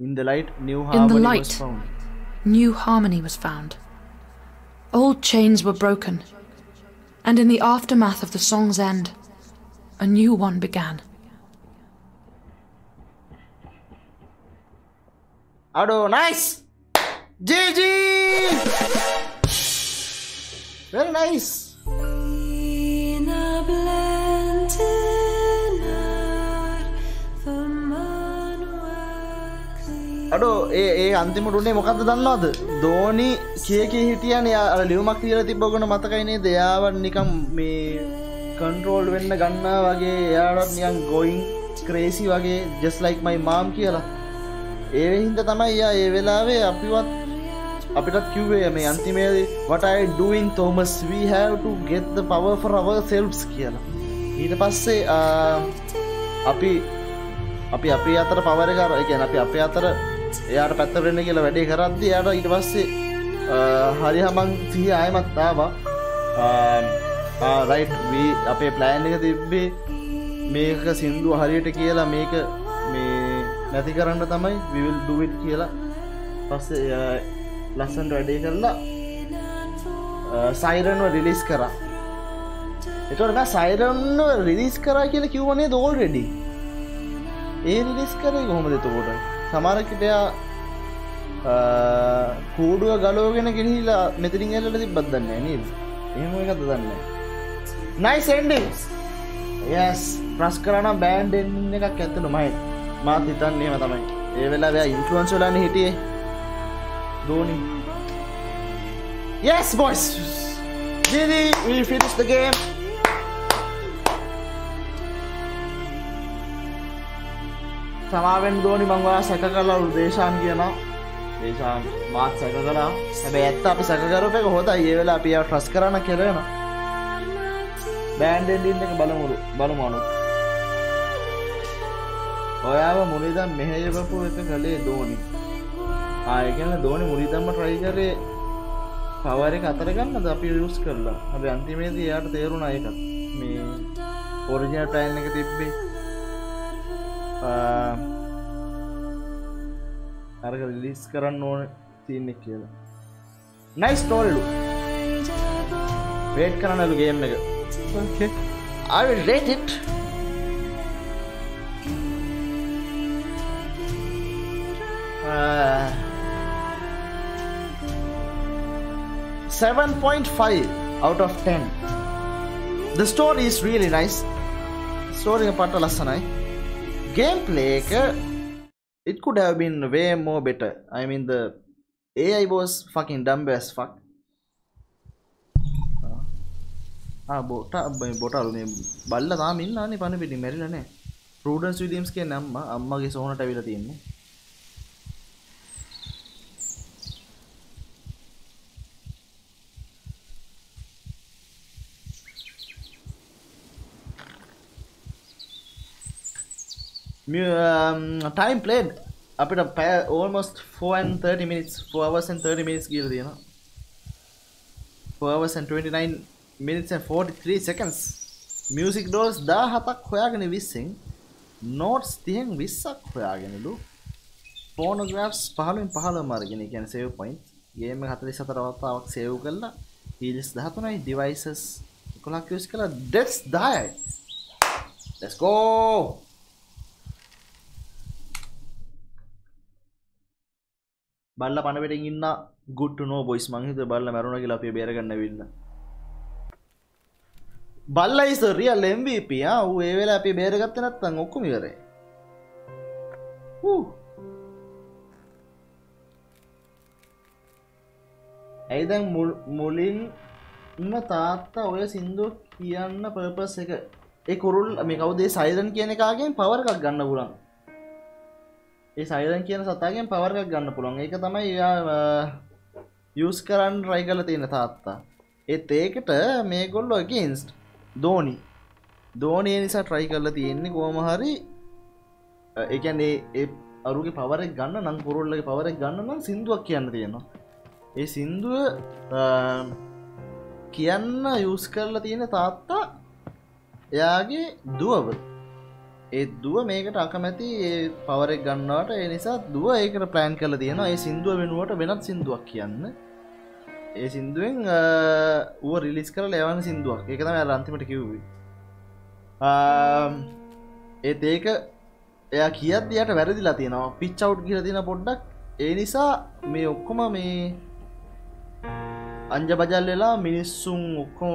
In the light, new In the harmony was found. new harmony was found. Old chains were broken, and in the aftermath of the song's end, a new one began. Ado, nice! GG! Very nice! අඩෝ ඒ ඒ අන්තිමට උනේ මොකක්ද දන්නවාද? දෝනි කියකේ හිටියන. අර ලියුමක් කියල තිබ්බගුණ මතකයිනේ දෙයාවන් නිකම් මේ control වෙන්න ගන්නා වගේ එයාටත් නියන් ගොයින් ක්‍රේසි වගේ ජෙස් ලයික් මයි මාම් කියලා. ඒ හින්ද තමයි යා ඒ වෙලාවේ අපිවත් අපිටත් කිව්වේ මේ අන්තිමේදී what I doing Thomas? We have to get the power for ourselves කියලා. ඊට පස්සේ ආ, අපි අපි අපි අතර පවර කර එක අපි අපේ අතර එයාට පැත්තරෙන්න කියලා වැඩේ කරද්දි යාට ඊට පස්සේ හරි හමං සිහ අයමත් ආවා. රයිට් වී අපේ ප්ලෑන් එක තිබ්බේ මේක සින්දු හරියට කියලා මේක මේ නැති කරන්න තමයි විවිල් දුවිට් කියලා. පස්සේ ලස්සන්ට වැඩේ කරලා සයිරන්ව රිලිස් කරා. එතොට සයිරන්ව රිලිස් කරා කියලා කිව්වනේ දෝල් රෙඩි ඒ රිලිස් කරේ කොහොමද එතකොට? සමරකිටයා කූඩුව ගලෝගෙන ගෙනහිලා මෙතිරින් ඇල්ලට තිබ්බත් දන්න නීද? එහෙම එකත දන්න නයි සෙන්ඩිස් යස් ප්‍රස් කරන බෑන්් එන්න එකක් ඇත්තනු මයි. මාත් හිතන්නේම තමයි. ඒ වෙලා ඉන්ෆලුවන්ස් වෙලාන්න හිටියේ. දෝනි Yes, boys! GG, we finished the game. සමාවෙන් දෝනි මංවා සැක කලවු දේශාන් කියනවා. දේශාන් මාත් සැක කලා හැබැ ඇත්ත අපි සැකකරප එක හොද ඒ වෙලා අපිය ට්‍රස් කරන කෙරෙන බෑන්ඩෙන්ඩින්න එක බලමුරු බලමනු ඔයාව මුනිදම් මෙහෙයපපු එක කළේ දෝනි ආයකන දෝනි මුරිදම්ම ට්‍රයි කරේ පවර අතරගන්න අපි යස් කරලා? හැබ අන්තිමේදී යායට තේරුණ අයකත් මේ ඔරිජිනල් ටයිල් එක තිබ්බේ. අරක රිලිස් කරන්න ඕන තියන්නෙක් කියලා. නයි ස්ටෝරිලු වේට් කරන්නලු ගේම් එක. Okay. I will rate it. Uh, 7.5 out of 10 the story is really nice. Story එක පට ලස්සනයි gameplay එක it could have been way more better. I mean the AI was fucking dumb as fuck. Ah, බොට bottle මේ බල්ල තාම ඉන්නනේ පණ පිටි මැරිලනේ ප්‍රඩන්ස් විලියම්ස් කිය නම්ම අම්මගේ සෝනට විල තියන්නේ. ටයිම් පලේඩ් um, අපිට පැ ඕල්මොස්ට 4 මිනිස් 4 30 මිනිස් කියල තියෙනවා. 4 29 minutes and 43 seconds. මියසික් ඩෝස් දා හතක් හොයාගෙන විස්සෙන් නෝට්ස් තියෙන් විස්සක් හොයාගෙනලු. පෝනග්‍රස් පහලින් පහල මර්ගෙන කියන සේව් පොයින්් ගේම හතරි සතරවත්තාවක් සේව් කරලා පිලිස් දහතුනයි ඩිවයිසස් කොලක් යස් කළ. ඩෙස් දායයි. ලස්කෝ බල්ල පනපට ඉන්න ගුට නෝ බොයිස් මංහිත බල්ල මැරුණ කියලා අපේ බේරගන්න වින්න බල්ල ඉස් රියල් MVP ඌ ඒ වෙලා අපි බේරගත්ත නැත්තම් ඔක්කොම ඉවරයි. ඇයි දැන් මුලින් ඉන්න තාත්තා ඔය සින්දුව කියන්න පර්පස් එක? ඒ කුරුල් මේ කවුදේ? සයිරන් කියන එකගෙන් පවර එකක් ගන්න පුලන් ඒ සයිරන් කියන සතාගෙන් පවරක් ගන්න පුළුවන් ඒක තමයි එයා යස් කරන්න රයි කල තියෙන තාත්තා ඒත් ඒකට මේ ගොල්ලො ගේන්ස්ට් දෝනි දෝනය නිසා ට්‍රයි කරලා තියෙන්නේ කෝම හරි එකන්නේ ඒ අරුගේ පවරක් ගන්න නම් පුරුල්ලගේ පවරක් ගන්න නම් සිින්දුවක් කියන්න තියෙනවා ඒ සින්දුව කියන්න යස් කරලා තියෙන තාත්තා එයාගේ දුවව ඒ දුව මේකට අකමැති ඒ පවරෙක් ගන්නවට ඒ නිසා දුව ඒකට ප්ලෑන් කල තියෙනවා. ඒ සිින්දුව වෙනුවට වෙනත් සිින්දුවක් කියන්න. ඒ සිින්දුවෙන් ඌ රිලිස් කර ලයවන සිින්දුවක්. එක තම රන්තිමට කිව්වී. ඒත් ඒක එය කියත් යට වැරදිලා තියෙනවා. පිච්චවුට් කියල තින පොඩ්ඩක්. ඒ නිසා මේ ඔක්කොම මේ අංජ බජල් වෙලා මිනිස්සුන් ඔක්කොම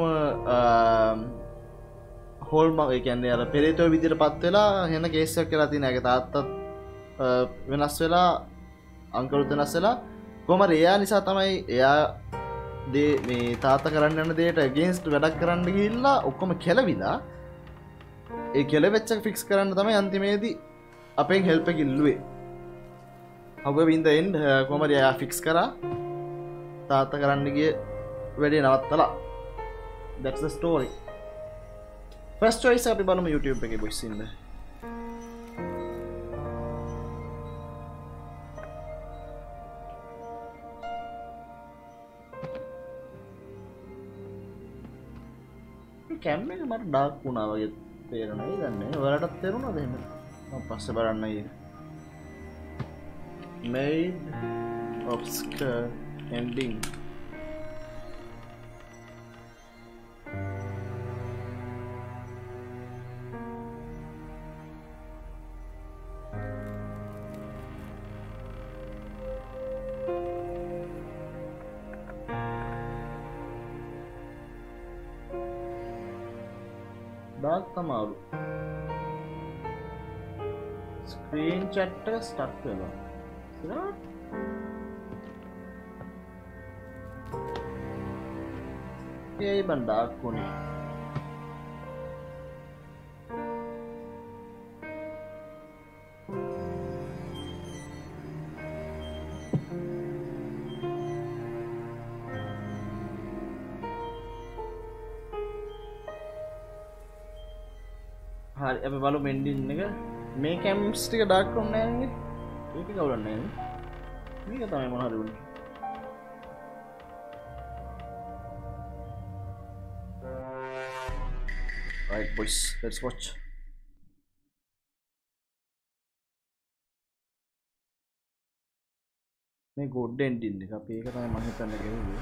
හෝල්ම කියන්නේ අර පෙරේතව විදිර පත් වෙලා හෙන කේසක් කියලා තින එක. තාත්තත් වෙනස් වෙලා අංකරුත් වෙනස් වෙලා. කොම එයා නිසා තමයි එයා දේ මේ තාත කරන්න යන දේට ගේන්ස්ට වැඩක් කරන්න ගිල්ලා ඔක්කොම කෙලවිලා ඒ කෙලවෙච්ච ෆික්ස් කරන්න තමයි අන්තිමේදී අපෙන් හෙල්ප කිල්ලුවේ හව වින්ද එන්ඩ කොමර එයා ෆික්ස් කරා. තාත්ත කරන්නගේ වැඩේ නවත්තලා. දැක්ස ස්ටෝරි ෆස්ටයිස අපි බලම YouTube එක බොස්සින්න කැම්ම එක මට ඩාක් වුණා වගේ තේරනයි දන්න වලටත් තෙරුණ දෙම පස්ස බලන්නයි made of skirt ending dark තමාරු ස්ක්‍රීන් චට්ට ස්ටක් වෙලා ඒයි බන්ඩාක් වුණේ හරි අප බලු මෙන්ඩින් එක. මේ කැම්ස් ටික ඩක් කොන්නන්නේ ඒක කවුරන්නේ මේක තමයි මොහරුණ Right boys, let's watch. මේ ගොඩ් එන්ඩින් එක අපි ඒක තමයි මම හිතන්නේ. ගෙවුවේ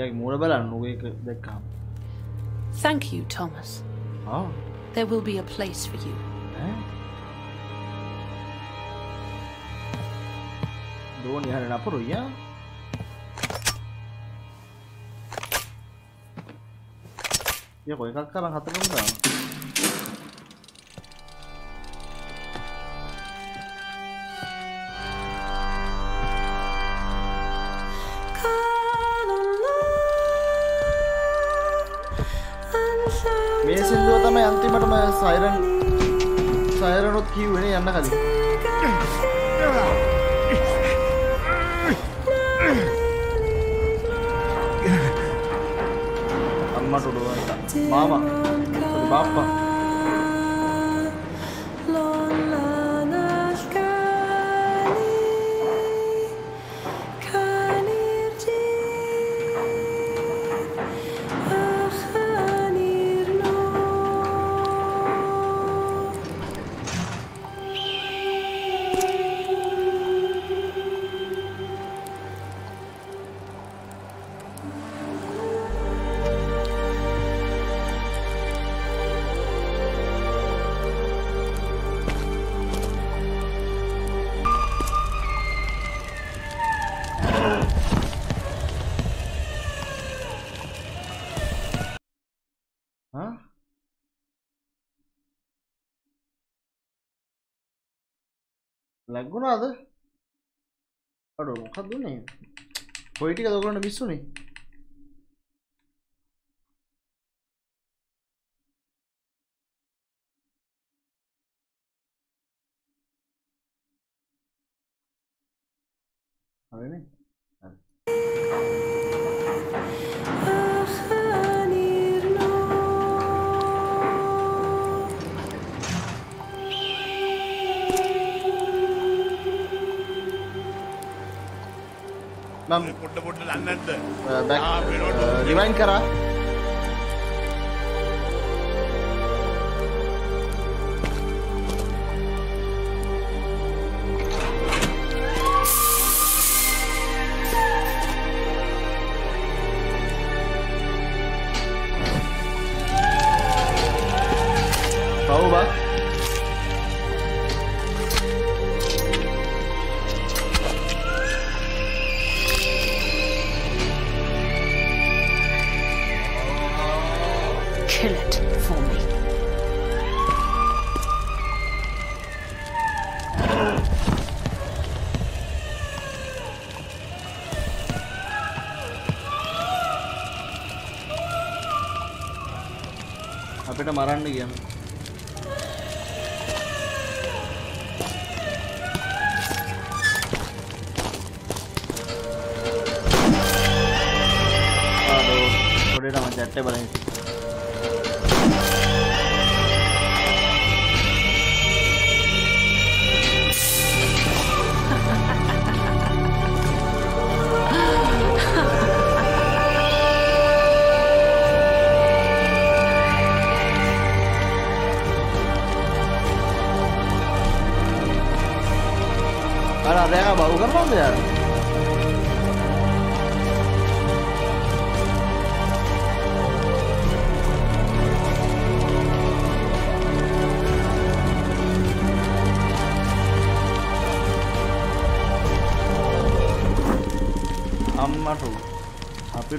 එයාගේ මූල බලන්න ඌ ඒක දැක්කම Thank you, Thomas. ආ. There will be a place for you. දෝනි හරි නපුරු යා යකෝ එකක් කරන් හතරම දාන්න ලැග්ගුණාද අඩු මොකක්ද උනේ? කොයි ටිකද ඔයගොල්ලන්ට මරන්න කියන්න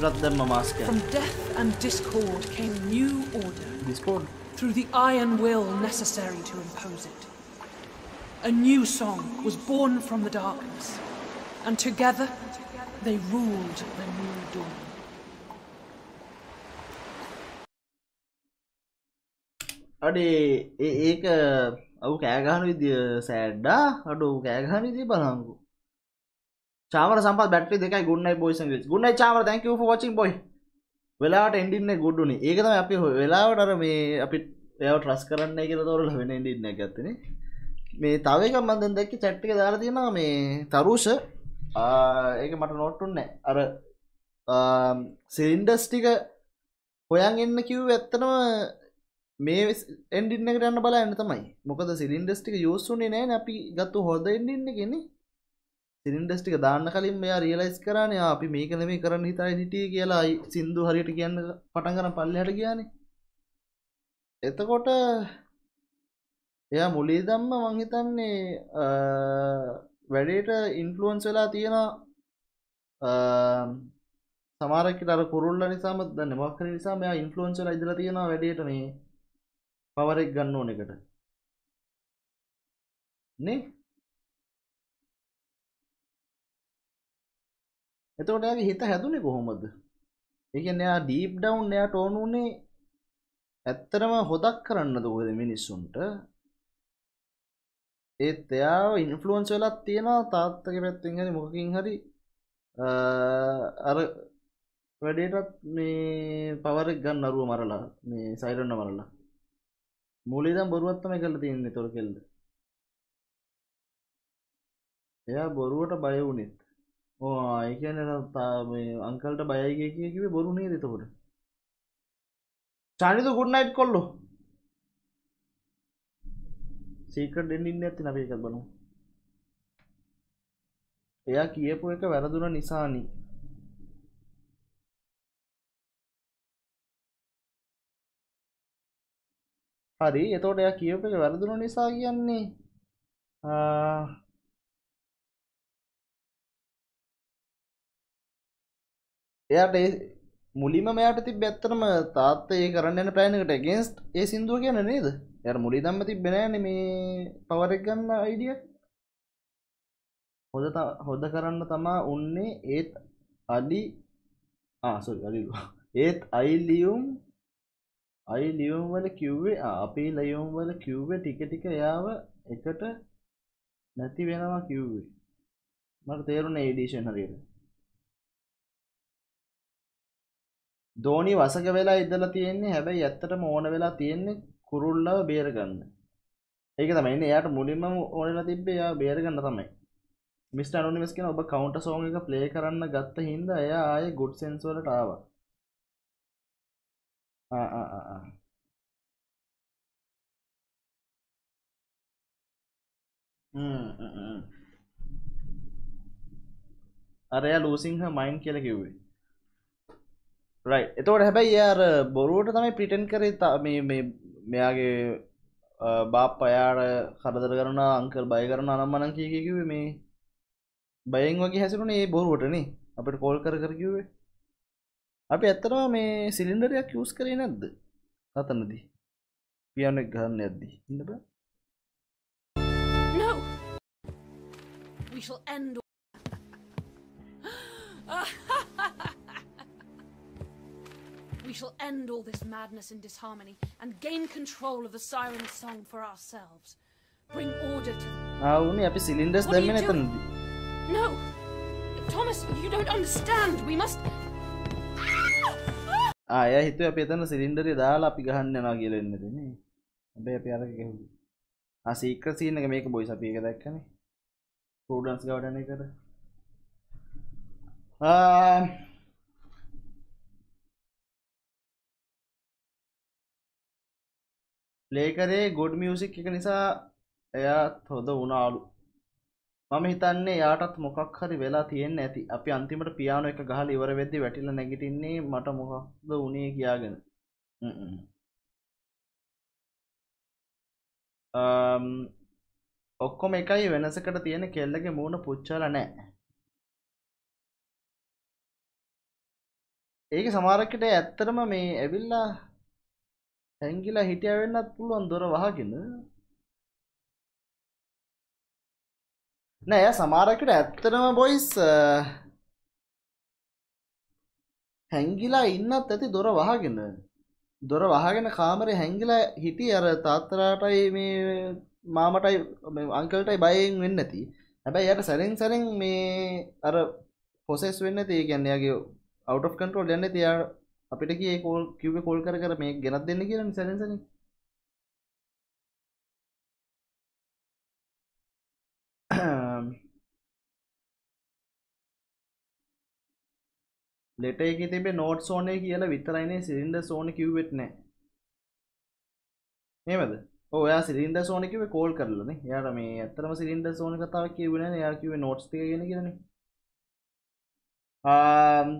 අපිටත් දැම්ම මාස්ක From death and discord came new order. Discord? Through the iron will necessary to impose it. A new song was born from the darkness, and together they ruled the new dawn. අඩේ ඒ- ඒක ඔවු කෑගහන විදිය සෑඩ්ඩා අඩු කෑගහන විදි බලංගු චාමර සම්පත් බැටි දෙකයි ගුන්නයි බොයිස ගුන්නයි චාමර තැක ෝචින් බොයි වෙලාට එන්ඩින්න ගුඩ්ඩුනි ඒකතම අපි හො- වෙලාවට අර මේ අපි එය ට්‍රස් කරන්න කියල තොරල වෙන ඉන්න ගත්තන මේ තවක මන්දන් දැක්ක චැට්ටික දාර තියෙනවා මේ තරුෂ. ඒක මට නොට්ටුන්න අර සිලින්ඩස් ටික හොයන් එන්න කිව් ඇත්තනම මේ එන්ඩින්න කරන්න බලා එන්න තමයි. මොකද සිලින්ඩස් ටික යෝස්සුනේ නෑ අපි ගත්තු හොද එන්ඩින්න ගෙන සිලින්ඩස්ටික දාන්න කලින් මෙයා රියලයිස් කරන අපි මේක නෙමේ කරන්න හිතයි හිටිය කියලා සින්දු හරියට කියන්න පටන් කරන පල්ලහට කියන එතකොට එයා මුලේ දම්ම මංහිතන්නේ වැඩේට ඉන්ෆලුවන්ස් වෙලා තියෙන සමාරකට අර කුරුල්ල නිසාම දන්න මක්කර නිසා මෙයා ඉන්ෆලුවන්සල ඉදල තියෙන වැඩේට මේ පවරෙක් ගන්න ඕන එකට. නේ? එතකොට යාගේ හිත හැදුනේ කොහොමද? ඒක එයා ඩීප් ඩවුන් එයාට ඕන උනේ ඇත්තරම හොදක් කරන්න දොකද මිනිස්සුන්ට? ඒත් එයා ඉන්ෆලුවන්ස් වෙලත් තියෙනවා තාත්තක පැත්තිෙන් හරි මොකින් හරි. අර වැඩේටත් මේ පවරක් ගන්න අරුව මරලා මේ සයිරන්න මරලා. මුලිදම් බොරුවත්තම කල තියන්නේ තොර කෙල්ද එයා බොරුවට බය වුනෙත් ඕ ඒකන අංකල්ට බයගේ කිය බොරු නේ දෙතකොට චානිත ගුඩ්නයිට් කොල්ලො. සීකට දෙන්න ඇති නපේ එකත් බනු එයා කියපු එක වැරදුන නිසානි. හරි එතෝට එයා කියප එක වැරදුන නිසා කියන්නේ එයාට මුලිම මෙයාට ති බැත්තරම තාත්ත ඒ කරන්න ප්‍රෑණකට ගෙන්ස්ට ඒ සිින්දුව කියන නේද? යට මුලි දම්ම ති බෙනෑන මේ පවරක් ගන්න අයිඩිය හොද හොද කරන්න තමා උන්නේ ඒත් අඩි ආසු අඩි ඒත් අයිලියුම් අයි ලියුම් වල කිව්වේ අපේ ලයුම් වල කිව්වේ ටික ටික යාව එකට නැති වෙනවා කිව්වේ. මට තේරුණ ඒඩිෂන් හරියට. දෝනි වසක වෙලා ඉදල තියෙන්නේ. හැබැයි ඇත්තටම ඕන වෙලා තියෙන්නේ කුරුල්ලව බේරගන්න. ඒක තමයි. එයාට මුලින්ම ඕනලා තිබ්බේ යා බේරගන්න තමයි. මිස්ට අනුනිමස් කෙන ඔබ කවුන්ට සෝන් එක ප්ලේ කරන්න ගත්ත හින්ද එයා ආය ගුඩ් සෙන්ස්වලට ආවා. අරයා ලූසිංහ මයින් කියල කිව්වේ. රයි එතවට හැබැයි යාර බොරුවට තමයි පිටන් කරේ මේ මෙයාගේ බාප් අයාට කරදර කරන අංකල් බය කරන අනම්මනන් කියකිව මේ බයෙන් වගේ හැසිරුණ ඒ බොරුවටනේ අපට කෝල් කර කර කිව්වේ. අපි ඇත්තරවා මේ සිලින්ඩරයක් යස් කරේ නැද්ද? අතනදී පියනෙක් ගන්න ඇද්දී ඉන්න බ. No! We shall end. (gasps) Ah! We shall end all this madness and disharmony and gain control of the siren song for ourselves. Bring order to them. ආවුනේ අපි සිලින්ඩස් What are you දැම්ම doing? එතනදී No! Thomas, you don't understand. We must. ආය හිතුව අප එතන සිලින්ඩරේ දාලා අපි ගහන්න යනවා කියලා එන්නදනේ හැබැයි අපි අර ගැහුවේ ආ සීක්‍රට් සීන් එක මේක බොයිස් අපි ඒක දැක්කනේ ස්ටුඩන්ට්ස් ගාඩන් එකට ආ ප්ලේ කරේ ගොඩ් මියසික් එක නිසා එයාත් හොඳ වුණාලු. මම හිතන්නේ යාටත් මොකක් හරි වෙලා තියෙන්න ඇති. අපි අන්තිමට පියානො එක ගහල ඉවර වෙද්දි වැටිල නැගිටින්නේ මට මොකක්ද වනේ කියාගෙන. ඔක්කොම එකයි වෙනසකට තියෙන කෙල්ලගේ මූුණ පුච්චල නෑ. ඒක සමාරකට ඇත්තරම මේ ඇවිල්ලා හැංගිලා හිටිය වෙන්නත් පුළුවන් දොර වහගෙන. නෑ සමාරකට ඇත්තනම බොයිස් හැංගිලා ඉන්නත් ඇති දොර වහගෙන. දොර වහගෙන කාමරය හැංගිලා හිටි අර තාත්තරාටයි මේ මාමටයි අංකල්ටයි බයෙන් වෙන්න ඇති හැබැයි යට සැරෙන් සැරෙන් මේ අර පොසෙස් වෙන්න තිය ගැන්නයාගේ අවට් කන්ටරෝල් යන්න තියා අපිට කිය කෝල් කිව කෝල් කර කර මේ ගෙනත් දෙන්න කියන සැරසන ලෙට එක තිබේ නෝට් සෝනය කියලා විතරයිනේ සිරින්ඩ සෝන කිව්වෙත් නෑ. ඒමද ඔයා සිරින්ද සෝනකිව කෝල් කරලන යාට මේ ඇත්තරම සිරින්ඩ සෝන කතාව කියවන යාකිව නෝට්ස් ගෙන කියන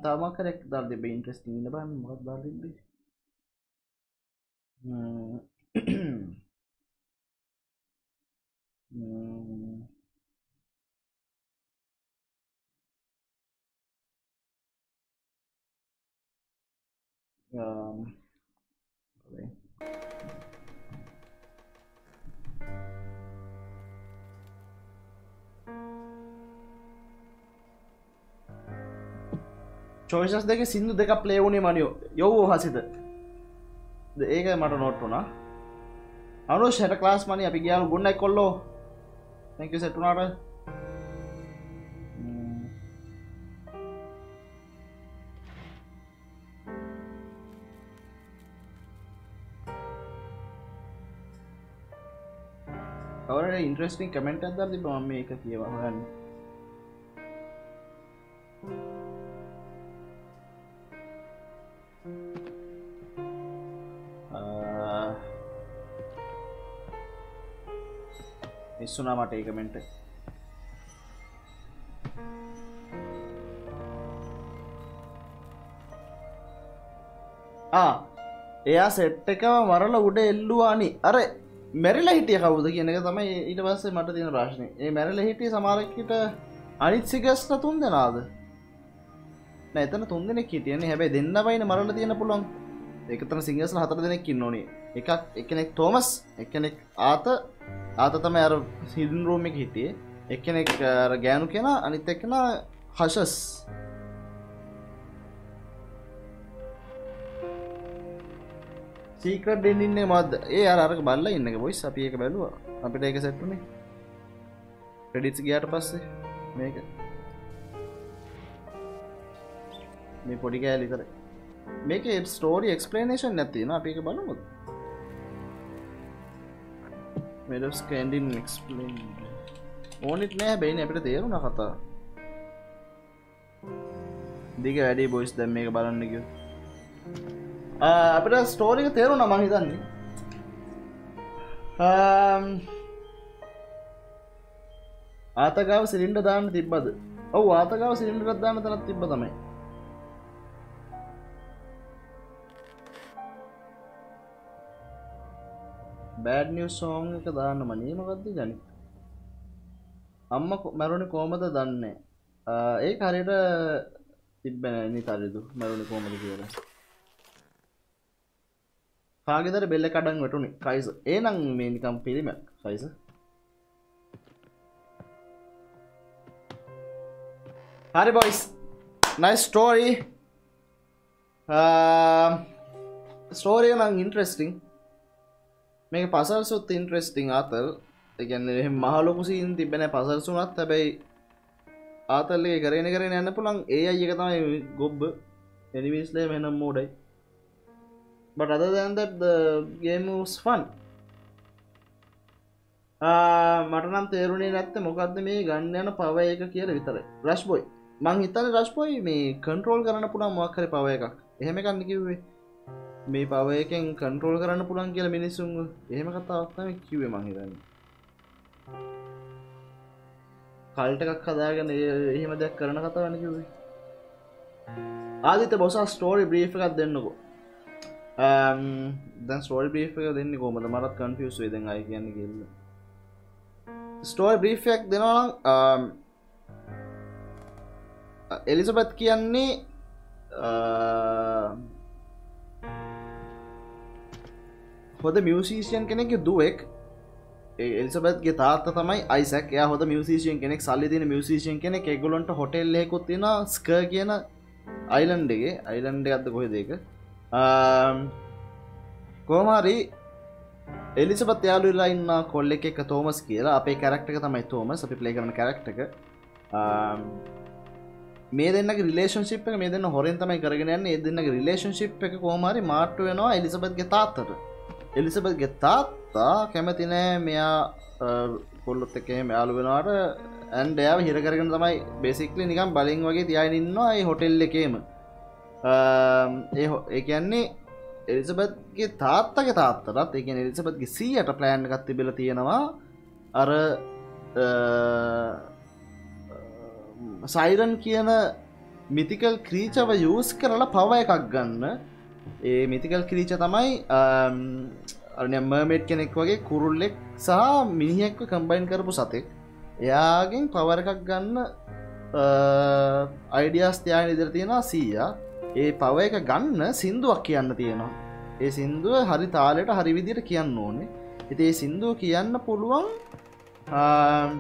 තම කරෙක් දල් දෙබ ඉන්ට්‍රස්ටින බන් මොත් දල්ද Um, okay. චෝයිසස් දෙක සිින්දු දෙක ප්ලේවුණේ මනියෝ යොවෝ හසිද ඒක මට නොට්ටුනා අනු ෂට ක්ලාස් මනි අපි ගියාලු ගුන්නයි කොල්ලෝ තැක සෙට්ටුනාට කවර ඉන්ට්‍රස්ටිං කමෙන්ට් අදර තිබ ම මේ එක කියවා හොයන්න මිස්සුනා මට ඒ කමෙන්ට ආ එයා සෙට් එකම මරල උඩ එල්ලුවානි. අර මැරිල හිටිය කවුද කියනක තමයි ඊට පස්සේ මට තියෙන ප්‍රශ්නය ඒ මැරල හිටිය සමාරක්කට අනිත්සිගස්ට තුන් දෙනාද? නැතන තුන් දෙනෙක් හිටියන්නේ හැබැයි දෙන්න බයින මරල තියෙන පුළොන් එකතන සිංහස්ල හතර දෙනෙක් ඉන්නඕනේ එකක් එකනෙක් තෝමස් එකනෙක් ආත. ආත තම අර සිදුන් රෝම එක හිටියේ. එක්කෙනෙක් ගෑනු කෙන අනිත් එක්කෙන හශස් සීකට දෙන්නන්නේ මද ඒ අරක බල්ල ඉන්න බොයිස් අපි එක බැලුව. අපිට ඒක සැට්ටුනේ ප්‍රඩිස් ගයාට පස්සේ මේක. මේ පොඩි කෑලි කර මේක ස්ටෝරි එක්ස්පලනේෂන් නැතින අපි එක බලමුද? මෙඩස් කෑන්ඩින් එක්ස්පලන් ඕනෙත් නෑ බැයින අපිට තේරුණ කතා. දිග වැඩි බොයිස් දැම් මේක බලන්නක අපිට ස්ටෝරික තේරුණ මහිතන්නේ ආතකාව සිලින්ඩ දාන්න තිබ්බද? ඔව ආතකාව සිලින්ඩරත් දාන්න තනත් තිබ්බ තමයි. බෑඩ් නිිය සෝන් එක දාන්න මනී මොකක්ද ජනි? අම්ම මැරුණි කෝමද දන්නේ? ඒ හරියට තිබ්බැන නි තරිදු. මැරුණි කෝමද කියලා. කාගෙදර බෙල්ල කඩන් වැටුනි? කයිස ඒනම් මේ නිකම් පිළිම කයිස හරි බොයිස් නයි ස්ටෝරී ස්ටෝරිය නම් ඉන්ට්‍රෙස්ටිං මේක පසල් සුත් ඉන්ට්‍රෙස්ටිං අතල් එකන්න මහලොකුසින් තිබෙන පසල්සුනත් හැබැයි ආතල්ලේ කරන කරන යන්න පුළන් ඒ අයක තමයි ගොබ්බ. එනිවිස්ලේ මෙනම් මෝඩයි. But other than that the game was fun. මට නම් තේරුණේ නැත්ත මොකක්ද මේ ගන්න යන පව එක කියල විතර රශ් බොයි මං හිතන රශ්පොයි මේ කන්ට්‍රෝල් කරන්න පුළන් මොක්කර පව එකක්. එහෙම කන්න කිව්වේ? මේ පවයකෙන් කන්ට්‍රෝල් කරන්න පුළන් කියල මිනිස්සුන් එහෙම කතාවත්තම කිවේ මහිතන්න කල්ට එකක් හදාගෙන එහෙම දෙයක් කරන කතාවන්න කිවේ ආදිත බොසා ස්ටෝරි බ්‍රී් එකක් දෙන්නකෝ. Um, දැන් ස්ටෝල් බ්‍රී් එක දෙන්න කොමද මරත් කන්ෆියස් වේ දෙ අයි කියන්න කියල්ල ස්ටෝල් බ්‍රීෆයක් දෙනවා එලිසබත් um, කියන්නේ uh, හොද මියසිීෂයන් කෙනෙක් දුවෙක් එල්සබත්ගේ තාත්ත තමයි අයිසක්. ය හොද මියසිීෂයන් කෙනෙක් සල්ලි තින මියසිීෂයන් කෙනෙක්. එගුලොන්ට හොටෙල් ෙකුත් තින ස්ක කියන අයිලන්ඩගේ අයිලන්ඩ අත්ද කොහෙ දෙක කෝමාරි එලිසපත් යාලුලා ඉන්න කොල්ල එක තෝමස් කියලා. අපේ කැරක්ටක තමයි තෝමස්. අපි ප්ලේ කරන කැරක්ටක මේ දෙන්න රිලේෂන්ශිප් එක මේ දෙන්න හොරෙන් තමයි කරගෙන යන්න. ඒ දෙන්න රිලේෂන්ශිප් එක කෝමාරි මාට්ටු වෙනවා එලිසබත්ගේ තාත්තට. එලිසබත්ගේ තාත්තා කැමතිනෑ මෙයා කොල්ලොත් එකේ මෙයාලු වෙනවාට. ඇන්ඩ එයාව හිරකරගෙන තමයි බේසික්ලි නිකම් බලින් වගේ තියයින්න්නවා ඒ හොටෙල් එකේම. ඒ ඒන්නේ එලිසබත්ගේ තාත්තගේ තාත්තරත් එක එලිසබත්ගේ සීයට ප්ලෑන්් එකත් තිබෙල තියෙනවා. අර සයිරන් කියන මිතිකල් ක්‍රීචව යස් කරලා පව එකක් ගන්න. ඒ මිතිකල් ක්‍රීච තමයි um, මර්මේට් කෙනෙක් වගේ කුරුල්ලෙක් සහ මිනිහෙක්ව කම්බයින් කරපු සතෙක්. එයාගෙන් පවර එකක් ගන්න uh, අයිඩියස්තියාය ඉදිර තියෙනවා සීය. ඒ පව එක ගන්න සින්දුවක් කියන්න තියෙනවා. ඒ සින්දුව හරි තාලට හරි විදිට කියන්න ඕනේ. එති ඒ සින්දුව කියන්න පුළුවන් um,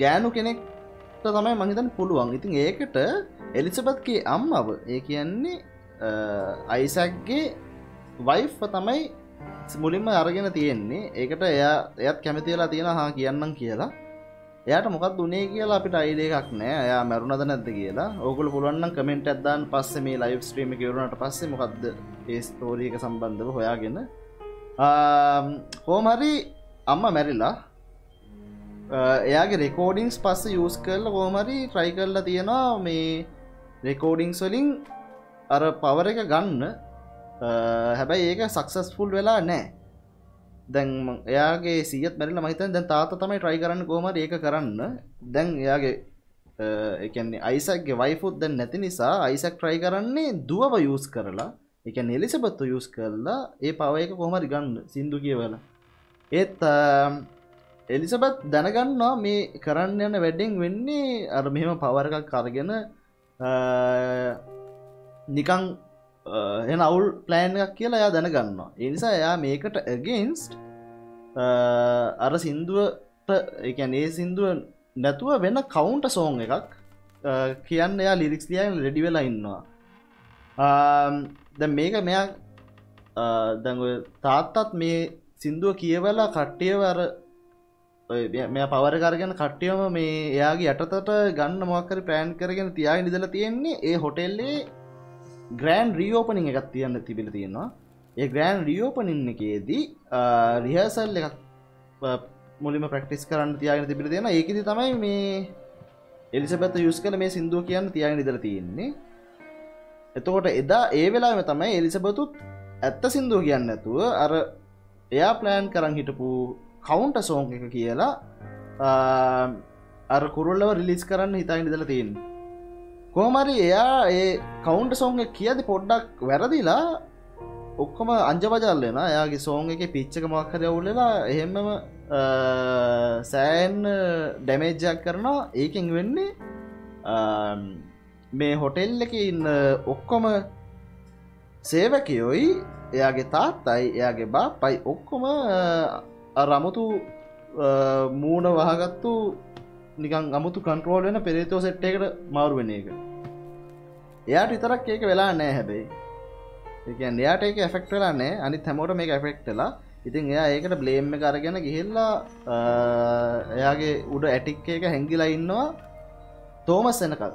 ගෑනු කෙනෙක් තමයි මහිතන් පුළුවන්. ඉතින් ඒකට එලිසබත්ගේ අම්මව. ඒ කියන්නේ අයිසක්ගේ වයිෆ් තමයි මුලින්ම අරගෙන තියෙන්නේ. ඒකට එයා එයත් කැමතිලා තියෙන හා කියන්නම් කියලා. එයාට මොකක් දුනේ කියලා අපිට අයිඩේ එකක් නෑ. එයා මැරුණද නැද්ද කියලා. ඕකුල පුළුවන්නම් කමෙන්ට් ඇත්දාන් පස්ස මේ ලයිව් ස්ට්‍රීම කවරුණට පස්සේ මොකක්ද ඒ ස්තෝරීක සම්බන්ධව හොයාගෙන. හෝමරි අම්ම මැරිලා එයාගේ රෙකෝඩිංස් පස්ස යස් කරල හෝමරි ට්‍රයි කරලා තියෙනවා මේ රෙකෝඩිංස් වලින් අර පවර එක ගන්න හැබැයි ඒක සක්සස්ෆුල් වෙලා නෑ දැන් එයාගේ සියත් මැරිල මහිතන් දැන් තාත තමයි ට්‍රයි කරන්න කෝම ඒක කරන්න. දැන් එයාගේ එකන්නේ අයිසක්ගේ වයිෆුත් දැන් නැති නිසා අයිසක් ට්‍රයි කරන්නේ දුවව යස් කරලා එක එලිසබත්තු යස් කරලා ඒ පව එක කොහමරි ගන්න සිින්දු කියවල. ඒත් එලිසබත් දැනගන්නවා මේ කරන්න යන වැඩෙන් වෙන්නේ අර මෙහෙම පවරකක් කරගෙන නිකං එන අවුල් ප්ලෑන් එකක් කියලා එයා දැනගන්නවා. එනිසා එයා මේකට ඇගේන්ස්ට් අර සින්දුවට එකනේ සින්දුව නැතුව වෙන කවුන්ට සෝන් එකක් කියන්න එයා ලිරික්ස් තියන් රෙඩි වෙලා ඉන්නවා. ද මේක මෙයා දැ තාත්තත් මේ සින්දුව කියවලා කට්ටියවර මෙ පවරකාරගෙන කට්ටියම මේ එයාගේ යටතට ගන්න මොක්කර පෑන් කරගෙන තියා නිදල තියෙන්නේ ඒ හොටෙල්ලේ ග්‍රෑන්් රියෝපනින් එකක් තියන්න තිබිල තියෙනවා. ඒ ග්‍රෑන්් රියෝපනින් එකේදී රිහසල් එකක් මුලිම ප්‍රක්ටිස් කරන්න තියාගෙන තිබිල තියෙන ඒකෙද තමයි මේ එලිසබැත යුස් කල මේ සිින්දුව කියන්න තියාගෙන ඉදර තියෙන්නේ. එතකොට එදා ඒ වෙලාම තමයි එලිසබතුත් ඇත්ත සිින්දුව කියන්න ඇතුව අර එයා ප්ලෑන් කරන්න හිටපු කවුන්ට සෝන් එක කියලා අර කුරුල්ලව රිලිස් කරන්න හිතා ඉදල තියෙන්නේ. කෝමරි එයා ඒ කවුන්ට සෝන්ග කියද පොඩ්ඩක් වැරදිලා ඔක්කොම අංජපජල්ලෙන එයාගේ සෝන් එක පිච්චක මක්කර ඔවුලලා එහෙමම සෑන් ඩැමේජ්ජක් කරනවා. ඒකෙන් වෙන්නේ මේ හොටෙල් එක ඉන්න ඔක්කොම සේවකයොයි එයාගේ තාත්තයි එයාගේ බා පයි ඔක්කොම රමුතු මූුණ වහගත්තු නිකන් අමුතු කන්ට්‍රෝල් වෙන පෙරේතෝ සෙට් එකට මාරු වෙන එක. එයාට විතරක් ඒක වෙලා නෑ හැබැයි. එකන් එයාට ඒක එෆෙක්ට වෙලා නෑ අනිත් හැමෝට මේ එෆෙක්ටලා ඉතින් එයා ඒකට බ්ලේම් එක අරගෙන ගිහිල්ලා එයාගේ උඩ ඇටික් එක හැංගිලා ඉන්නවා තෝමස් එනකල්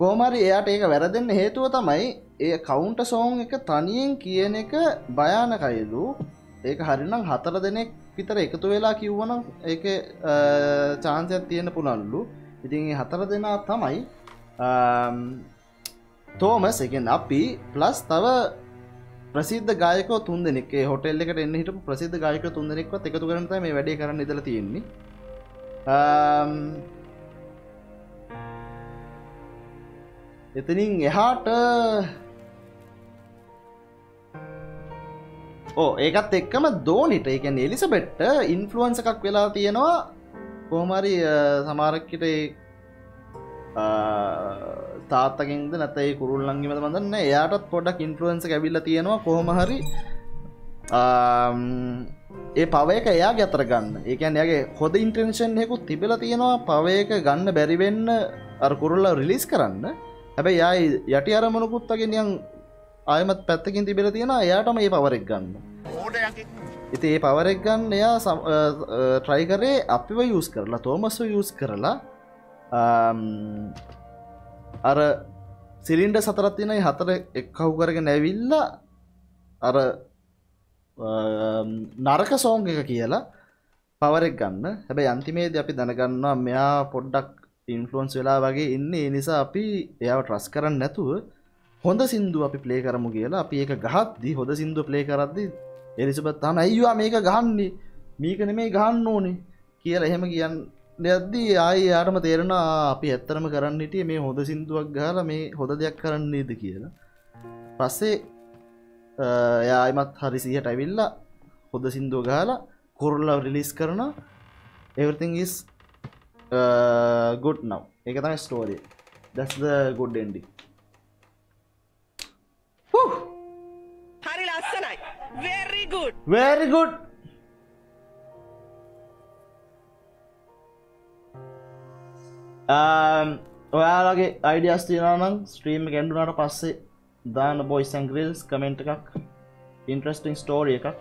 කෝමරි එයාට ඒක වැරදෙන්න හේතුව තමයි ඒ කවුන්ට සෝන් එක තනියෙන් කියන එක භයානකයිලු. ඒක හරිනම් හතර දෙනෙක් විතර එකතු වෙලා කිව්වන ඒක චාන්සයක් තියෙන පුනල්ලු ඉතින් හතර දෙනා තමයි තෝමස් එකෙන් අපි ප්ලස් තව ප්‍රසිද්ධ ගායක තුන් දෙනෙක්. හොටෙල් එකට එන්න හිට ප්‍රසිද්ධ ගායක තුන් දෙනෙක්ව එකතු කරනත මේ වැඩේ කරන්න ඉදල තියෙන්නේ. එතනින් එහාට ඕ ඒකත් එක්කම දෝනිට එකන් එලිසබෙට්ට ඉන්ෆලුවන්ස එකක් වෙලා තියෙනවා. කෝමරි සමාරක්කට තාත්තකින්ද නැතයි කුරුල්ලංගිම බඳන්න එයාටත් පොඩක් ඉන්ෆලුවන්ස ඇවිල්ල තියෙනවා කොහොමහරි ඒ පවයක එයා ගැතර ගන්න. ඒකන් යාගේ හොද ඉන්ට්‍රෙන්ෂන් හෙකුත් තිබල තියෙනවා. පවයක ගන්න බැරිවෙන්න අර කුරුල්ල රිලිස් කරන්න. හැබැයි යයි යටි අරමණකුත්තගේ නියන් ආයමත් පැත්තකින් තිබෙන තියෙන එයාටම ඒ පවරෙක් ගන්න. ඉති ඒ පවරෙක් ගන්න එයා ට්‍රයි කරේ අපිව යස් කරලා තෝමස්ව යස් කරලා අම්, අර සිලින්ඩ සතරත් තිනයි හතර එක්කව් කරගෙන නැවිල්ල අර අම්, නරක සෝංග එක කියලා පවරෙක් ගන්න. හැබැයි අන්තිමේද අපි දැනගන්නවා මෙයා පොඩ්ඩක් ඉන්ෆලුවන්ස් වෙලා වගේ ඉන්න. ඒ නිසා අපි එයාව ට්‍රස් කරන්න නැතුව හොඳ සිින්දු අපි ප්ලේ කරමු කියලා. අපි ඒක ගහත්දී හොඳ සිින්දු ප්ලේ කරද්දි එලිසබත් තම අයිවා මේක ගහන්නේ? මේකන මේ ගහන්න ඕනේ කියලා එහෙම කියන්න දෙයක්දී ආයි යාටම තේරෙන අපි ඇත්තරම කරන්න හිටිය මේ හොඳ සිින්දුවක් ගහල මේ හොඳ දෙයක් කරන්නේද කියලා. පස්සේ යායමත් හරි සිහට ඇවිල්ලා හොඳ සිින්දුව ගහලා කොරල්ලා රිලිස් කරන everything is uh, good now. ඒක තමයි ස්ටෝරිය that's the good ending හරි ලස්සනයි. Very good. Um, ඔයාලගේ අයිඩියස් තියනනම් ස්ට්‍රීම් ගැන්ඩුනට පස්සේ දාන බොයිස් සංග්‍රල්ස් කමෙන්ට් එකක් ඉන්ට්‍රස්ටිං ස්ටෝරිය එකක්.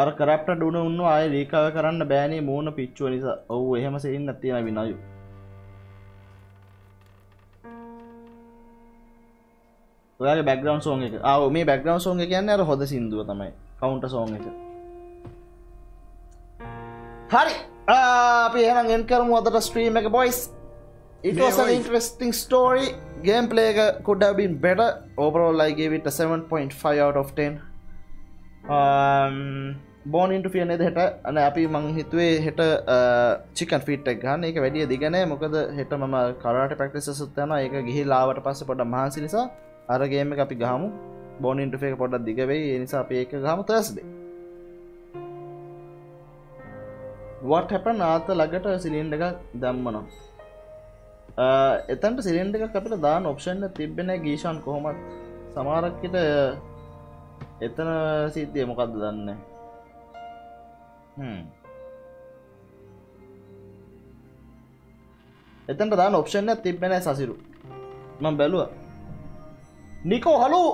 අර කරප්ට ඩුන උන්න අය රීකාව කරන්න බෑනේ මූුණ පිච්චුව නිසා. ඔවු එහෙම සිරින්න තියෙන විනයු ඔයාගේ බැක්ග්‍රවන්් සෝන් එක. ආව මේ බැක්ග්‍රවන්් සෝන් කියන්න අර හොද සිින්දුව තමයි. කවුන්ට සෝන් එක. හරි. අපි එහනම් එන් කරමු අදට ස්ට්‍රීම් එක බොයිස් It මේ was an ඔයි. interesting story. Gameplay could have been better. Overall, I gave it a 7.5 out of 10. Um, බෝන් ඉන්ටෆිය නද හෙට? අන අපි මං හිතුවේ හෙට චිකන් ෆිට් එක ගන්න එක වැඩිය දිගනෑ මොකද හෙට මම කරට පැක්ටිස සුත්තයන එක ගිහි ලාවට පස්ස පොඩ මහන්සි නිසා අරගේම අපි ගහමු. බෝන් ඉන්ටෆේ පොඩක් දිගවෙයි නිසා අප ඒක ගහම. තස්දේ what happen ආත ලගට සිලින්ඩ එක දම්මනම් එතන්ට සිලින්ඩ එක අපිට දාන ඔප්ෂන්ට තිබෙන ගීෂන් කොහොමත්? සමාරක්කට එතන සිද්ධිය මොකක්ද දන්න? එතන්ට දාන ඔප්ෂන්ය තිබෙන සසිරු. මං බැලුව. නිකෝ හලු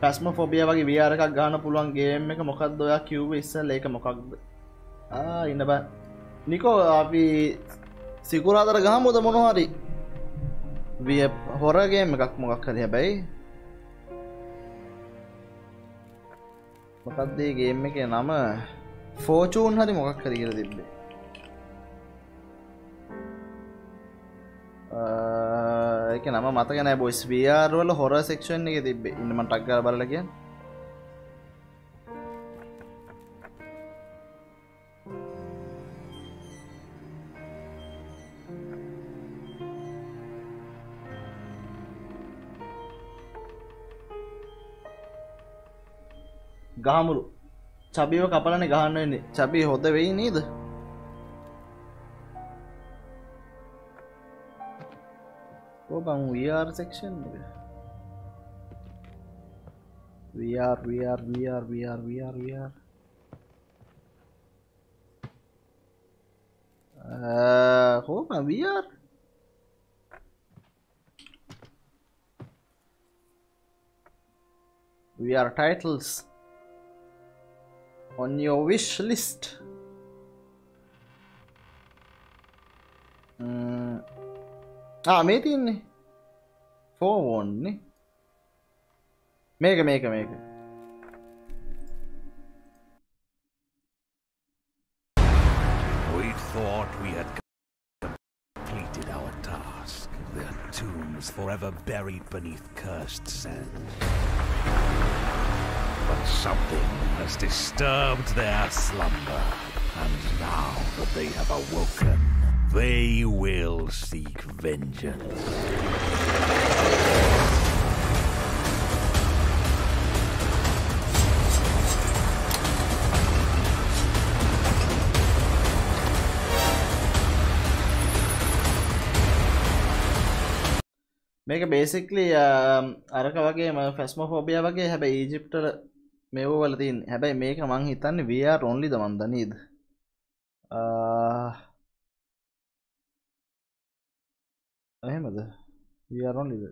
පැස්ම ෆොබිය වගේ වියාරකක් ගාන පුළුවන් ගේම් එක මොකක්ද ඔයා කිව්ව? ඉස්සල් ඒක මොකක්ද? ඉන්න බෑ. නිකෝ අපි සිකුරාදර ගහමුද මොනහරි විය හොරගේම එකක් මොකක් හරි හැබැයි? මොකක්දේ ගේම් එක නම? ෆෝචූන් හරි මොකක් හරි කියල තිබ්බේ. එක නම මතගෙන බොයිස් වයාර්වල හොර සෙක්ෂන් එක තිබ ඉන්නම ටක්ගර බලල කිය ගාමුරු චබිව කපලන ගහන්න වෙන්නේ. චබී හොද වෙයි නීද? බං VR section VR VR VR VR VR uh, VR home VR VR titles. on your wish list mm. ආ මේ තියන්නේ ෆෝවෝන්නේ මේක මේක මේක We thought we had completed our task. Their tombs forever buried beneath cursed sand. But something has disturbed their slumber, and now that they have awoken, they will seek vengeance. මේක basically අරක වගේ ෆැස්ම phobia වගේ හැබැයි ඊජිප්ටල මෙවවල තින් හැබැයි මේක මං හිතන්න වයා රොන්ලි දමන්ද නීද? එහෙමද?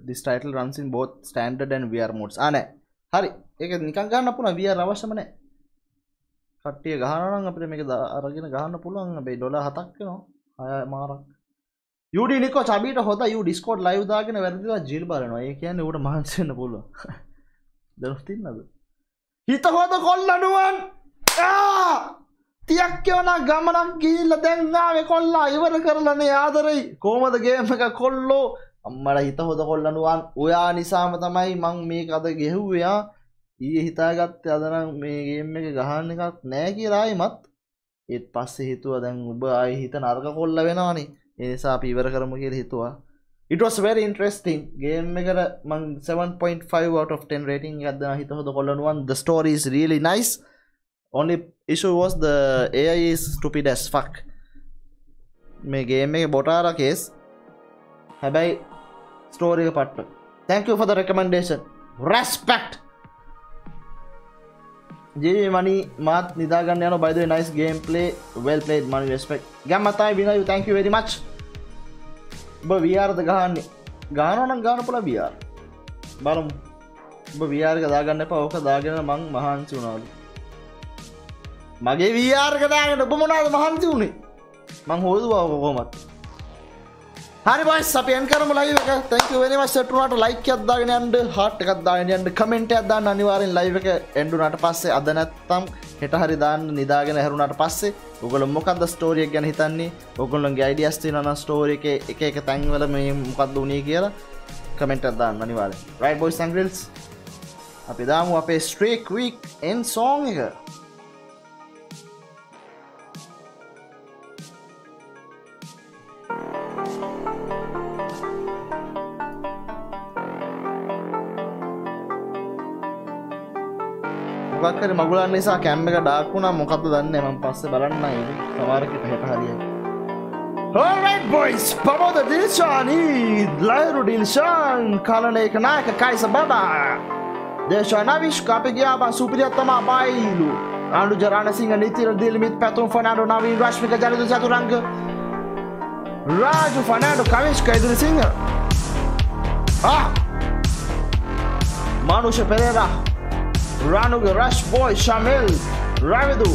This title runs in both standard and VR modes. ආ නෑ. හරි. ඒක නිකන් ගන්න පුළුවන්. VR අවශ්‍යම නෑ. කට්ටිය ගහනවා නම් අපිට මේක දා- අරගෙන ගහන්න පුළුවන්. හැබැයි ඩොලර් 7ක් වෙනවා. 6 මාරක්. යුඩි නිකෝ චබීට හොඳ යු ඩිස්කෝඩ් ලයිව් දාගෙන වැරදිලා ජීල් බලනවා. ඒ කියන්නේ ඌට මහන්සි වෙන්න පුළුවන්. (laughs) දැනුත් තින්නද හිත හොද කොල්ලනුවන්? ආ! තියක් කියවන ගමනක් ගිහිල්ල දැන්නාවේ කොල්ලා ඉවර කරලනේ ආදරයි. කෝමද ගේම එක කොල්ලෝ? අම්මට හිත හොද කොල්ලනුවන්? ඔයා නිසාම තමයි මං මේ අද ගෙහුවයා ඊය හිතාගත්ත අදනම් මේ ගේම් එක ගහන්න එකක් නෑ කියලායිමත් ඒත් පස්සේ හිතුව දැන් උබ අයි හිත නර්ග කොල්ල වෙනවානේ. ඒනිසා අපි ඉවර කරමු කියල හිතුවා. It was very interesting. Game එකට මං 7.5 out of 10 rating. එකක් දෙනවා හිත හොද කොල්ලනුවන් the story is really nice. Only issue was the AI is stupid as fuck. මේ ගේම් එක බොටාර කේස් හැබැයි ස්ටෝරික පට්ට. Thank you for the recommendation. Respect! G Mani මාත් නිදාගන්න යන බයිද nice game play well played Mani. Respect ගැම්මතයි වින thank very much ඔබ වියාර්ද ගහන්නේ? ගානනම් ගාන පුල වියාර් බලමු. ඔබ වියාර්ග දාගන්න පවක දාගෙන මං මහන්සි වුණාලු මගේ වියාර්ග දාගෙන ඔබ මොනාද මහන්සි වුණේ මං හෝදවා කොහොමත්. හරි බයි අපියන් කරම ලයිව එක. තැක වෙනම සටුනට ලයික් අදදාගෙන අන්ඩ හට එකක්දාගෙන අන්ඩ කමෙන්ට අදන්න අනිවාරෙන් ලයිව එක එන්ඩුනට පස්සේ අද නැත්තම් හෙට හරි දාන්න නිදාගෙන හැරුණට පස්සේ ඔගොල මොකක්ද ස්ටෝරියක් ගැන හිතන්නේ? ඔගොල්ලන්ගේ අයිඩියස්ති නන ස්ටෝරි එක එක එක තැන්වල මේ මොකක්ද වුණේ කියලා කමෙන්ට අදදාන්න අනිවාර රයි බොයි සංගල්ස් අපි දාමු අපේ ස්ට්‍රේක් වීක් එන් සෝන් එක. මොකක්කර මගුලන් නිසා කැම්ම එක ඩාක්ුණා මොකක්ද දන්න ම පස්ස බලන්න සමාරකට හැට හරිය Alright boys. පමෝද දිල්ශානී ලයිරු ඩිල්ශාන් කලනයක නායක කයිස බබා දේශනවිශ් කපගයාබන් සුපිරියත්තමා බයිලු. අනු ජරාණසිංහ නිතිර දිල්මිත් පැතුම් ෆනඩු නවීන් රශ්මික ජලතු චතුරංග. රාජු ෆනඩු කවිශ් කයිදුර සිංහ. මානුෂ Perera. Ranuga Rush Boy Shamil Ravidu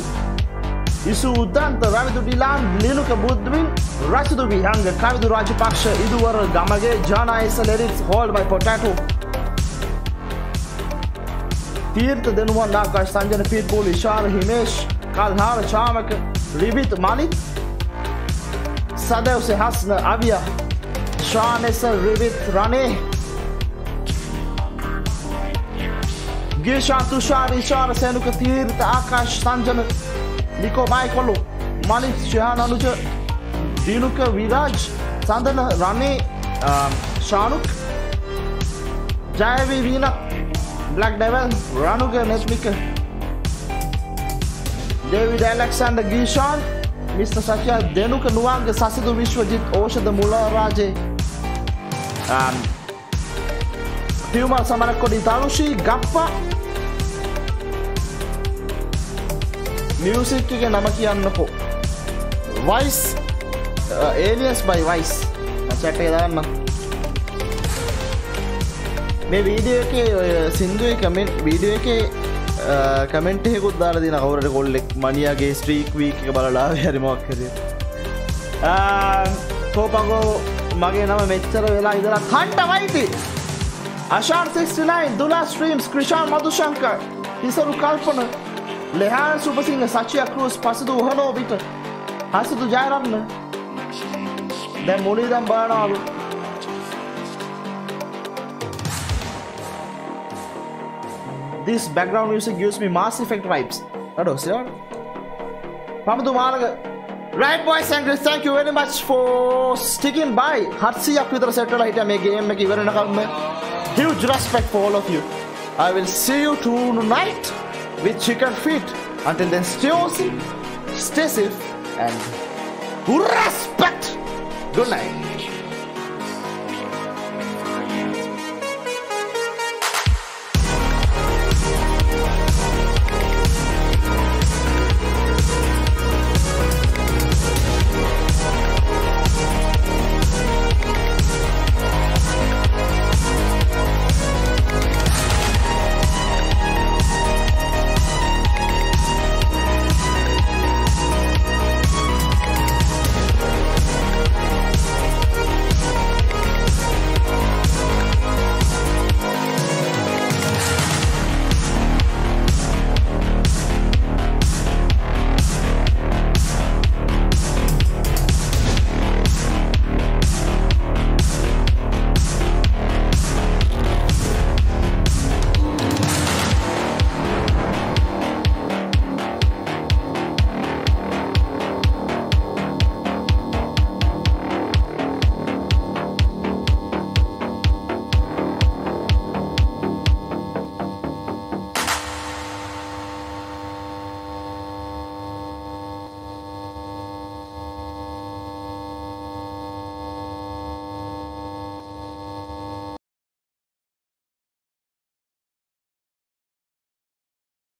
Isu Udanta Ravidu Dilan Linuka Budwin Rashidu Vihanga Kavidu Rajapaksha Iduwara Gamage Jana Isa lyrics Hold My Potato. තීර්ථ දෙනුවන් නාකාශ Sanjana පිට්බෝල් Ishara හිමේෂ් කල්හාර චාමක රිබිත් Malith සදවස හස්න අවිය ශානෙස රිවිත් රනේ ගේෂා Thushara විශාර සැනුක තීරිත Akasha Sanjana නිකෝබයි කොල්ලු මලින් ශ්‍රහානනුජ දීනුක විරාජ් සඳන රන්නේ ශානුක් ජයවී වීන black devil Ranuga Nesmika දෙවිඩ Alexander Geeshan mister සචයා දෙනුක නුවන්ග සසිදු විශ්වජිත් ඕෂද මුලරාජේ ටියවමල් සමරක්කොඩි තනුෂී ගප්පා මියසික් එක නම කියන්නකෝ වයිස් ඒලියස් බයි වයිස් චැට දාන්න මේ වීඩියෝ එක ඔය සිින්දුව කමෙන්ට් වීඩියෝ එක කමෙන්ට්හෙකුත් දාලා දින කවුරට කොල්ලෙක් මනියගේ ස්ත්‍රීක් වී එක බලලා හැරිමක් කර කෝපගෝ මගේ නම මෙච්චර වෙලා ඉදලා කණ්ඩ වයිති අශාන් 69 දුලා ස්ත්‍රීම්ස් ක්‍රෂාන් මදුශංක හිසරු කල්පන ලෙහාන් සුපසිංහ සචිය කරුස් පසුදු උහනෝ විට හසුදු ජයරන්න දැ මුලිදම් බානාලු This background music gives me Mass Effect vibes. අඩෝ සයාට පමතු Malaka Right boys and girls, thank you very much for sticking by. හත්සියක් විතර සෙට්ටලා හිටියා මේ ගේම් එක ඉවරනකම්ම. Huge respect for all of you. I will see you tonight with chicken feet. Until then, stay awesome, stay safe, and respect. Good night.